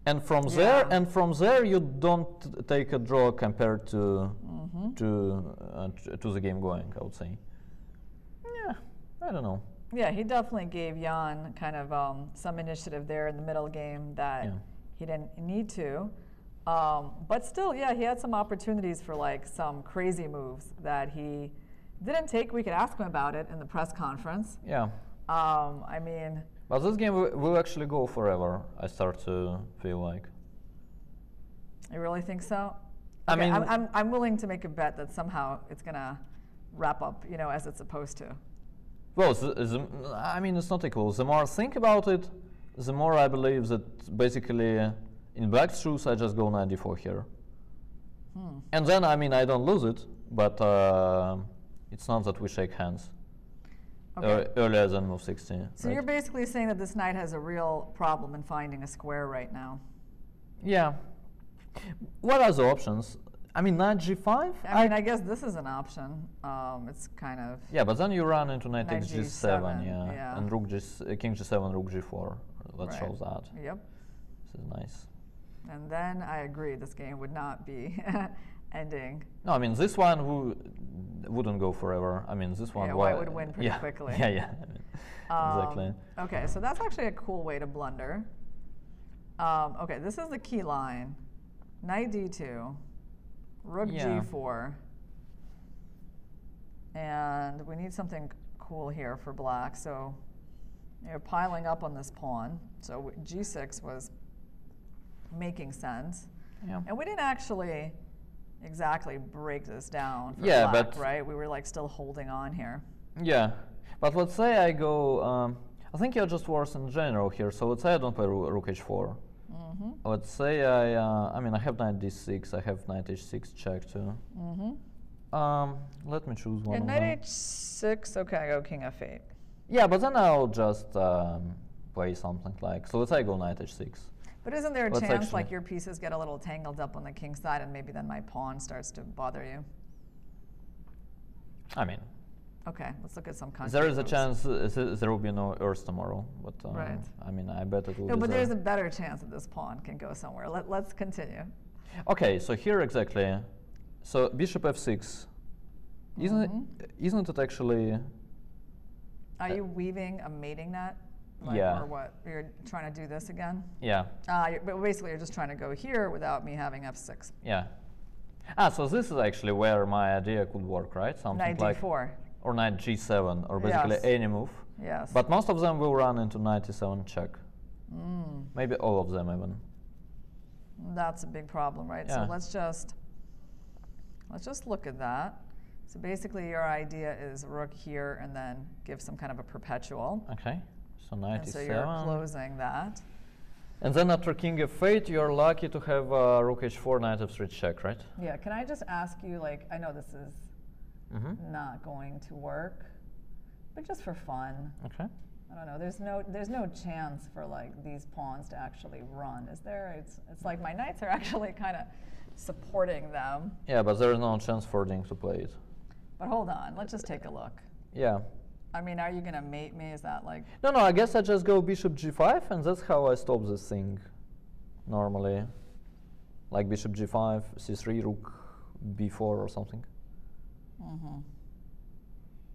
And from there, and from there, you don't take a draw compared to Mm-hmm. to uh, to the game going. I would say. Yeah, I don't know. Yeah, he definitely gave Ian kind of um, some initiative there in the middle game that Yeah. he didn't need to. Um, but still, yeah, he had some opportunities for like some crazy moves that he didn't take. We could ask him about it in the press conference. Yeah, Um, I mean, but this game will, will actually go forever. I start to feel like. you really think so? I Okay, mean- I'm, I'm, I'm willing to make a bet that somehow it's gonna wrap up, you know, as it's supposed to. Well, the, the, I mean, it's not equal. The more I think about it, the more I believe that basically in black's shoes, I just go 94 here. Hmm. And then, I mean, I don't lose it, but uh, it's not that we shake hands Okay. earlier than move 16. So right? you're basically saying that this knight has a real problem in finding a square right now. Yeah. What are the options? I mean, knight g5? I mean, I guess this is an option. Um, it's kind of yeah, but then you run into knight, Knight takes g7, G7, yeah. yeah. And rook g, uh, king g7, rook g4. Let's Right. show that. yep. This is nice. And then I agree, this game would not be ending. No, I mean this one who wouldn't go forever. I mean this one. Yeah, white why- would win pretty yeah, quickly. Yeah, yeah. I mean, exactly. Um, okay, so that's actually a cool way to blunder. Um, okay, this is the key line. Knight d2, rook Yeah. g4, and we need something cool here for black. So you're piling up on this pawn. So g6 was making sense. Yeah. And we didn't actually exactly break this down for Yeah, black, but- right? We were like still holding on here. Yeah, but let's say I go. Um, I think you're just worse in general here. So let's say I don't play rook h4. Mm-hmm. Let's say I. Uh, I mean I have knight d6. I have knight h6 check too. Mm-hmm. Um, let me choose one. Of knight h6. Okay, I go king f8. Yeah, but then I'll just um, play something like. So let's say I go knight h6. But isn't there a Let's chance like your pieces get a little tangled up on the king side and maybe then my pawn starts to bother you? I mean, Okay, let's look at some concrete there is a chance uh, th- there will be no Earth tomorrow, but uh, Right. I mean I bet it will No, be but there. there's a better chance that this pawn can go somewhere. Let, let's continue. Okay, so here exactly. So bishop f6. Isn't Mhm. it, isn't it actually? Are Uh, you weaving a mating net? Like, Yeah. Or what? You're trying to do this again? Yeah, Uh, but basically, you're just trying to go here without me having f6. yeah. Ah, so this is actually where my idea could work, right? Something Knight like d4. Or knight g7, or basically Yes. any move. Yes. But most of them will run into knight e7 check. Mm, Maybe all of them even. that's a big problem, right? Yeah. So let's just let's just look at that. So basically, your idea is rook here and then give some kind of a perpetual. Okay, so knight And so you're closing that. And then after king f8, you're lucky to have uh, rook h4, knight f3 check, right? Yeah. Can I just ask you, like, I know this is Mm-hmm. not going to work, but just for fun, Okay. I don't know. There's no there's no chance for like these pawns to actually run, is there? It's it's like my knights are actually kind of supporting them. Yeah, but there is no chance for Ding to play it. But hold on, let's just take a look. Yeah. I mean, are you gonna mate me? Is that like No, no, I guess I just go bishop g5, and that's how I stop this thing normally. Like bishop g5, c3, rook b4 or something. Mm-hmm.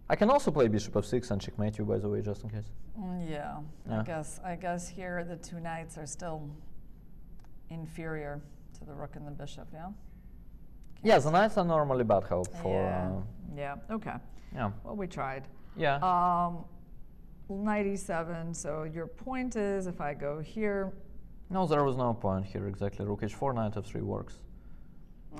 I can also play bishop f6 and checkmate you, by the way, just in case. Mm, yeah, I guess I guess here the two knights are still inferior to the rook and the bishop. Yeah. Yeah, the knights are normally bad help for. yeah. Uh, yeah. Okay. yeah. Well, we tried. Yeah. Um, knight e7. So your point is, if I go here, no, there was no point here exactly. Rook h4, knight f3 works.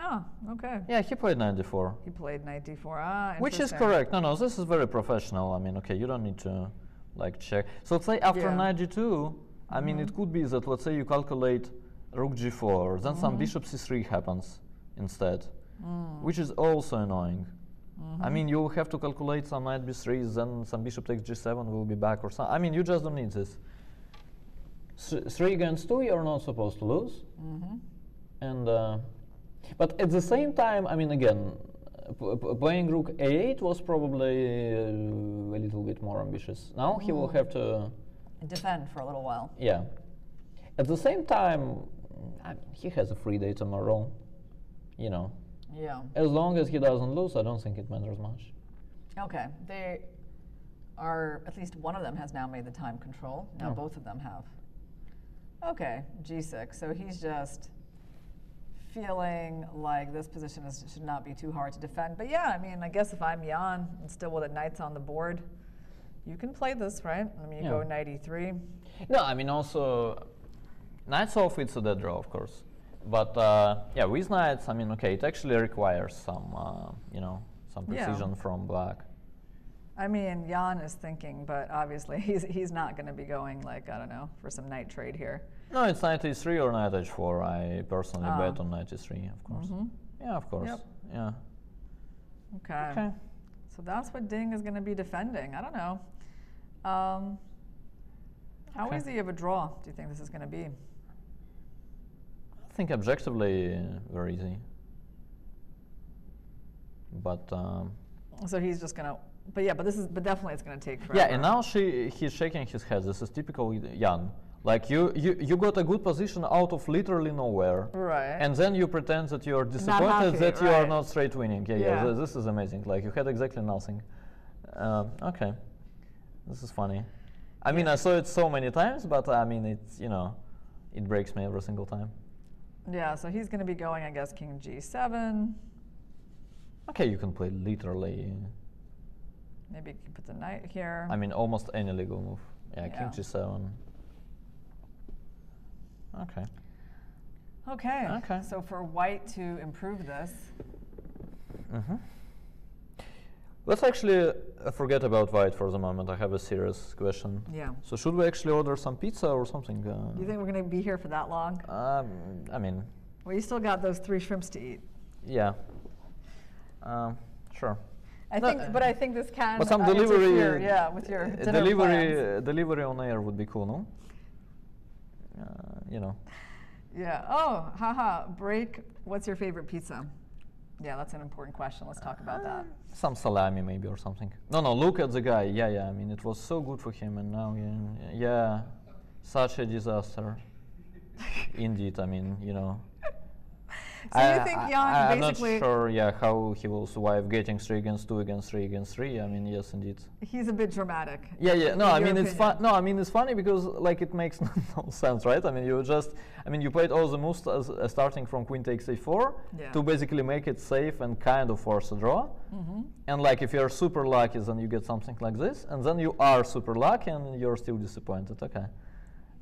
Oh, okay. Yeah, he played knight d4. He played knight d4. Ah, Which is correct. No, no, this is very professional. I mean, okay, you don't need to like check. So let's say after Yeah. knight g2, I mean, it mm-hmm. could be that let's say you calculate rook g4, then some mm-hmm. bishop c3 happens instead, mm. which is also annoying. Mm-hmm. I mean, you'll have to calculate some knight b3, then some bishop takes g7 will be back or something. I mean, you just don't need this. Th- three against two, you're not supposed to lose. And uh, but at the same time, I mean, again, playing rook a8 was probably uh, a little bit more ambitious. Now he will have to defend for a little while. Yeah. At the same time, I mean, he has a free day tomorrow. You know, Yeah. as long as he doesn't lose, I don't think it matters much. Okay. They are, at least one of them has now made the time control. Now Oh. both of them have. Okay, G6. So he's just feeling like this position is, should not be too hard to defend. But yeah, I mean, I guess if I'm Ian and still with the knights on the board, you can play this, right? I mean, you go Yeah. knight e3. No, I mean also, knights off it's a dead draw, of course. But uh, yeah, with knights, I mean, okay, it actually requires some, uh, you know, some Yeah. precision from black. I mean, Ian is thinking, but obviously he's, he's not going to be going, like, I don't know, for some knight trade here. No, it's 93 or 94. I personally Ah. bet on 93, of course. Mhm. Yeah, of course. Yep. Yeah. Okay. Okay. So that's what Ding is going to be defending. I don't know. Um, how Okay. easy of a draw do you think this is going to be? I think objectively uh, very easy. But um, So he's just going to, but yeah, but this is, but definitely it's going to take forever. yeah, and now she he's shaking his head. This is typical Ian. Like you, you, you got a good position out of literally nowhere. Right. And then you pretend that you are disappointed happy, that you are not straight winning. Yeah, yeah. Yeah. th- this is amazing. Like you had exactly nothing. Um, okay, this is funny. I mean, I saw it so many times, but I mean, it's you know, it breaks me every single time. Yeah, so he's going to be going, I guess, King G7. Okay, you can play literally. Maybe you can put the knight here. I mean, almost any legal move. Yeah, Yeah. King G7. Okay. okay. Okay. So for white to improve this, Mm-hmm. Let's actually uh, forget about white for the moment. I have a serious question. Yeah. So should we actually order some pizza or something? Uh, do you think we're going to be here for that long? Um, I mean, Well, you still got those three shrimps to eat. yeah. Um, sure. I No, think, but I think this can But some delivery, yeah, with your uh, delivery, uh, delivery on air would be cool, no? Uh, you know. Yeah. Oh, haha. Break. What's your favorite pizza? Yeah, that's an important question. Let's talk about that. Some salami maybe or something. No, no. Look at the guy. Yeah, yeah. I mean, it was so good for him, and now, yeah, yeah such a disaster. Indeed. I mean, you know. So you think I, Ian I, I'm not sure, yeah, how he will survive getting three against two against three against three. I mean, yes, indeed. He's a bit dramatic. Yeah, yeah. No, I mean it's fun. No, I mean it's funny because like it makes no sense, right? I mean you just, I mean you played all the moves as, uh, starting from queen takes a4 Yeah. to basically make it safe and kind of force a draw. Mm-hmm. And like if you're super lucky, then you get something like this, and then you are super lucky and you're still disappointed. Okay,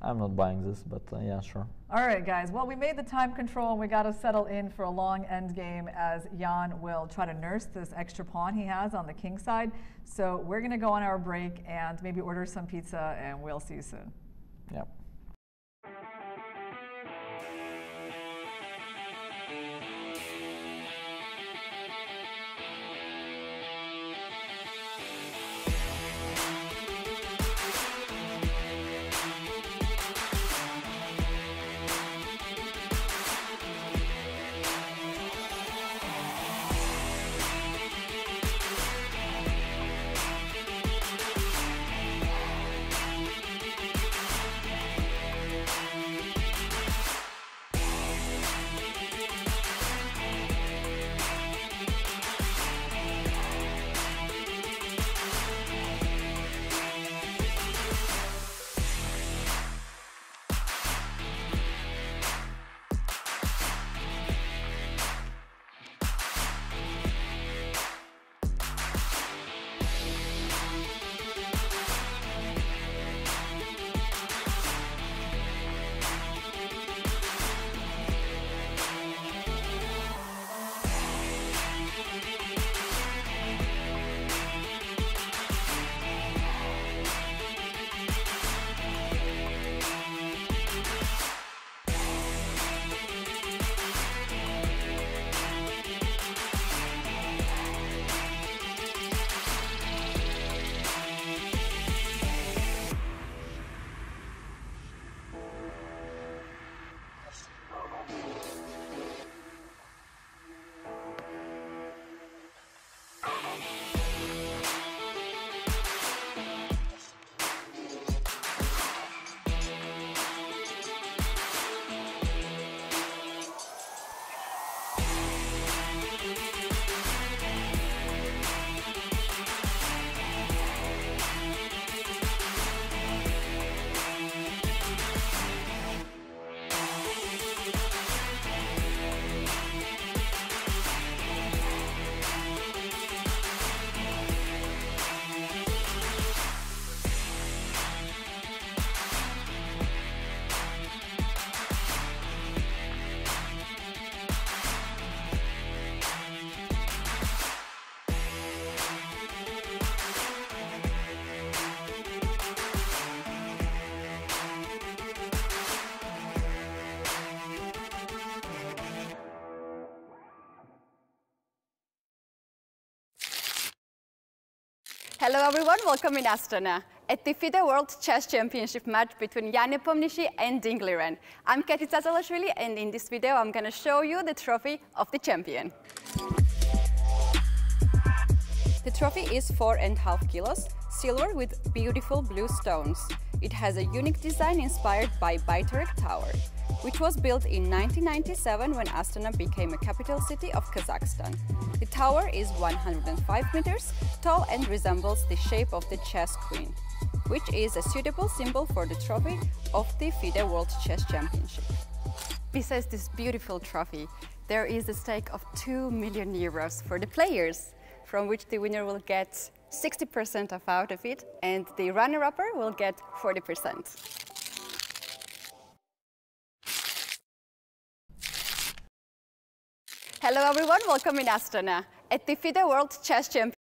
I'm not buying this, but uh, yeah, sure. All right, guys. Well, we made the time control and we got to settle in for a long end game as Ian will try to nurse this extra pawn he has on the king side. So we're going to go on our break and maybe order some pizza and we'll see you soon. Yep. Hello everyone, welcome in Astana at the FIDE World Chess Championship match between Ian Nepomniachtchi and Ding Liren. I'm Keti Tsatsalashvili and in this video I'm going to show you the trophy of the champion. The trophy is four and a half kilos, silver with beautiful blue stones. It has a unique design inspired by Bayterek Tower, which was built in 1997 when Astana became a capital city of Kazakhstan. The tower is 105 meters tall and resembles the shape of the chess queen, which is a suitable symbol for the trophy of the FIDE World Chess Championship. Besides this beautiful trophy, there is a stake of 2 million euros for the players, from which the winner will get 60% of out of it, and the runner-up will get 40%. Hello everyone, welcome in Astana at the FIDE World Chess Championship.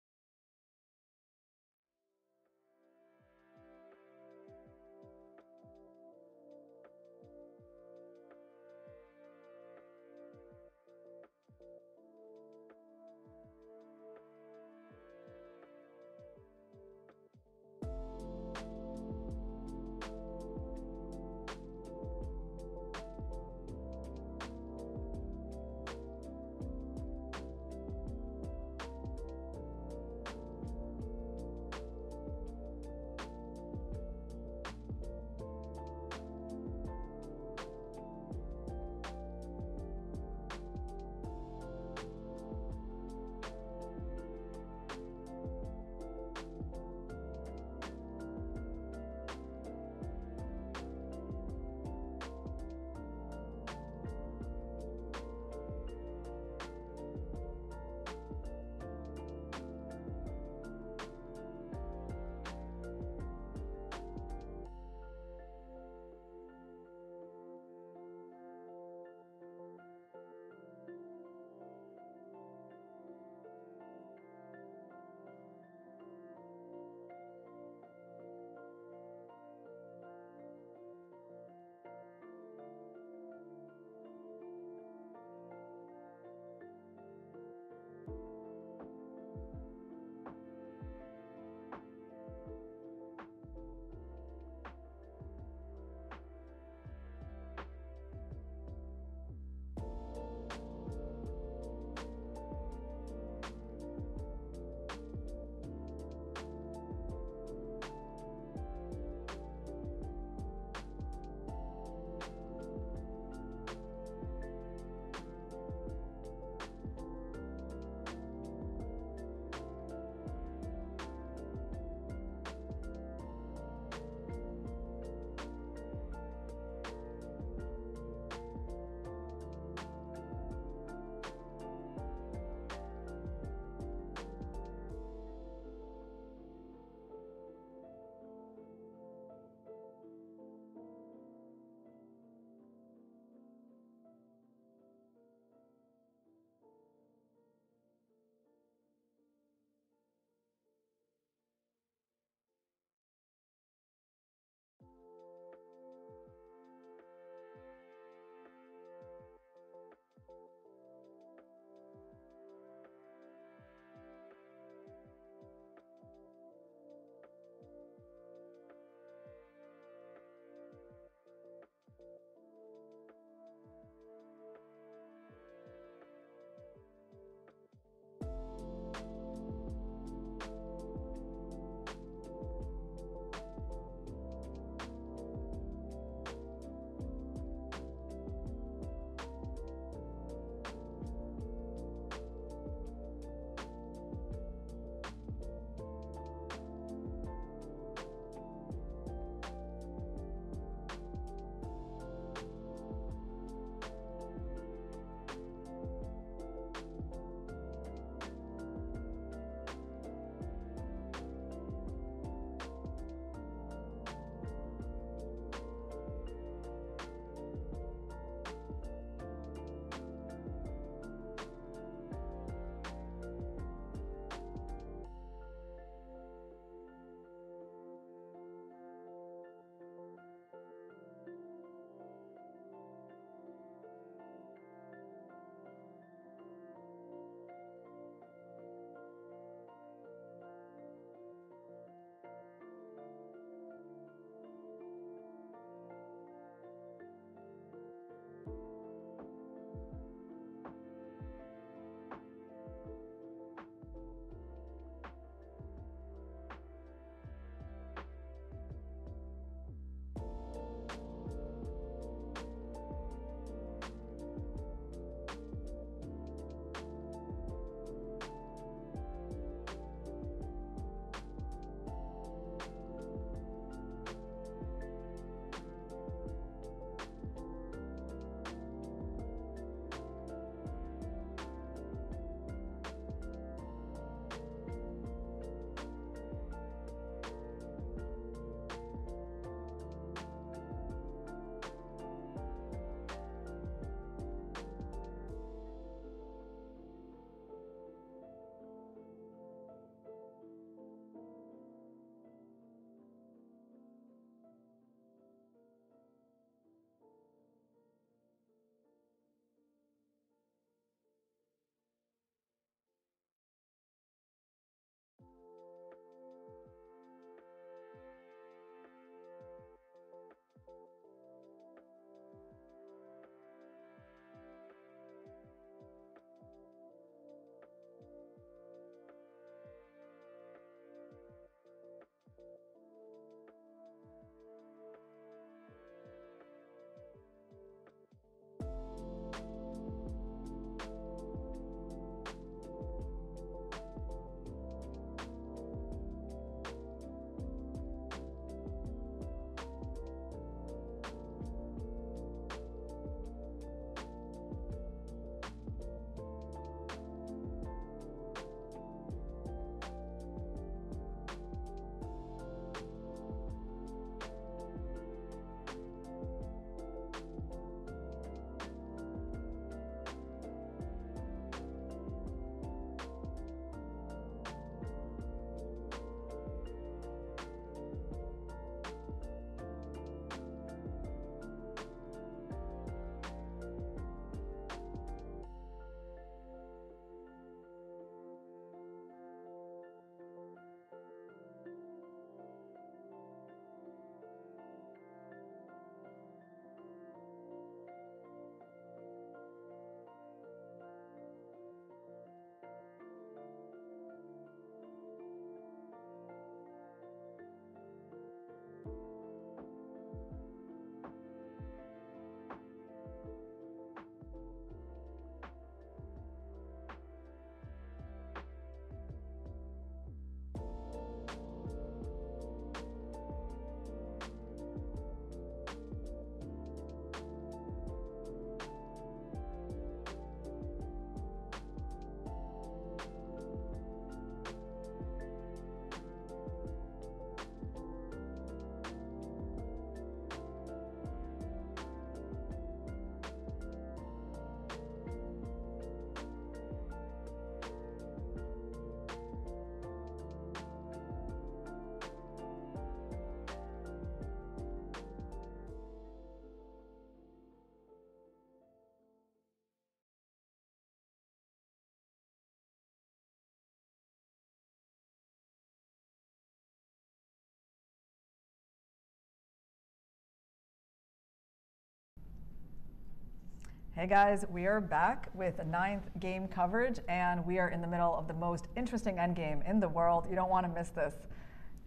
Hey guys, we are back with ninth game coverage, and we are in the middle of the most interesting endgame in the world. You don't want to miss this.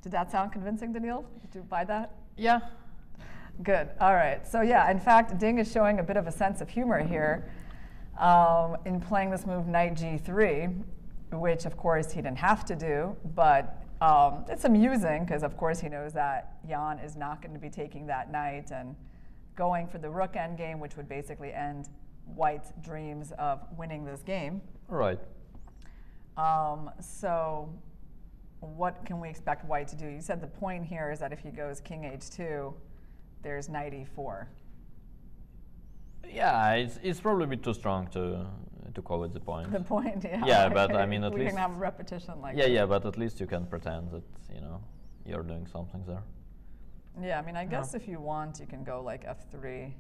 Did that sound convincing, Daniil? Did you buy that? Yeah. Good. All right. So yeah, in fact, Ding is showing a bit of a sense of humor here um, in playing this move knight g3, which of course he didn't have to do, but um, it's amusing because of course he knows that Jan is not going to be taking that knight and going for the rook endgame, which would basically end White's dreams of winning this game. Right. Um, so what can we expect White to do? You said the point here is that if he goes king h2, there's knight e4. Yeah, it's, it's probably a bit too strong to to call it the point. The point, yeah. Yeah, but I mean, at we least can have a repetition like. yeah, this. yeah, but at least you can pretend that you know you're doing something there. Yeah, I mean, I guess if you want, you can go like f3.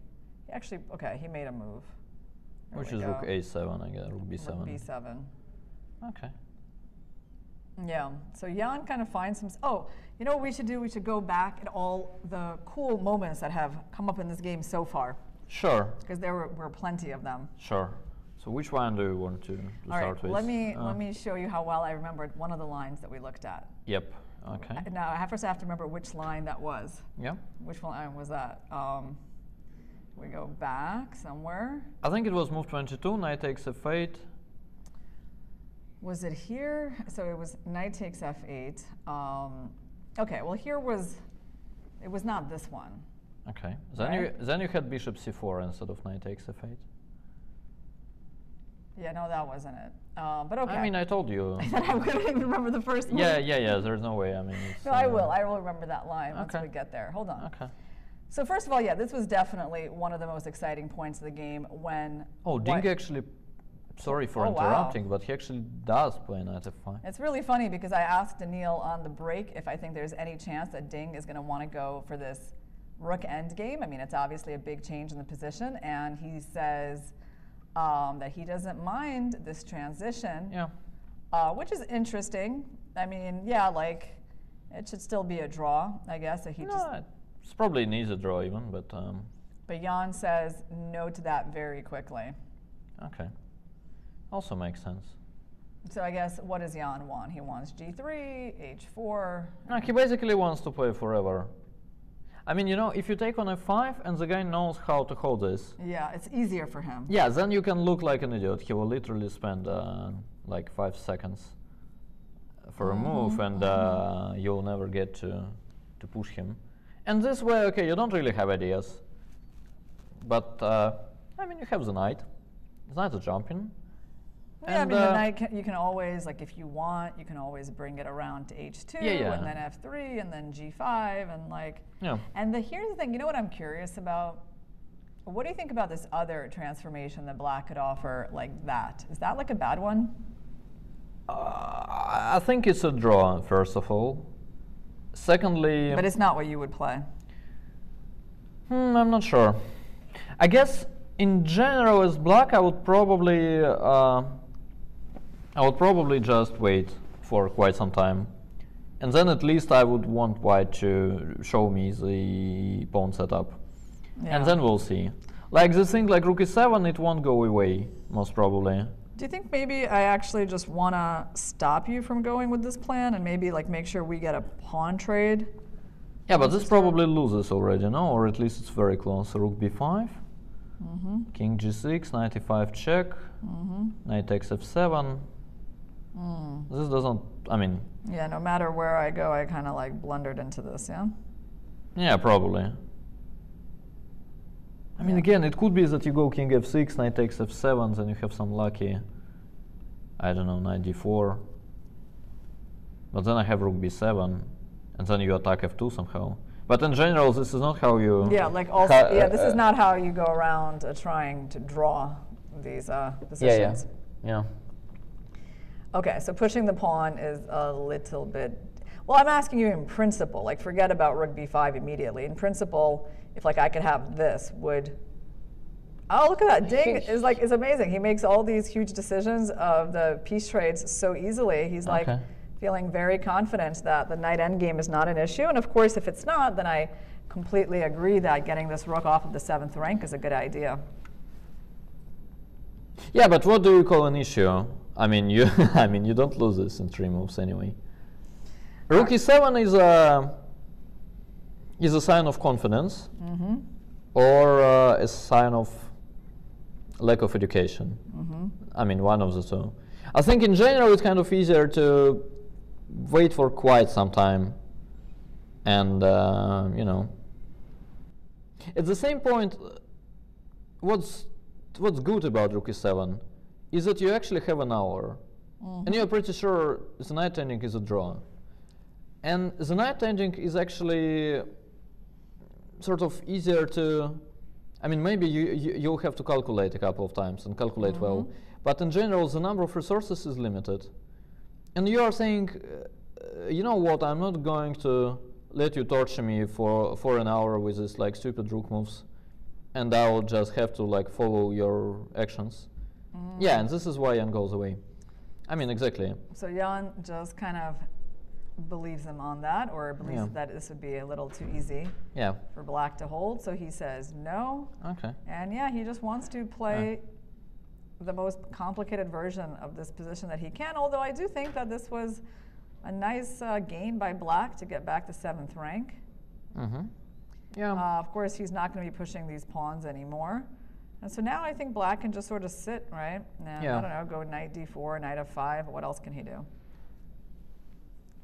He actually, okay, he made a move. There Which is rook a7, I guess, rook b7. Rook b7. Okay. Yeah. So Jan kind of finds some. Oh, you know what we should do? We should go back at all the cool moments that have come up in this game so far, Sure, because there were, were plenty of them. sure. So which one do you want to, to all start right. with? Let me Uh, let me show you how well I remembered one of the lines that we looked at. Yep. Okay. Now, I first I have to remember which line that was. Yeah. Which line was that? Um, we go back somewhere. I think it was move 22, knight takes f8. Was it here? So it was knight takes f8. Um, okay, well here was, it was not this one. Okay. Then Right. you then you had bishop c4 instead of knight takes f8. Yeah, no, that wasn't it. Um, but okay. I mean, I told you. I couldn't even remember the first one. yeah, yeah, yeah. There's no way. I mean, No, I uh, will. I will remember that line once we get there. Hold on. Okay. So first of all, yeah, this was definitely one of the most exciting points of the game when. Oh, Ding actually. Sorry for Oh, wow. interrupting, but he actually does play knight f5. It's really funny because I asked Daniil on the break if I think there's any chance that Ding is going to want to go for this rook end game. I mean, it's obviously a big change in the position, and he says um, that he doesn't mind this transition, Yeah. uh, which is interesting. I mean, yeah, like it should still be a draw, I guess. That he just, No, it's probably an easy draw even, but um, but Jan says no to that very quickly. okay. Also makes sense. So I guess what does Jan want? He wants g3, h4. No, he basically wants to play forever. I mean, you know, if you take on f5 and the guy knows how to hold this, Yeah, it's easier for him. yeah, then you can look like an idiot. He will literally spend uh, like five seconds for a move, and uh, you'll never get to to push him. And this way, okay, you don't really have ideas, but uh, I mean, you have the knight. The knight is jumping. Yeah, I And, mean, the uh, knight can, you can always, like, if you want, you can always bring it around to h2, Yeah, yeah. and then f3, and then g5, and like. Yeah. And the here's the thing. You know what I'm curious about? What do you think about this other transformation that Black could offer like that? Is that like a bad one? Uh, I think it's a draw, first of all. Secondly, But it's not what you would play. Hmm, I'm not sure. I guess in general, as black, I would probably, uh, I would probably just wait for quite some time, and then at least I would want white to show me the pawn setup, Yeah. and then we'll see. Like this thing, like rook e7, it won't go away most probably. Do you think maybe I actually just want to stop you from going with this plan and maybe like make sure we get a pawn trade? Yeah, but this probably loses already, no? Or at least it's very close. Rook b5, Mm-hmm. king g6, knight e5 check, Mm-hmm. knight takes f7. Mm. This doesn't, I mean, Yeah, no matter where I go, I kind of like blundered into this, yeah? yeah, probably. I mean, again, it could be that you go king f6, knight takes f7, then you have some lucky, I don't know, knight d4. But then I have rook b7, and then you attack f2 somehow. But in general, this is not how you. Yeah, like also, ha- yeah, this is uh, not how you go around uh, trying to draw these uh, Yeah, yeah. Yeah. Okay, so pushing the pawn is a little bit. Well, I'm asking you in principle. Like, forget about rook b5 immediately. In principle, if like I could have this, would. Oh, look at that! Ding is like is amazing. He makes all these huge decisions of the piece trades so easily. He's like Okay. feeling very confident that the knight endgame is not an issue. And of course, if it's not, then I completely agree that getting this rook off of the seventh rank is a good idea. Yeah, but what do you call an issue? I mean, you I mean you don't lose this in three moves anyway. Rook uh, e7 is a is a sign of confidence Mm-hmm. or uh, a sign of lack of education. Mm-hmm. I mean, one of the two. I think in general it's kind of easier to wait for quite some time, and uh, you know. At the same point, what's what's good about Rook e7 is that you actually have an hour, and you're pretty sure the knight ending is a draw. And the knight ending is actually sort of easier to. I mean, maybe you, you you'll have to calculate a couple of times and calculate well, but in general, the number of resources is limited. And you are saying, uh, you know what? I'm not going to let you torture me for for an hour with this like stupid rook moves, and I will just have to like follow your actions. Yeah, and this is why Jan goes away. I mean, exactly. So Jan just kind of believes him on that, or believes Yeah. that this would be a little too easy Yeah. for black to hold. So he says no, Okay. and yeah, he just wants to play the most complicated version of this position that he can. Although I do think that this was a nice uh, gain by black to get back to seventh rank. Mm-hmm. Yeah. Uh, of course, he's not going to be pushing these pawns anymore. And so now I think black can just sort of sit, right? And Yeah. I don't know, go knight d4, knight f5. What else can he do?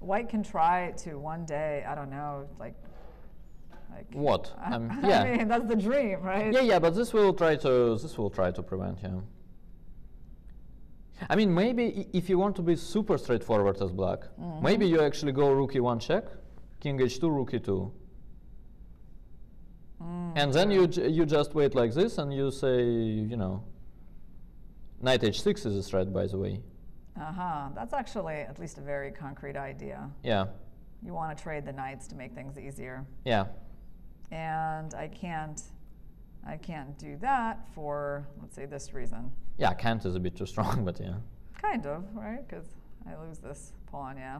White can try to one day, I don't know, like. like What? I, Um, I yeah. mean, that's the dream, right? Yeah, yeah, but this will try to this will try to prevent yeah. I mean, maybe if you want to be super straightforward as black, Mm-hmm. maybe you actually go rook e1 check, king h2, rook e2, Mm, and then you j- you just wait like this, and you say, you know, knight h6 is a threat, by the way. Uh huh. That's actually at least a very concrete idea. Yeah, You want to trade the knights to make things easier. yeah, And I can't. I can't do that for, let's say, this reason. yeah. Can't is a bit too strong, but yeah. Kind of, right? Because I lose this pawn, yeah.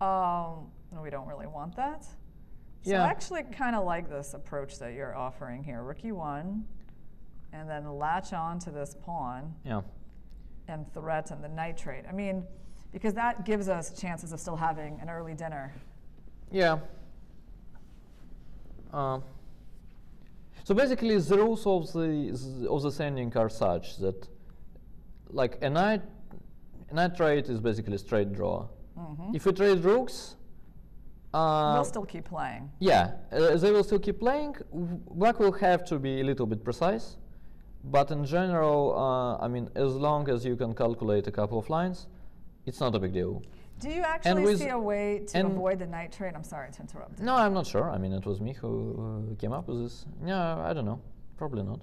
Um, no, we don't really want that. So Yeah. I actually kind of like this approach that you're offering here. Rook e1, and then latch on to this pawn Yeah. And threat and the knight trade. I mean, because that gives us chances of still having an early dinner. Yeah. Uh, so basically, the rules of the of the sending are such that, like a knight, a knight trade is basically a straight draw. If we trade rooks, uh, we'll still keep playing. yeah, uh, they will still keep playing. Black will have to be a little bit precise, but in general, uh, I mean, as long as you can calculate a couple of lines, it's not a big deal. Do you actually see a way to avoid the knight trade? I'm sorry to interrupt. No, I'm not sure. I mean, it was me who uh, came up with this. No, I don't know. Probably not.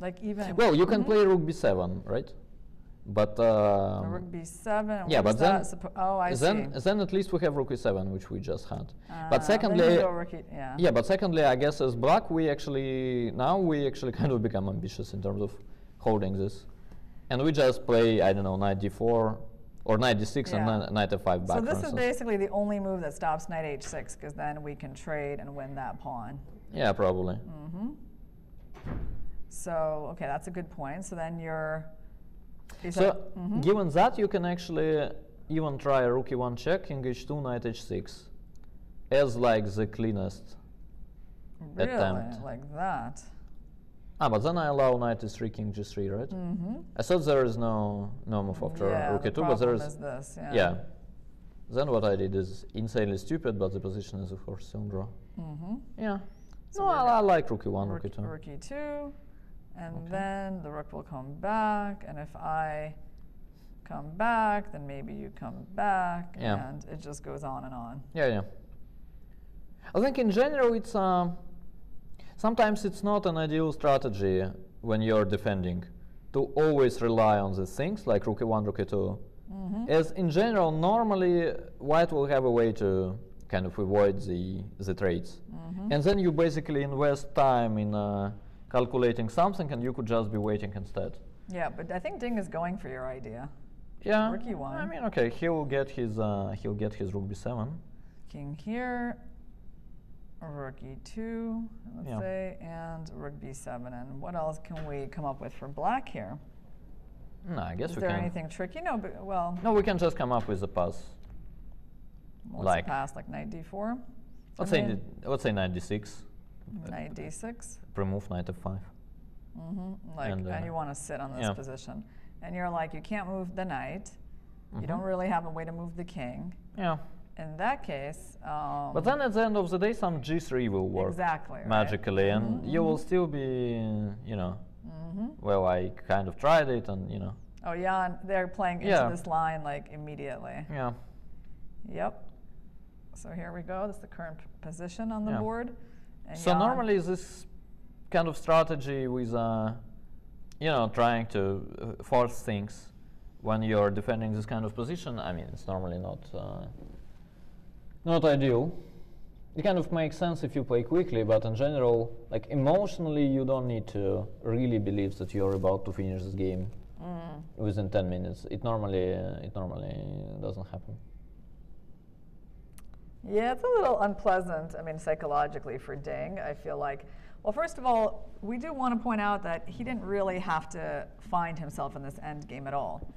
Like even Well, you can Mhm. play rook b7, right? But um, rook b7. yeah, but then oh, I then see. then at least we have rook e7, which we just had. Uh, but secondly, e- yeah. yeah, but secondly, I guess as black, we actually now we actually kind of become ambitious in terms of holding this, and we just play I don't know knight d4 or knight d6 and Yeah. kni- knight f5 back. So this is basically the only move that stops knight h6 because then we can trade and win that pawn. yeah, probably. Mm. So okay, that's a good point. So then you're. Is So, that- mhm. given that, you can actually even try a rook e1 check, king h2, knight h6, as like the cleanest. really attempt. like that. Ah, but then I allow knight h3, king g3, right? Mm-hmm. I thought there is no no move after yeah, rook e2, but there is. problem is. is this. Yeah. yeah. Then what I did is insanely stupid, but the position is of course still draw. Mm-hmm. Yeah. So no, I, I like rook e1, rook, rook e2. rook e2, and then the rook will come back, and if I come back, then maybe you come back, Yeah. and it just goes on and on. Yeah, yeah. I think in general it's um, sometimes it's not an ideal strategy when you're defending to always rely on these things like rook e1, rook e2. As in general, normally white will have a way to kind of avoid the the trades, and then you basically invest time in uh, calculating something, and you could just be waiting instead. Yeah, but I think Ding is going for your idea. Yeah. Rook e1. I mean, okay, he'll get his uh, he'll get his rook b7. King here, rook e2, let's Yeah. say, and rook b7. And what else can we come up with for black here? No, I guess Is we there anything tricky? No, but well, No, we can just come up with a pass. what's like- the pass? Like knight d4, Let's I say mean- let's say 96. knight d6. Remove knight f5. hmm Like, And, and, uh, you want to sit on this yeah. position, and you're like, you can't move the knight. You don't Mhm. really have a way to move the king. Yeah. In that case, um, But then at the end of the day, some g3 will work exactly right? magically, and Mhm, you will still be, you know, Mhm. well, I kind of tried it, and you know, Oh yeah, and they're playing into Yeah. this line like immediately. yeah. Yep. So here we go. That's the current position on the Yeah. board. And So Jan- normally this kind of strategy with, uh, you know, trying to uh, force things when you're defending this kind of position. I mean, it's normally not uh, not ideal. It kind of makes sense if you play quickly, but in general, like emotionally, you don't need to really believe that you're about to finish this game Mm. within 10 minutes. It normally uh, it normally doesn't happen. Yeah, it's a little unpleasant. I mean, psychologically for Ding, I feel like. Well, first of all, we do want to point out that he didn't really have to find himself in this end game at all,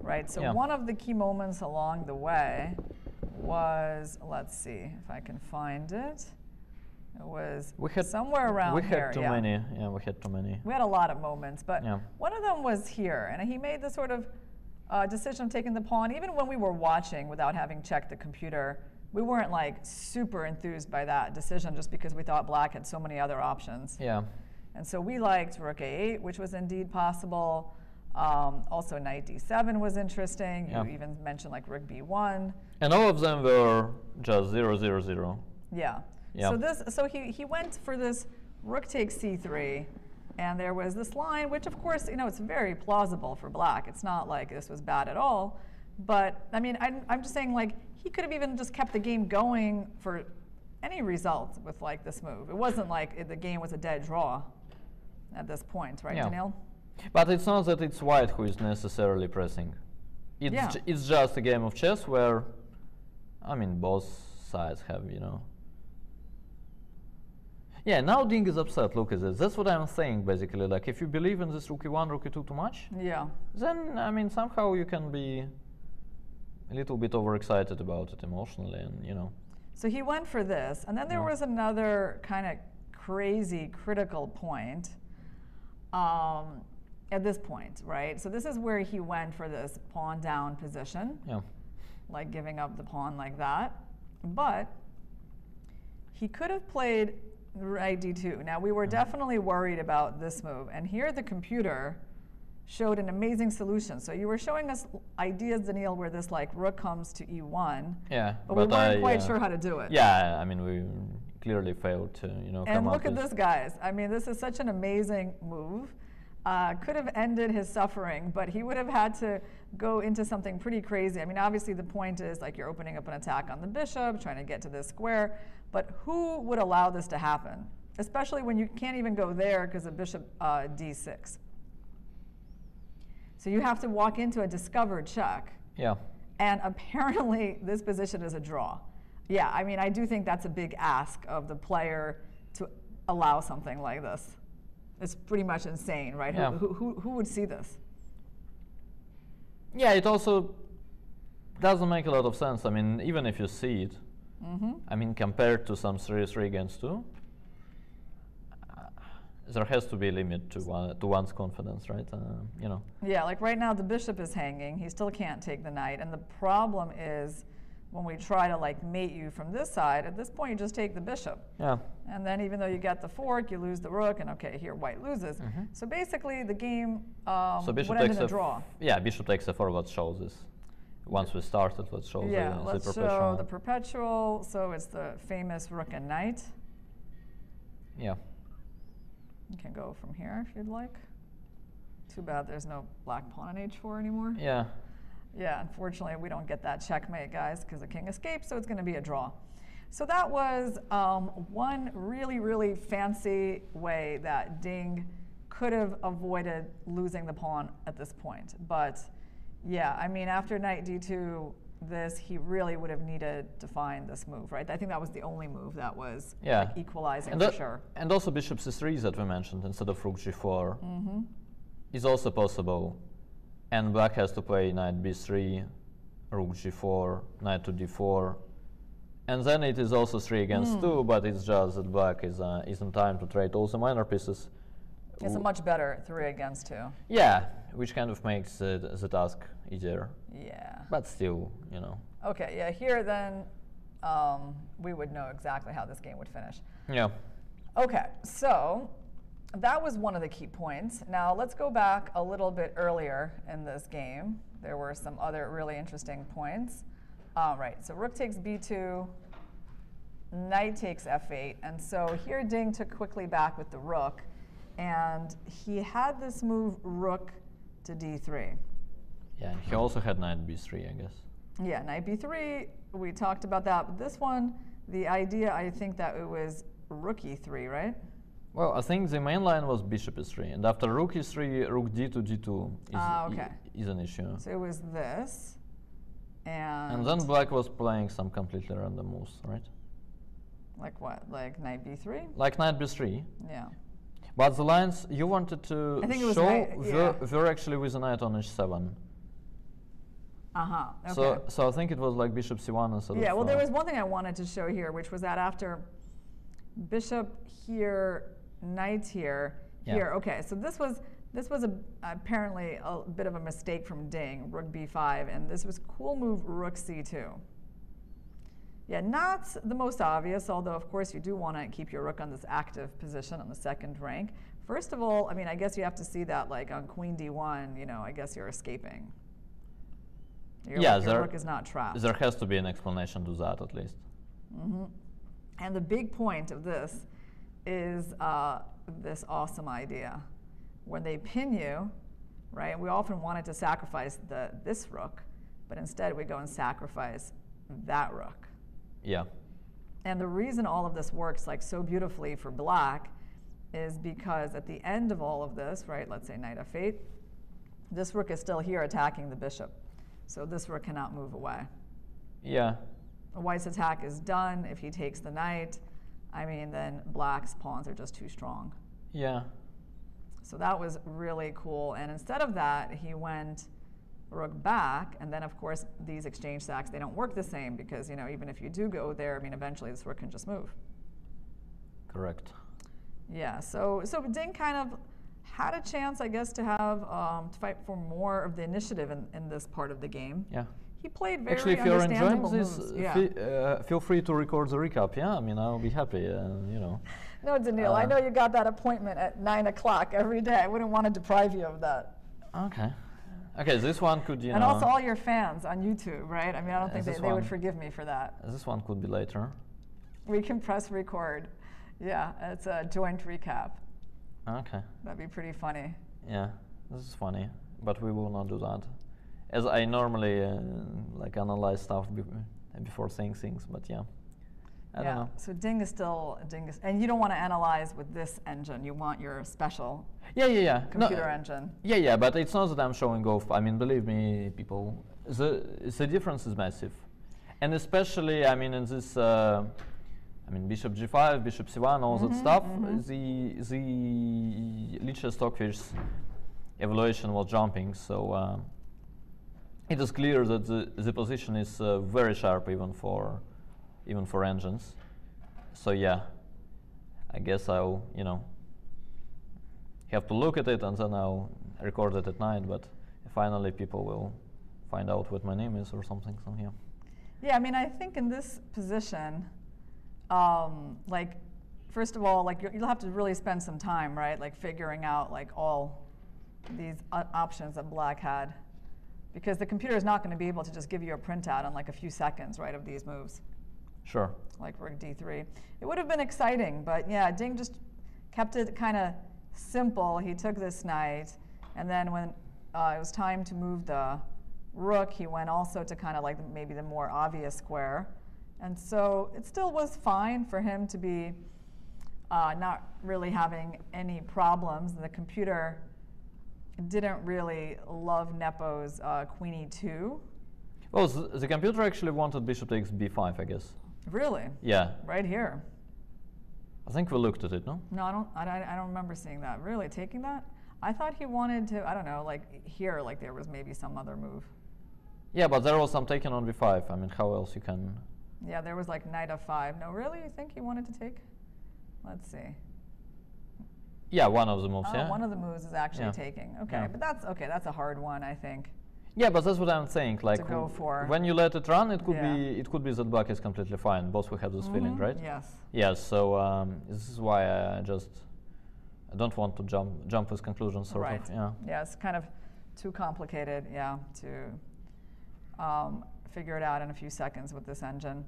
right? So Yeah. one of the key moments along the way was, let's see if I can find it. It was We had somewhere around we here. had too yeah. many. Yeah, we had too many. We had a lot of moments, but Yeah. one of them was here, and he made the sort of uh, decision of taking the pawn. Even when we were watching without having checked the computer, we weren't like super enthused by that decision just because we thought black had so many other options. Yeah. And so we liked rook a8, which was indeed possible. Um, also, knight d7 was interesting. Yeah. You even mentioned like rook b1. And all of them were just zero zero zero. Yeah. Yeah. So this, so he, he went for this rook takes c3, and there was this line, which of course, you know, it's very plausible for black. It's not like this was bad at all. But I mean, I'm, I'm just saying like he could have even just kept the game going for any result with like this move. It wasn't like it, the game was a dead draw at this point, right, Yeah. Daniil? But it's not that it's white who is necessarily pressing. It's, Yeah. ju- it's just a game of chess where, I mean, both sides have, you know. Yeah, now Ding is upset. Look at this. That's what I'm saying, basically. Like, if you believe in this rook e1, rook e2 too much, Yeah. then, I mean, somehow you can be a little bit overexcited about it emotionally, and, you know. So he went for this, and then there Yeah. was another kind of crazy critical point um, at this point, right? So this is where he went for this pawn down position, Yeah. like giving up the pawn like that. But he could have played right d2. Now we were definitely worried about this move, and here the computer showed an amazing solution. So you were showing us ideas, Daniil, where this like rook comes to e1, Yeah. but, we weren't quite uh, sure how to do it. Yeah, I mean, we clearly failed to, you know, And come look at this, guys. I mean, this is such an amazing move. Uh, could have ended his suffering, but he would have had to go into something pretty crazy. I mean, obviously, the point is like you're opening up an attack on the bishop, trying to get to this square, but who would allow this to happen? Especially when you can't even go there because of bishop uh, d6. So you have to walk into a discovered check. Yeah. And apparently, this position is a draw. Yeah, I mean, I do think that's a big ask of the player to allow something like this. It's pretty much insane, right? Yeah. Who, who, who, would see this? Yeah, it also doesn't make a lot of sense. I mean, even if you see it, hmm I mean, compared to some 3 3 against 2, uh, there has to be a limit to, one, to one's confidence, right? Uh, you know. Yeah, like right now, the bishop is hanging. He still can't take the knight. And the problem is when we try to like mate you from this side, at this point, you just take the bishop. Yeah. And then even though you get the fork, you lose the rook, and okay, here white loses. Mhm. So basically, the game um, so bishop would end takes in a draw. Yeah, bishop takes f4. Let's show this. Once we started, let's show Yeah, the, let's the show the perpetual. So it's the famous rook and knight. yeah. You can go from here if you'd like. Too bad there's no black pawn on h4 anymore. Yeah. Yeah, unfortunately, we don't get that checkmate, guys, because the king escapes, so it's going to be a draw. So that was um, one really, really fancy way that Ding could have avoided losing the pawn at this point. But yeah, I mean, after knight d2, this, he really would have needed to find this move, right? I think that was the only move that was Yeah. like, equalizing And, for sure. and also bishop c3 that we mentioned instead of rook g4 hmm is also possible and black has to play knight b3, rook g4, knight to d4, and then it is also three against Hmm. two, but it's just that black is uh, is in time to trade all the minor pieces. It's a much better three against two. Yeah, which kind of makes the, the task easier, Yeah. but still, you know. Okay, yeah, here then um, we would know exactly how this game would finish. Yeah. Okay, so that was one of the key points. Now let's go back a little bit earlier in this game. There were some other really interesting points. All right, so rook takes b2, knight takes f8, and so here Ding took quickly back with the rook, and he had this move rook to d3. Yeah, and he also had knight b3, I guess. Yeah, knight b3, we talked about that, but this one, the idea, I think that it was rook e3, right? Well, I think the main line was bishop e3, and after rook e3, rook d to g2 is, Ah, okay. is an issue. So it was this, and, And then black was playing some completely random moves, right? like what, like knight b3? Like knight b3. Yeah. But the lines you wanted to I think show knight- were, yeah. were actually with a knight on h7. Uh huh. Okay. So, so I think it was like bishop c1 instead yeah. Well, there was one thing I wanted to show here, which was that after bishop here, knight here, Yeah. here. Okay. So this was this was a, apparently a bit of a mistake from Ding, rook b5, and this was cool move rook c2. Yeah, not the most obvious, although of course you do want to keep your rook on this active position on the second rank. First of all, I mean, I guess you have to see that like on queen d1, you know, I guess you're escaping. Your, Yeah, rook- your there- rook is not trapped. There has to be an explanation to that at least. And the big point of this is uh, this awesome idea. When they pin you, right, we often wanted to sacrifice the, this rook, but instead we go and sacrifice that rook. Yeah. And the reason all of this works like so beautifully for black is because at the end of all of this, right, let's say knight f8, this rook is still here attacking the bishop. So this rook cannot move away. Yeah. White's attack is done. If he takes the knight, I mean, then black's pawns are just too strong. Yeah. So that was really cool. And instead of that, he went rook back. And then, of course, these exchange sacks, they don't work the same because, you know, even if you do go there, I mean, eventually this rook can just move. Correct. Yeah, so, so Ding kind of had a chance, I guess, to have, um, to fight for more of the initiative in, in this part of the game. Yeah. He played very Actually, if you're enjoying understandable this, uh, Yeah. uh, feel free to record the recap. Yeah, I mean, I'll be happy. Uh, you know. No, Daniil, I Uh, know you got that appointment at nine o'clock every day. I wouldn't want to deprive you of that. Okay. Okay, this one could, you and know. also all your fans on YouTube, right? I mean, I don't think they, they would forgive me for that. This one could be later. We can press record. Yeah, it's a joint recap. Okay. That'd be pretty funny. Yeah, this is funny, but we will not do that. As I normally uh, like analyze stuff be- before saying things, but yeah, I yeah. don't know. So Ding is still Ding is, and you don't want to analyze with this engine. You want your special Yeah, yeah, yeah. Computer uh, engine. Yeah, yeah, but it's not that I'm showing off. I mean, believe me, people, the the difference is massive, and especially, I mean, in this, uh, I mean, Bishop G5, Bishop C1, all that stuff. The the Lichess Stockfish evaluation was jumping, so uh, it is clear that the the position is uh, very sharp even for even for engines. So yeah, I guess I'll you know have to look at it and then I'll record it at night. But finally, people will find out what my name is or something. So yeah. Yeah, I mean, I think in this position, um, like, first of all, like you- you'll have to really spend some time, right? Like figuring out like all these options that Black had, because the computer is not going to be able to just give you a printout in like a few seconds, right, of these moves, Sure. like rook d3. It would have been exciting, but yeah, Ding just kept it kind of simple. He took this knight, and then when uh, it was time to move the rook, he went also to kind of like maybe the more obvious square. And so it still was fine for him to be uh, not really having any problems. The computer didn't really love Nepo's uh, queen e2. Well, the, the computer actually wanted bishop takes b5, I guess. Really? Yeah, Right here. I think we looked at it, no? No, I don't, I, I don't remember seeing that. Really? Taking that? I thought he wanted to, I don't know, like here, like there was maybe some other move. Yeah, but there was some taken on b5. I mean, how else you can? Yeah, there was like knight f5. No, really? You think he wanted to take? Let's see. Yeah, one of the moves. Oh, yeah. one of the moves is actually Yeah. taking. Okay, Yeah. but that's okay. That's a hard one, I think. Yeah, but that's what I'm saying. Like go for. when you let it run, it could Yeah. be it could be that black is completely fine. Both we have this feeling, Mhm, right? Yes. Yes. So um, this is why I just I don't want to jump jump with conclusions. Sort right. of. Yeah. Yeah, it's kind of too complicated. Yeah, to um, figure it out in a few seconds with this engine.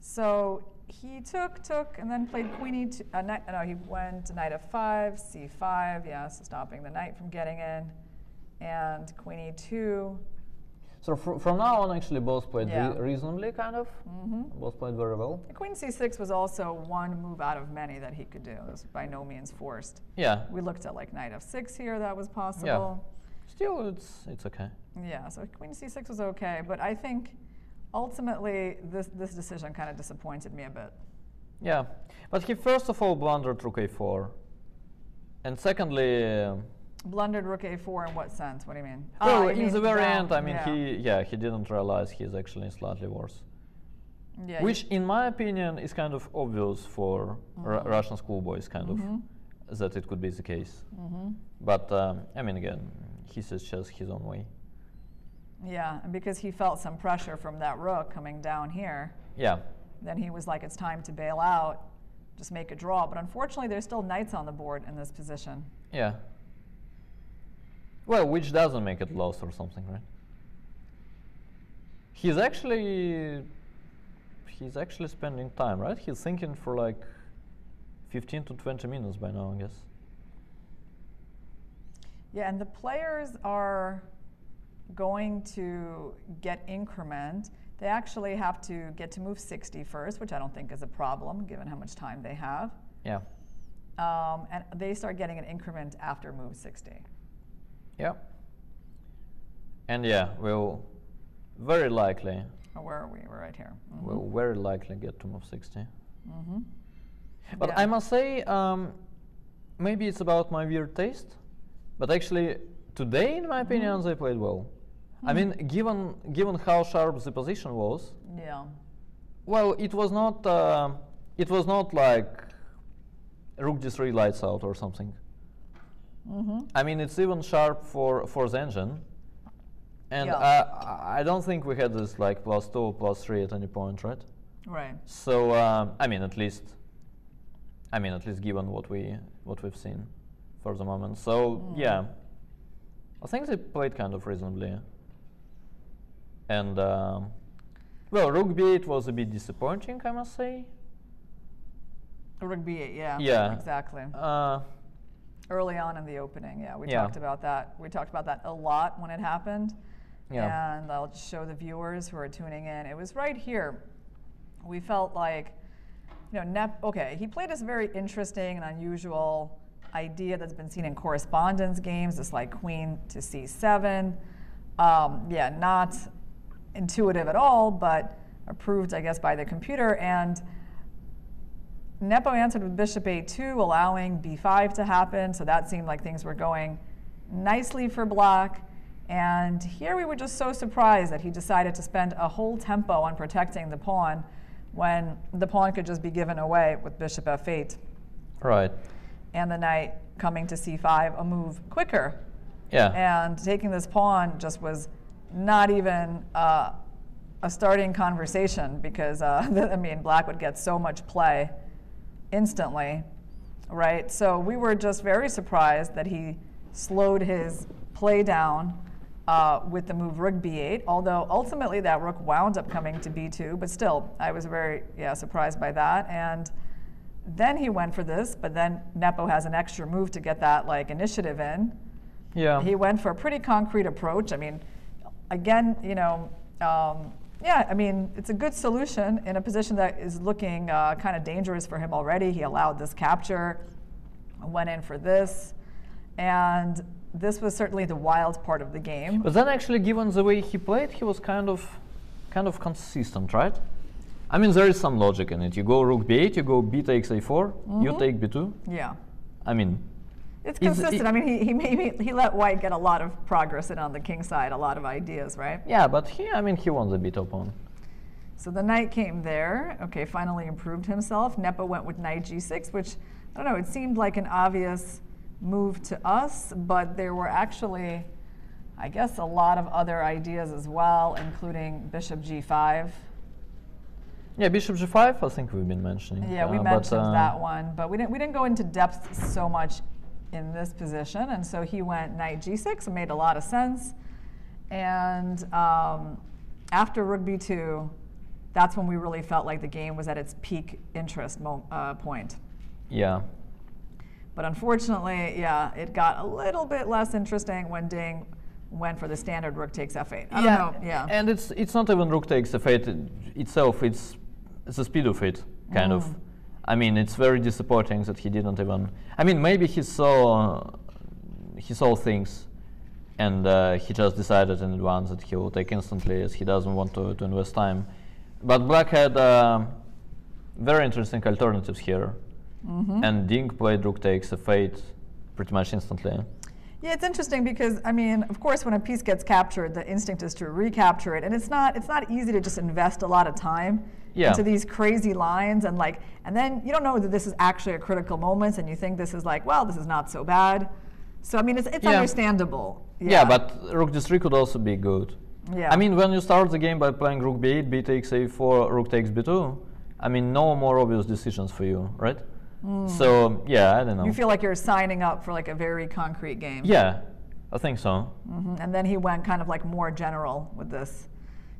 So he took, took, and then played queen e2. Uh, knight, no, he went knight f5, c5. Yes, stopping the knight from getting in, and queen e e2. So fr- from now on, actually, both played Yeah. re- reasonably, kind of. Mhm. Both played very well. The queen c6 was also one move out of many that he could do. It was by no means forced. Yeah. We looked at like knight f6 here. That was possible. Yeah. Still, it's it's okay. Yeah, so queen c6 was okay, but I think ultimately this, this decision kind of disappointed me a bit. Yeah, but he first of all blundered rook a4, and secondly, um, Blundered rook a4 in what sense? What do you mean? well, Ah, in mean the very down, end, I mean, yeah. he yeah he didn't realize he's actually slightly worse. Yeah, Which, in my opinion, is kind of obvious for Ru- Mhm. Russian schoolboys, kind Mhm. of, that it could be the case. Mm -hmm. But um, I mean, again, he says just his own way. Yeah, and because he felt some pressure from that rook coming down here, Yeah, then he was like, it's time to bail out, just make a draw. But unfortunately, there's still knights on the board in this position. yeah. Well, which doesn't make it lost or something, right? He's actually he's actually spending time, right? He's thinking for like 15 to 20 minutes by now, I guess. Yeah, and the players are going to get increment. They actually have to get to move 60 first, which I don't think is a problem given how much time they have. Yeah. Um, and they start getting an increment after move 60. Yeah. And yeah, we'll very likely Oh, where are we? We're right here. Mhm. we'll very likely get to move 60. Mhm. But Yeah. I must say, um, maybe it's about my weird taste, but actually today, in my opinion, they played well. I Hmm. mean, given given how sharp the position was, Yeah. well, it was not uh, it was not like rook d3 lights out or something. Mhm. I mean, it's even sharp for for the engine, and Yeah. I I don't think we had this like plus two, plus three at any point, right? Right. So um, I mean, at least, I mean, at least given what we what we've seen for the moment. So Mm. yeah, I think they played kind of reasonably. And um, well, rook b8 was a bit disappointing, I must say. Rook b8, yeah. Yeah. Exactly. Uh, Early on in the opening, yeah. We Yeah. talked about that. We talked about that a lot when it happened. Yeah. And I'll just show the viewers who are tuning in. It was right here. We felt like, you know, Nep, okay, he played this very interesting and unusual idea that's been seen in correspondence games, this like queen to c7. Um, yeah, not intuitive at all, but approved, I guess, by the computer. And Nepo answered with bishop a2, allowing b5 to happen. So that seemed like things were going nicely for black. And here we were just so surprised that he decided to spend a whole tempo on protecting the pawn when the pawn could just be given away with bishop f8 right. and the knight coming to c5 a move quicker. Yeah. And taking this pawn just was not even uh, a starting conversation because, uh, I mean, black would get so much play instantly, right? So we were just very surprised that he slowed his play down uh, with the move rook b8, although ultimately that rook wound up coming to b2, but still, I was very, yeah, surprised by that. And then he went for this, but then Nepo has an extra move to get that like initiative in. Yeah. He went for a pretty concrete approach. I mean, again, you know, um, yeah, I mean, it's a good solution in a position that is looking uh, kind of dangerous for him already. He allowed this capture, went in for this, and this was certainly the wild part of the game. But then, actually, given the way he played, he was kind of, kind of consistent, right? I mean, there is some logic in it. You go rook b8, you go b takes a4, you Mhm. take b2. Yeah. I mean, It's consistent. I mean, he, he maybe he let White get a lot of progress in on the king side, a lot of ideas, right? Yeah, but he, I mean, he won the bit pawn. So the knight came there. Okay, finally improved himself. Nepo went with knight g6, which I don't know. It seemed like an obvious move to us, but there were actually, I guess, a lot of other ideas as well, including bishop g5. Yeah, bishop g5. I think we've been mentioning. Yeah, we uh, but, mentioned uh, that one, but we didn't we didn't go into depth so much in this position, and so he went knight g6. It made a lot of sense, and um, after rook b2, that's when we really felt like the game was at its peak interest mo- uh, point. Yeah. But unfortunately, yeah, it got a little bit less interesting when Ding went for the standard rook takes f8. I yeah, don't know. Yeah. And it's it's not even rook takes f8 itself. It's it's the speed of it, kind Mm. of. I mean, it's very disappointing that he didn't even. I mean, maybe he saw he saw things, and uh, he just decided in advance that he will take instantly, as he doesn't want to, to invest time. But Black had uh, very interesting alternatives here, Mhm. and Ding played rook takes f8 pretty much instantly. Yeah, it's interesting because I mean, of course, when a piece gets captured, the instinct is to recapture it, and it's not it's not easy to just invest a lot of time Yeah. into these crazy lines and like, and then you don't know that this is actually a critical moment, and you think this is like, well, this is not so bad. So I mean, it's it's Yeah. understandable. Yeah. but rook d3 could also be good. Yeah. I mean, when you start the game by playing rook b8, b takes a4, rook takes b2, I mean, no more obvious decisions for you, right? Mm. So, yeah, I don't know. you feel like you're signing up for like a very concrete game. yeah, I think so. hmm And then he went kind of like more general with this.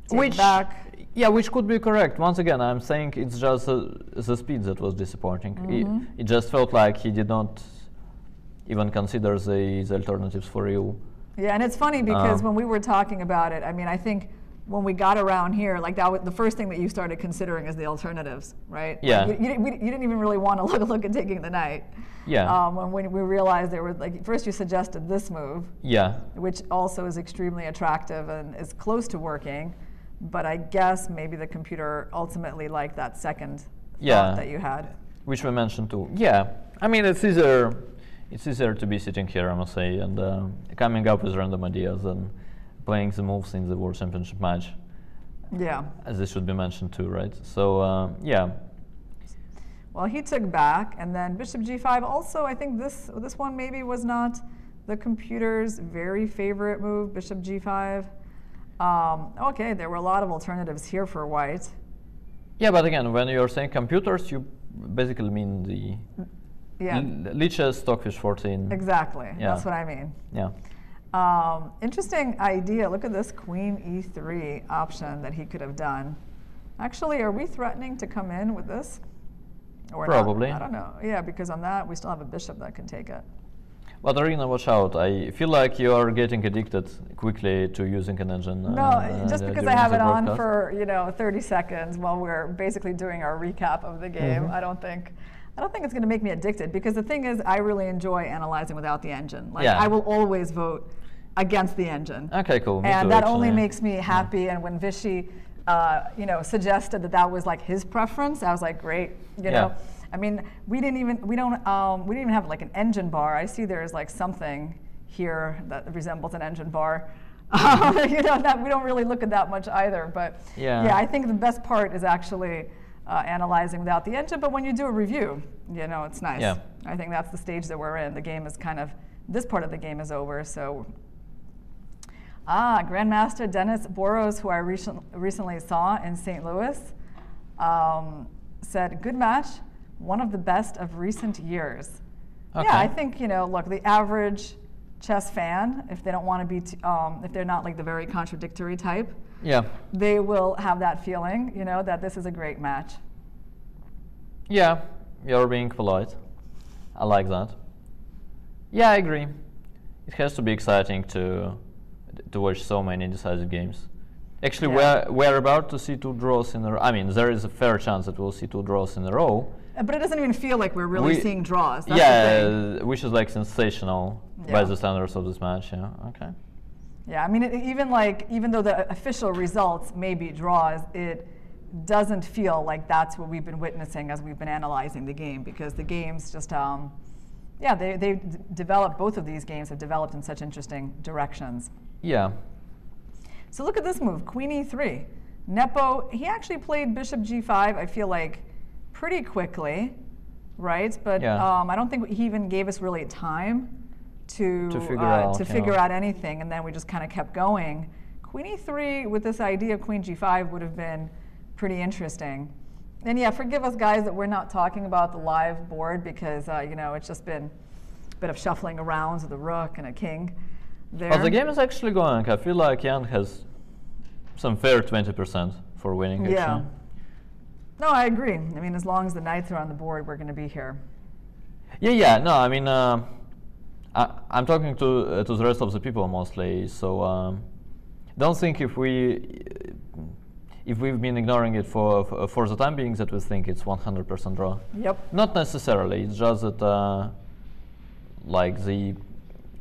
Take Which, back. Yeah, which could be correct. Once again, I'm saying it's just uh, the speed that was disappointing. It- Mhm. It, just felt like he did not even consider the, the alternatives for you. Yeah, and it's funny because Um, when we were talking about it, I mean, I think when we got around here, like that was the first thing that you started considering is the alternatives, right? Like, Yeah. you, you, didn't- we, you didn't even really want to look, look at taking the knight. Yeah. Um, when, when we realized there were like first you suggested this move, Yeah. which also is extremely attractive and is close to working, but I guess maybe the computer ultimately liked that second thought Yeah. that you had. which we mentioned too. Yeah, I mean it's easier. It's easier to be sitting here, I must say, and uh, coming up with random ideas than playing the moves in the World Championship match, Yeah. as this should be mentioned too, right? So uh, yeah, Well, he took back, and then bishop g5. Also, I think this this one maybe was not the computer's very favorite move. Bishop g5. Um, okay, there were a lot of alternatives here for white. yeah. But again, when you're saying computers, you basically mean the Yeah, Lichess Stockfish 14. exactly. Yeah. That's what I mean. Yeah. Um, interesting idea. Look at this queen e3 option that he could have done. Actually, are we threatening to come in with this? Or not? Probably. I don't know. Yeah, because on that we still have a bishop that can take it. But Irina, watch out! I feel like you are getting addicted quickly to using an engine. No, uh, just because I have it on for you know 30 seconds while we're basically doing our recap of the game, Mhm. I don't think, I don't think it's going to make me addicted. Because the thing is, I really enjoy analyzing without the engine. Like Yeah. I will always vote against the engine, Okay, cool. me and too, that only makes me happy. And when Vishy uh, you know, suggested that that was like his preference, I was like, great, you Yeah. know. I mean, we didn't even we don't um, we didn't even have like an engine bar. I see there's like something here that resembles an engine bar. you know, that we don't really look at that much either. But Yeah. yeah, I think the best part is actually uh, analyzing without the engine. But when you do a review, you know, it's nice. Yeah. I think that's the stage that we're in. The game is kind of this part of the game is over. So. Ah, Grandmaster Dénes Boros, who I recent, recently saw in St. Louis, um, said, "Good match, one of the best of recent years." Okay. Yeah, I think you know. Look, the average chess fan, if they don't want to be, t- um, if they're not like the very contradictory type, Yeah. they will have that feeling, you know, that this is a great match. Yeah, you're being polite. I like that. Yeah, I agree. It has to be exciting to to watch so many decisive games. Actually, Yeah. we're we're about to see two draws in a row. I mean, there is a fair chance that we'll see two draws in a row. But it doesn't even feel like we're really We- seeing draws. That's yeah, which is like sensational Yeah. by the standards of this match. Yeah. Okay. Yeah, I mean, it, even like, even though the official results may be draws, it doesn't feel like that's what we've been witnessing as we've been analyzing the game because the game's just, um, yeah, they they d- developed both of these games have developed in such interesting directions. Yeah. So look at this move, Queen E3. Nepo, he actually played Bishop G5. I feel like pretty quickly, right? But Yeah. um, I don't think he even gave us really time to To figure uh, out, to figure out anything, and then we just kind of kept going. Queen E3 with this idea of Queen G5 would have been pretty interesting. And yeah, forgive us guys that we're not talking about the live board because uh, you know it's just been a bit of shuffling around with a rook and a king. There. But the game is actually going. I feel like Jan has some fair 20% for winning, Yeah. No, I agree. I mean, as long as the knights are on the board, we're going to be here. Yeah, yeah. No, I mean, uh, I, I'm talking to uh, to the rest of the people mostly. So um, don't think if we if we've been ignoring it for for, for the time being that we think it's 100% draw. Yep. Not necessarily. It's just that uh, like the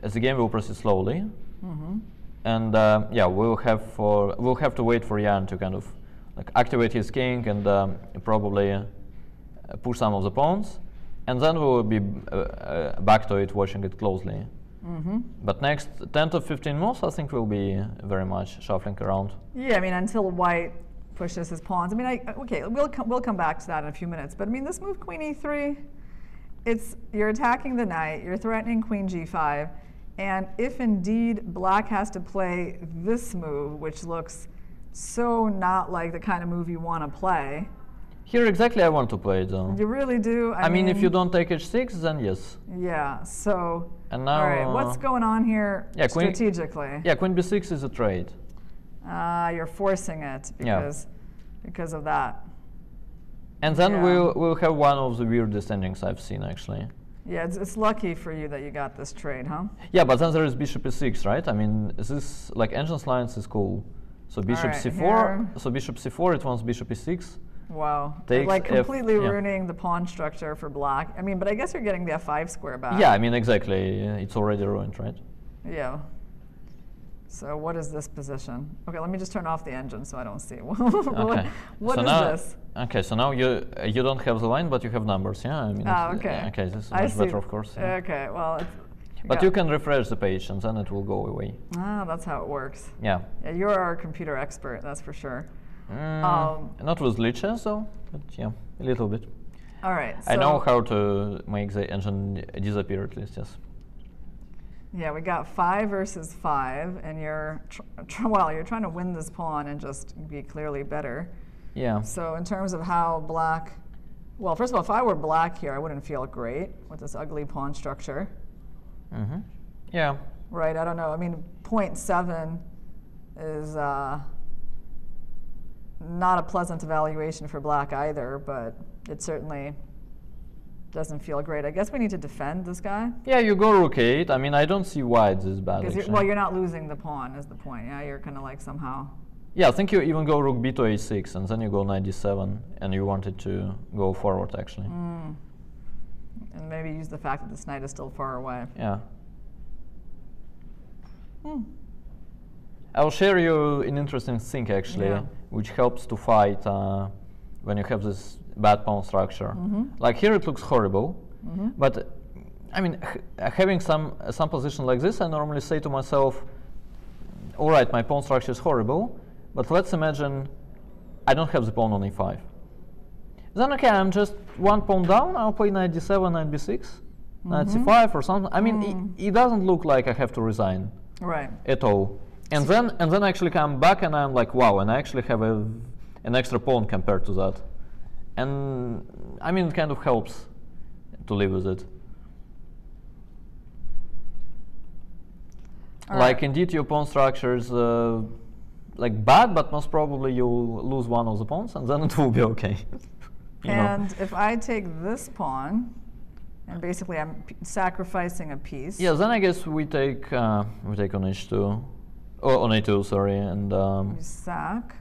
as the game will proceed slowly, Mm-hmm. and uh, yeah, we'll have for we'll have to wait for Jan to kind of like activate his king and um, probably uh, push some of the pawns, and then we will be uh, uh, back to it, watching it closely. Mm-hmm. But next 10 to 15 moves, I think we'll be very much shuffling around. Yeah, I mean, until white pushes his pawns. I mean, I, okay, we'll come, we'll come back to that in a few minutes. But I mean, this move, Queen E3, it's you're attacking the knight, you're threatening Queen G5, and if indeed Black has to play this move, which looks so not like the kind of move you want to play, Here exactly I want to play it though. you really do. I, I mean, if you don't take h6, then yes. yeah. So, And now, all right, what's uh, going on here yeah, queen- strategically? Yeah, queen b6 is a trade. Ah, you're forcing it Yeah. because because of that. And then Yeah. we'll we'll have one of the weirdest endings I've seen actually. Yeah, it's, it's lucky for you that you got this trade, huh? Yeah, but then there is bishop e6, right? I mean, this like ancient lines is cool. So bishop right, c4. here- So bishop c4. It wants bishop e e6. Wow. Takes like F- completely yeah. ruining the pawn structure for black. I mean, but I guess you're getting the f5 square back. Yeah, I mean exactly. It's already ruined, right? Yeah. So what is this position? Okay, let me just turn off the engine so I don't see. what Okay. what so is now, this? Okay, so now you uh, you don't have the line, but you have numbers. Yeah, I mean. Ah, okay. okay, this is I much see. better, of course. yeah. Okay, well, it's, But yeah. you can refresh the page, and then it will go away. Ah, that's how it works. Yeah. Yeah, you're our computer expert, that's for sure. Mm, Um, not with glitches, though, but yeah, a little bit. All right. I know how to make the engine disappear at least. Yes. Yeah, we got five versus five, and you're tr- tr- well, you're trying to win this pawn and just be clearly better. Yeah. So in terms of how black, well, first of all, if I were black here, I wouldn't feel great with this ugly pawn structure, Mm-hmm. Yeah. right? I don't know. I mean, point seven is uh, not a pleasant evaluation for black either, but it certainly doesn't feel great. I guess we need to defend this guy. Yeah, you go rook eight. I mean, I don't see why it's this bad. You're, well, you're not losing the pawn is the point. Yeah, you're kind of like somehow. Yeah, I think you even go rook b to a6, and then you go knight d7, and you wanted to go forward actually. Mm. And maybe use the fact that this knight is still far away. Yeah. Hmm. I'll share you an interesting thing actually, Yeah. which helps to fight uh, when you have this bad pawn structure. Mhm. Like here it looks horrible, Mhm. but I mean, h- having some some position like this, I normally say to myself, all right, my pawn structure is horrible, but let's imagine I don't have the pawn on e5. Then okay, I'm just one pawn down. I'll play knight d7, knight b6, knight Mhm. c5 or something. I mean, Mm. it, it doesn't look like I have to resign Right. at all. And then and then I actually come back and I'm like, wow, and I actually have a an extra pawn compared to that. And I mean, it kind of helps to live with it. All like right. indeed, your pawn structure is uh, like bad, but most probably you'll lose one of the pawns, and then it will be okay. you know? And if I take this pawn, and basically I'm p- sacrificing a piece. Yeah, then I guess we take uh, we take on h2, oh on a2, sorry, and um, You sack.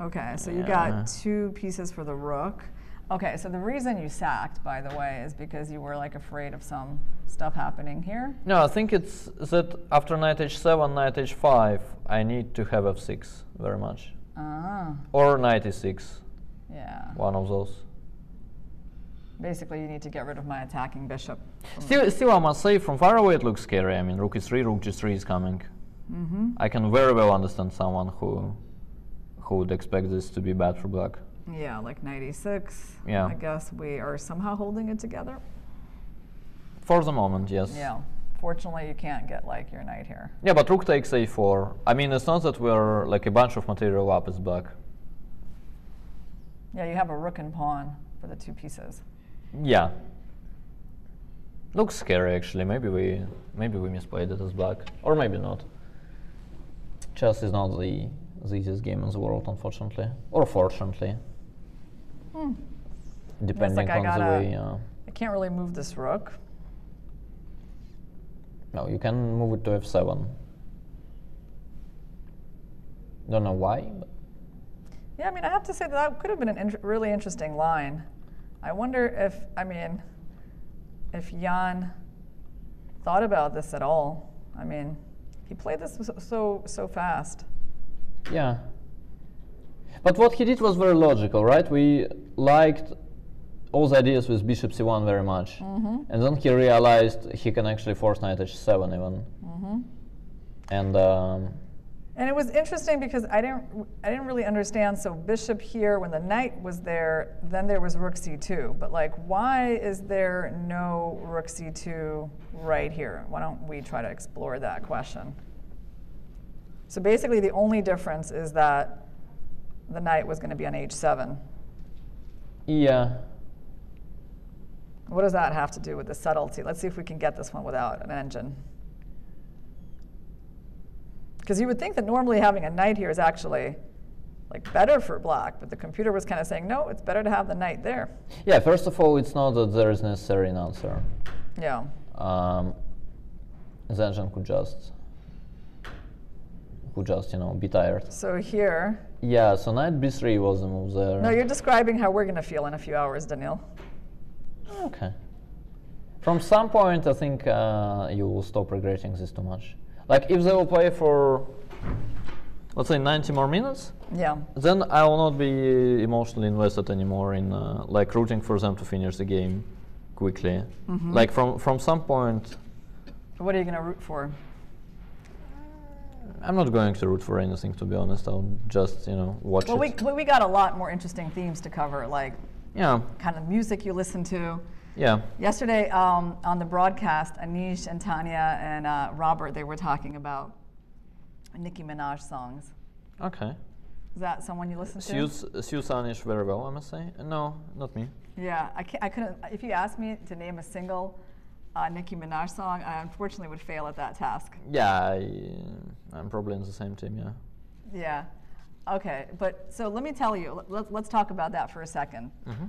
Okay, so you got two pieces for the rook. Okay, so the reason you sacked, by the way, is because you were like afraid of some stuff happening here. no, I think it's that after knight h7, knight h5, I need to have f6 very much, Ah, or knight e6, yeah. one of those. Basically, you need to get rid of my attacking bishop. Still, still, I must say, from far away it looks scary. I mean, rook e3, rook g3 is coming. Mm-hmm. I can very well understand someone who who would expect this to be bad for black. Yeah, like knight e6. Yeah. I guess we are somehow holding it together. For the moment, yes. Yeah. Fortunately, you can't get like your knight here. Yeah, but rook takes a4. I mean, it's not that we're like a bunch of material up as black. Yeah, you have a rook and pawn for the two pieces. Yeah. Looks scary actually. Maybe we maybe we misplayed it as black, or maybe not. Chess is not the, the easiest game in the world, unfortunately, or fortunately, Hmm. depending like I on the gotta- way. Uh, I can't really move this rook. no, you can move it to f7. Don't know why. But Yeah, I mean, I have to say that that could have been an int- really interesting line. I wonder if, I mean, if Jan thought about this at all. I mean, he played this so so, so fast. yeah. But what he did was very logical, right? We liked all the ideas with bishop c1 very much. Mm-hmm. And then he realized he can actually force knight h7 even. Mm-hmm. And um, And it was interesting because I didn't, I didn't really understand. So bishop here, when the knight was there, then there was rook c2. But like, why is there no rook c2 right here? Why don't we try to explore that question? So basically, the only difference is that the knight was going to be on h7. yeah, What does that have to do with the subtlety? Let's see if we can get this one without an engine. Because you would think that normally having a knight here is actually like better for black, but the computer was kind of saying, no, it's better to have the knight there. yeah. First of all, it's not that there is necessarily an answer. Yeah. Um, the engine could just could just you know be tired. So here, Yeah. So knight b3 was the move there. no, you're describing how we're going to feel in a few hours, Daniil. Okay. From some point, I think uh, you will stop regretting this too much. Like if they will play for, let's say, 90 more minutes, Yeah. then I will not be emotionally invested anymore in uh, like rooting for them to finish the game quickly. Mm-hmm. Like from from some point, What are you going to root for? I'm not going to root for anything to be honest. I'll just you know watch Well, we, it. we we got a lot more interesting themes to cover, like yeah, kind of music you listen to. Yeah. Yesterday um, on the broadcast, Anish and Tanya and uh, Robert, they were talking about Nicki Minaj songs. Okay. Is that someone you listen to? Suits Anish very well, I must say. No, not me. Yeah, I, can't, I couldn't. If you asked me to name a single uh, Nicki Minaj song, I unfortunately would fail at that task. Yeah, I, I'm probably in the same team. Yeah. Yeah. Okay, but so let me tell you. Let, let's talk about that for a 2nd Mm-hmm.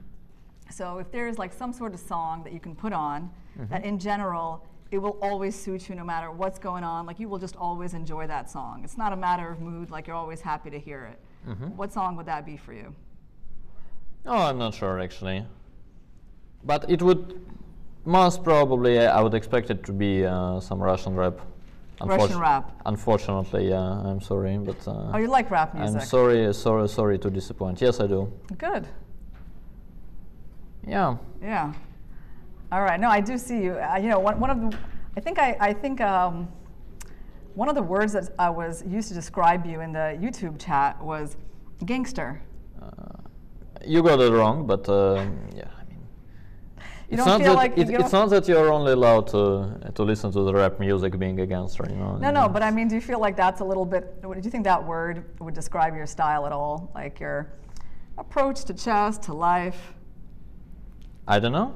So if there's like some sort of song that you can put on Mm-hmm. that in general it will always suit you no matter what's going on, like you will just always enjoy that song. It's not a matter of mood, like you're always happy to hear it. Mm-hmm. What song would that be for you? Oh, I'm not sure actually. But it would most probably I would expect it to be uh, some Russian rap. Russian rap. Unfortunately, yeah. I'm sorry, but uh, Oh, you like rap music? I'm sorry, sorry, sorry to disappoint. Yes, I do. Good. Yeah. Yeah. All right. No, I do see you. Uh, you know, one, one of the, I think I, I think um, one of the words that I was used to describe you in the YouTube chat was gangster. You got it wrong, but uh, yeah. I mean, You it's don't not feel that like it, it's not that you're only allowed to to listen to the rap music being a gangster. You know. No, no, but I mean, do you feel like that's a little bit? Do you think that word would describe your style at all? Like your approach to chess, to life? I don't know.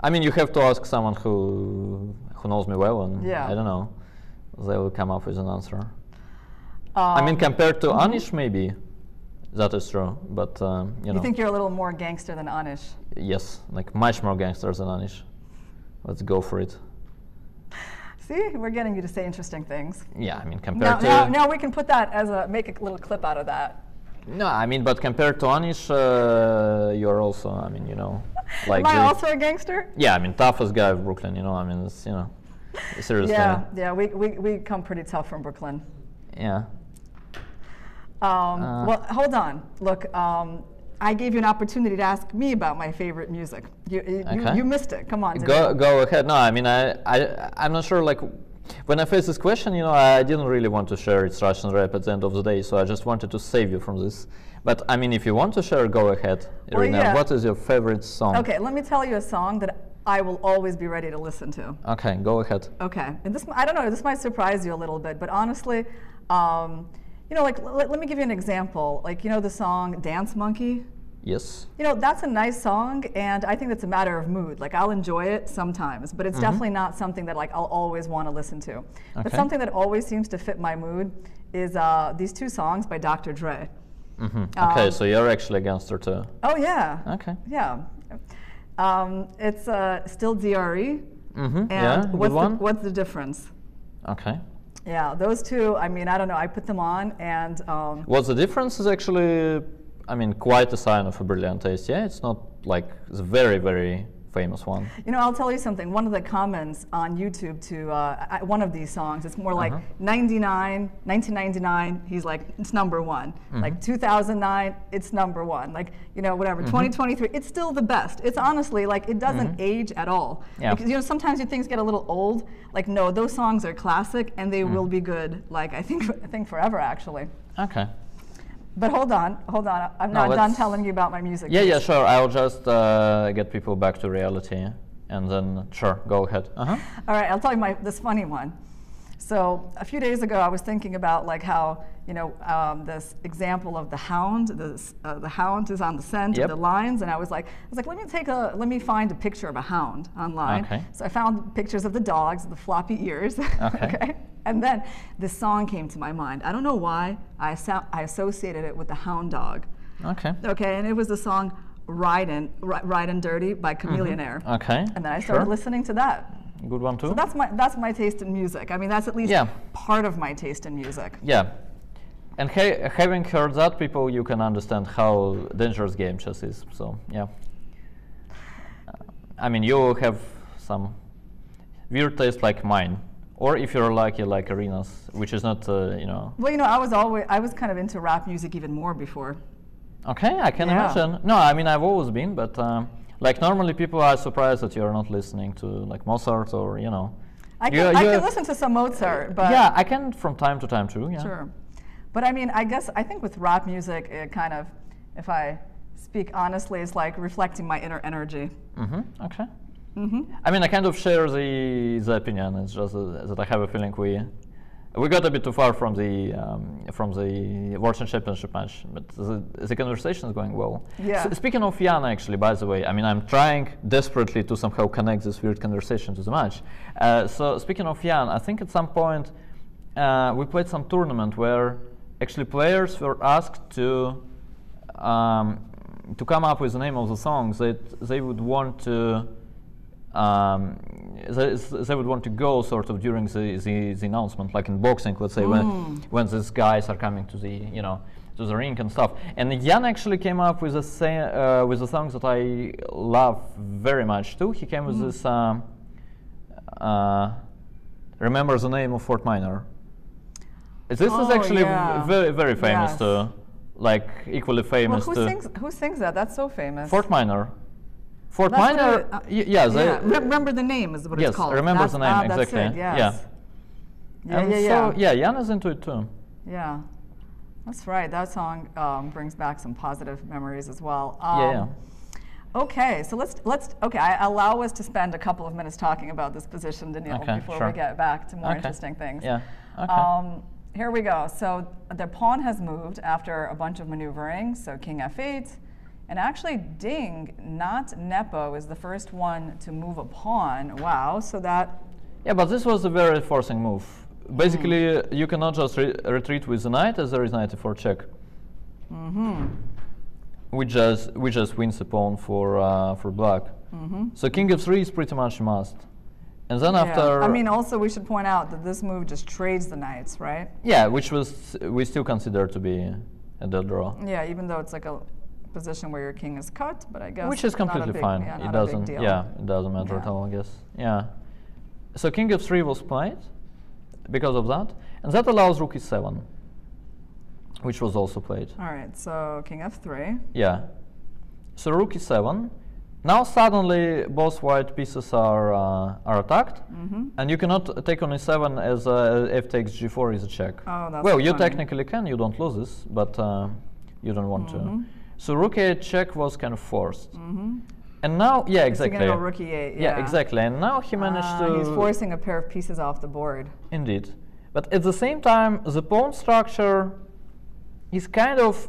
I mean, you have to ask someone who who knows me well, and Yeah. I don't know. They will come up with an answer. I mean, Um, compared to Anish, maybe that is true. But um, you you know, think you're a little more gangster than Anish? yes, like much more gangsters than Anish. Let's go for it. See, we're getting you to say interesting things. Yeah, I mean, Now, compared to now, now we can put that as a make a little clip out of that. No, I mean, but compared to Anish, uh, you're also, I mean, you know, like Am I also a gangster? yeah, I mean, toughest guy of Brooklyn. You know, I mean, it's you know, seriously, Yeah, yeah, we, we, we come pretty tough from Brooklyn. yeah. Um, Uh. well, hold on. Look, um, I gave you an opportunity to ask me about my favorite music. You, you, Okay. you missed it. Come on. Go go ahead. No, I mean I I I'm not sure. Like when I faced this question, you know, I didn't really want to share it's Russian rap at the end of the day, so I just wanted to save you from this. But I mean, if you want to share, go ahead. Well, Irina, yeah. what is your favorite song? Okay, let me tell you a song that I will always be ready to listen to. Okay, go ahead. Okay, and this I don't know. This might surprise you a little bit, but honestly, um, you know, like let, let me give you an example. Like you know the song "Dance Monkey." Yes. You know that's a nice song, and I think that's a matter of mood. Like I'll enjoy it sometimes, but it's definitely not something that like I'll always want to listen to. But something that always seems to fit my mood is uh, these two songs by Dr. Dre. hmm Okay, Um, so you're actually against her too. Oh yeah. Okay. Yeah. Um, it's uh, still DRE. Mm-hmm. And Yeah. Good what's, the, one. what's the difference? Okay. Yeah, those two, I mean, I don't know, I put them on and um, What's the difference is actually, I mean, quite a sign of a brilliant taste. Yeah, it's not like the very very famous one. you know, I'll tell you something. One of the comments on YouTube to uh, one of these songs, it's more like Uh-huh. 99, 1999, he's like, it's number one. Mm-hmm. Like 2009, it's number one. Like, you know, whatever, Mm-hmm. 2023, it's still the best. It's honestly like, it doesn't age at all. Yeah. Because, you know, sometimes your things get a little old. Like, no, those songs are classic and they Mm. will be good, like, I think, I think forever actually. Okay. But hold on, hold on. I'm No, not done telling you about my music. Yeah, yeah, sure. I'll just uh, get people back to reality, and then sure, go ahead. Uh huh. All right, I'll tell you my this funny one. So a few days ago, I was thinking about like how you know um, this example of the hound. This, uh, the hound is on the scent Yep. of the lines, and I was like, I was like, let me take a, let me find a picture of a hound online. Okay. So I found pictures of the dogs, the floppy ears. Okay. And then this song came to my mind. I don't know why. I sou- I associated it with the hound dog. Okay. Okay, and it was the song "Ridin', Ri- Ridin' Dirty" by Chamillionaire. Okay. And then I started sure. listening to that. Good one too. So that's my that's my taste in music. I mean, that's at least Yeah. part of my taste in music. yeah. And ha- having heard that, people, you can understand how dangerous game chess is. So yeah. Uh, I mean, you have some weird taste like mine, or if you're lucky, like Irina's, which is not, uh, you know. Well, you know, I was always I was kind of into rap music even more before. Okay, I can Yeah. imagine. No, I mean I've always been, but um, like normally people are surprised that you're not listening to like Mozart or you know. I You- can, I can listen to some Mozart, but yeah, I can from time to time too. Yeah. sure. But I mean, I guess I think with rap music, it kind of, if I speak honestly, it's like reflecting my inner energy. Mm-hmm. Okay. Hmm I mean, I kind of share the the opinion. It's just uh, that I have a feeling we we got a bit too far from the um, from the World Championship match, but the, the conversation is going well. Yeah. S- speaking of Jan, actually, by the way, I mean, I'm trying desperately to somehow connect this weird conversation to the match. Uh, so speaking of Jan, I think at some point uh, we played some tournament where actually players were asked to um, to come up with the name of the songs that they would want to um, they, they would want to go sort of during the, the, the announcement, like in boxing, let's say, when when these guys are coming to the you know to the ring and stuff. And Jan actually came up with a sa- uh, with the songs that I love very much too. He came with this. Um, uh, remember the name of Fort Minor? This is Oh, actually yeah. very very famous Yes. too, like equally Well, famous who too. sings who sings that? That's so famous. Fort Minor. Fort That's what Minor. I- uh, y- yeah, yeah. Re- remember the name is what yes, it's called. Yes, remember That's- the name ah, exactly. it, Yeah. yes. Yeah, and yeah, yeah. so yeah, Jan is into it too. Yeah, that's right. That song um, brings back some positive memories as well. Yeah, yeah. Um, Okay, so let's let's okay. I allow us to spend a couple of minutes talking about this position, Daniil, Okay, before sure. we get back to more Okay. interesting things. Yeah. Okay. Um, here we go. So the pawn has moved after a bunch of maneuvering. So king f8, and actually Ding, not Nepo, is the first one to move a pawn. Wow. So that yeah, but this was a very forcing move. Basically, Mm. you cannot just re- retreat with the knight, as there is knight e4 check. Mm-hmm. Which just which just wins the pawn for uh, for black. Mm-hmm. So king f3 is pretty much a must. And then Yeah. after I mean, also we should point out that this move just trades the knights, right? yeah, which was we still consider to be a dead draw. Yeah, even though it's like a position where your king is cut, but I guess Which is completely big- fine. Yeah, it not a big doesn't. Yeah, it doesn't matter at all. I guess. Yeah. So king f3 was played because of that, and that allows rook e7, which was also played. All right, so king f3. Yeah. So rook e7. Now suddenly both white pieces are uh, are attacked, Mm-hmm. and you cannot take on e7 as uh, f takes g4 is a check. Oh, that's well, you technically can. You don't lose this, but uh, you don't want Mm-hmm. to. So rook a check was kind of forced. Mm-hmm. And now, yeah, exactly. go rook e8. yeah. exactly. And now he managed Ah, to. He's forcing a pair of pieces off the board. Indeed. But at the same time, the pawn structure is kind of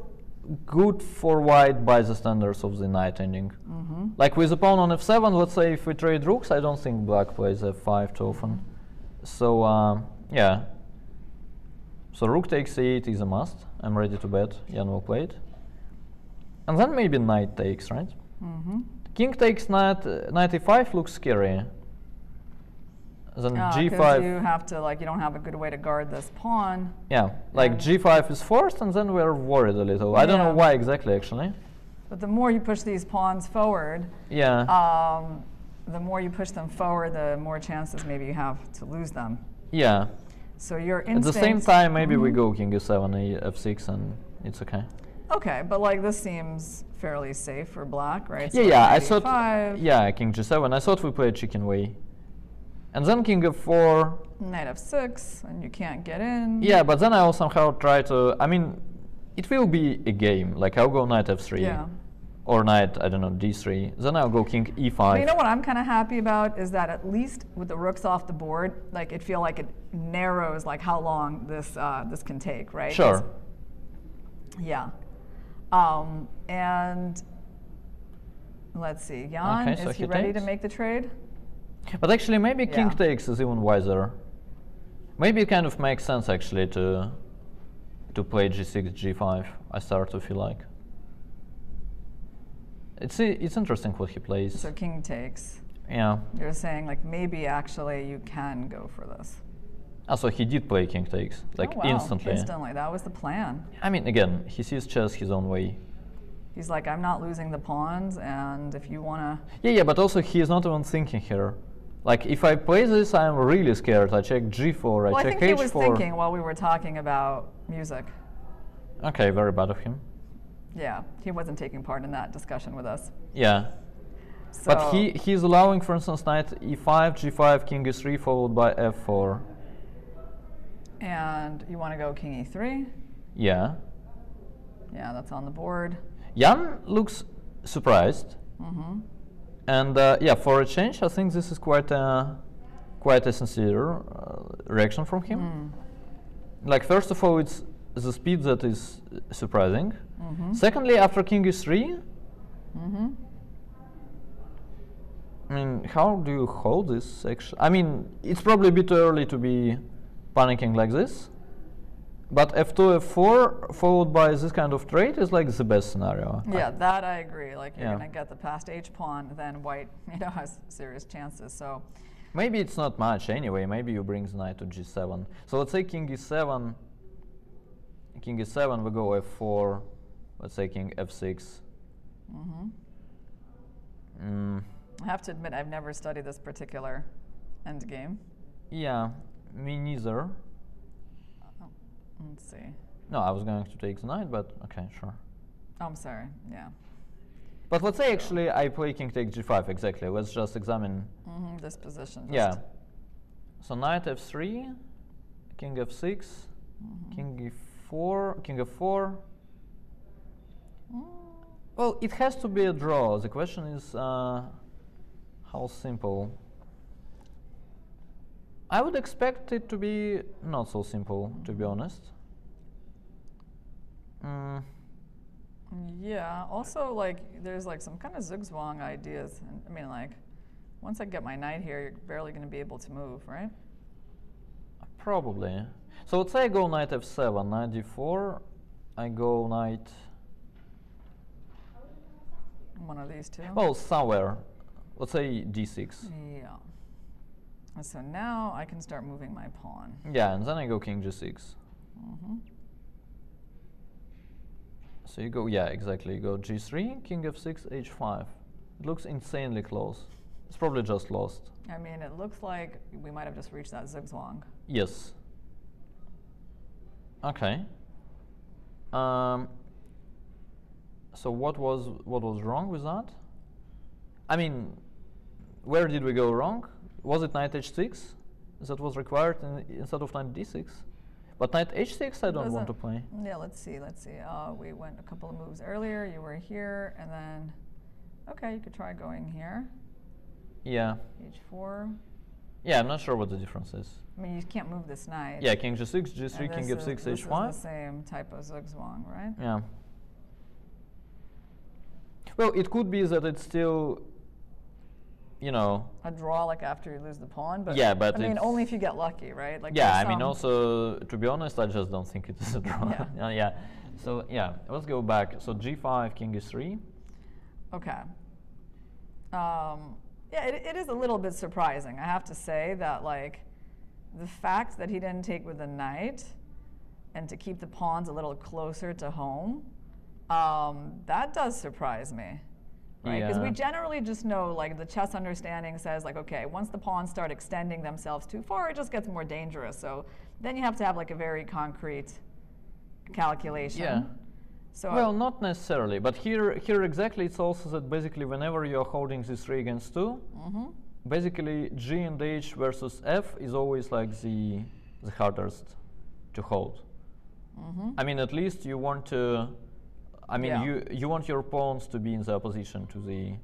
good for white by the standards of the knight ending. Mm-hmm. Like with the pawn on f7, let's say if we trade rooks, I don't think black plays f5 too often. So, um, yeah. So rook takes e8 is a must. I'm ready to bet. Jan will play it. And then maybe knight takes, right? Mm-hmm. King takes knight, uh, knight e5 looks scary. Then Ah, 'cause g5. you have to like you don't have a good way to guard this pawn. Yeah, like g5 is forced, and then we're worried a little. I don't know why exactly, actually. But the more you push these pawns forward, Yeah, um, the more you push them forward, the more chances maybe you have to lose them. yeah. So your At the same time, maybe we Mhm. go king e7, e- f6, and it's okay. Okay, but like this seems fairly safe for black, right? yeah, So yeah. I knight thought. e5, Yeah, king g7. I thought we played chicken way, and then king f4. Knight f6, and you can't get in. Yeah, but then I'll somehow try to. I mean, it will be a game. Like I'll go knight f3, Yeah. or knight I don't know d3. Then I'll go king e e5. But you know what I'm kind of happy about is that at least with the rooks off the board, like it feel like it narrows like how long this uh, this can take, right? Sure. Yeah. Um, and let's see, Jan, Okay, so is he, he ready to make the trade? But actually, maybe king Yeah. takes is even wiser. Maybe it kind of makes sense actually to to play g6, g5. I start to feel like it's it's interesting what he plays. So king takes. yeah. You're saying like maybe actually you can go for this. Also, he did play king takes oh, like oh, wow. instantly. Instantly, that was the plan. I mean, again, he sees chess his own way. He's like, I'm not losing the pawns, and if you wanna, Yeah, yeah, but also he is not even thinking here. Like, if I play this, I'm really scared. I check g4, I well, I check think he h4. was thinking while we were talking about music. Okay, very bad of him. Yeah, he wasn't taking part in that discussion with us. Yeah, So, But he he's allowing, for instance, knight e5, g5, king e3, followed by f4. And you want to go king e3. Yeah. Yeah, that's on the board. Jan looks surprised. Mm-hmm. And uh, yeah, for a change, I think this is quite a quite a sincere uh, reaction from him. Mm. Like first of all, it's the speed that is uh, surprising. Mm-hmm. Secondly, after king e3, Mm-hmm. I mean, how do you hold this? Actually, I mean, it's probably a bit early to be panicking like this. But f2, f4 followed by this kind of trade is like the best scenario. I- Yeah, that I agree. Like you're Yeah. gonna get the passed h pawn, then white, you know, has serious chances. So Maybe it's not much anyway. Maybe you bring the knight to g7. So let's say king e7. King e7, we go f4. Let's say king f6. Mm -hmm. Mm, I have to admit, I've never studied this particular endgame. yeah, me neither. Let's see. No, I was going to take the knight, but okay, sure. Oh, I'm sorry. Yeah. But let's say actually I play king take g5 exactly. Let's just examine. Mm -hmm, This position. Yeah. So knight f3, king f6, Mm-hmm. king e4, king f4. Mm. Well, it has to be a draw. The question is uh, how simple. I would expect it to be not so simple, to be honest. Mm, Yeah. Also, like, there's like some kind of zugzwang ideas. I mean, like, once I get my knight here, you're barely going to be able to move, right? probably. So let's say I go knight f7, knight d4. I go knight. One of these two. Well, somewhere. Let's say d6. Yeah. And so now I can start moving my pawn. Yeah, and then I go king g6. hmm So you go, yeah, exactly. You go g3, king f6, h5. It looks insanely close. It's probably just lost. I mean, it looks like we might have just reached that zugzwang. Yes. Okay. Um, So what was what was wrong with that? I mean, where did we go wrong? Was it knight h6 that was required in, instead of knight d6? But knight h6 I don't want to play. Yeah, let's see, let's see. Uh, we went a couple of moves earlier. You were here, and then, okay, you could try going here. Yeah. H4. Yeah, I'm not sure what the difference is. I mean, you can't move this knight. Yeah, king g6, g3, king this f6, is- this is the same type of zugzwang, right? Yeah. Well, it could be that it's still, you know, A draw like after you lose the pawn, but Yeah, but I mean, only if you get lucky, right? Like yeah. I mean, also to be honest, I just don't think it is a draw. Yeah. yeah. yeah. So yeah, let's go back. So g5, king e3. Okay. Um, yeah, it, it is a little bit surprising. I have to say that like the fact that he didn't take with the knight and to keep the pawns a little closer to home, um, that does surprise me. Right? Because we generally just know, like, the chess understanding says, like, okay, once the pawns start extending themselves too far, it just gets more dangerous. So then you have to have, like, a very concrete calculation. Yeah. So Well, not necessarily, but here, here exactly, it's also that basically whenever you're holding this three against 2 Mhm. basically G and H versus F is always like the the hardest to hold. Mhm. I mean, at least you want to. I mean, Yeah. you you want your pawns to be in the opposition to the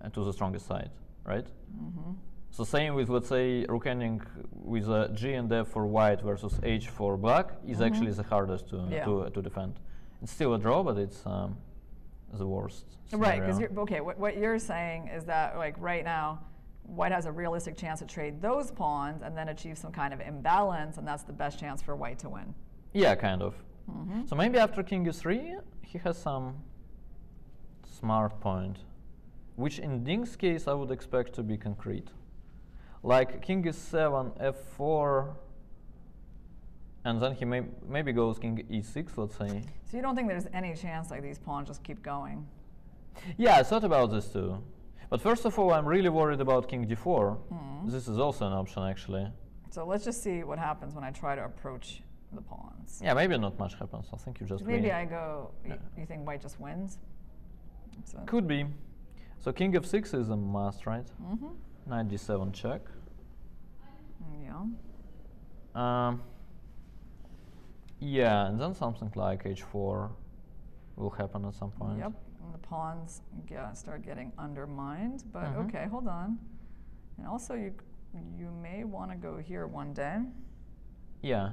uh, to the strongest side, right? Mhm. So same with let's say rook ending with a G and F for white versus H for black is Mhm. actually the hardest to Yeah. to to defend. It's still a draw, but it's um, the worst. Right, because okay. What, what you're saying is that like right now, White has a realistic chance to trade those pawns and then achieve some kind of imbalance, and that's the best chance for White to win. Yeah, kind of. Mhm. So maybe after king e3, he has some smart point, which in Ding's case I would expect to be concrete. Like king e7, f4, and then he may maybe goes king e6, let's say. So you don't think there's any chance like these pawns just keep going? Yeah, I thought about this too. But first of all, I'm really worried about king d4. Mhm. This is also an option actually. So let's just see what happens when I try to approach the pawns. Yeah, maybe not much happens. I think you just Maybe win. I go. Yeah. You think White just wins? So, Could be. So king of six is a must, right? Mm -hmm. Knight d7 check. Yeah. Um, yeah, and then something like h4 will happen at some point. Yep. And the pawns get, start getting undermined. But Mhm. okay, hold on. And also, you you may want to go here one day. Yeah.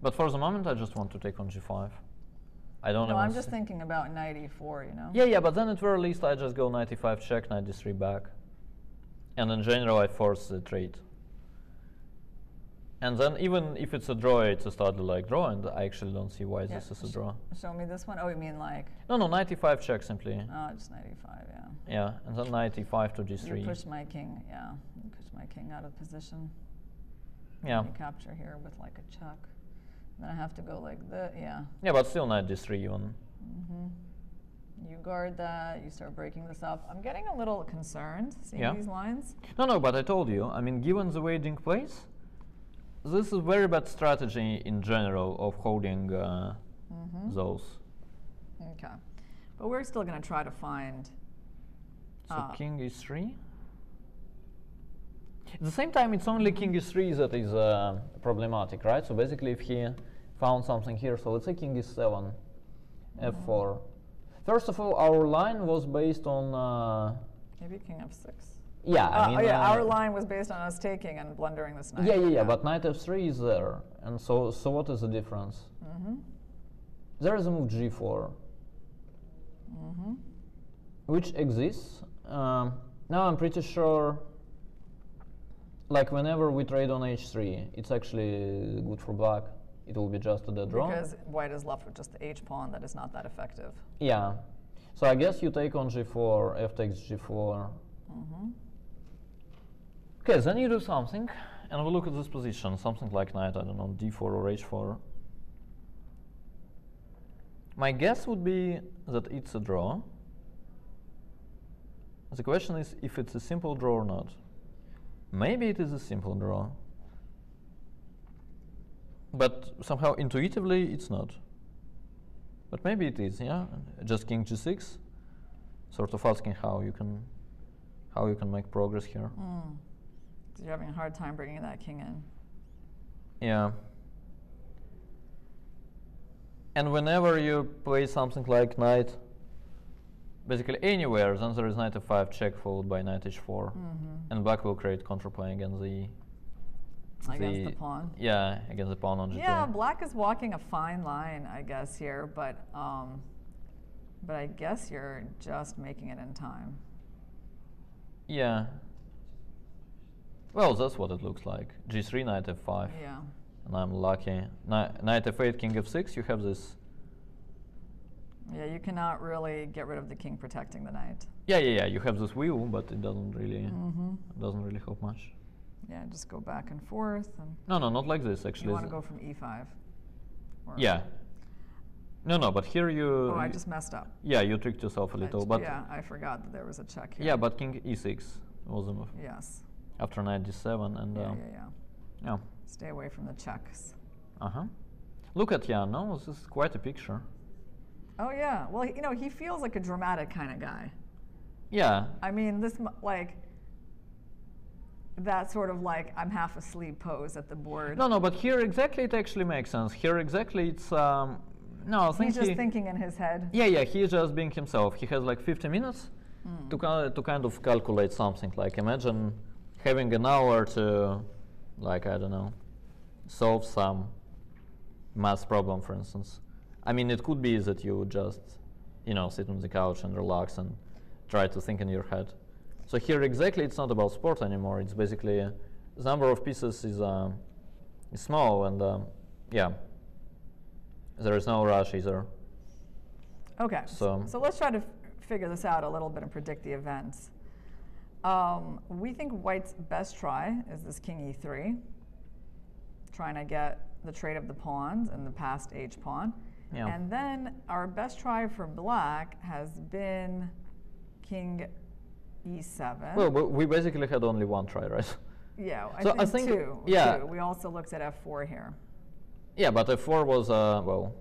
But for the moment, I just want to take on g5. I don't No, I'm just thinking about knight e4. You know. Yeah, yeah, but then at very least I just go g5 check, knight d3 back. And in general, I force the trade. And then even if it's a draw, it's a started like draw, and I actually don't see why Yeah, this is a draw. Show me this one. Oh, you mean like? No, no, g5 check simply. Oh, just knight e5. Yeah. Yeah, and then g5 to g3. You push my king. Yeah. You push my king out of position. Yeah. You capture here with like a check. Then I have to go like the yeah. Yeah, but still knight d3 even. hmm You guard that. You start breaking this up. I'm getting a little concerned seeing Yeah. these lines. No, no, but I told you. I mean, given the way Ding plays, this is very bad strategy in general of holding uh, Mhm. those. Okay, but we're still gonna try to find. So uh, king e3. At the same time, it's only king e3 that is uh, problematic, right? So basically, if he found something here, so let's say king e7, f4. First of all, our line was based on. Uh, maybe king f6. yeah, I Uh, mean. oh yeah, uh, our line was based on us taking and blundering this knight. Yeah, yeah, yeah, but knight f3 is there, and so so what is the difference? Mm-hmm. There is a move g4, Mm-hmm. which exists. Um, now I'm pretty sure. Like whenever we trade on h3, it's actually good for black. It will be just a dead draw. Because white is left with just the h pawn that is not that effective. yeah. So I guess you take on g4, f takes g4. Mm-hmm. Okay, then you do something, and we look at this position, something like knight, I don't know, d4 or h4. My guess would be that it's a draw. The question is if it's a simple draw or not. Maybe it is a simple draw. But somehow intuitively it's not. But maybe it is, yeah. Just king g6, sort of asking how you can how you can make progress here. Mm. You're having a hard time bringing that king in. Yeah. And whenever you play something like knight, basically anywhere, then there is knight f5 check followed by knight h4, Mhm. and black will create counterplay against the Against the pawn. Yeah, against the pawn on g2. Yeah, black is walking a fine line, I guess here, but um, but I guess you're just making it in time. Yeah. Well, that's what it looks like. g3, knight f5. Yeah. And I'm lucky. Kni- knight f8, king f6, you have this. Yeah, you cannot really get rid of the king protecting the knight. Yeah, yeah, yeah. You have this wheel, but it doesn't really Mhm. doesn't really help much. Yeah, just go back and forth, and No, no, not like this actually. you want to go from e5. or- Yeah. No, no, but here you. Oh, I just messed up. Yeah, you tricked yourself a little, j- but yeah, I forgot that there was a check here. yeah, but king e6 was the move. Yes. After knight d7 and Yeah, uh, yeah, yeah. yeah. Stay away from the checks. Uh huh. Look at Ian. No, this is quite a picture. Oh yeah. Well, you know, he feels like a dramatic kind of guy. Yeah. I mean, this like that sort of like I'm half asleep pose at the board. No, no, but here exactly it actually makes sense. Here exactly it's um. No, I think He's just he- thinking in his head. Yeah, yeah, he's just being himself. He has like 50 minutes Hmm. to, ki- to kind of calculate something. Like imagine having an hour to, like, I don't know, solve some math problem, for instance. I mean, it could be that you just, you know, sit on the couch and relax and try to think in your head. So here exactly it's not about sport anymore. It's basically uh, the number of pieces is, um, is small and um, yeah, there is no rush either. Okay. So- so let's try to f- figure this out a little bit and predict the events. Um, we think White's best try is this King E3, trying to get the trade of the pawns and the past H pawn. Yeah. And then our best try for Black has been King E7. Well, we- we basically had only one try, right? yeah, I so think, I think- two. yeah. two. We also looked at F4 here. Yeah, but f4 was, uh, well,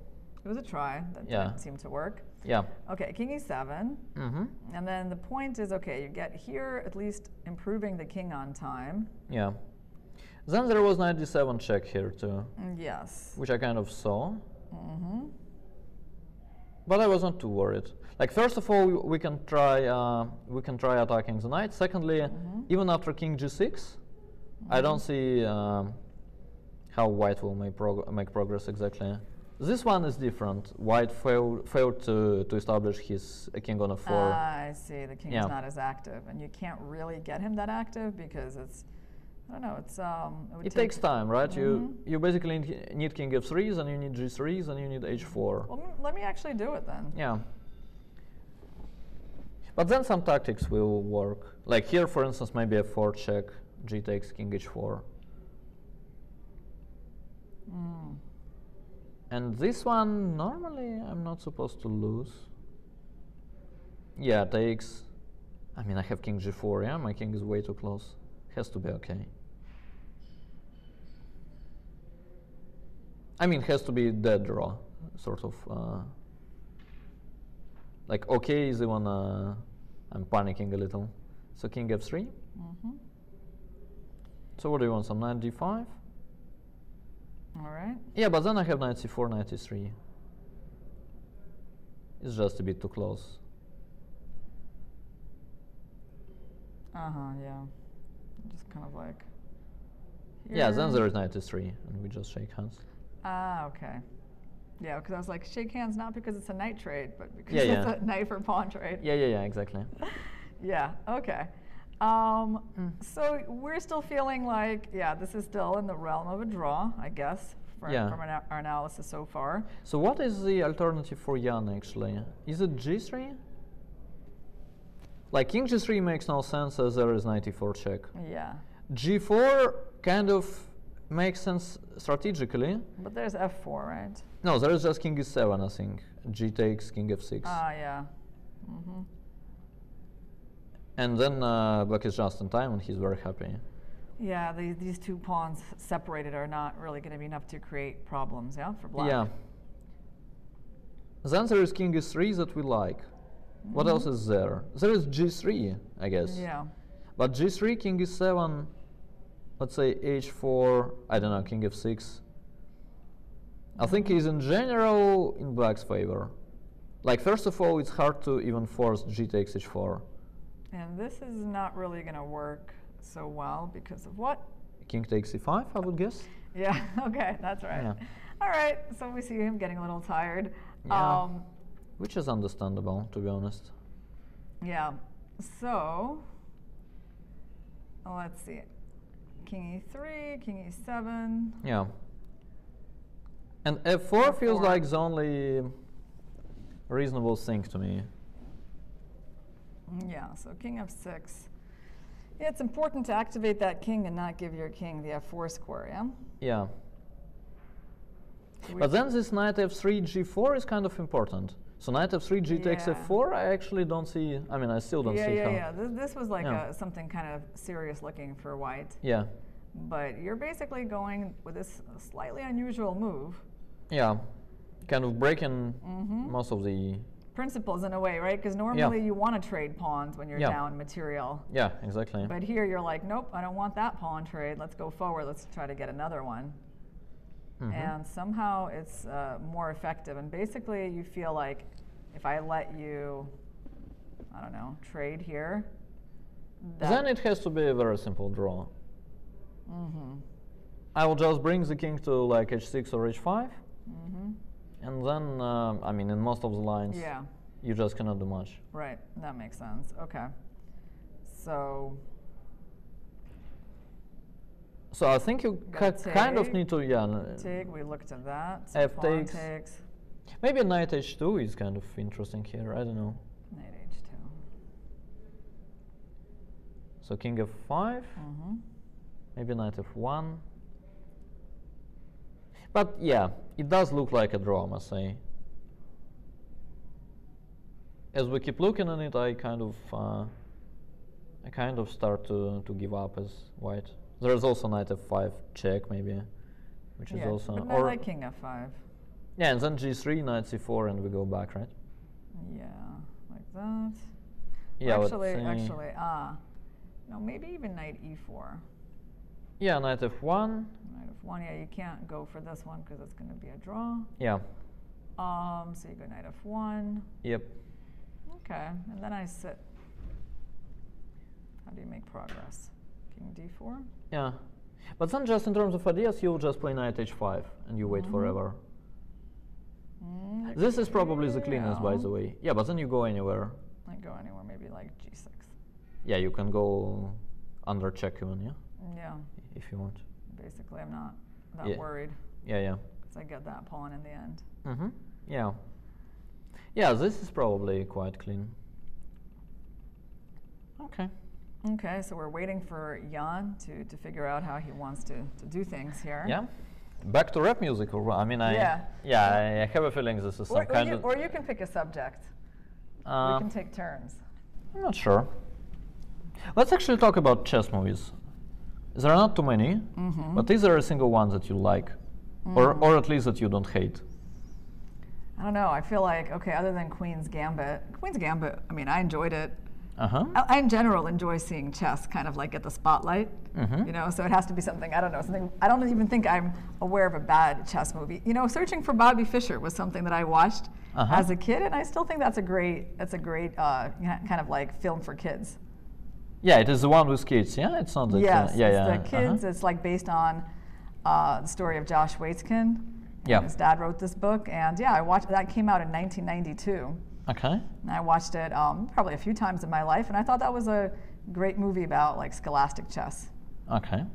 It was a try that Yeah. didn't seem to work. yeah. Okay, King E7. Mm-hmm. And then the point is okay, you get here at least improving the king on time. Yeah. Then there was 97 check here too, Mm, Yes. which I kind of saw, Mm-hmm. but I wasn't too worried. Like first of all, we, we can try uh, we can try attacking the knight. Secondly, Mm-hmm. even after king g6, I don't see um, how white will make, prog- make progress exactly. This one is different. White failed failed to, to establish his uh, king on a 4 Ah, I see. The king Yeah. is not as active, and you can't really get him that active because it's, I don't know, it's um. would It take- takes time, right? You Mhm. you basically need, king f3s, and you need g3s, and you need h4. Well, m- let me actually do it then. Yeah. But then some tactics will work. Like here, for instance, maybe a 4 check, g takes king h4. Mm. And this one, normally, I'm not supposed to lose. Yeah, takes. I mean, I have king g4, yeah? My king is way too close. Has to be okay. I mean, has to be dead draw, sort of. Uh, like, okay is even. Uh, I'm panicking a little. So, king f3. Mm-hmm. So, what do you want? Some knight d5? All right. Yeah, but then I have knight c4, knight e3. It's just a bit too close. Uh huh. Yeah. Just kind of like. Yeah, then there is knight e3, and we just shake hands. Ah, okay. Yeah, because I was like, shake hands not because it's a knight trade, but because Yeah, it's yeah. a knight for pawn trade. Yeah, yeah, yeah, exactly. Yeah, okay. Um, Mm. So we're still feeling like, yeah, this is still in the realm of a draw, I guess, for, Yeah. from our, our analysis so far. So what is the alternative for Ian actually? Is it g3? Like king g3 makes no sense as there is knight e4 check. Yeah, g4 kind of makes sense strategically. but there's f4, right? No, there is just king e7 I think. g takes king f6. Ah, yeah. Mm -hmm. and then uh, black is just in time and he's very happy. Yeah, the, these two pawns separated are not really going to be enough to create problems, yeah, for black. Yeah. Then there is king e3 that we like. What else is there? There is g3, I guess. Yeah. But g3, king e7, let's say h4, I don't know, king f6. I think is in general in black's favor. Like first of all, it's hard to even force g takes h4. And this is not really going to work so well because of what? King takes e5, I would guess. Yeah, okay, that's right. Yeah. All right, so we see him getting a little tired. Yeah. Um, Which is understandable, to be honest. yeah, so let's see. King e3, king e7. Yeah. And f4 feels F4. like the only reasonable thing to me. Yeah, so king f6. Yeah, it's important to activate that king and not give your king the f4 square, yeah? Yeah. We- But then this knight f3 g4 is kind of important. So knight f3 g takes f4, I actually don't see. I mean, I still don't yeah, see yeah, how. yeah. This, this was like Yeah. a, something kind of serious looking for white. Yeah. But you're basically going with this slightly unusual move. Yeah. Kind of breaking Mm-hmm. most of the. Principles in a way, right? Because normally you want to trade pawns when you're Yeah. down material. Yeah, exactly. But here you're like, nope, I don't want that pawn trade. Let's go forward. Let's try to get another one. Mhm. And somehow it's uh, more effective. And basically, you feel like if I let you, I don't know, trade here, Then it has to be a very simple draw. hmm I will just bring the king to like h6 or h5, hmm and then, um, I mean, in most of the lines, Yeah, you just cannot do much. right. That makes sense. Okay. So, So I think you Gotta kind of take, need to, yeah. take, we looked at that. So F takes. takes. Maybe knight h2 is kind of interesting here. I don't know. Knight h2. So king f5, hmm maybe knight f1. But yeah, it does look like a draw, I say. As we keep looking at it, I kind of, uh, I kind of start to to give up as white. There is also knight f5 check, maybe, which is Yeah, also but not like king f5. yeah, and then g3, knight c4, and we go back, right? Yeah, like that. Yeah, actually, actually, ah, no, maybe even knight e4. Yeah, knight f1. F1. Yeah, you can't go for this one because it's going to be a draw. Yeah, Um, so you go knight f1. yep. Okay, and then I sit. How do you make progress? King d4. Yeah. But then just in terms of ideas, you'll just play knight h5 and you wait Mhm. forever. Mm, This is probably the cleanest, by the way. Yeah, but then you go anywhere. I go anywhere, maybe like g6. Yeah, you can go under check even, yeah, Yeah, if you want. Basically, I'm not that Yeah. worried Yeah, yeah. because I get that pawn in the end. Mm-hmm. Yeah. Yeah, this is probably quite clean. Okay. Okay, so we're waiting for Ian to, to figure out how he wants to, to do things here. Yeah. Back to rap music, or I mean, I Yeah. yeah, I, I have a feeling this is some Or, or, kind you, of. or you can pick a subject. uh, we can take turns. I'm not sure. Let's actually talk about chess movies. There are not too many, Mm-hmm. but is there a single one that you like, or Mm. or at least that you don't hate? I don't know. I feel like okay, other than Queen's Gambit, Queen's Gambit. I mean, I enjoyed it. Uh huh. I, I in general enjoy seeing chess kind of like get the spotlight. Mhm. You know, so it has to be something I don't know. Something I don't even think I'm aware of a bad chess movie. You know, Searching for Bobby Fischer was something that I watched Uh-huh. as a kid, and I still think that's a great that's a great uh, kind of like film for kids. Yeah, it is the one with kids. Yeah, it's not that. yes, uh, yeah, it's yeah. the kids. uh-huh. It's like based on uh, the story of Josh Waitzkin. Yeah. His dad wrote this book, and yeah, I watched that came out in 1992. Okay. And I watched it um, probably a few times in my life, and I thought that was a great movie about like scholastic chess. Okay.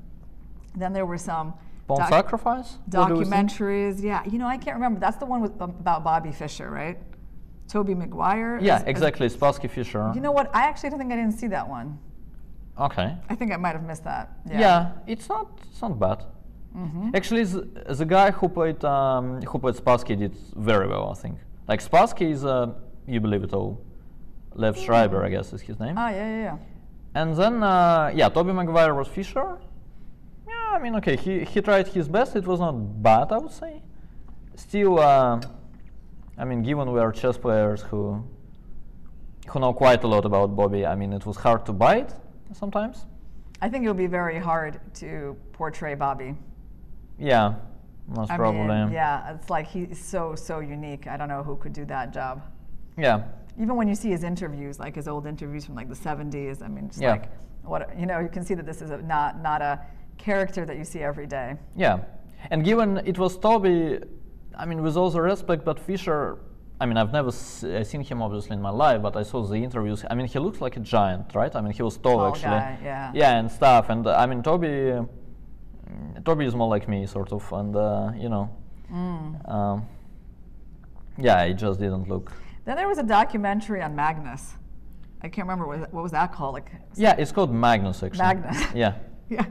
Then there were some Pawn doc- Sacrifice. What do you think? documentaries. Yeah, you know, I can't remember. That's the one with, um, about Bobby Fischer, right? Tobey Maguire. Yeah, is- exactly. Spassky Fischer. you know what? I actually don't think I didn't see that one. Okay. I think I might have missed that. Yeah. it's not. It's not bad. Mm-hmm. Actually, the, the guy who played um, who played Spassky did very well, I think. Like Spassky is, uh, you believe it all, Liev Schreiber, I guess is his name. Ah, yeah, yeah, yeah. And then, uh, yeah, Tobey Maguire was Fischer. Yeah, I mean, okay, he, he tried his best. It was not bad, I would say. Still, uh, I mean, given we are chess players who who know quite a lot about Bobby, I mean, it was hard to bite sometimes. I think it'll be very hard to portray Bobby. Yeah, most I probably. mean, yeah, it's like he's so so unique. I don't know who could do that job. Yeah. Even when you see his interviews, like his old interviews from like the 70s, I mean, just Yeah. like what you know, you can see that this is a, not not a character that you see every day. Yeah, and given it was Tobey, I mean, with all the respect, but Fischer, I mean, I've never seen him obviously in my life, but I saw the interviews. I mean, he looks like a giant, right? I mean, he was tall Tall actually. guy, yeah. Yeah, and stuff. And uh, I mean, Tobey, uh, mm, Tobey is more like me, sort of, and uh, you know, Mm. um, yeah, he just didn't look. Then there was a documentary on Magnus. I can't remember what, what was that called. Like Yeah, it's called Magnus actually. Magnus. Yeah, yeah,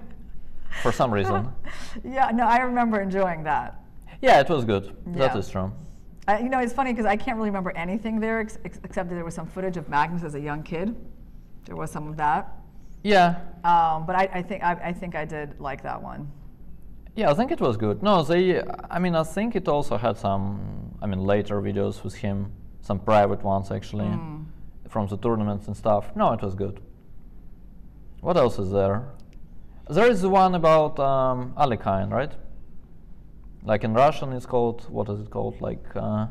for some reason. yeah. No, I remember enjoying that. yeah, it was good. That Yeah. is true. I, you know, it's funny because I can't really remember anything there ex- ex- except that there was some footage of Magnus as a young kid. There was some of that. Yeah, Um, but I, I think I, I think I did like that one. Yeah, I think it was good. No, they. I mean, I think it also had some. I mean, later videos with him, some private ones actually, Mm. from the tournaments and stuff. No, it was good. What else is there? There is the one about um, Alekhine, right? Like in Russian, it's called what is it called? Like uh,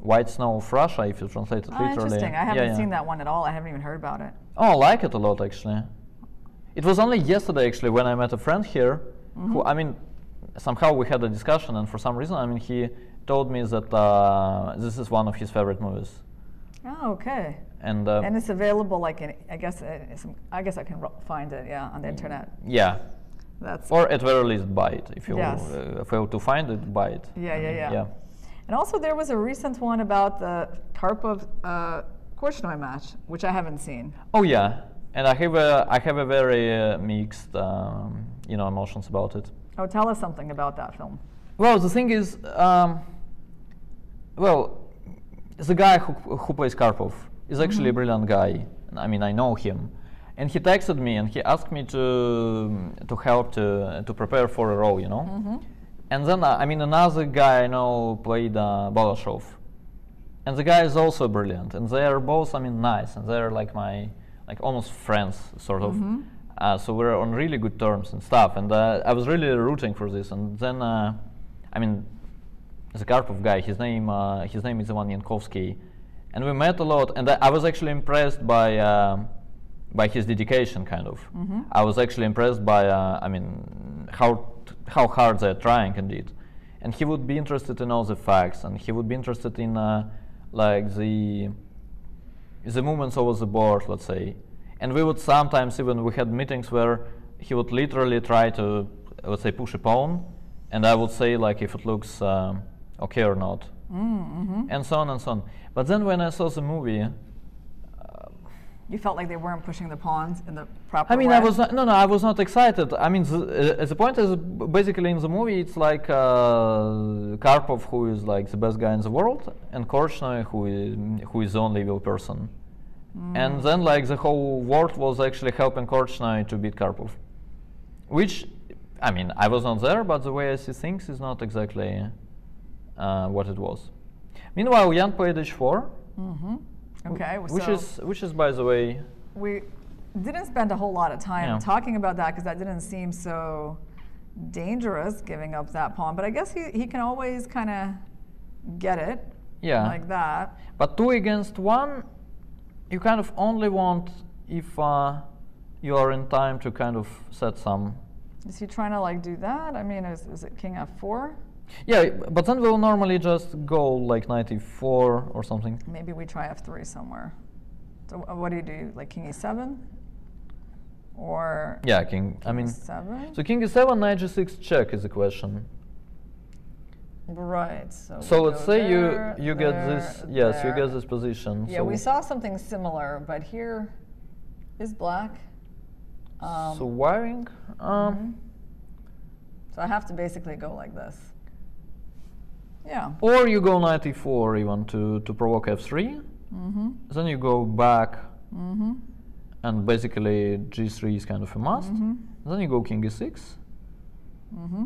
White Snow of Russia, if you translate it Oh, literally. interesting. I haven't yeah. seen that one at all. I haven't even heard about it. Oh, I like it a lot actually. It was only yesterday actually when I met a friend here Mm-hmm. who, I mean, somehow we had a discussion and for some reason, I mean, he told me that uh, this is one of his favorite movies. Oh, okay. And, uh, And it's available like in, I guess uh, some, I guess I can ro- find it yeah on the internet. yeah, That's or at very least buy it if you Yes. uh, fail to find it, buy it. yeah yeah yeah. Yeah. And also there was a recent one about the Karpov uh, Korchnoi match, which I haven't seen. Oh yeah, and I have a I have a very uh, mixed um, you know emotions about it. Oh, tell us something about that film. Well, the thing is, um, well, the guy who, who plays Karpov is actually a brilliant guy. I mean, I know him, and he texted me and he asked me to to help to to prepare for a role, you know. And then uh, I mean, another guy I know played uh, Balashov, and the guy is also brilliant, and they are both, I mean, nice, and they're like my like almost friends, sort of. Uh, so we're on really good terms and stuff, and uh, I was really rooting for this. And then, uh, I mean, the Karpov guy, his name uh, his name is Ivan Yankovsky, and we met a lot. And I, I was actually impressed by by his dedication, kind of. I was actually impressed by, uh, I mean, how t- how hard they're trying indeed. And he would be interested in all the facts, and he would be interested in uh, like the the movements over the board, let's say. And we would sometimes even we had meetings where he would literally try to let's say push a pawn, and I would say like if it looks um, okay or not, and so on and so on. But then when I saw the movie, You felt like they weren't pushing the pawns in the proper I mean, way. I was not, no, no, I was not excited. I mean, the, uh, the point is basically in the movie, it's like uh, Karpov, who is like the best guy in the world, and Korchnoi, who is who is the only evil person. And then like the whole world was actually helping Korchnoi to beat Karpov, which, I mean, I was not there, but the way I see things is not exactly uh, what it was. Meanwhile, Ian played h4, okay. which is which is by the way we didn't spend a whole lot of time Yeah. talking about that because that didn't seem so dangerous giving up that pawn. But I guess he, he can always kind of get it yeah. like that. But two against one, you kind of only want if uh, you are in time to kind of set some. Is he trying to like do that? I mean, is, is it king f4? Yeah, but then we'll normally just go like 94 or something. Maybe we try f3 somewhere. So what do you do? Like king e7? Or Yeah, king. I mean, e7? so king e7, knight g6 check is the question. Right. So, So let's say there, you you get this. Yes, you get this position. Yeah, so, we saw something similar, but here is black. Um, So wiring. Um, mhm. So I have to basically go like this. Yeah. Or you go knight e4 even to to provoke f3. Mm-hmm. Then you go back, Mm-hmm. and basically g3 is kind of a must. Mm-hmm. Then you go king e6. Mm-hmm.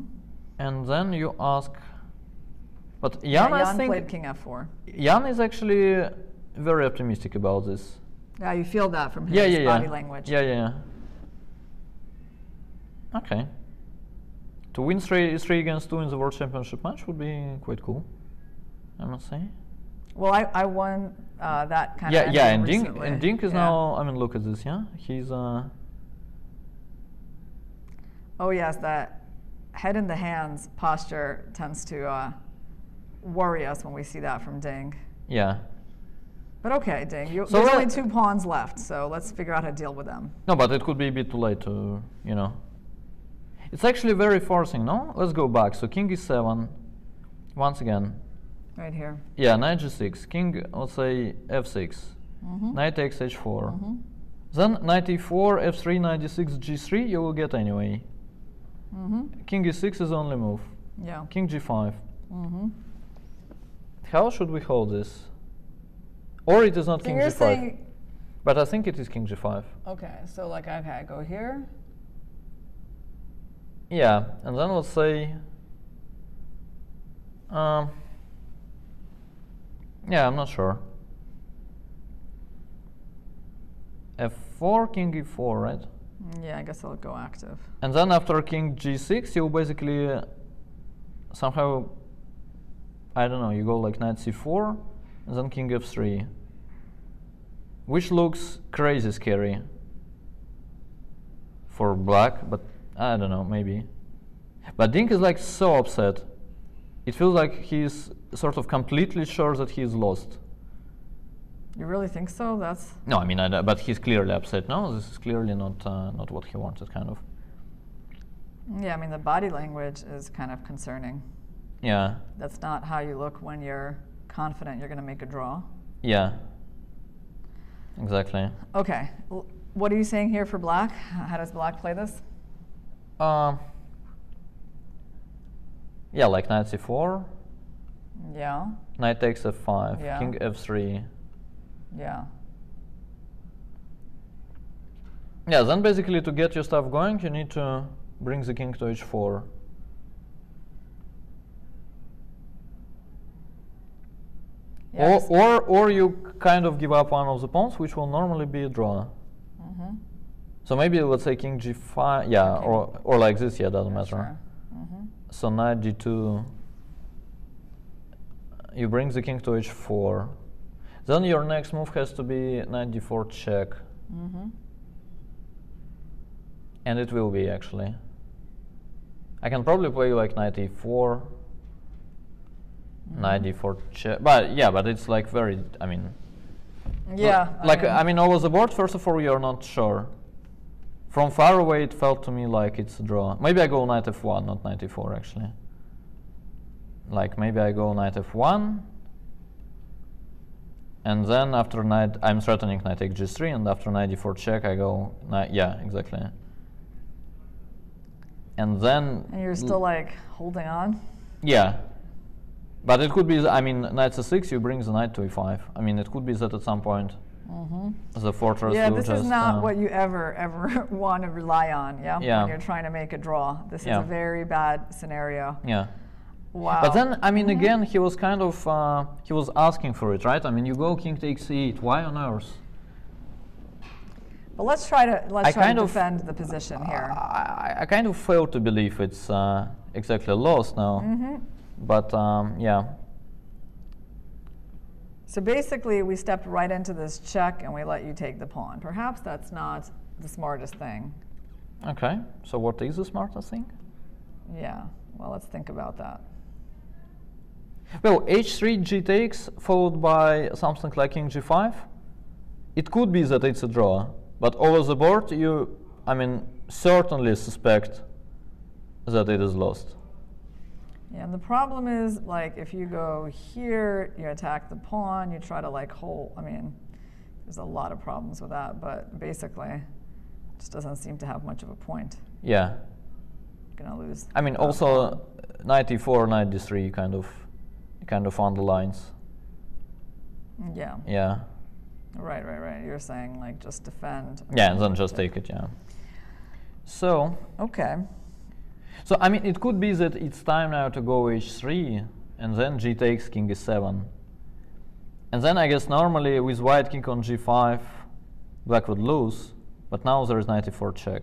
and then you ask But Ian, Yeah, I think played king f4. Ian is actually very optimistic about this. Yeah, you feel that from his Yeah, yeah, yeah. body language. Yeah, yeah, yeah. Okay. To win three, three against two in the World Championship match would be quite cool. I must say. Well, I, I won uh, that kind yeah, of. yeah, and Ding, and Ding is Yeah. now. I mean, look at this. Yeah, he's. Uh, Oh yes, that head in the hands posture tends to uh, worry us when we see that from Ding. yeah. But okay, Ding, you, So there's only two pawns left, so let's figure out how to deal with them. No, but it could be a bit too late to, you know. It's actually very forcing, no? Let's go back. So king e7, once again. Right here. Yeah, knight g6, king, let's say f6, Mm-hmm. knight takes h4. Then knight e4, f3, knight d6, g3, you will get anyway. Mm-hmm. King e6 is only move. Yeah. King g5. Mm-hmm. How should we hold this? Or it is not So king you're g5. saying, But I think it is king g5. okay, so like, okay, had go here. Yeah, and then let's say. Um, yeah, I'm not sure. f4, king e4, right? Yeah, I guess I'll go active. And then after king g6, you basically uh, somehow, I don't know, you go like knight c4, and then king f3, which looks crazy scary for black, but I don't know, maybe. But Ding is like so upset. It feels like he's sort of completely sure that he's lost. You really think so? That's No, I mean, I, but he's clearly upset. No, this is clearly not uh, not what he wanted, kind of. yeah. I mean, the body language is kind of concerning. Yeah, That's not how you look when you're confident you're going to make a draw. yeah. Exactly. Okay, l- what are you saying here for black? How does black play this? Um. Yeah, like knight c4, Yeah, knight takes f5, Yeah. king f3. yeah. Yeah, then basically to get your stuff going, you need to bring the king to h4. yeah or, or, or you kind of give up one of the pawns, which will normally be a draw. Mhm. So maybe let's say king g5, yeah, Okay. or, or like this, yeah, doesn't matter. sure. Mhm. So knight g2, you bring the king to h4. Then your next move has to be knight d4 check. Mm -hmm. And it will be actually. I can probably play like knight e4, knight d4 check. But yeah, but it's like very, I mean, Yeah. like mean- I mean, over the board. First of all, you're not sure. From far away, it felt to me like it's a draw. Maybe I go knight f1, not knight e4 actually. Like maybe I go knight f1, and then after knight, I'm threatening knight takes g3, and after knight d4 check, I go knight. Yeah, exactly. And then. And you're still like holding on. yeah. But it could be, I mean, knight c6, you bring the knight to e5. I mean, it could be that at some point the fortress yeah, this just. is not uh, what you ever ever want to rely on. Yeah. Yeah. When you're trying to make a draw, this Yeah. is a very bad scenario. Yeah. Wow. But then, I mean, again, he was kind of, uh, he was asking for it, right? I mean, you go king takes e8. Why on earth? But let's try to let's I try kind to of- defend the position here. I, I kind of fail to believe it's uh, exactly lost now. Mm-hmm. But um, yeah. So basically, we stepped right into this check and we let you take the pawn. Perhaps that's not the smartest thing. Okay. So what is the smartest thing? Yeah. Well, let's think about that. Well, h3 g takes followed by something like king g5. It could be that it's a draw, but over the board you, I mean, certainly suspect that it is lost. Yeah, and the problem is, like, if you go here, you attack the pawn, you try to, like, hold. I mean, there's a lot of problems with that, but basically, it just doesn't seem to have much of a point. Yeah. You're going to lose. I mean, also knight e4, knight d3 kind of, kind of underlines. Mm, yeah, Yeah. right, right, right. You're saying, like, just defend. Yeah, and then just take it. Yeah. So, Okay. So I mean, it could be that it's time now to go h3, and then g takes king e7. And then I guess normally with white king on g5, black would lose, but now there is knight e4 check.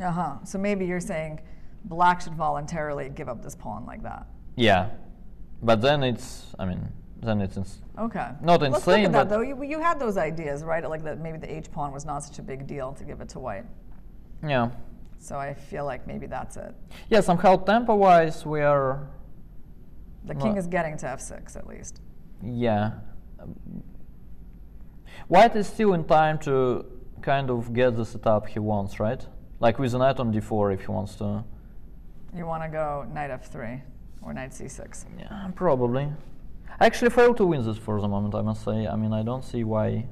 Uh huh. So maybe you're saying black should voluntarily give up this pawn like that. Yeah, but then it's, I mean, then it's ins- Okay. Not Let's insane, look at that but- though. You, you had those ideas, right? Like that maybe the H pawn was not such a big deal to give it to white. yeah. So I feel like maybe that's it. Yeah, somehow tempo-wise we are, The king Well- is getting to f6 at least. yeah. White is still in time to kind of get the setup he wants, right? Like with a knight on d4 if he wants to. You want to go knight f3 or knight c6. Yeah, probably. I actually failed to win this for the moment, I must say. I mean, I don't see why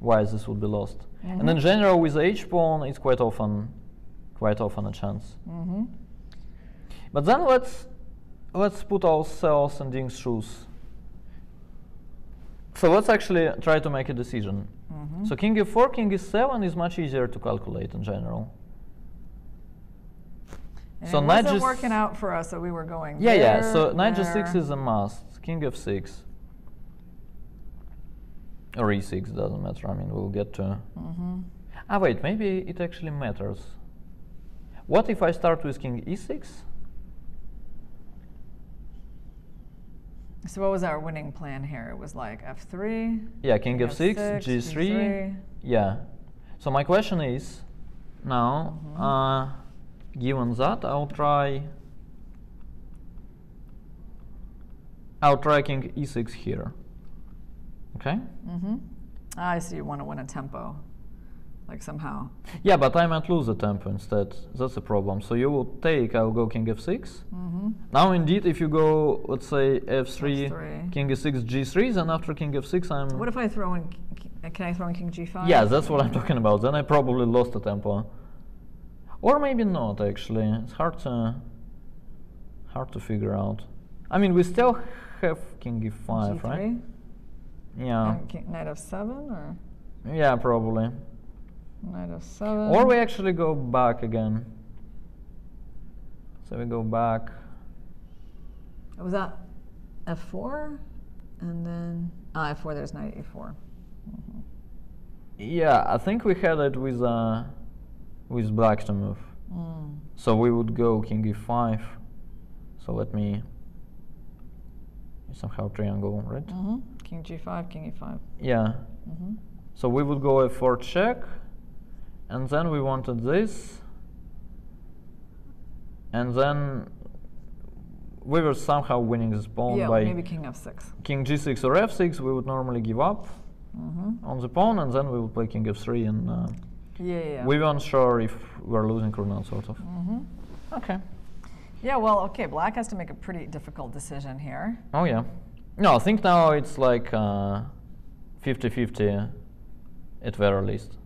why this would be lost. And mm-hmm. in general, with the h pawn, it's quite often quite often a chance. Mm-hmm. But then let's let's put ourselves in Ding's shoes. So let's actually try to make a decision. Mm-hmm. So king e4, king e7 is much easier to calculate in general. And So it knight wasn't just- working out for us, so we were going. Yeah, yeah. So knight g6 is a must. King f6 or e6 doesn't matter. I mean, we'll get to. Mm-hmm. Ah, wait. Maybe it actually matters. What if I start with king e e6? So what was our winning plan here? It was like f3. Yeah, king f6, f6, g3. g3. Yeah. So my question is, now, Mm-hmm. uh, given that, I'll try. I'll try king e6 here. Okay. Mm-hmm. I see. You want to win a tempo, like somehow. Yeah, but I might lose the tempo instead. That's the problem. So you will take, I'll go king f6. Mm-hmm. Now, indeed, if you go, let's say f3, F3. king e6, g3, then after king f6, I'm. What if I throw in? Can I throw in king g5? Yeah, that's what I'm talking about. Then I probably lost the tempo. Or maybe not, actually. It's hard to hard to figure out. I mean, we still have king e5, G3? right? Yeah. And king, knight f7 or Yeah, probably. Knight f7. Or we actually go back again. So we go back. Was that f4? And then ah, f4. There's knight e4. Yeah, I think we had it with uh, with black to move. Mm. So we would go king e5. So let me somehow triangle, right? Mm-hmm. King g5, king e5. Yeah. Mm-hmm. So we would go f4 check, and then we wanted this, and then we were somehow winning this pawn Yeah, by maybe king f6. king g6 or f6. We would normally give up Mm-hmm. on the pawn, and then we would play king f3, and uh, Yeah, yeah. we weren't sure if we're losing or not, sort of. mm-hmm. Okay. Yeah, well, okay, black has to make a pretty difficult decision here. Oh yeah. No, I think now it's like uh, 50-50 at very least.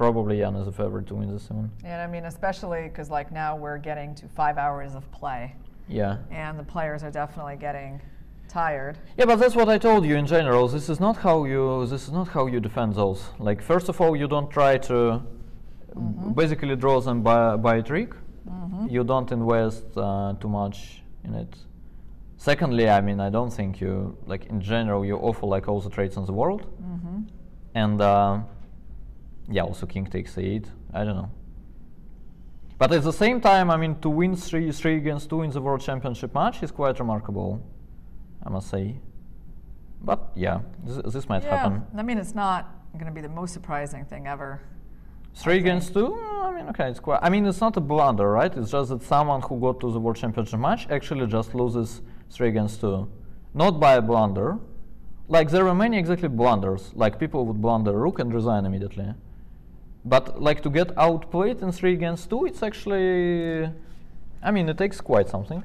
Probably Ian is a favorite to win this one. And I mean, especially because like now we're getting to five hours of play, Yeah. and the players are definitely getting tired. Yeah, but that's what I told you in general. This is not how you this is not how you defend those. Like first of all, you don't try to basically draw them by by a trick. You don't invest uh, too much in it. Secondly, I mean, I don't think you like in general you offer like all the trades in the world. Mm-hmm. And uh, yeah, also king takes eight. I don't know. But at the same time, I mean, to win three three against two in the world championship match is quite remarkable, I must say. But yeah, this, this might yeah, happen. I mean, it's not going to be the most surprising thing ever. Three against two. mm, I mean, okay, it's quite. I mean, it's not a blunder, right? It's just that someone who got to the world championship match actually just loses three against two, not by a blunder. Like there were many exactly blunders. Like people would blunder rook and resign immediately. But like to get outplayed in three against two, it's actually. I mean, it takes quite something.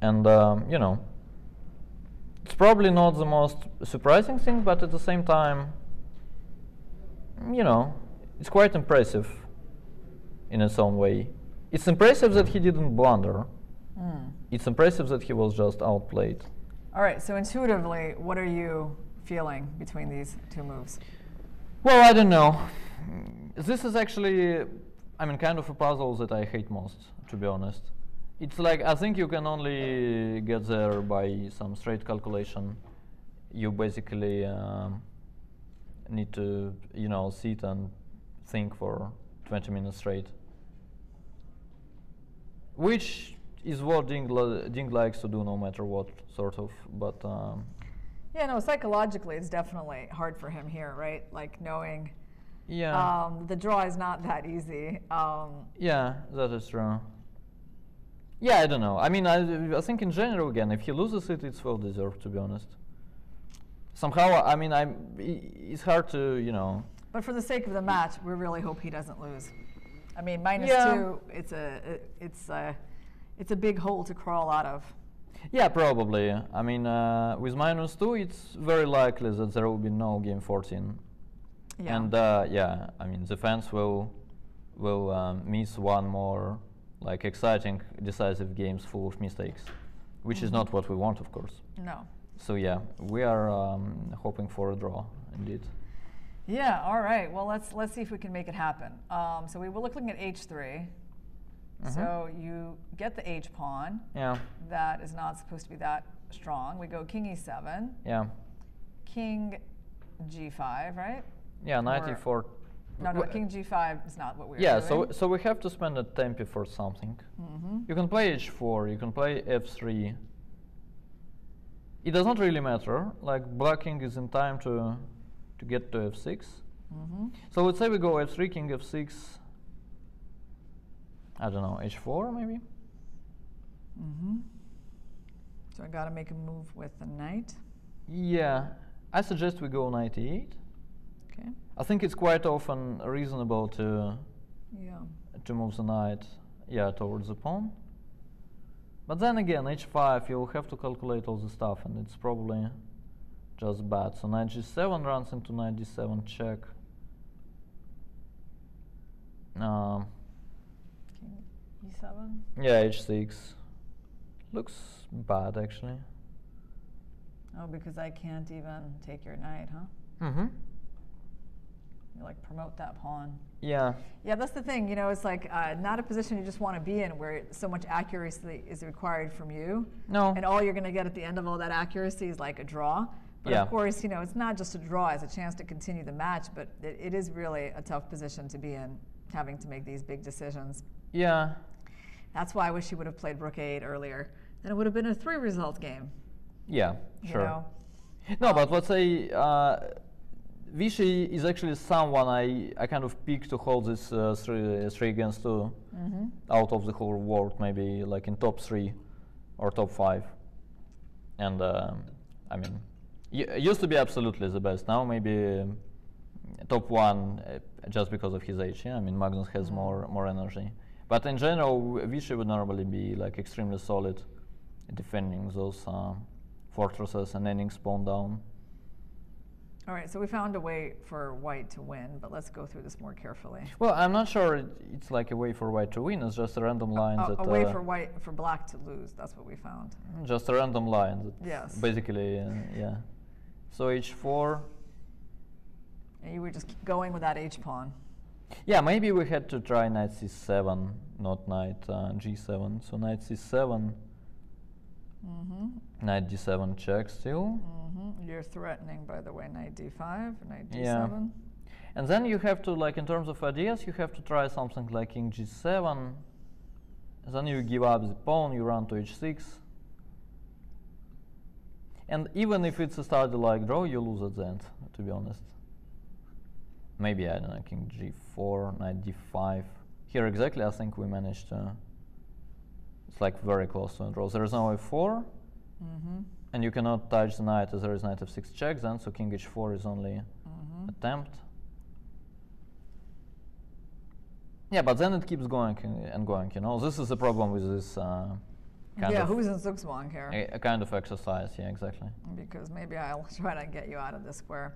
And um, you know, it's probably not the most surprising thing, but at the same time, you know, it's quite impressive in its own way. It's impressive that he didn't blunder. It's impressive that he was just outplayed. All right, so intuitively, what are you feeling between these two moves? Well, I don't know. This is actually, I mean, kind of a puzzle that I hate most, to be honest. It's like I think you can only get there by some straight calculation. You basically um, need to, you know, sit and think for 20 minutes straight, which is what Ding, Ding likes to do, no matter what, sort of. But um, Yeah, no, psychologically, it's definitely hard for him here, right? Like knowing yeah, um, the draw is not that easy. Um, yeah, that is true. Yeah, I don't know. I mean, I, I think in general, again, if he loses it, it's well deserved, to be honest. Somehow, I mean, I'm. It's hard to, you know. but for the sake of the match, we really hope he doesn't lose. I mean, minus Yeah. two, it's a, it's a, it's a big hole to crawl out of. Yeah, probably. I mean, uh, with minus two, it's very likely that there will be no game 14. Yeah. And uh, yeah, I mean, the fans will will um, miss one more like exciting, decisive games full of mistakes, which is not what we want, of course. no. So yeah, we are um, hoping for a draw, indeed. Yeah. All right. Well, let's let's see if we can make it happen. Um, so we were looking at h 3 So you get the h pawn. Yeah, That is not supposed to be that strong. We go king e7, yeah, king g5, right? yeah. Knight Or- e4. No, no, king g5 is not what we were Yeah, doing. so so we have to spend a tempi for something. Mm-hmm. You can play h4, you can play f3. It does not really matter. Like blocking is in time to to get to f6. Mm-hmm. So let's say we go f3, king f6. I don't know, h4 maybe. Mm-hmm. So I got to make a move with the knight. Yeah, I suggest we go knight e8. Okay. I think it's quite often reasonable to Yeah. to move the knight, yeah, towards the pawn. But then again, h5, you'll have to calculate all the stuff, and it's probably just bad. So knight g7 runs into knight d7 check. Um, e7. yeah, h6 looks bad actually. Oh, because I can't even take your knight, huh? Mm-hmm. You like promote that pawn. Yeah, Yeah, that's the thing. You know, it's like uh, not a position you just want to be in where so much accuracy is required from you. no, And all you're going to get at the end of all that accuracy is like a draw. But Yeah. of course, you know, it's not just a draw it's a chance to continue the match, but it, it is really a tough position to be in, having to make these big decisions. yeah, That's why I wish he would have played Rook 8 earlier. Then it would have been a three result game. yeah, You sure. know? No, but let's say uh, Vishy is actually someone I, I kind of pick to hold this uh, three, three against 2 Mm-hmm. out of the whole world, maybe like in top three or top five. And um, I mean, y- used to be absolutely the best. Now maybe um, top one uh, just because of his age. Yeah, I mean Magnus has Mm. more more energy. But in general, Vishy would normally be like extremely solid defending those uh, fortresses and ending spawn down. All right, so we found a way for white to win, but let's go through this more carefully. Well, I'm not sure it, it's like a way for white to win. It's just a random line A, that a way uh, for white for black to lose. That's what we found. just a random line. That Yes. Basically, uh, yeah. So h4. And you were just going with that h pawn. Yeah, maybe we had to try knight c7, not knight uh, g7. So knight c7, Mm-hmm. knight d7 check still. Mm-hmm. You're threatening, by the way, knight d5, knight d7. Yeah. And then you have to, like, in terms of ideas, you have to try something like king g7. Then you give up the pawn, you run to h6. And even if it's a study like draw, you lose at the end, to be honest. Maybe, I don't know, king g4, knight d5. Here exactly, I think we managed to. It's like very close to a draw. There is no a4, Mm-hmm. and you cannot touch the knight as there is knight f6 check then, so king h4 is only Mm-hmm. attempt. Yeah, but then it keeps going and- and going, you know. This is the problem with this uh, kind Yeah, who's in Zugzwang here? a, a kind of exercise. Yeah, exactly. Because maybe I'll try to get you out of this square.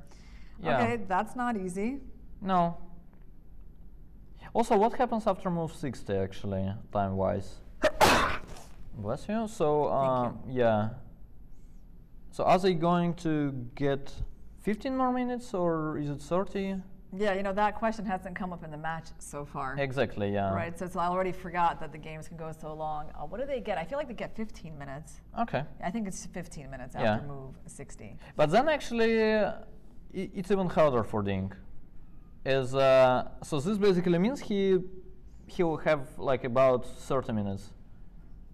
Yeah. Okay, that's not easy. No. Also, what happens after move 60 actually, time-wise? Bless you. So, um, yeah. So, are they going to get 15 more minutes or is it 30? Yeah, you know, that question hasn't come up in the match so far. Exactly, yeah. Right, so it's, I already forgot that the games can go so long. Uh, what do they get? I feel like they get 15 minutes. Okay. I think it's 15 minutes Yeah. after move 60. But then actually, uh, it's even harder for Ding. Is uh, so this basically means he he will have like about 30 minutes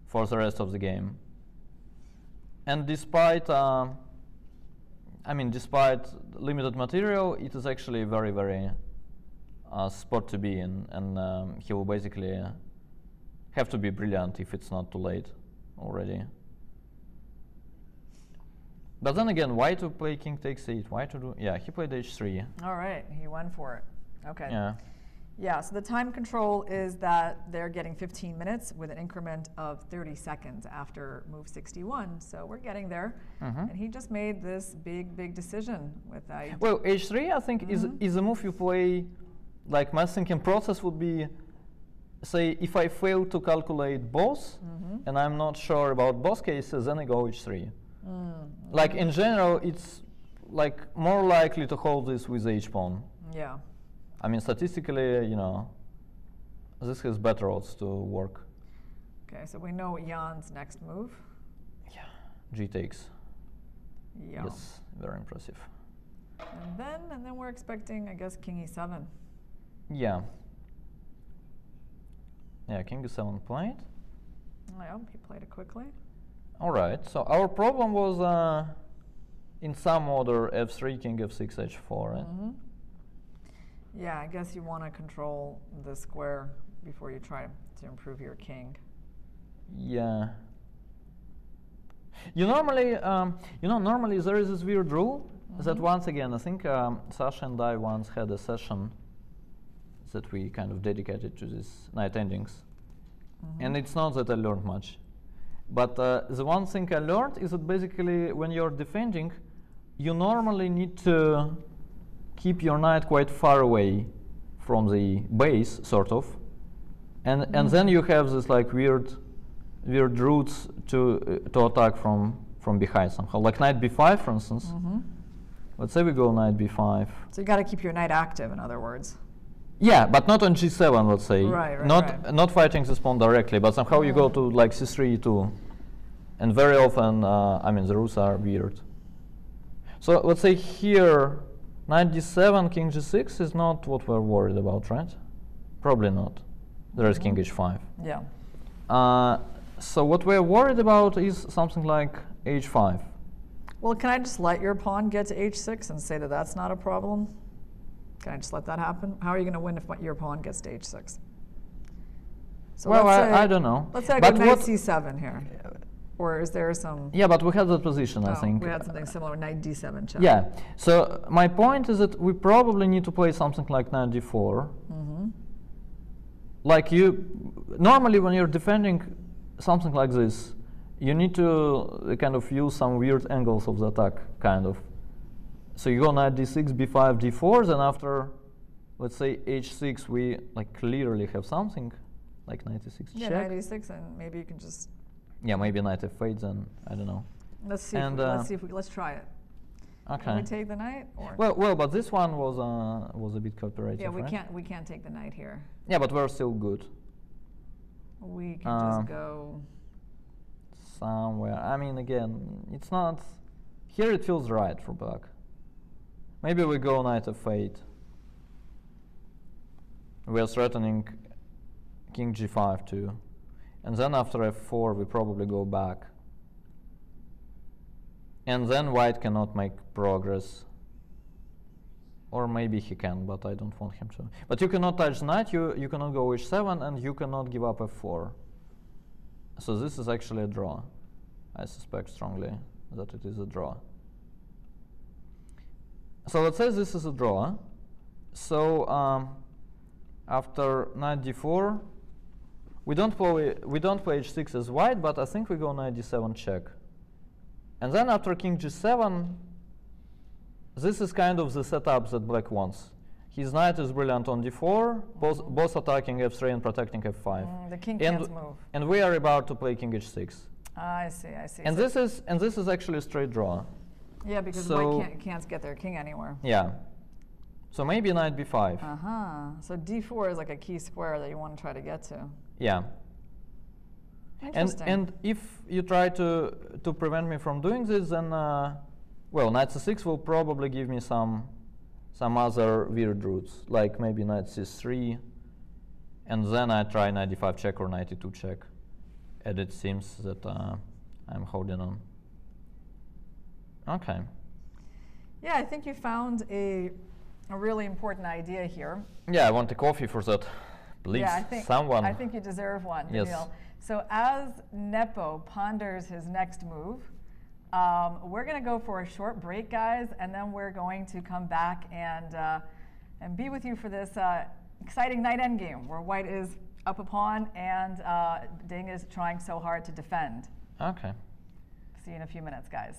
for the rest of the game. And despite, uh, I mean, despite limited material, it is actually very very uh, spot to be in, and um, he will basically have to be brilliant if it's not too late already. But then again, why to play king takes 8? Why to do... Yeah, he played h3. All right, he went for it. Okay. Yeah. Yeah, so the time control is that they're getting 15 minutes with an increment of 30 seconds after move 61. So we're getting there. Mhm. And he just made this big, big decision with that. Well, h3 I think is, is a move you play, like my thinking process would be, say, if I fail to calculate both, and I'm not sure about both cases, then I go h3. Mm. Like in general, it's like more likely to hold this with h pawn. Yeah. I mean, statistically, you know, this has better odds to work. Okay, so we know Jan's next move. Yeah, G takes. Yeah. Yes, very impressive. And then, and then we're expecting, I guess, King E7. Yeah. Yeah, king e7 played. Yeah, he played it quickly. All right. So our problem was uh, in some order f3, king f6, h4. Right? hmm Yeah, I guess you want to control the square before you try to improve your king. Yeah. You normally, um, you know, normally there is this weird rule that once again, I think um, Sasha and I once had a session that we kind of dedicated to these knight endings, and it's not that I learned much, but uh, the one thing I learned is that basically when you're defending, you normally need to keep your knight quite far away from the base, sort of, and and then you have this like weird weird routes to uh, to attack from from behind somehow. Like knight b5 for instance. Let's say we go knight b5 So you got to keep your knight active, in other words. yeah but not on g7 let's say. Right, right, not right. not fighting the pawn directly but somehow you go to like c3 e2 and very often uh, i mean the rules are weird so let's say here knight d7 king g6 is not what we're worried about right probably not there is king h5 Yeah. uh, so what we're worried about is something like h5. Well, can I just let your pawn get to h6 and say that that's not a problem? Can I just let that happen? How are you going to win if your pawn gets to h6? So well, I, say- I don't know. Let's say I but go knight what, c7 here. Or is there some? yeah, but we had that position, I Oh, think. We had something similar, knight d7 check. Yeah. So my point is that we probably need to play something like knight d4. Mm-hmm. Like you, normally when you're defending something like this, you need to uh, kind of use some weird angles of the attack, kind of. So you go knight d6, b5, d4, then after, let's say h6, we like clearly have something, like knight e6 Yeah, check. knight e6, and maybe you can just Yeah, maybe knight f8, then I don't know. let's see. And, if we, uh, let's see if we let's try it. Okay. Can we take the knight? Or Well, well, but this one was uh, was a bit cooperative, yeah, we right? can't we can't take the knight here. Yeah, but we're still good We can Um, just go. somewhere. I mean, again, it's not here. It feels right for black. Maybe we go knight f8. We are threatening king g5 too, and then after f4 we probably go back. And then white cannot make progress. Or maybe he can, but I don't want him to. But you cannot touch knight, you, you cannot go h7, and you cannot give up f4. So this is actually a draw. I suspect strongly that it is a draw. So let's say this is a draw. So um, after knight d4, we don't play we don't play h6 as white, but I think we go knight d7 check. And then after king g7, this is kind of the setup that black wants. His knight is brilliant on d4, both, both attacking f3 and protecting f5. Mm, the king and, can't move. and we are about to play king h6. I see. I see. And So- this is and this is actually a straight draw. yeah, because so- white can't can't get their king anywhere. Yeah. So maybe knight b5. Uh huh. So d4 is like a key square that you want to try to get to. Yeah. And and if you try to to prevent me from doing this, then uh, well, knight c6 will probably give me some some other weird routes, like maybe knight c3, and then I try 95 check or 92 check, and it seems that uh, I'm holding on. Okay. Yeah, I think you found a, a really important idea here. Yeah, I want a coffee for that. Please, yeah, I think, someone. I think you deserve one, Yes. Daniil. So as Nepo ponders his next move, um, we're going to go for a short break, guys, and then we're going to come back and uh, and be with you for this uh, exciting knight end game where White is up a pawn and uh, Ding is trying so hard to defend. Okay. See you in a few minutes, guys.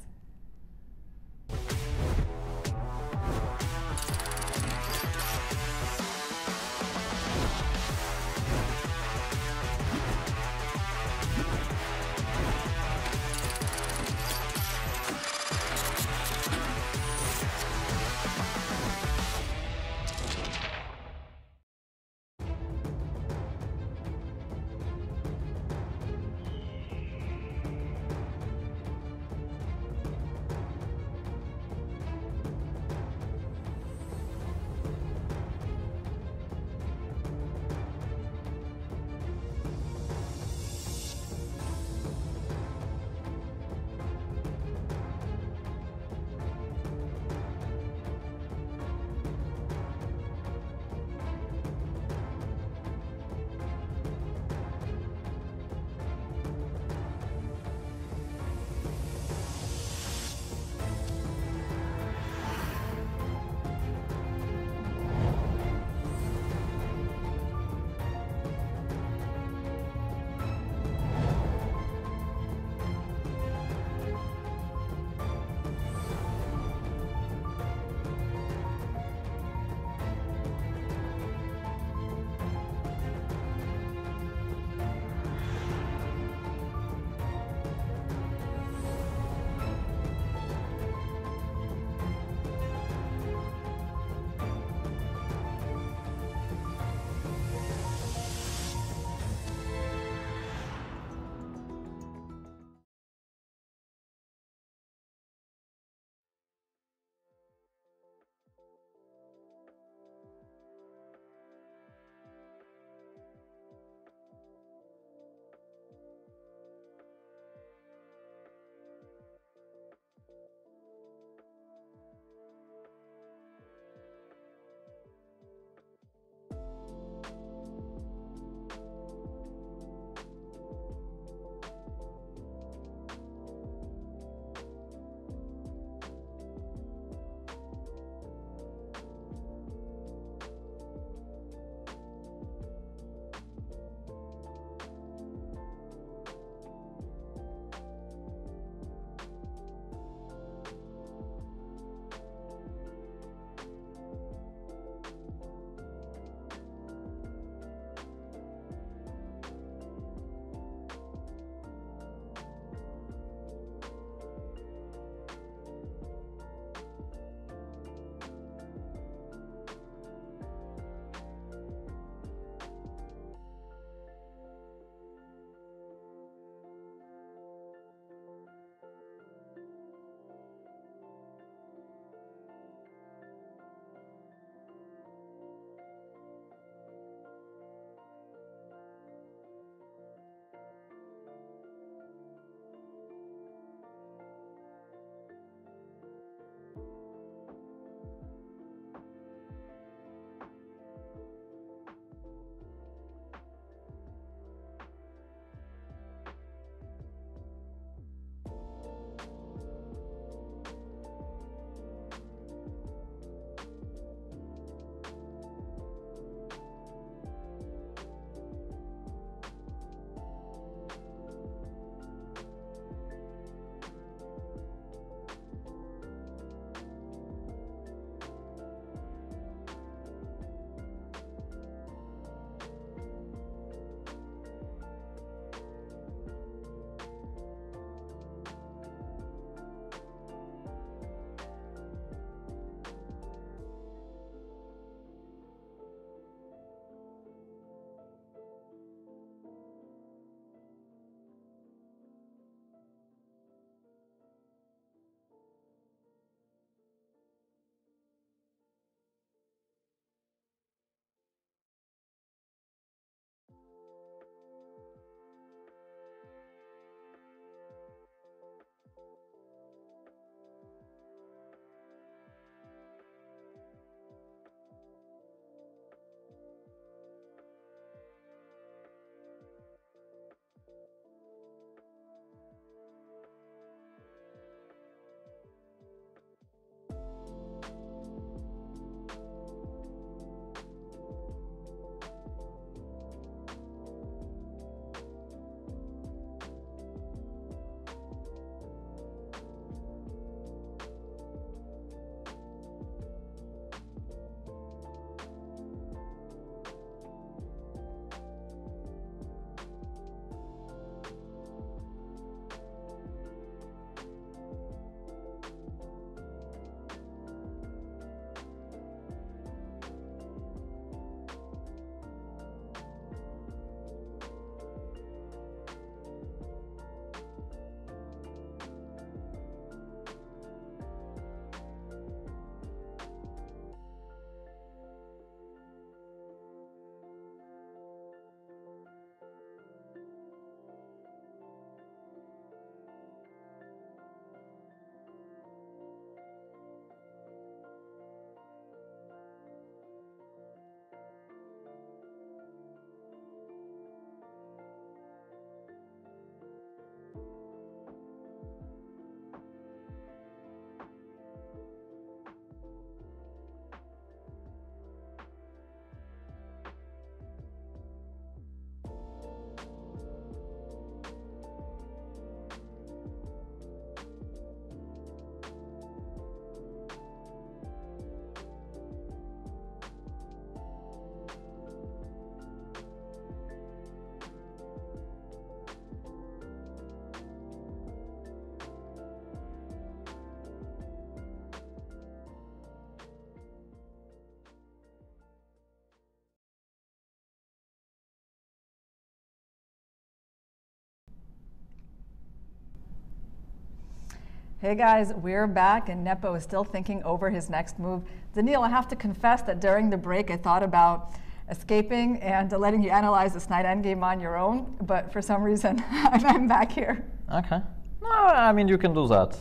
Hey guys, we're back, and Nepo is still thinking over his next move. Daniil, I have to confess that during the break, I thought about escaping and letting you analyze this knight endgame on your own, but for some reason, I'm back here. Okay. No, I mean you can do that.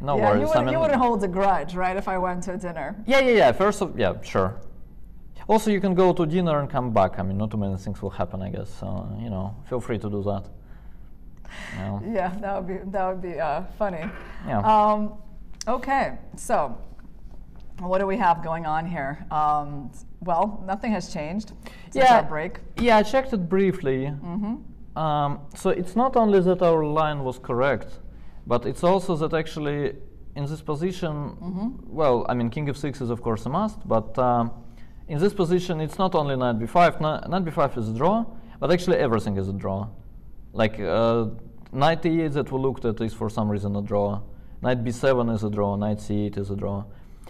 No yeah, worries. You, wouldn't, mean, you wouldn't hold a grudge, right, if I went to dinner? Yeah, yeah, yeah. First of, yeah, sure. Also, you can go to dinner and come back. I mean, not too many things will happen, I guess. So, you know, feel free to do that. Yeah, Yeah, that would be that would be uh, funny. Yeah. Um, okay, so what do we have going on here? Um, well, nothing has changed since Yeah. our break. yeah I checked it briefly. Um, so it's not only that our line was correct, but it's also that actually in this position, well, I mean, king f6 is of course a must, but um, in this position, it's not only knight b5. Kni- Knight b5 is a draw, but actually everything is a draw. Like uh, knight e8 that we looked at is for some reason a draw. Knight b7 is a draw. Knight c8 is a draw.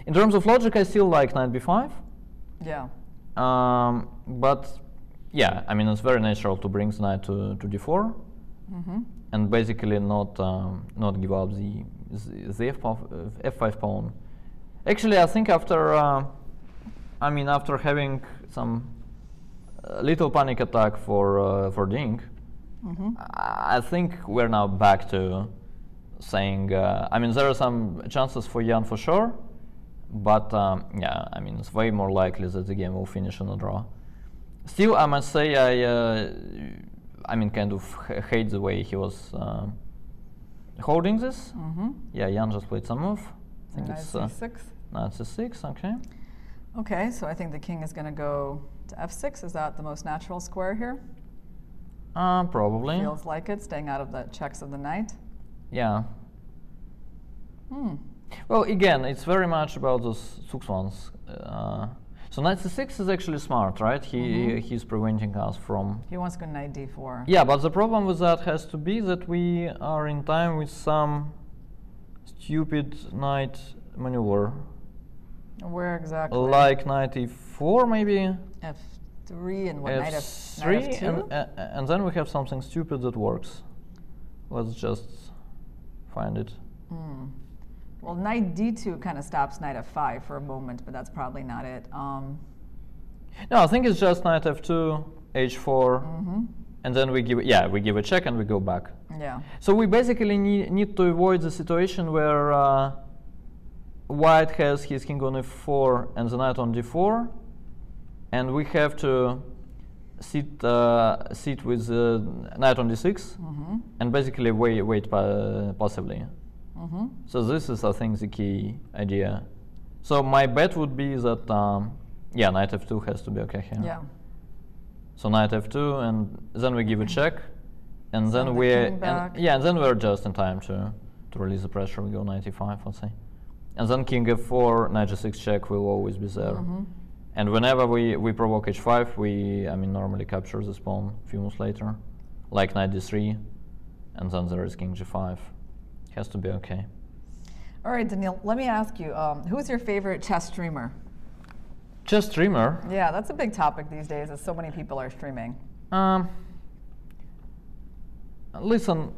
In terms of logic, I still like knight b5. Yeah. Um, but yeah, I mean it's very natural to bring the knight to, to d4 and basically not um, not give up the the, the f paw- uh, f5 pawn. Actually, I think after uh, I mean after having some uh, little panic attack for uh, for Ding, I I think we're now back to saying. Uh, I mean there are some chances for Jan for sure, but um, yeah, I mean it's way more likely that the game will finish in a draw. Still, I must say I, uh, I mean, kind of h- hate the way he was um holding this. Mm-hmm. Yeah, Jan just played some move. I think it's uh, c6. knight c6. Okay. Okay, so I think the king is going to go to f6. Is that the most natural square here? Uh, probably. Feels like it, staying out of the checks of the knight. Yeah. Hmm. Well, again, it's very much about those six ones. Uh, so knight c6 is actually smart, right? He he's preventing us from. He wants to go knight d4. Yeah, but the problem with that has to be that we are in time with some stupid knight maneuver, Where exactly? like knight e4 maybe. F3 and what knight f f3 knight f2? and, uh, and then we have something stupid that works. Let's just find it. Hmm. Well, knight d2 kind of stops knight f5 for a moment, but that's probably not it. Um, No, I think it's just knight f2, h4, Mm-hmm. and then we give yeah we give a check and we go back. yeah. So we basically need, need to avoid the situation where uh, white has his king on f4 and the knight on d4, and we have to sit uh, sit with the knight on d6 Mm-hmm. and basically wait wait pa- passively. Mm-hmm. So this is I think the key idea. So my bet would be that um, yeah knight f2 has to be okay here. Yeah. So knight f2, and then we give a check, and then the we king and yeah, and then we're just in time to to release the pressure. We go knight e5, let's say, and then king f4, knight g6 check will always be there. Mm-hmm. And whenever we we provoke h5, we I mean normally capture this pawn a few moves later, like knight d3, and then there is king g5. Has to be okay. All right, Daniil, let me ask you, um, who's your favorite chess streamer? Chess streamer. Yeah, that's a big topic these days as so many people are streaming. Um, listen,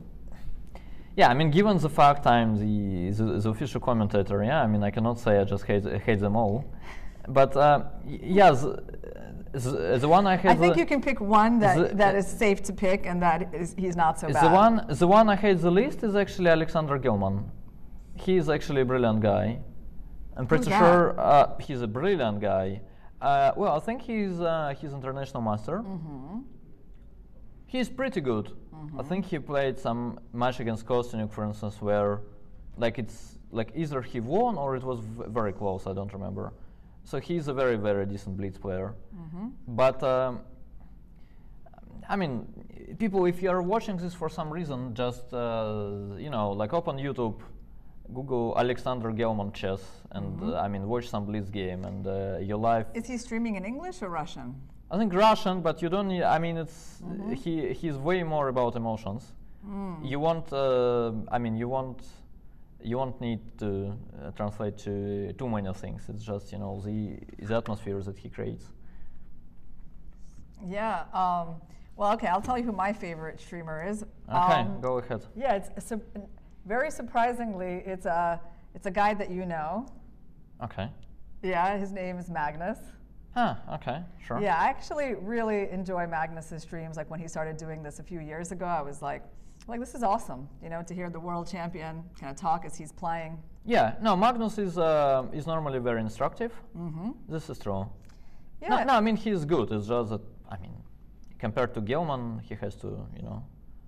yeah, I mean, given the fact I'm the, the, the official commentator, yeah, I mean, I cannot say I just hate, hate them all. But uh, yeah, the, the, the one I hate. I think the, you can pick one that, that is safe to pick and that is he's not so bad. the one the one I hate the least is actually Alexander Gelman. He is actually a brilliant guy. I'm pretty that? sure uh, he's a brilliant guy. Uh, well, I think he's uh, he's international master. Mm-hmm. He's pretty good. I think he played some match against Kostyuk, for instance, where like it's like either he won or it was v- very close. I don't remember. So he's a very very decent blitz player. Mm-hmm. But um, I mean, people, if you are watching this for some reason, just uh, you know, like open YouTube, Google Alexander Gelman chess, and uh, I mean, watch some blitz game, and uh, your life. Is he streaming in English or Russian? I think Russian, but you don't need. I mean, it's Mm-hmm. he. He's way more about emotions. Mm. You won't. Uh, I mean, you won't. You won't need to uh, translate to too many things. It's just you know the the atmosphere that he creates. Yeah. Um, well, okay, I'll tell you who my favorite streamer is. Okay, Um, go ahead. Yeah, it's, a, Very surprisingly, it's a it's a guy that you know. Okay. Yeah, his name is Magnus. Huh, okay, sure. Yeah, I actually really enjoy Magnus's streams. Like when he started doing this a few years ago, I was like, like this is awesome. You know, to hear the world champion kind of talk as he's playing. Yeah, no, Magnus is uh, is normally very instructive. Mm-hmm. This is true. Yeah. No, no, I mean he's good. It's just that I mean, compared to Gelman, he has to you know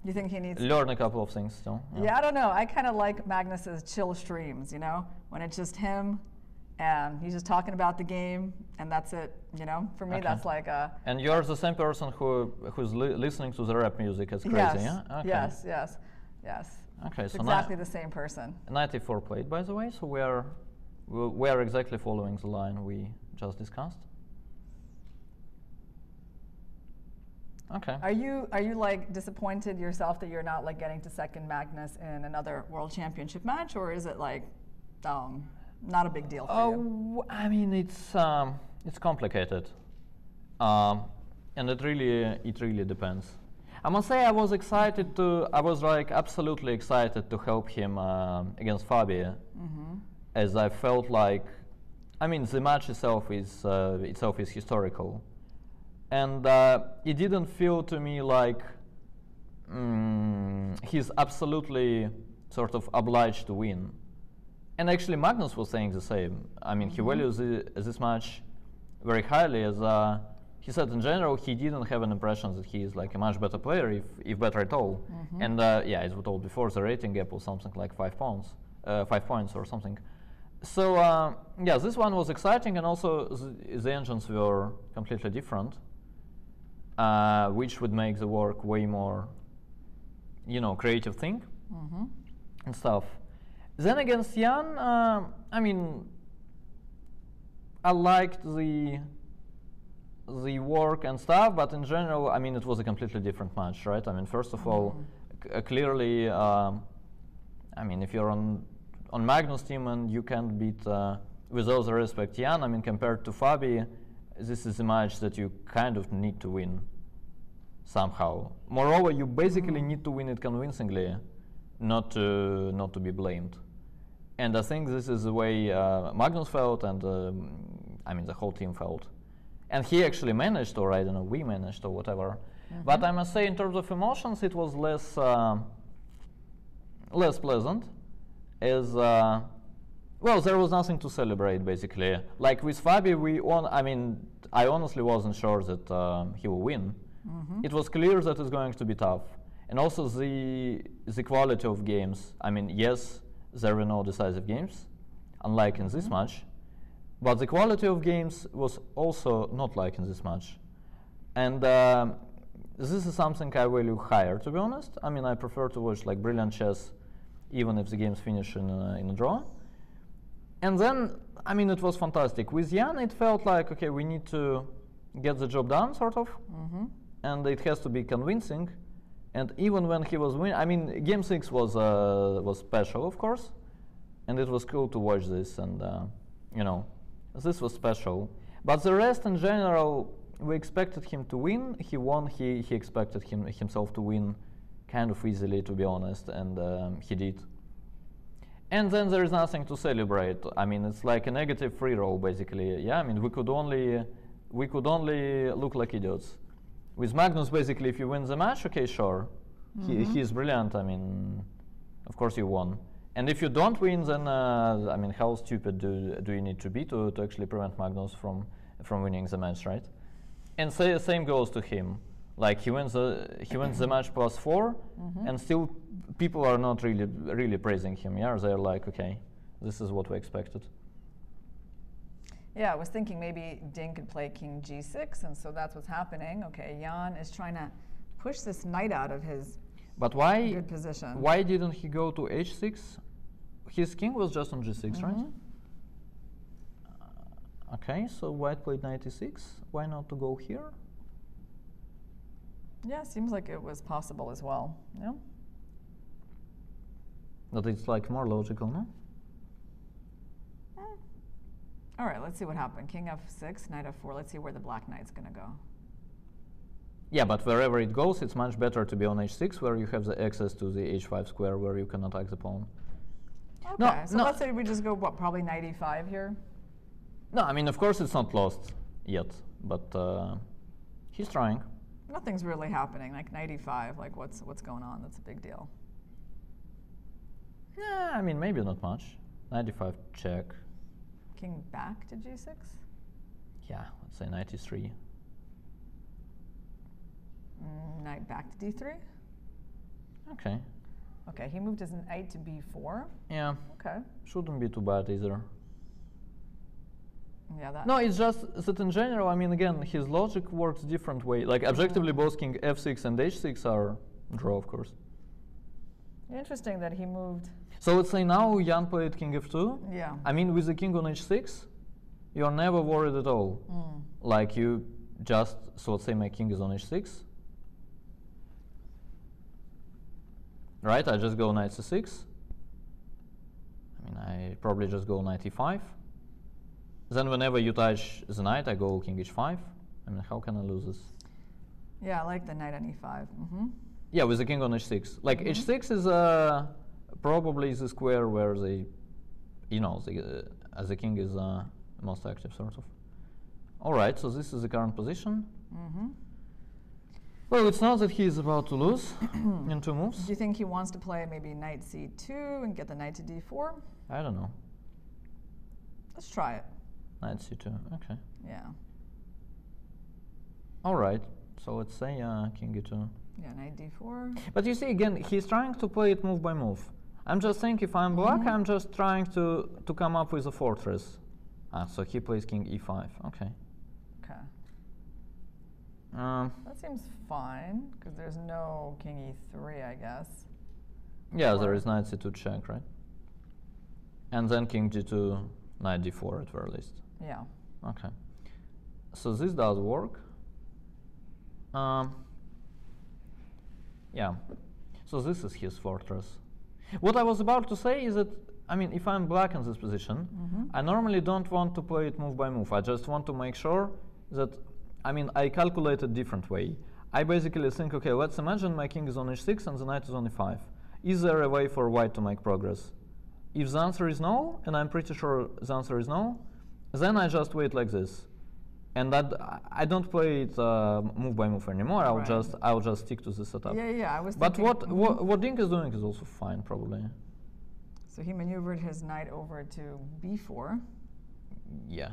You think he needs? learn a couple of things still. Yeah, I don't know. I kind of like Magnus's chill streams. You know, when it's just him, and he's just talking about the game, and that's it. You know, for me, Okay. that's like a And you're the same person who who's li- listening to the rap music as crazy, yes, yeah? Okay. yes, yes, yes. Okay, It's so exactly the same person. 94 played, by the way. So we are we are exactly following the line we just discussed. Okay. Are you are you like disappointed yourself that you're not like getting to second Magnus in another World Championship match, or is it like um, not a big deal for you? Oh, I mean it's um, it's complicated, um, and it really it really depends. I must say I was excited to I was like absolutely excited to help him um against Fabio, Mm-hmm. as I felt like, I mean the match itself is uh, itself is historical, and uh, it didn't feel to me like mm, he's absolutely sort of obliged to win. And actually, Magnus was saying the same. I mean, he values this match very highly. As uh, he said, in general, he didn't have an impression that he is like a much better player, if, if better at all. And uh, yeah, as we told before, the rating gap was something like five points, uh, five points or something. So uh, yeah, this one was exciting, and also the, the engines were completely different, uh, which would make the work way more, you know, creative thing Mm-hmm. and stuff. Then against Jan, uh, I mean, I liked the the work and stuff, but in general, I mean, it was a completely different match, right? I mean, first of all, c- uh, clearly, um, I mean, if you're on on Magnus team and you can't beat, uh, with all the respect, Jan, I mean, compared to Fabi, this is a match that you kind of need to win somehow. Moreover, you basically need to win it convincingly, not to not to be blamed. And I think this is the way uh, Magnus felt, and um, I mean the whole team felt. And he actually managed, or I don't know, we managed, or whatever. But I must say, in terms of emotions, it was less um less pleasant, as uh, well. There was nothing to celebrate, basically. Like with Fabi, we on. I mean, I honestly wasn't sure that um, he will win. It was clear that it's going to be tough, and also the the quality of games. I mean, yes, there were no decisive games, unlike in this match, but the quality of games was also not like in this match, and um, this is something I value higher. To be honest, I mean, I prefer to watch like brilliant chess, even if the games finish in a, in a draw. And then, I mean, it was fantastic. With Jan, it felt like okay, we need to get the job done, sort of, and it has to be convincing. And even when he was winning, I mean, Game Six was uh, was special, of course, and it was cool to watch this, and uh, you know, this was special. But the rest, in general, we expected him to win. He won. He he expected him himself to win, kind of easily, to be honest, and um, he did. And then there is nothing to celebrate. I mean, it's like a negative free roll, basically. Yeah, I mean, we could only we could only look like idiots. With Magnus, basically, if you win the match, okay, sure, he he is brilliant. I mean, of course you won. And if you don't win, then uh, I mean, how stupid do do you need to be to, to actually prevent Magnus from from winning the match, right? And say, same goes to him. Like he wins the he wins the match plus 4 and still people are not really really praising him. Yeah, they're like, okay, this is what we expected. Yeah, I was thinking maybe Ding could play King G6, and so that's what's happening. Okay, Jan is trying to push this knight out of his But why good position. why didn't he go to h6? His king was just on g6, right? Mhm. Uh, okay, so white played 96. Why not to go here? Yeah, seems like it was possible as well. Yeah. That it's like more logical, no? All right, let's see what happened. King f6, knight f4. Let's see where the black knight's going to go. Yeah, but wherever it goes, it's much better to be on h6, where you have the access to the h5 square, where you can attack the pawn. Okay, No, so no. let's say we just go, what, probably knight e5 here? No, I mean, of course, it's not lost yet, but uh, he's trying. Nothing's really happening, like knight e5, like what's, what's going on? That's a big deal. Yeah, I mean, maybe not much. 95 check. King back to g6? Yeah, let's say 93. Mm, knight back to d3? Okay. Okay, he moved his knight to b4. Yeah, Okay. shouldn't be too bad either. Yeah, that. No, it's just that in general, I mean, again, his logic works different way. Like, objectively, both king f6 and h6 are draw, of course. Interesting that he moved. So let's say now Jan played king f2. Yeah. I mean, with the king on h6, you're never worried at all. Mm. Like, you just, so let's say my king is on h6. Right, I just go knight c6. I mean, I probably just go knight e5. Then whenever you touch the knight, I go king h5. I mean, how can I lose this? Yeah, I like the knight on e5. Mm-hmm. Yeah, with the king on h6. Like h6 is uh, probably the square where the, you know, the, uh, as the king is uh, most active, sort of. All right, so this is the current position. Mm-hmm. Well, it's not that he is about to lose in two moves. Do you think he wants to play maybe knight c2 and get the knight to d4? I don't know. Let's try it. Knight c2. Okay. Yeah. All right. So let's say uh, king e2. Yeah, knight d4. But you see, again, he's trying to play it move by move. I'm just saying, if I'm black, Mhm. I'm just trying to to come up with a fortress. Ah, so he plays king e5. Okay. Okay. Um, That seems fine because there's no king e3, I guess. yeah, there Or- is knight c2 check, right? And then king g2, knight d4 at very least. Yeah. Okay. So this does work. Um, yeah. So this is his fortress. What I was about to say is that, I mean, if I'm black in this position, Mhm. I normally don't want to play it move by move. I just want to make sure that, I mean, I calculate a different way. I basically think, okay, let's imagine my king is on h6 and the knight is on e5. Is there a way for white to make progress? If the answer is no, and I'm pretty sure the answer is no, then I just wait like this, and that I don't play it uh, move by move anymore. I'll Right. just I'll just stick to the setup. Yeah, yeah, I was But what, Mhm. what what Ding is doing is also fine, probably. So he maneuvered his knight over to b4 Yeah.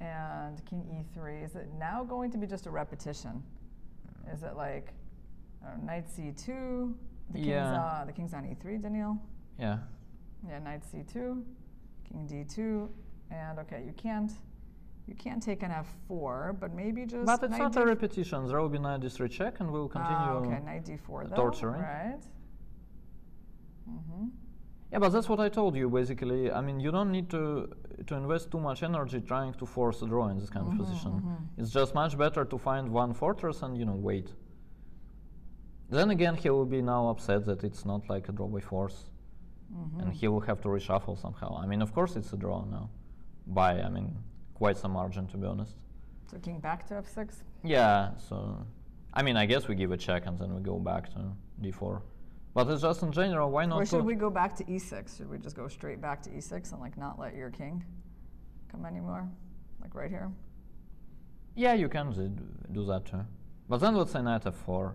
and king e3. Is it now going to be just a repetition? Is it like uh, knight c2? The king's, Yeah. uh, the king's on e3, Daniil. Yeah. Yeah, knight c2, king d2, and okay, you can't you can't take an f4, but maybe just. But it's not a d4 repetition. There will be knight d3 check, and we'll continue. Ah, okay, knight d4 though. torturing. Right. Mm-hmm. Yeah, but that's what I told you basically. I mean, you don't need to to invest too much energy trying to force a draw in this kind Mhm, of position. mhm. It's just much better to find one fortress and you know wait. Then again, he will be now upset that it's not like a draw by force, Mm-hmm. and he will have to reshuffle somehow. I mean, of course, it's a draw now, by I mean, quite some margin to be honest. So king back to f6. Yeah, so I mean, I guess we give a check and then we go back to d4. But it's just in general, why not? Or should we go back to e6? Should we just go straight back to e6 and like not let your king come anymore? Like right here? Yeah, you can do, that too. But then let's say knight f4.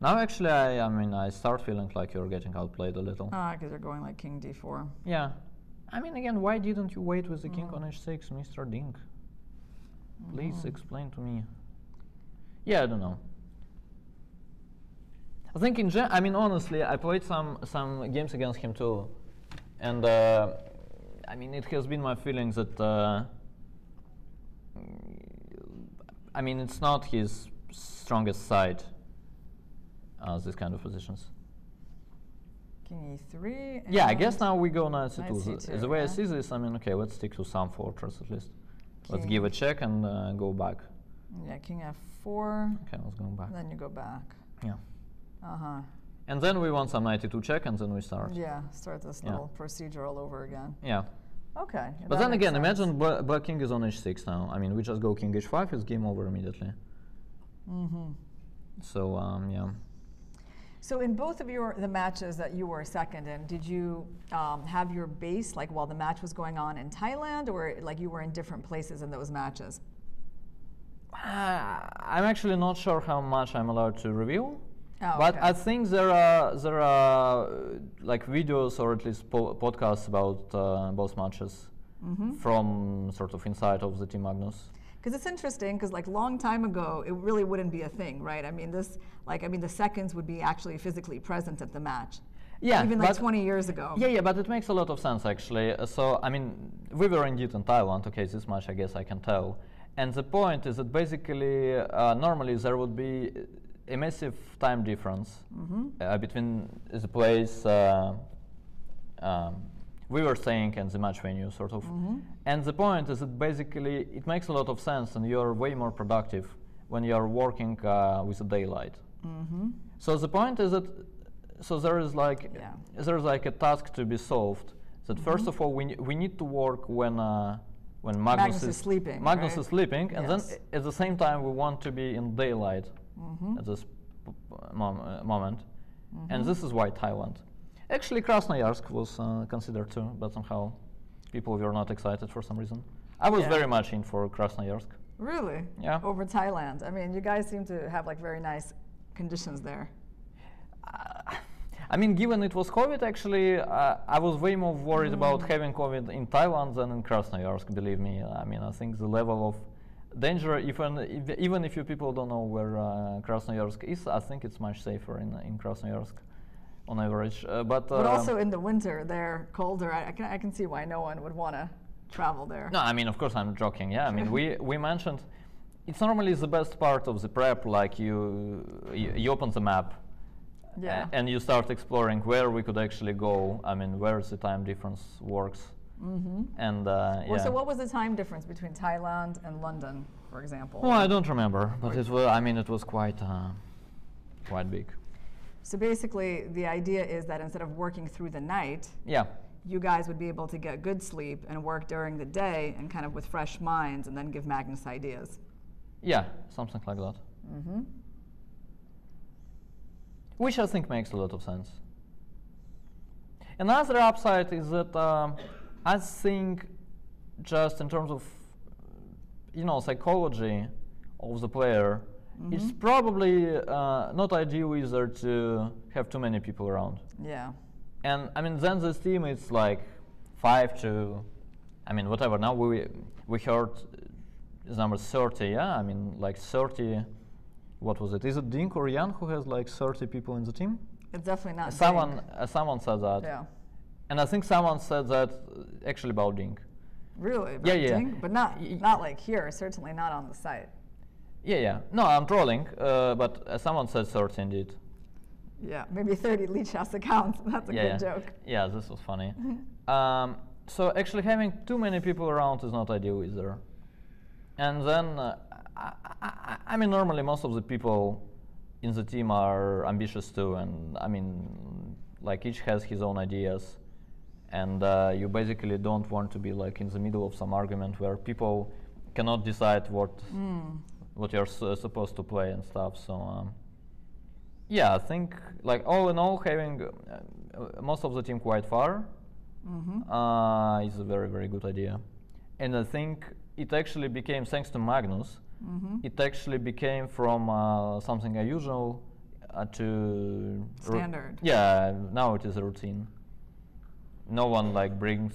Now actually, I, I mean, I start feeling like you're getting outplayed a little. Ah, because you're going like king d4. Yeah. I mean, again, why didn't you wait with the king Mm. on h6, Mr. Ding? Please Mhm. explain to me. Yeah, I don't know. I think in gen- I mean, honestly, I played some some games against him too, and uh, I mean, it has been my feeling that uh, I mean, it's not his strongest side. Uh, these kind of positions. King e3. Yeah, I guess now we go knight knight c2. The- C2, the way I see this, I mean, okay, let's stick to some fortress at least. Let's give a check and uh, go back. Yeah, king f4. Okay, let's go back. Then you go back. Yeah. Uh huh. And then we want some 92 check and then we start. Yeah, start this Yeah. little procedure all over again. Yeah. Okay. But then again, sense. imagine bla- black king is on h6 now. I mean, we just go king h5, it's game over immediately. Mm-hmm. So um, yeah. So in both of your the matches that you were second in, did you um, have your base like while the match was going on in Thailand, or like you were in different places in those matches? Uh, I'm actually not sure how much I'm allowed to reveal. Oh, but okay. I think there are there are like videos or at least po- podcasts about uh, both matches Mm-hmm. from sort of inside of the Team Magnus. Because it's interesting, because like long time ago, it really wouldn't be a thing, right? I mean, this, like, I mean, the seconds would be actually physically present at the match. Yeah, Even like 20 years ago. Yeah, yeah, but it makes a lot of sense actually. Uh, So I mean, we were indeed in Thailand. Okay, this much I guess I can tell. And the point is that basically, uh, normally there would be a massive time difference uh, between the place uh, um, we were staying and the match venue, sort of. And the point is that basically it makes a lot of sense, and you're way more productive when you're working uh, with the daylight. So the point is that so there is like Yeah. there's like a task to be solved. That first of all we, we need to work when uh, when Magnus, Magnus is sleeping, Magnus right? is sleeping, and Yes. then at the same time we want to be in daylight Mm-hmm. at this p- p- mom- moment, and this is why Thailand. Actually, Krasnoyarsk was uh, considered too, but somehow people were not excited for some reason. I was Yeah. very much in for Krasnoyarsk. Really? Yeah. Over Thailand. I mean, you guys seem to have like very nice conditions there. I mean, given it was COVID, actually, uh, I was way more worried Mm. about having COVID in Thailand than in Krasnoyarsk. Believe me. I mean, I think the level of danger, even if, even if you people don't know where uh, Krasnoyarsk is, I think it's much safer in in Krasnoyarsk, on average. Uh, but But uh, also in the winter, they're colder. I, I, can, I can see why no one would want to travel there. No, I mean, of course, I'm joking. Yeah, I mean, we we mentioned it's normally the best part of the prep. Like you you, you open the map. Yeah. and you start exploring where we could actually go. I mean, where the time difference works. Mm-hmm. And uh, yeah. So what was the time difference between Thailand and London, for example? Well, I don't remember, but it was. I mean, it was quite uh, quite big. So basically, the idea is that instead of working through the night, Yeah. you guys would be able to get good sleep and work during the day and kind of with fresh minds and then give Magnus ideas. Yeah, something like that. Mm-hmm. Which I think makes a lot of sense. Another upside is that um, I think, just in terms of, you know, psychology of the player, it's probably uh, not ideal either to have too many people around. Yeah. And I mean, then this team is like five to, I mean, whatever. Now we we heard number thirty. Yeah, I mean, like thirty. What was it? Is it Ding or Jan who has like thirty people in the team? It's definitely not. someone uh, someone said that, Yeah. and I think someone said that uh, actually about Ding. Really? Yeah, yeah. Ding? But not not like here. Certainly not on the site. Yeah, yeah. No, I'm trolling, uh, but uh, someone said thirty indeed. Yeah. Maybe 30 Lichess accounts. That's a yeah, good yeah. joke. Yeah, this was funny. um, so actually, having too many people around is not ideal either. And then, uh, I, I, I mean, normally most of the people in the team are ambitious too, and I mean, like each has his own ideas, and uh, you basically don't want to be like in the middle of some argument where people cannot decide what what you're s- supposed to play and stuff. So. Um, yeah, I think like all in all, having uh, uh, most of the team quite far uh, is a very very good idea, and I think it actually became thanks to Magnus. It actually became from uh, something unusual uh, to Standard. yeah, now it is a routine. No one like brings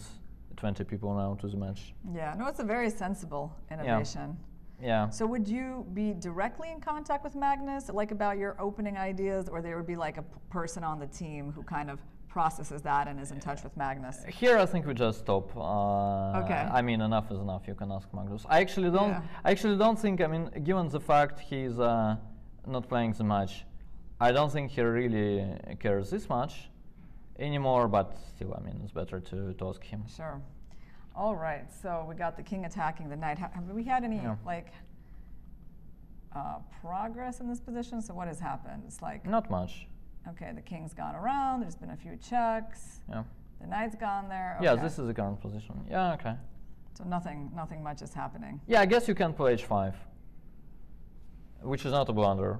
20 people now to the match. Yeah. No, it's a very sensible innovation. Yeah. So would you be directly in contact with Magnus, like about your opening ideas, or there would be like a p- person on the team who kind of processes that and is in touch with Magnus? Here, I think we just stop. Uh, Okay. I mean, enough is enough. You can ask Magnus. I actually don't. Yeah. I actually don't think. I mean, given the fact he's uh, not playing the match, I don't think he really cares this much anymore. But still, I mean, it's better to, to ask him. Sure. All right. So we got the king attacking the knight. Ha- Have we had any like uh, progress in this position? So what has happened? It's like Not much. okay, the king's gone around. There's been a few checks. Yeah. The knight's gone there. Yeah. This is the current position. Yeah. Okay. So nothing, nothing much is happening. Yeah. I guess you can play h5, which is not a blunder.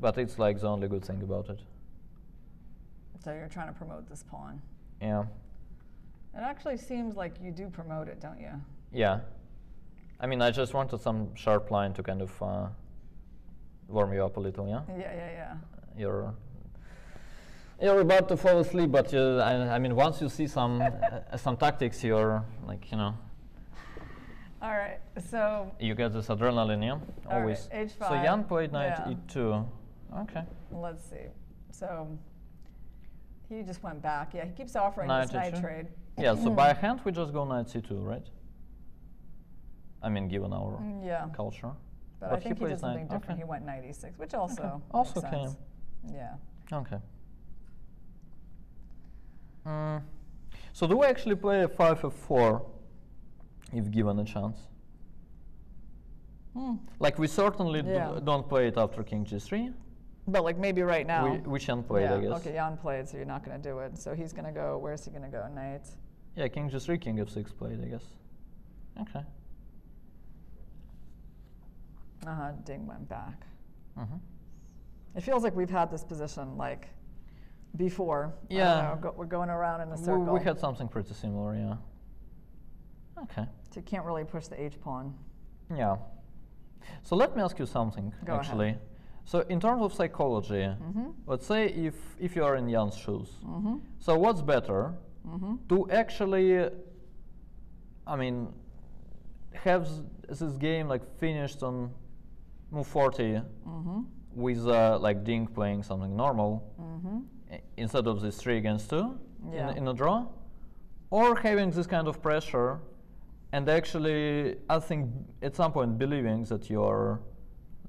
but it's like the only good thing about it. So you're trying to promote this pawn. Yeah, It actually seems like you do promote it, don't you? yeah. I mean, I just wanted some sharp line to kind of uh, warm you up a little. Yeah, Yeah, yeah, yeah. you're you're about to fall asleep, but you, I, I mean, once you see some uh, some tactics, you're like, you know, All right. So you get this adrenaline. Yeah, All right, always. H5, So Jan played knight yeah. e2. Okay. let's see. So he just went back. Yeah, he keeps offering Knight this knight trade. Yeah, so by hand we just go knight c2, right? I mean, given our Mm, yeah. culture. But, But I he think he, plays did something knight- different. okay. He went knight e6, which also Also makes can. sense. Yeah. Okay. Mm. So do we actually play a 5 f4 if given a chance? Hmm. Like we certainly Yeah. don't play it after king g3. But like maybe right now. We, we can play yeah. it, I guess. Okay, Jan played, so you're not going to do it. So he's going to go. Where's he going to go? Knight. Yeah, king g3, king f6 played, I guess. Okay. Uh huh. Ding went back. Mhm. It feels like we've had this position like before. Yeah. know, go, we're going around in a circle. we had something pretty similar, yeah. Okay. So you can't really push the H pawn. Yeah. So let me ask you something, Go ahead. actually. So in terms of psychology, Mhm. let's say if if you are in Jan's shoes, Mhm. so what's better Mhm. to actually, I mean, have this game like finished on move 40 Mhm. with uh, like Ding playing something normal Mhm. instead of this three against two Yeah. in, in a draw, or having this kind of pressure and actually, I think at some point believing that you're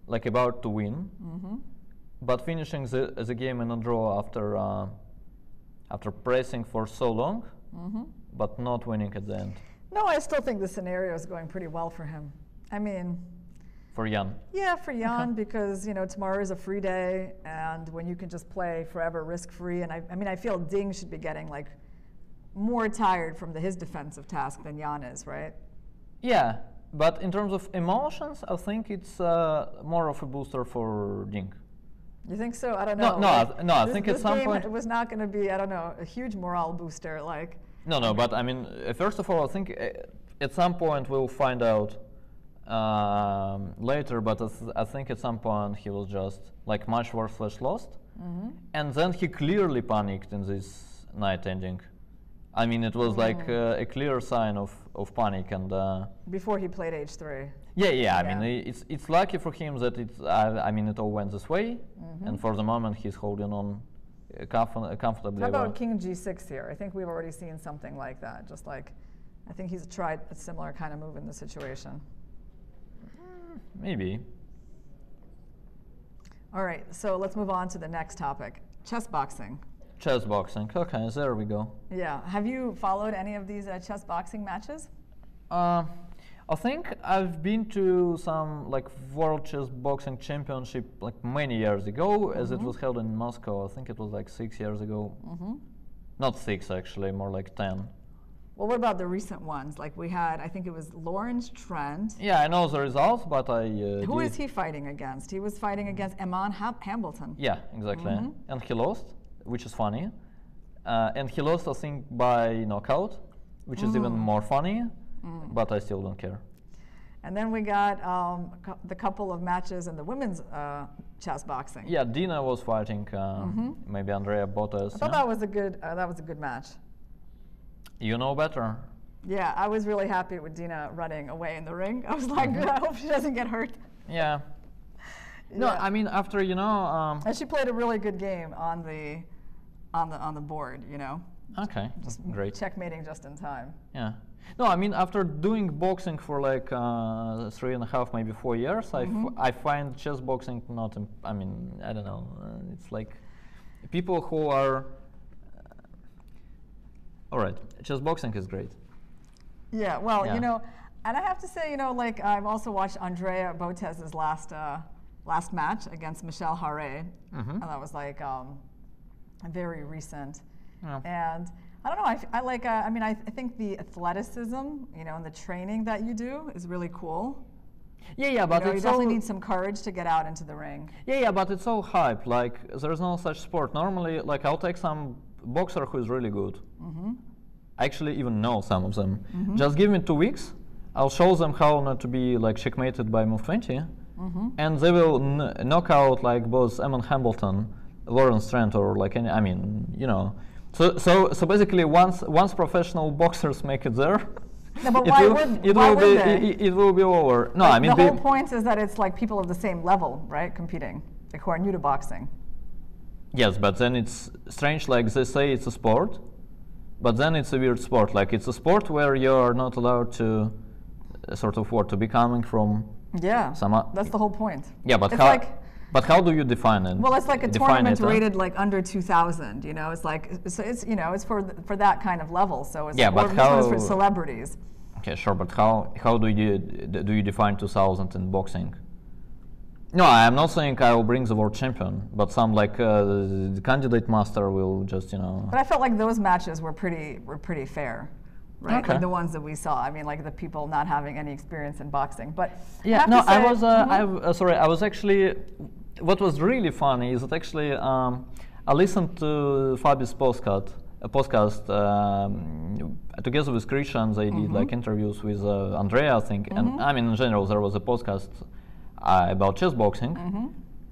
like about to win, Mhm. but finishing the, the game in a draw after uh, after pressing for so long, Mhm. but not winning at the end No, I still think the scenario is going pretty well for him. I mean, for Jan. yeah, for Jan because you know tomorrow is a free day, and when you can just play forever risk free, and I, I mean, I feel Ding should be getting like more tired from the, his defensive task than Jan is, right? Yeah, but in terms of emotions, I think it's uh, more of a booster for Ding. You think so? I don't know. no, I Like, th- no, I this- think at some point- it was not going to be. I don't know, a huge morale booster. Like, No, no, but I mean, uh, first of all, I think uh, at some point we'll find out um, later, but I, th- I think at some point he was just like much worse slash lost. Mhm. And then he clearly panicked in this knight ending. I mean, it was like Mm. uh, a clear sign of, of panic. And uh, before he played H3. yeah, yeah, I Yeah. mean, it's, it's lucky for him that it's, I, I mean, it all went this way. Mhm. And for the moment, he's holding on uh, comfort- uh, comfortably. How well. about King G6 here? I think we've already seen something like that. Just like, I think he's tried a similar kind of move in the situation. Maybe. All right, so let's move on to the next topic chess boxing. Chess boxing. Okay, there we go. Yeah, have you followed any of these uh, chess boxing matches? Uh, I think I've been to some like World Chess Boxing Championship like many years ago, as it Mhm. was held in Moscow. I think it was like six years ago. Mm-hmm. Not six actually, more like ten. Well, what about the recent ones? Like we had, I think it was Lawrence Trent. Yeah, I know the results, but I. Uh, Who is he fighting against? He was fighting against Aman Hambleton. Yeah, exactly. Mhm. And he lost, which is funny. Uh, and he lost, I think, by knockout, which is even Mm. more funny. Mm. But I still don't care. And then we got um, the couple of matches in the women's uh, chess boxing. Yeah, Dina was fighting uh, Mhm. maybe Andrea Botez. I thought yeah? that was a good uh, that was a good match. You know better. Yeah, I was really happy with Dina running away in the ring. I was like, Mhm. I hope she doesn't get hurt. Yeah. No, Yeah. I mean after you know. Um, And she played a really good game on the on the on the board. You know, okay, just great. checkmating just in time. Yeah. No, I mean after doing boxing for like uh, three and a half, maybe four years, I, f- Mhm. I find chess boxing not. Imp- I mean, I don't know. Uh, it's like people who are. Uh, all right, chess boxing is great. Yeah, well, Yeah. you know, and I have to say, you know, like I've also watched Andrea Botez's last uh, last match against Michelle Khare, Mhm. and that was like um, very recent. Yeah. And I don't know, I like, uh, I mean, I, th- I think the athleticism, you know, and the training that you do is really cool. Yeah, yeah, but you, know, you definitely need some courage to get out into the ring. Yeah, yeah, but it's all hype. Like there's no such sport. Normally, like I'll take some boxer who is really good. Mm-hmm. I actually even know some of them. Just give me two weeks. I'll show them how not to be like checkmated by move 20, Mm-hmm. and they will n- knock out like both Aman Hambleton, Lawrence Trent, or like any. I mean, you know. So so so basically, once once professional boxers make it there, No, but it why will, would- it why will would be it, it will be over. No, Like, I mean the whole point is that it's like people of the same level, right, competing, like who are new to boxing. Yes, but then it's strange. Like they say, it's a sport, but then it's a weird sport. Like it's a sport where you're not allowed to, uh, sort of, what to be coming from. Yeah, Some o- that's the whole point. Yeah, but it's how? like but how do you define it? well, it's like a tournament it, huh? rated like under 2,000. You know, it's like it's, it's you know it's for th- for that kind of level. So it's Yeah, like, but or this one is for how- celebrities. Okay, sure, but how how do you do you define 2000 in boxing? No, I'm not saying I will bring the world champion, but some like uh, the candidate master will just you know. But I felt like those matches were pretty were pretty fair, right? Okay. Like the ones that we saw. I mean, like the people not having any experience in boxing. But I Yeah, have no, I was. Uh, Mhm. I w- uh, sorry, I was actually. What was really funny is that actually um, I listened to Fabi's podcast. A podcast um, together with Christian. They did like interviews with uh, Andrea, I think, and I mean in general there was a podcast uh, about chess boxing,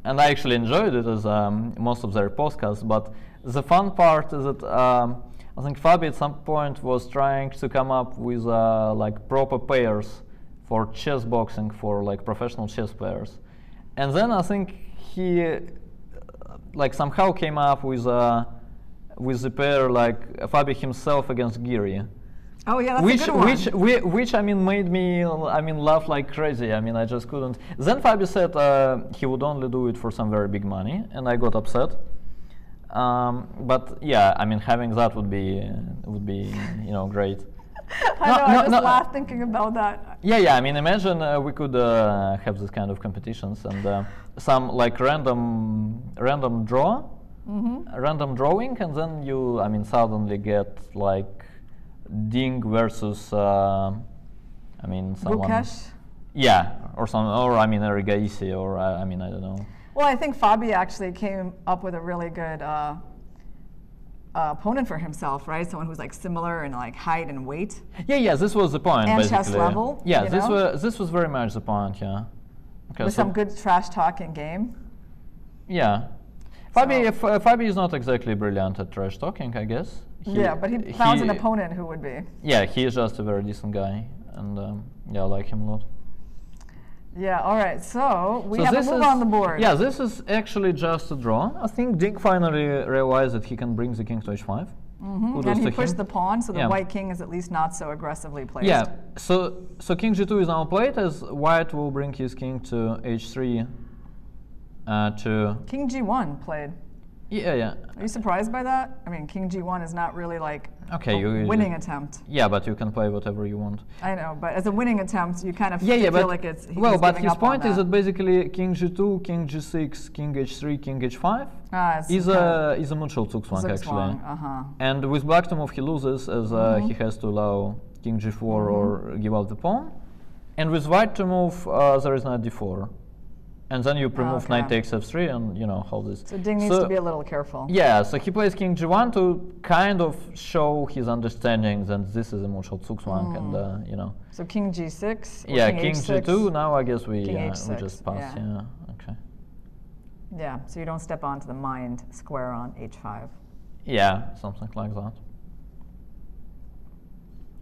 and I actually enjoyed it as um, most of their podcasts. But the fun part is that um, I think Fabi at some point was trying to come up with uh, like proper pairs for chess boxing for like professional chess players, and then I think he like somehow came up with uh, with the pair like Fabi himself against Giri Oh yeah, that's which a good one. which whi- which I mean made me I mean laugh like crazy. I mean I just couldn't. Then Fabio said uh, he would only do it for some very big money, and I got upset. Um, but yeah, I mean having that would be would be you know great. I No, know. I just no, laughed thinking about that. Yeah, yeah. I mean, imagine uh, we could uh, have this kind of competitions and uh, some like random random draw, Mm-hmm. random drawing, and then you, I mean, suddenly get like Ding versus, uh, I mean, someone. Gukesh. Yeah, or some, or I mean, Erigaisi, or uh, I mean, I don't know. Well, I think Fabi actually came up with a really good uh, uh, opponent for himself, right? Someone who's like similar in like height and weight. Yeah, yeah. This was the point. And basically. chess level, Yeah, this know? was this was very much the point. Yeah. Okay, with so- some good trash talking game. Yeah. Fabi, So- if, uh, Fabi is not exactly brilliant at trash talking, I guess. yeah, but he found an opponent who would be. Yeah, he is just a very decent guy, and um, yeah, I like him a lot. Yeah. All right. So we So have a move is- on the board. Yeah, this is actually just a draw. I think Ding finally realized that he can bring the king to h5. Mhm. And he pushed the pawn, so the Yeah. white king is at least not so aggressively placed. Yeah, so so king g2 is now played as white will bring his king to h3 uh, to King g1 played. Yeah yeah Are you surprised by that? I mean, King G1 is not really like Okay, a winning just- attempt. yeah, but you can play whatever you want. I know, but as a winning attempt, you kind of Yeah, yeah, feel but like it's well, but his point is that basically king g2, king g6, king h3, king h5 Ah, is a is a mutual Zugzwang actually. Uh-huh. And with black to move, he loses as uh, Mhm. he has to allow king g4 Mm-hmm. or give up the pawn. And with white to move, uh, there is knight d4. And then you remove knight Okay. takes f3 and, you know, hold this. So Ding needs to be a little careful. Yeah, so he plays king g1 to kind of show his understanding that this is a mutual Zugzwang and, Mm. uh, you know. So King G6. Yeah, King, king g2, now I guess we, uh, we just pass, yeah. yeah. okay. Yeah, so you don't step onto the mind square on H5. Yeah, something like that.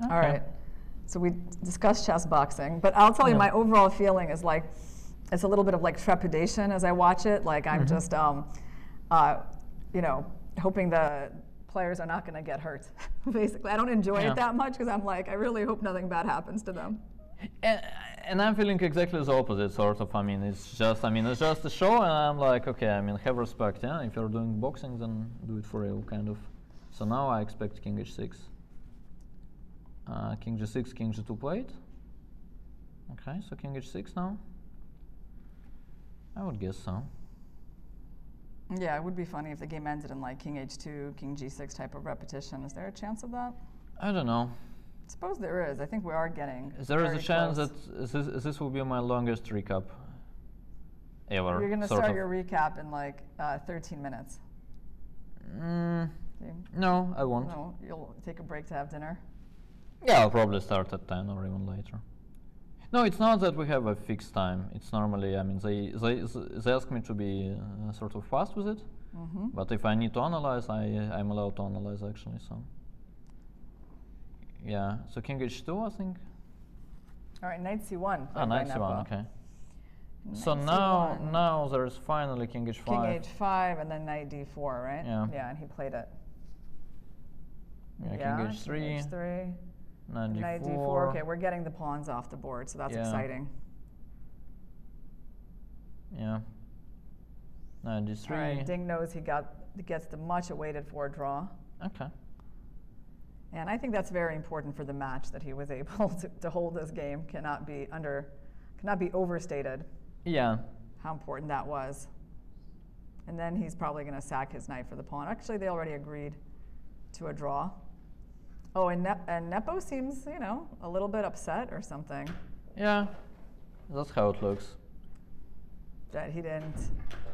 All Okay. right. So we discussed chess boxing, but I'll tell you, Yeah. my overall feeling is like it's a little bit of like trepidation as I watch it. Like I'm Mhm. just, um, uh, you know, hoping the players are not going to get hurt. Basically, I don't enjoy Yeah. it that much because I'm like, I really hope nothing bad happens to them. And, and I'm feeling exactly the opposite, sort of. I mean, it's just, I mean, it's just a show, and I'm like, okay, I mean, have respect, yeah. If you're doing boxing, then do it for real, kind of. So now I expect king h6. Uh, king g6, king g2 played. Okay, so king h6 now. I would guess so. Yeah, it would be funny if the game ended in like King H2, King G6 type of repetition. Is there a chance of that? I don't know. suppose there is. I think we are getting. There is a chance close. that this, this will be my longest recap ever. You're going to sort start of. your recap in like uh, 13 minutes. Mm, no, I won't. No, you'll take a break to have dinner. Yeah, I'll probably start at 10 or even later. No, it's not that we have a fixed time. It's normally, I mean, they, they, they ask me to be uh, sort of fast with it. Mm-hmm. But if I need to analyze, I, I'm allowed to analyze actually, so. Yeah, so king h2, I think. All right, knight c1. Ah, knight c1, Nepo. okay. So Knight now, C1. now there's finally king h5. King h5 and then knight d4, right? Yeah. Yeah, and he played it. Yeah, king h3, h3, knight d4. d4. Okay, we're getting the pawns off the board, so that's Yeah. exciting. Yeah. Knight d3. All right, Ding knows he got gets the much awaited for draw. Okay. And I think that's very important for the match that he was able to, to hold this game. Cannot be under, cannot be overstated Yeah. how important that was. And then he's probably going to sack his knight for the pawn. Actually, they already agreed to a draw. Oh, and, ne- and Nepo seems, you know, a little bit upset or something Yeah. That's how it looks. that he didn't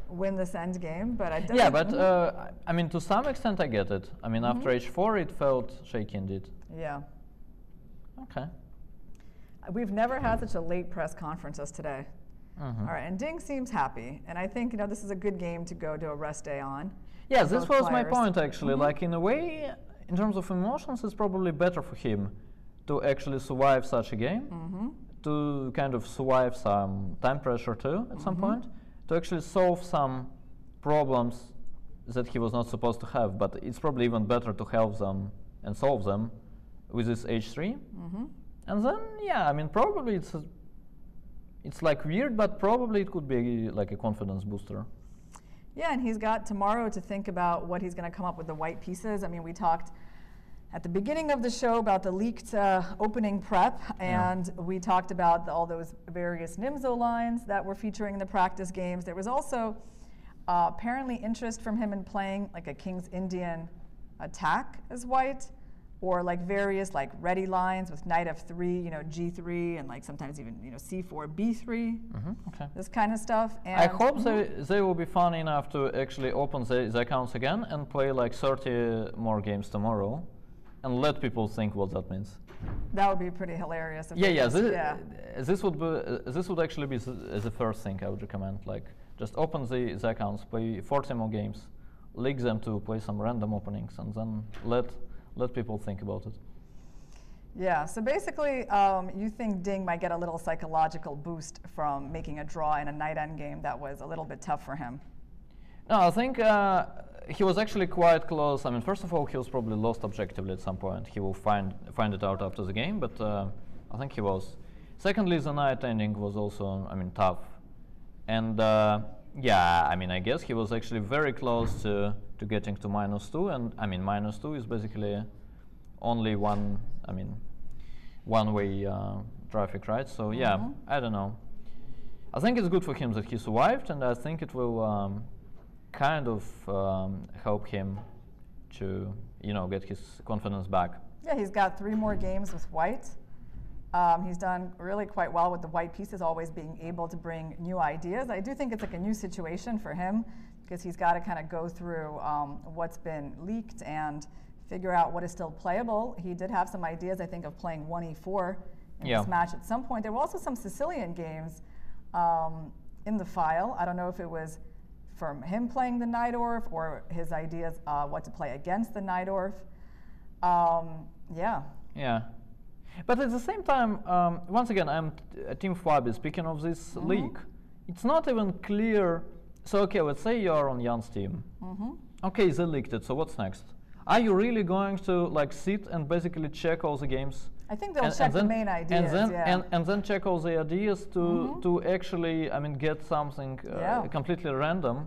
win this end game. But I Yeah, doesn't- but uh, I- I mean, to some extent, I get it. I mean, after Mm-hmm. h4, it felt shaky indeed. yeah, Okay. we've never had such a late press conference as today. Mhm. All right, and Ding seems happy, and I think you know this is a good game to go to a rest day on. Yeah, for this both was my point actually. Mhm. Like in a way, in terms of emotions, it's probably better for him to actually survive such a game, Mm-hmm. to kind of survive some time pressure too at some Mhm. point, to actually solve some problems that he was not supposed to have. But it's probably even better to have them and solve them with this h3. Mm-hmm. And then, yeah, I mean, probably it's a, it's like weird, but probably it could be like a confidence booster. Yeah, and he's got tomorrow to think about what he's going to come up with the white pieces. I mean, we talked at the beginning of the show about the leaked uh, opening prep, Yeah. and we talked about the, all those various Nimzo lines that were featuring in the practice games. There was also uh, apparently interest from him in playing like a King's Indian attack as white, or like various like ready lines with knight f3, you know, g3, and like sometimes even you know c4, b3, hmm Okay. this kind of stuff. And I hope Mhm. they, they will be fun enough to actually open the, the accounts again and play like 30 more games tomorrow and let people think what that means. That would be pretty hilarious. If Yeah, yeah, this, yeah. this would be uh, this would actually be the, first thing I would recommend. Like just open the, the accounts, play 40 more games, leak them to play some random openings, and then let let people think about it. Yeah, so basically, um, you think Ding might get a little psychological boost from making a draw in a knight end game that was a little bit tough for him. No, I think uh, he was actually quite close. I mean, first of all, he was probably lost objectively at some point. He will find find it out after the game, but uh, I think he was. Secondly, the knight ending was also, I mean, tough. And uh, yeah, I mean, I guess he was actually very close to, to getting to minus two. And I mean, minus two is basically only one, I mean, one-way uh, traffic, right? So yeah, Mhm. I don't know. I think it's good for him that he survived, and I think it will um, kind of um, help him to, you know, get his confidence back. Yeah, he's got three more games with white. Um, he's done really quite well with the white pieces, always being able to bring new ideas. I do think it's like a new situation for him because he's got to kind of go through um, what's been leaked and figure out what is still playable. He did have some ideas, I think, of playing 1e4 in Yeah. this match at some point. There were also some Sicilian games um, in the file. I don't know if it was from him playing the Najdorf or his ideas uh, what to play against the Najdorf. Um, yeah. Yeah. But at the same time, um, once again, I'm uh, Team Fabi. Speaking of this Mm-hmm. leak, it's not even clear. So, okay, let's say you're on Jan's team. Mm-hmm. Okay, they leaked it. So what's next? Are you really going to like sit and basically check all the games? I think they'll and, check and then, the main ideas. and then yeah. and, and then check all the ideas to Mhm. to actually, I mean, get something uh, Yeah. completely random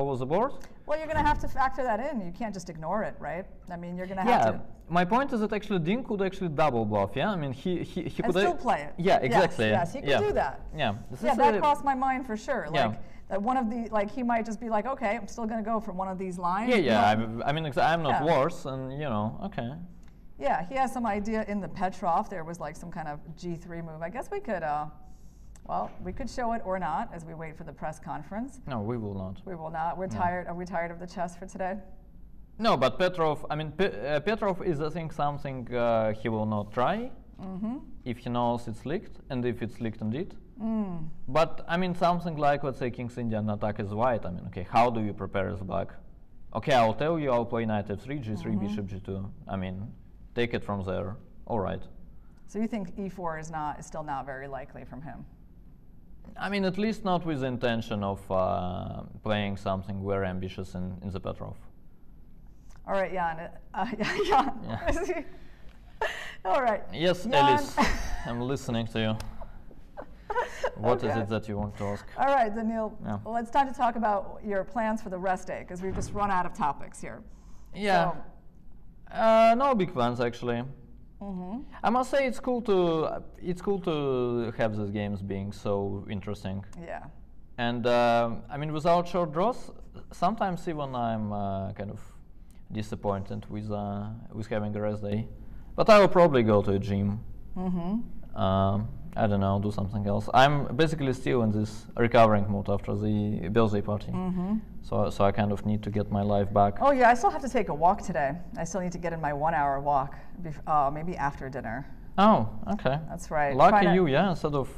over the board. well, you're going to have to factor that in. You can't just ignore it, right? I mean, you're going to have Yeah, to. my point is that actually Ding could actually double bluff. Yeah, I mean he he, he And could still play it. Yeah, exactly. Yes, he could yeah. do that. Yeah, this Yeah, that crossed my mind for sure. Yeah. Like that one of the like he might just be like, okay, I'm still going to go for one of these lines. Yeah, yeah. know? I'm, I mean, ex- I'm not Yeah. worse, and you know, okay. Yeah, he has some idea in the Petrov. There was like some kind of G3 move. I guess we could, uh, well, we could show it or not as we wait for the press conference. No, we will not. We will not. We're No. tired. Are we tired of the chess for today? No, but Petrov, I mean, Pe- uh, Petrov is, I think, something uh, he will not try Mm-hmm. if he knows it's leaked, and if it's leaked indeed. Mm. But I mean, something like, let's say, King's Indian attack is white. I mean, okay, how do you prepare as black? Okay, I'll tell you, I'll play knight f3, g3, Mhm. bishop g2. I mean, take it from there. All right. So you think E4 is not is still not very likely from him? I mean, at least not with the intention of uh, playing something very ambitious in, in the Petrov. All right, Jan. Uh, Jan. Yeah. All right. Yes, Jan. Alice, I'm listening to you. What is Okay. it that you want to ask? All right, Daniil. Yeah. Well, let's start to talk about your plans for the rest day because we've just run out of topics here. Yeah. Uh, no big plans actually. Mm-hmm. I must say it's cool to it's cool to have these games being so interesting. Yeah. And um I mean, without short draws, sometimes even I'm uh, kind of disappointed with uh, with having a rest day. But I will probably go to a gym. Mm-hmm. Um, I don't know, do something else. I'm basically still in this recovering mode after the birthday party. Mhm. So, so I kind of need to get my life back. Oh yeah, I still have to take a walk today. I still need to get in my one-hour walk, bef- uh, maybe after dinner. Oh, okay. That's right. Lucky you, yeah, instead of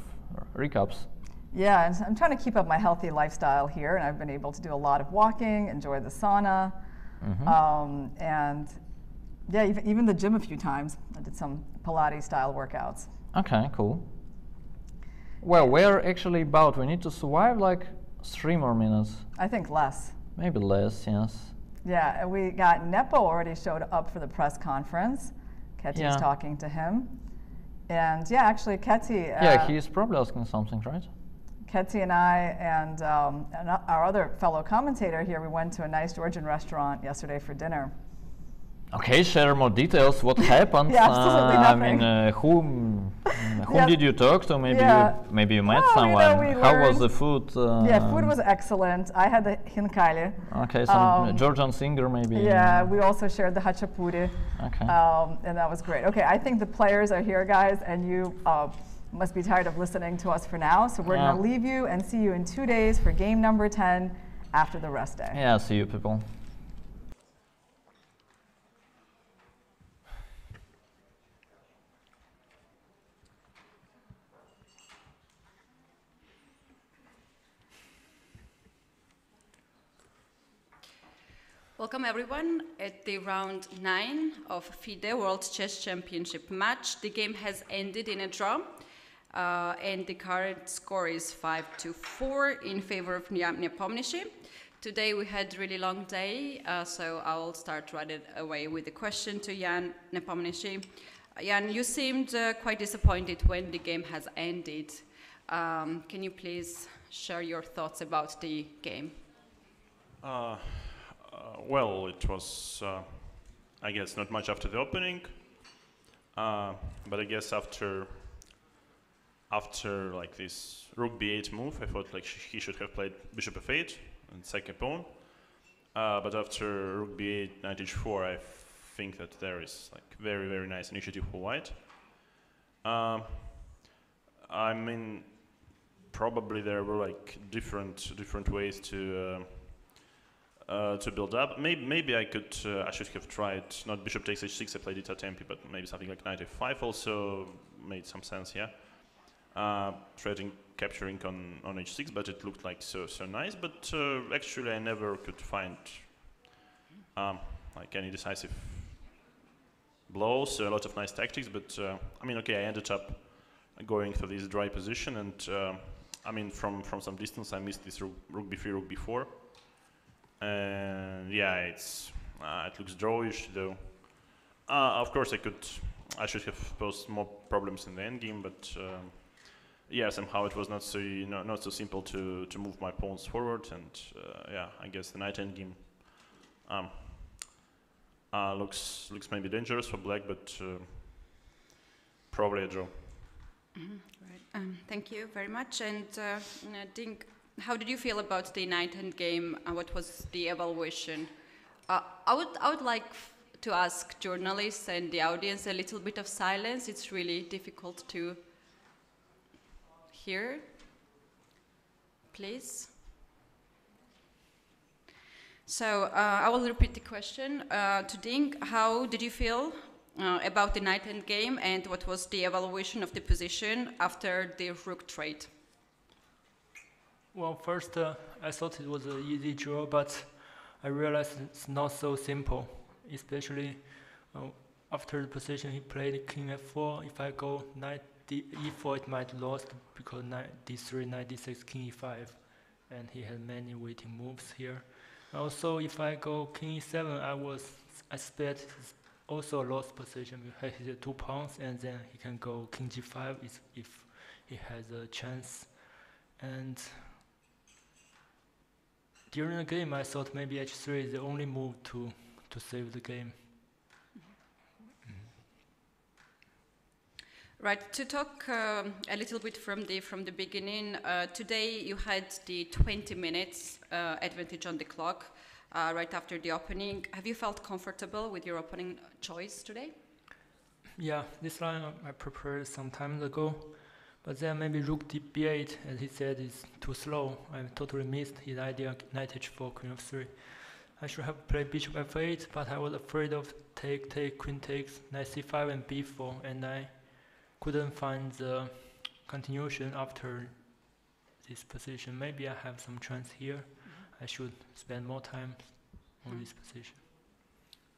recaps. Yeah, and I'm trying to keep up my healthy lifestyle here, and I've been able to do a lot of walking, enjoy the sauna, Mhm. um, and yeah, even, even the gym a few times. I did some Pilates style workouts. Okay, cool. Well, we're actually about, we need to survive like three more minutes. I think less. Maybe less, yes. Yeah, we got Nepo already showed up for the press conference. Keti's Yeah. talking to him. And yeah, actually, Keti. Uh, yeah, he's probably asking something, right? Keti and I and, um, and our other fellow commentator here, we went to a nice Georgian restaurant yesterday for dinner. Okay, share more details. What happened? Yeah, absolutely uh, I mean, uh, whom whom Yeah. did you talk to? Maybe Yeah. you maybe you met Well, you know, someone. How was the food? Uh, yeah, food was excellent. I had the khinkali. Okay, some Um, Georgian singer maybe. Yeah, we also shared the khachapuri. Okay. Um, and that was great. Okay, I think the players are here, guys, and you uh, must be tired of listening to us for now. So we're Yeah. going to leave you and see you in two days for game number 10 after the rest day. Yeah, see you people. Welcome everyone at the round 9 of FIDE World Chess Championship match. The game has ended in a draw uh, and the current score is 5 to 4 in favor of Nepomniachtchi. Today we had a really long day, uh, so I'll start right away with the question to Jan Nepomniachtchi. Uh, Jan, you seemed uh, quite disappointed when the game has ended. Um, can you please share your thoughts about the game? Uh, well, it was, uh, I guess, not much after the opening, uh, but I guess after after like this rook b8 move, I thought like sh- he should have played bishop f8 and second pawn. Uh, but after rook b8, knight h4, I think that there is like very very nice initiative for white. Um, I mean, probably there were like different different ways to. Uh, uh, to build up. Maybe, maybe I could, uh, I should have tried not bishop takes h6, I played it at tempi, but maybe something like knight f5 also made some sense, yeah. Uh, threatening capturing on, on h6, but it looked like so, so nice, but uh, actually I never could find um, like any decisive blows, a lot of nice tactics, but uh, I mean, okay, I ended up going for this dry position, and uh, I mean, from, from some distance I missed this rook, rook b3, rook b4, and yeah, it's uh, it looks drawish though. Uh, of course, I could, I should have posed more problems in the end game, but um, yeah, somehow it was not so you know, not so simple to to move my pawns forward, and uh, yeah, I guess the knight end game um, uh, looks looks maybe dangerous for black, but uh, probably a draw. Mhm, Right. Um, thank you very much. And uh, I think, how did you feel about the knight end game? Uh, what was the evaluation? Uh, I would, I would like to ask journalists and the audience a little bit of silence. It's really difficult to hear. Please. So uh, I will repeat the question uh, to Ding. How did you feel uh, about the knight end game and what was the evaluation of the position after the rook trade? Well, first uh, I thought it was an easy draw, but I realized it's not so simple, especially uh, after the position he played king f4. If I go knight d e4, it might lost because knight d3, knight d6, king e5, and he had many waiting moves here. Also, if I go king e7, I was I expect also a lost position because he has two pawns, and then he can go king g5 if, if he has a chance. And during the game, I thought maybe h3 is the only move to to save the game. Right. To talk um, a little bit from the from the beginning, uh, today you had the 20 minutes uh, advantage on the clock uh, right after the opening. Have you felt comfortable with your opening choice today? Yeah, this line I prepared some time ago, but then maybe rook d b8, as he said, is too slow. I totally missed his idea knight h4, queen f3. I should have played bishop f8, but I was afraid of take, take, queen takes, knight c5 and b4, and I couldn't find the continuation after this position. Maybe I have some chance here. Mm -hmm. I should spend more time on this position.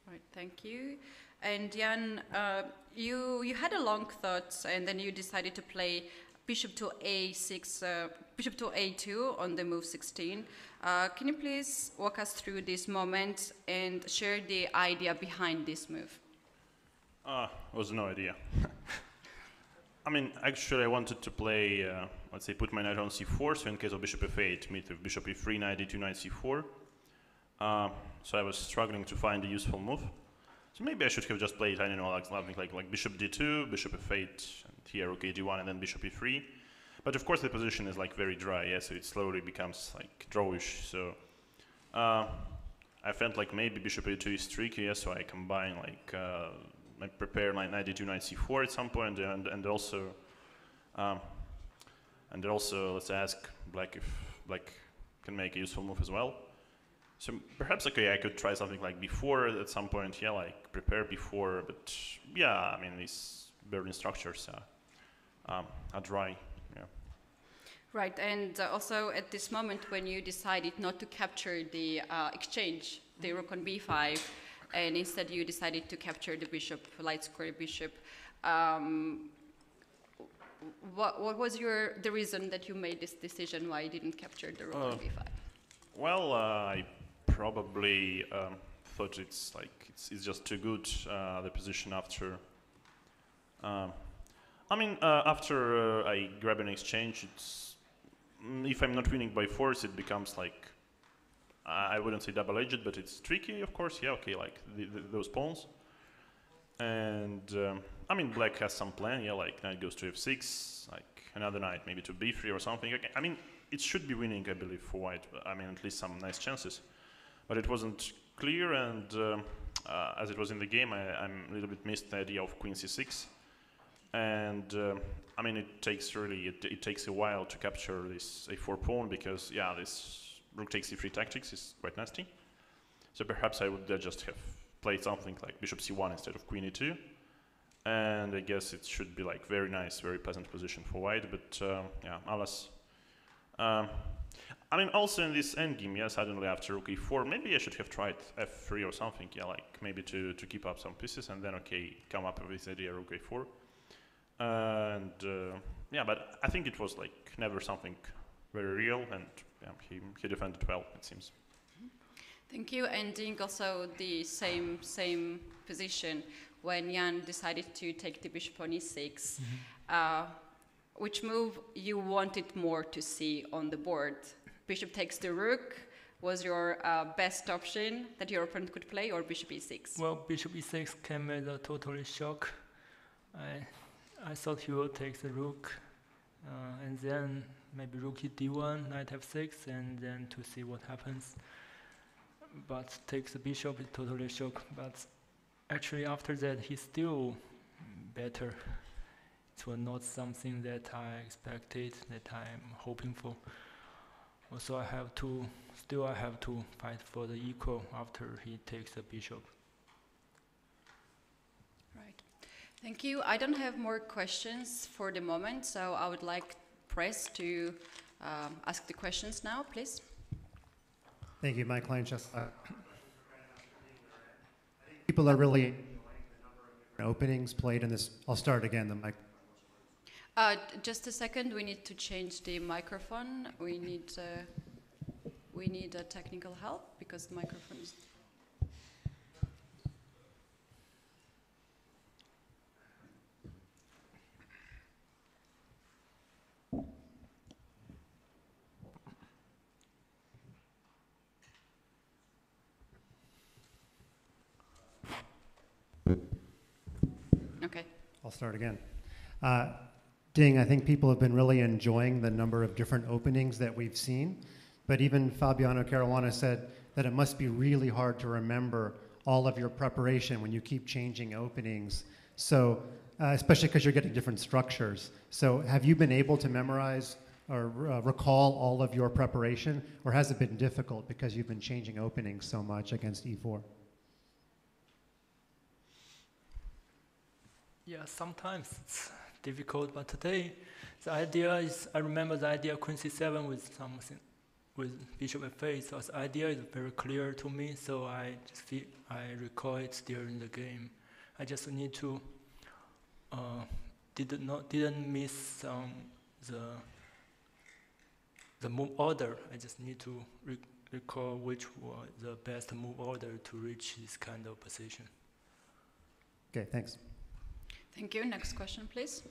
Right, thank you. And Jan, uh, you you had a long thought, and then you decided to play bishop to a6, uh, bishop to a2 on the move 16. Uh, can you please walk us through this moment and share the idea behind this move? Uh, was no idea. I mean, actually, I wanted to play, uh, let's say, put my knight on c4, so in case of bishop f8, meet with bishop e3, knight d2, knight c4. Uh, so I was struggling to find a useful move. So maybe I should have just played, I don't know, like something like, like bishop d2, bishop f8, and here rook a d1, and then bishop e3. But of course, the position is like very dry, yeah, so it slowly becomes like drawish. So uh, I felt like maybe bishop a2 is tricky, yeah, so I combine like uh, I prepare my 92, 94 at some point, and and also, um, and also let's ask black if black can make a useful move as well. So perhaps okay, I could try something like before at some point, yeah, like prepare before, but yeah, I mean these Berlin structures uh, um, are dry. Yeah. Right, and uh, also at this moment when you decided not to capture the uh, exchange, the rook on b5, and instead you decided to capture the bishop, light square bishop. Um, what, what, was your the reason that you made this decision why you didn't capture the rook uh, on b5? Well, uh, I probably um, it's like it's, it's, just too good uh, the position after. Um, I mean, uh, after uh, I grab an exchange, it's if I'm not winning by force, it becomes like I wouldn't say double-edged, but it's tricky, of course. Yeah, okay, like the, the, those pawns. And um, I mean, black has some plan. Yeah, like knight goes to f6, like another knight maybe to b3 or something. I mean, it should be winning, I believe, for white. I mean, at least some nice chances. But it wasn't clear, and um, uh, as it was in the game, I, am a little bit missed the idea of queen c6. And uh, I mean, it takes really it, it takes a while to capture this a4 pawn because yeah, this rook takes c3 tactics is quite nasty. So perhaps I would uh, just have played something like bishop c1 instead of queen e2. And I guess it should be like very nice, very pleasant position for white, but uh, yeah, alas. Um, I mean, also in this endgame, yeah, suddenly after rook e4, maybe I should have tried f3 or something, yeah, like maybe to, to keep up some pieces and then, okay, come up with this idea rook a4. And uh, yeah, but I think it was like never something very real and yeah, he, he defended well, it seems. Thank you. And Ding also the same same position when Jan decided to take the bishop on e6. Mm -hmm. uh, which move you wanted more to see on the board? Bishop takes the rook was your uh, best option that your opponent could play, or bishop e6? Well, bishop e6 came as a totally shock. I I thought he would take the rook, uh, and then maybe rook d1, knight f6, and then to see what happens. But takes the bishop, it's totally shock. But actually after that he's still better. It was not something that I expected, that I'm hoping for. Also, I have to still I have to fight for the equal after he takes the bishop. Right. Thank you. I don't have more questions for the moment, so I would like press to um, ask the questions now, please. Thank you, Mike Kleinschus. Uh, people are really enjoying the number of openings played in this. I'll start again. The mic. Uh, just a second. We need to change the microphone. We need uh, we need technical help because the microphone is. Okay. I'll start again. Uh, I think people have been really enjoying the number of different openings that we've seen. But even Fabiano Caruana said that it must be really hard to remember all of your preparation when you keep changing openings. So, uh, especially because you're getting different structures. So, have you been able to memorize or uh, recall all of your preparation, or has it been difficult because you've been changing openings so much against E e4? Yeah, sometimes it's difficult, but today the idea is I remember the idea queen c7 with something with bishop f8. So the idea is very clear to me, so I just feel, I recall it during the game. I just need to uh, did not didn't miss um, the the move order. I just need to re- recall which was the best move order to reach this kind of position. Okay, thanks. Thank you. Next question, please.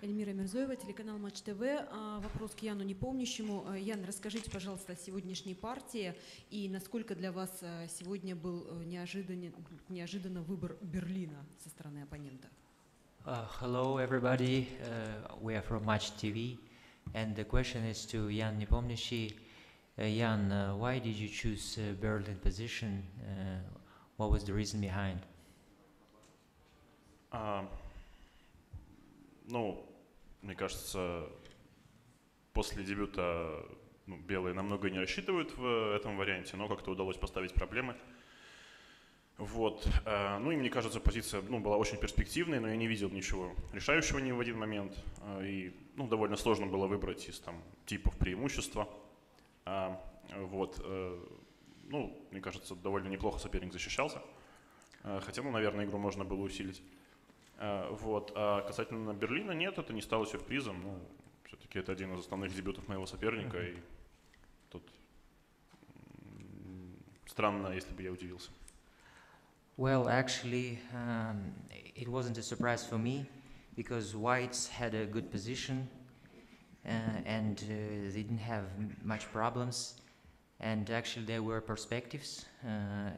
Эльмира Мирзоева, телеканал Матч ТВ. А, Вопрос к Яну Непомнящему. А, Ян, расскажите, пожалуйста, о сегодняшней партии и насколько для вас а, сегодня был э, неожиданен, неожиданно выбор Берлина со стороны оппонента? Uh, hello, everybody. Uh, we are from Match TV, and the question is to Jan Nepomniachtchi. Uh, Jan, uh, why did you choose uh, Berlin position? Uh, what was the reason behind? А, ну, мне кажется, после дебюта ну, белые намного не рассчитывают в этом варианте, но как-то удалось поставить проблемы. Вот. а, Ну и мне кажется, позиция ну, была очень перспективной, но я не видел ничего решающего ни в один момент. А, И ну, довольно сложно было выбрать из там, типов преимущества. А, Вот. э, Ну, мне кажется, довольно неплохо соперник защищался. Хотя, ну, наверное, игру можно было усилить. А, Вот. А касательно Берлина, нет, это не стало сюрпризом. Ну, все-таки это один из основных дебютов моего соперника, и тут странно, если бы я удивился. Well, actually, um, it wasn't a surprise for me because Whites had a good position uh, and uh, they didn't have much problems. And actually, there were perspectives, uh,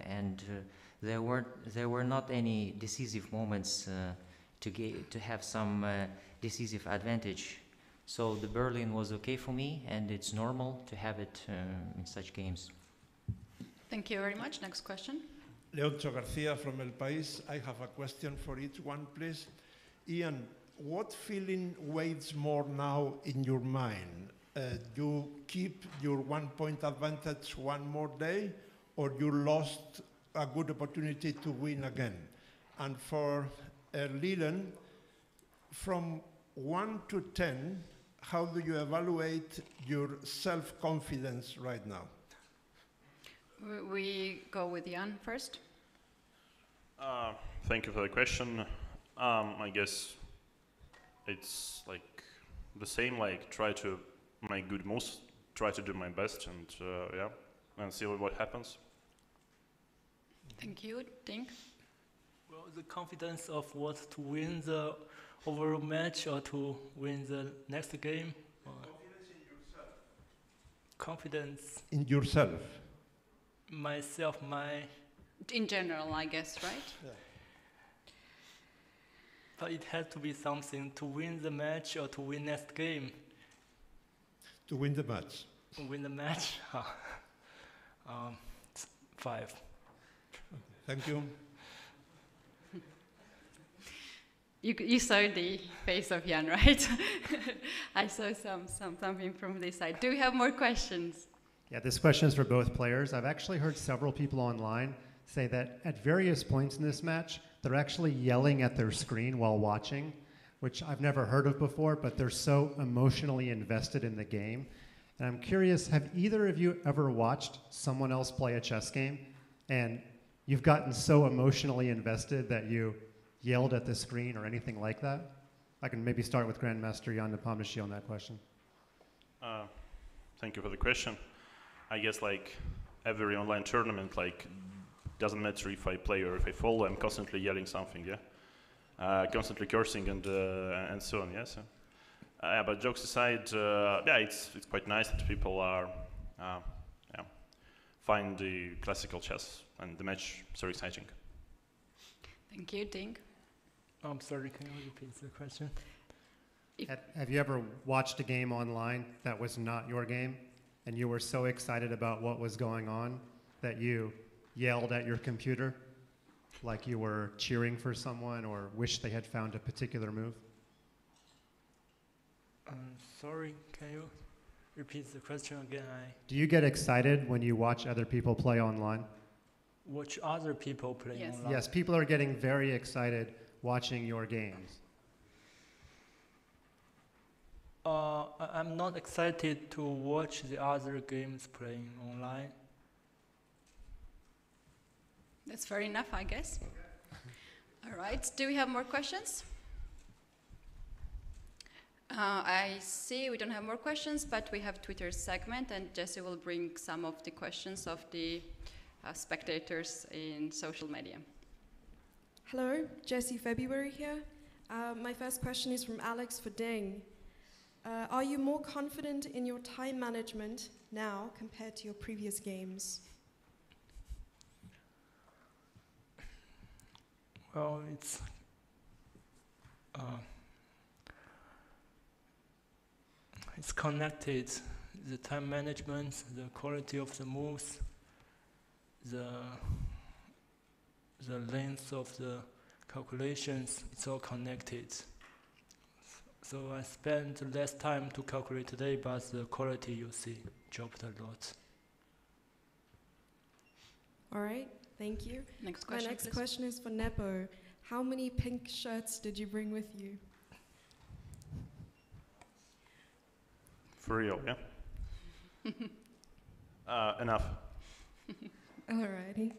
and uh, there weren't there were not any decisive moments uh, to get to have some uh, decisive advantage. So the Berlin was okay for me, and it's normal to have it uh, in such games. Thank you very much. Next question. Leontxo Garcia from El País. I have a question for each one, please. Ian, what feeling weighs more now in your mind? Uh, you keep your one point advantage one more day, or you lost a good opportunity to win again? And for uh, Liren, from 1 to 10, how do you evaluate your self confidence right now? We- We go with Jan first. Uh, thank you for the question. Um, I guess it's like the same. Like try to make good moves, try to do my best, and uh, yeah, and see what happens. Thank you. Ding. Well, the confidence of what to win the overall match or to win the next game. or- Confidence In yourself. Confidence. In yourself. Myself, my In general, I guess, right? but it has to be something to win the match or to win next game. To win the match. To win the match, um, it's five. Thank you. You, you saw the face of Jan, right? I saw some, some something from this side. Do we have more questions? Yeah, this question is for both players. I've actually heard several people online say that at various points in this match, they're actually yelling at their screen while watching, which I've never heard of before, but they're so emotionally invested in the game. And I'm curious have either of you ever watched someone else play a chess game and you've gotten so emotionally invested that you yelled at the screen or anything like that? I can maybe start with Grandmaster Jan Nepomniachtchi on that question. Uh, thank you for the question. I guess like every online tournament, like doesn't matter if I play or if I follow, I'm constantly yelling something, yeah, uh, constantly cursing and uh, and so on, yeah. So, uh, yeah, but jokes aside, uh, yeah, it's it's quite nice that people are, uh, yeah, find the classical chess and the match so exciting. Thank you, Ding. I'm sorry, can you repeat the question? Have, have you ever watched a game online that was not your game and you were so excited about what was going on that you yelled at your computer like you were cheering for someone or wished they had found a particular move? Um, sorry, can you repeat the question again? I Do you get excited when you watch other people play online? watch other people playing Yes. online. Yes, people are getting very excited watching your games. Uh, I- I'm not excited to watch the other games playing online. That's fair enough, I guess. All right. Do we have more questions? Uh, I see we don't have more questions, but we have Twitter segment, and Jesse will bring some of the questions of the uh, spectators in social media. Hello, Jesse February here. Uh, my first question is from Alex for Ding. Uh, are you more confident in your time management now compared to your previous games? Well, it's uh, it's connected. The time management, the quality of the moves, the the length of the calculations. It's all connected. So I spent less time to calculate today, but the quality you see dropped a lot. All right, thank you. Next question. My question. next please. question is for Nepo. How many pink shirts did you bring with you? For real, yeah. uh, enough. Alrighty.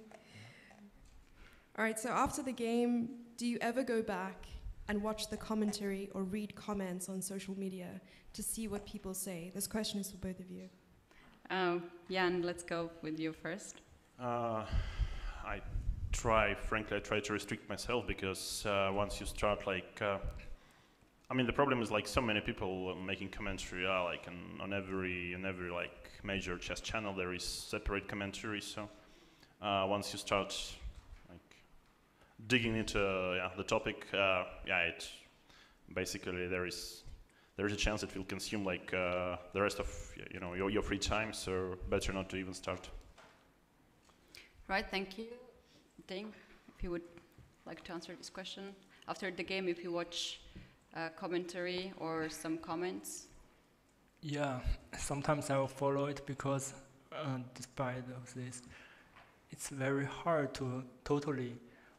All right, so after the game, do you ever go back and watch the commentary or read comments on social media to see what people say? This question is for both of you. Uh, Jan, let's go with you first. Uh, I try, frankly, I try to restrict myself because uh, once you start, like, uh, I mean, the problem is like so many people making commentary. Uh, like, on, on every on every like major chess channel, there is separate commentary. So uh, once you start, like, digging into yeah, the topic, uh, yeah, it basically there is there is a chance it will consume like uh, the rest of you know your, your free time. So better not to even start. Right, thank you. Ding, if you would like to answer this question. After the game, if you watch uh, commentary or some comments. Yeah, sometimes I will follow it because, uh, despite of this, it's very hard to totally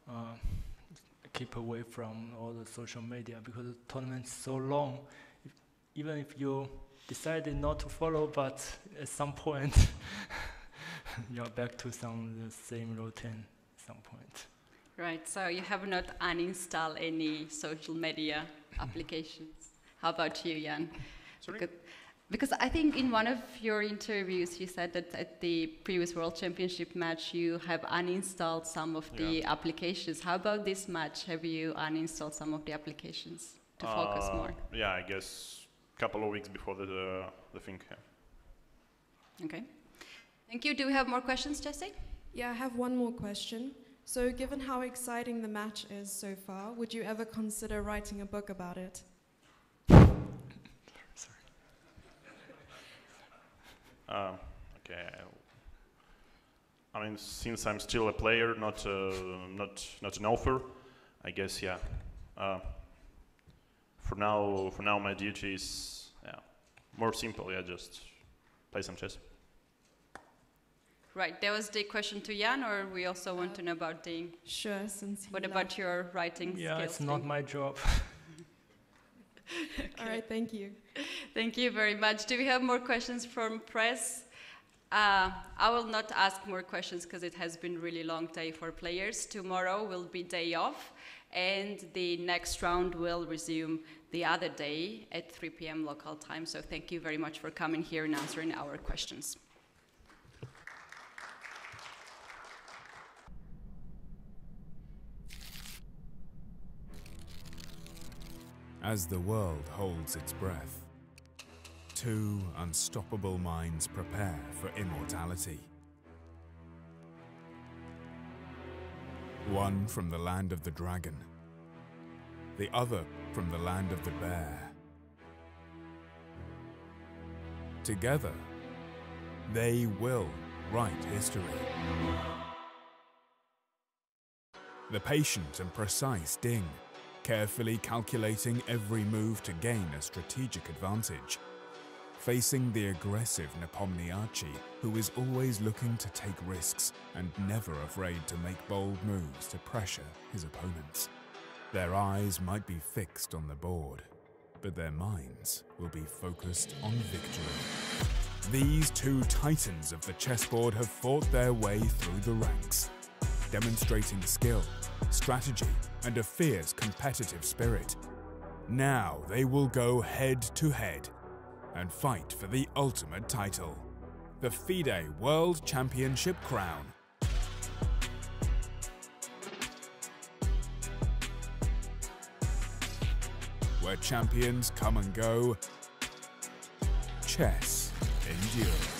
uh, keep away from all the social media because the tournament is so long. If, even if you decided not to follow, but at some point you're back to some the same routine. At some point. Right, so you have not uninstalled any social media applications. How about you, Jan? Sorry? Because, because I think in one of your interviews you said that at the previous World Championship match you have uninstalled some of the applications. How about this match? Have you uninstalled some of the applications to focus Uh, more? Yeah, I guess a couple of weeks before the the, the thing. Yeah. Okay. Thank you. Do we have more questions, Jesse? Yeah, I have one more question. So, given how exciting the match is so far, would you ever consider writing a book about it? Uh, okay. I'll- mean, since I'm still a player, not uh, not not an author, I guess yeah. Uh, for now, for now, my duty is yeah more simple. Yeah, just play some chess. Right, that was the question to Jan, or we also want to know about the. Sure, since. What about your writing Yeah, skills? it's not my job. All right, thank you. Thank you very much. Do we have more questions from press? Uh, I will not ask more questions because it has been really long day for players. Tomorrow will be day off, and the next round will resume the other day at 3 p.m. local time. So thank you very much for coming here and answering our questions. As the world holds its breath, two unstoppable minds prepare for immortality. One from the land of the dragon, the other from the land of the bear. Together, they will write history. The patient and precise Ding, carefully calculating every move to gain a strategic advantage. Facing the aggressive Nepomniachtchi, who is always looking to take risks and never afraid to make bold moves to pressure his opponents. Their eyes might be fixed on the board, but their minds will be focused on victory. These two titans of the chessboard have fought their way through the ranks, demonstrating skill, strategy, and a fierce competitive spirit. Now they will go head to head and fight for the ultimate title the FIDE World Championship crown. Where champions come and go, chess endures.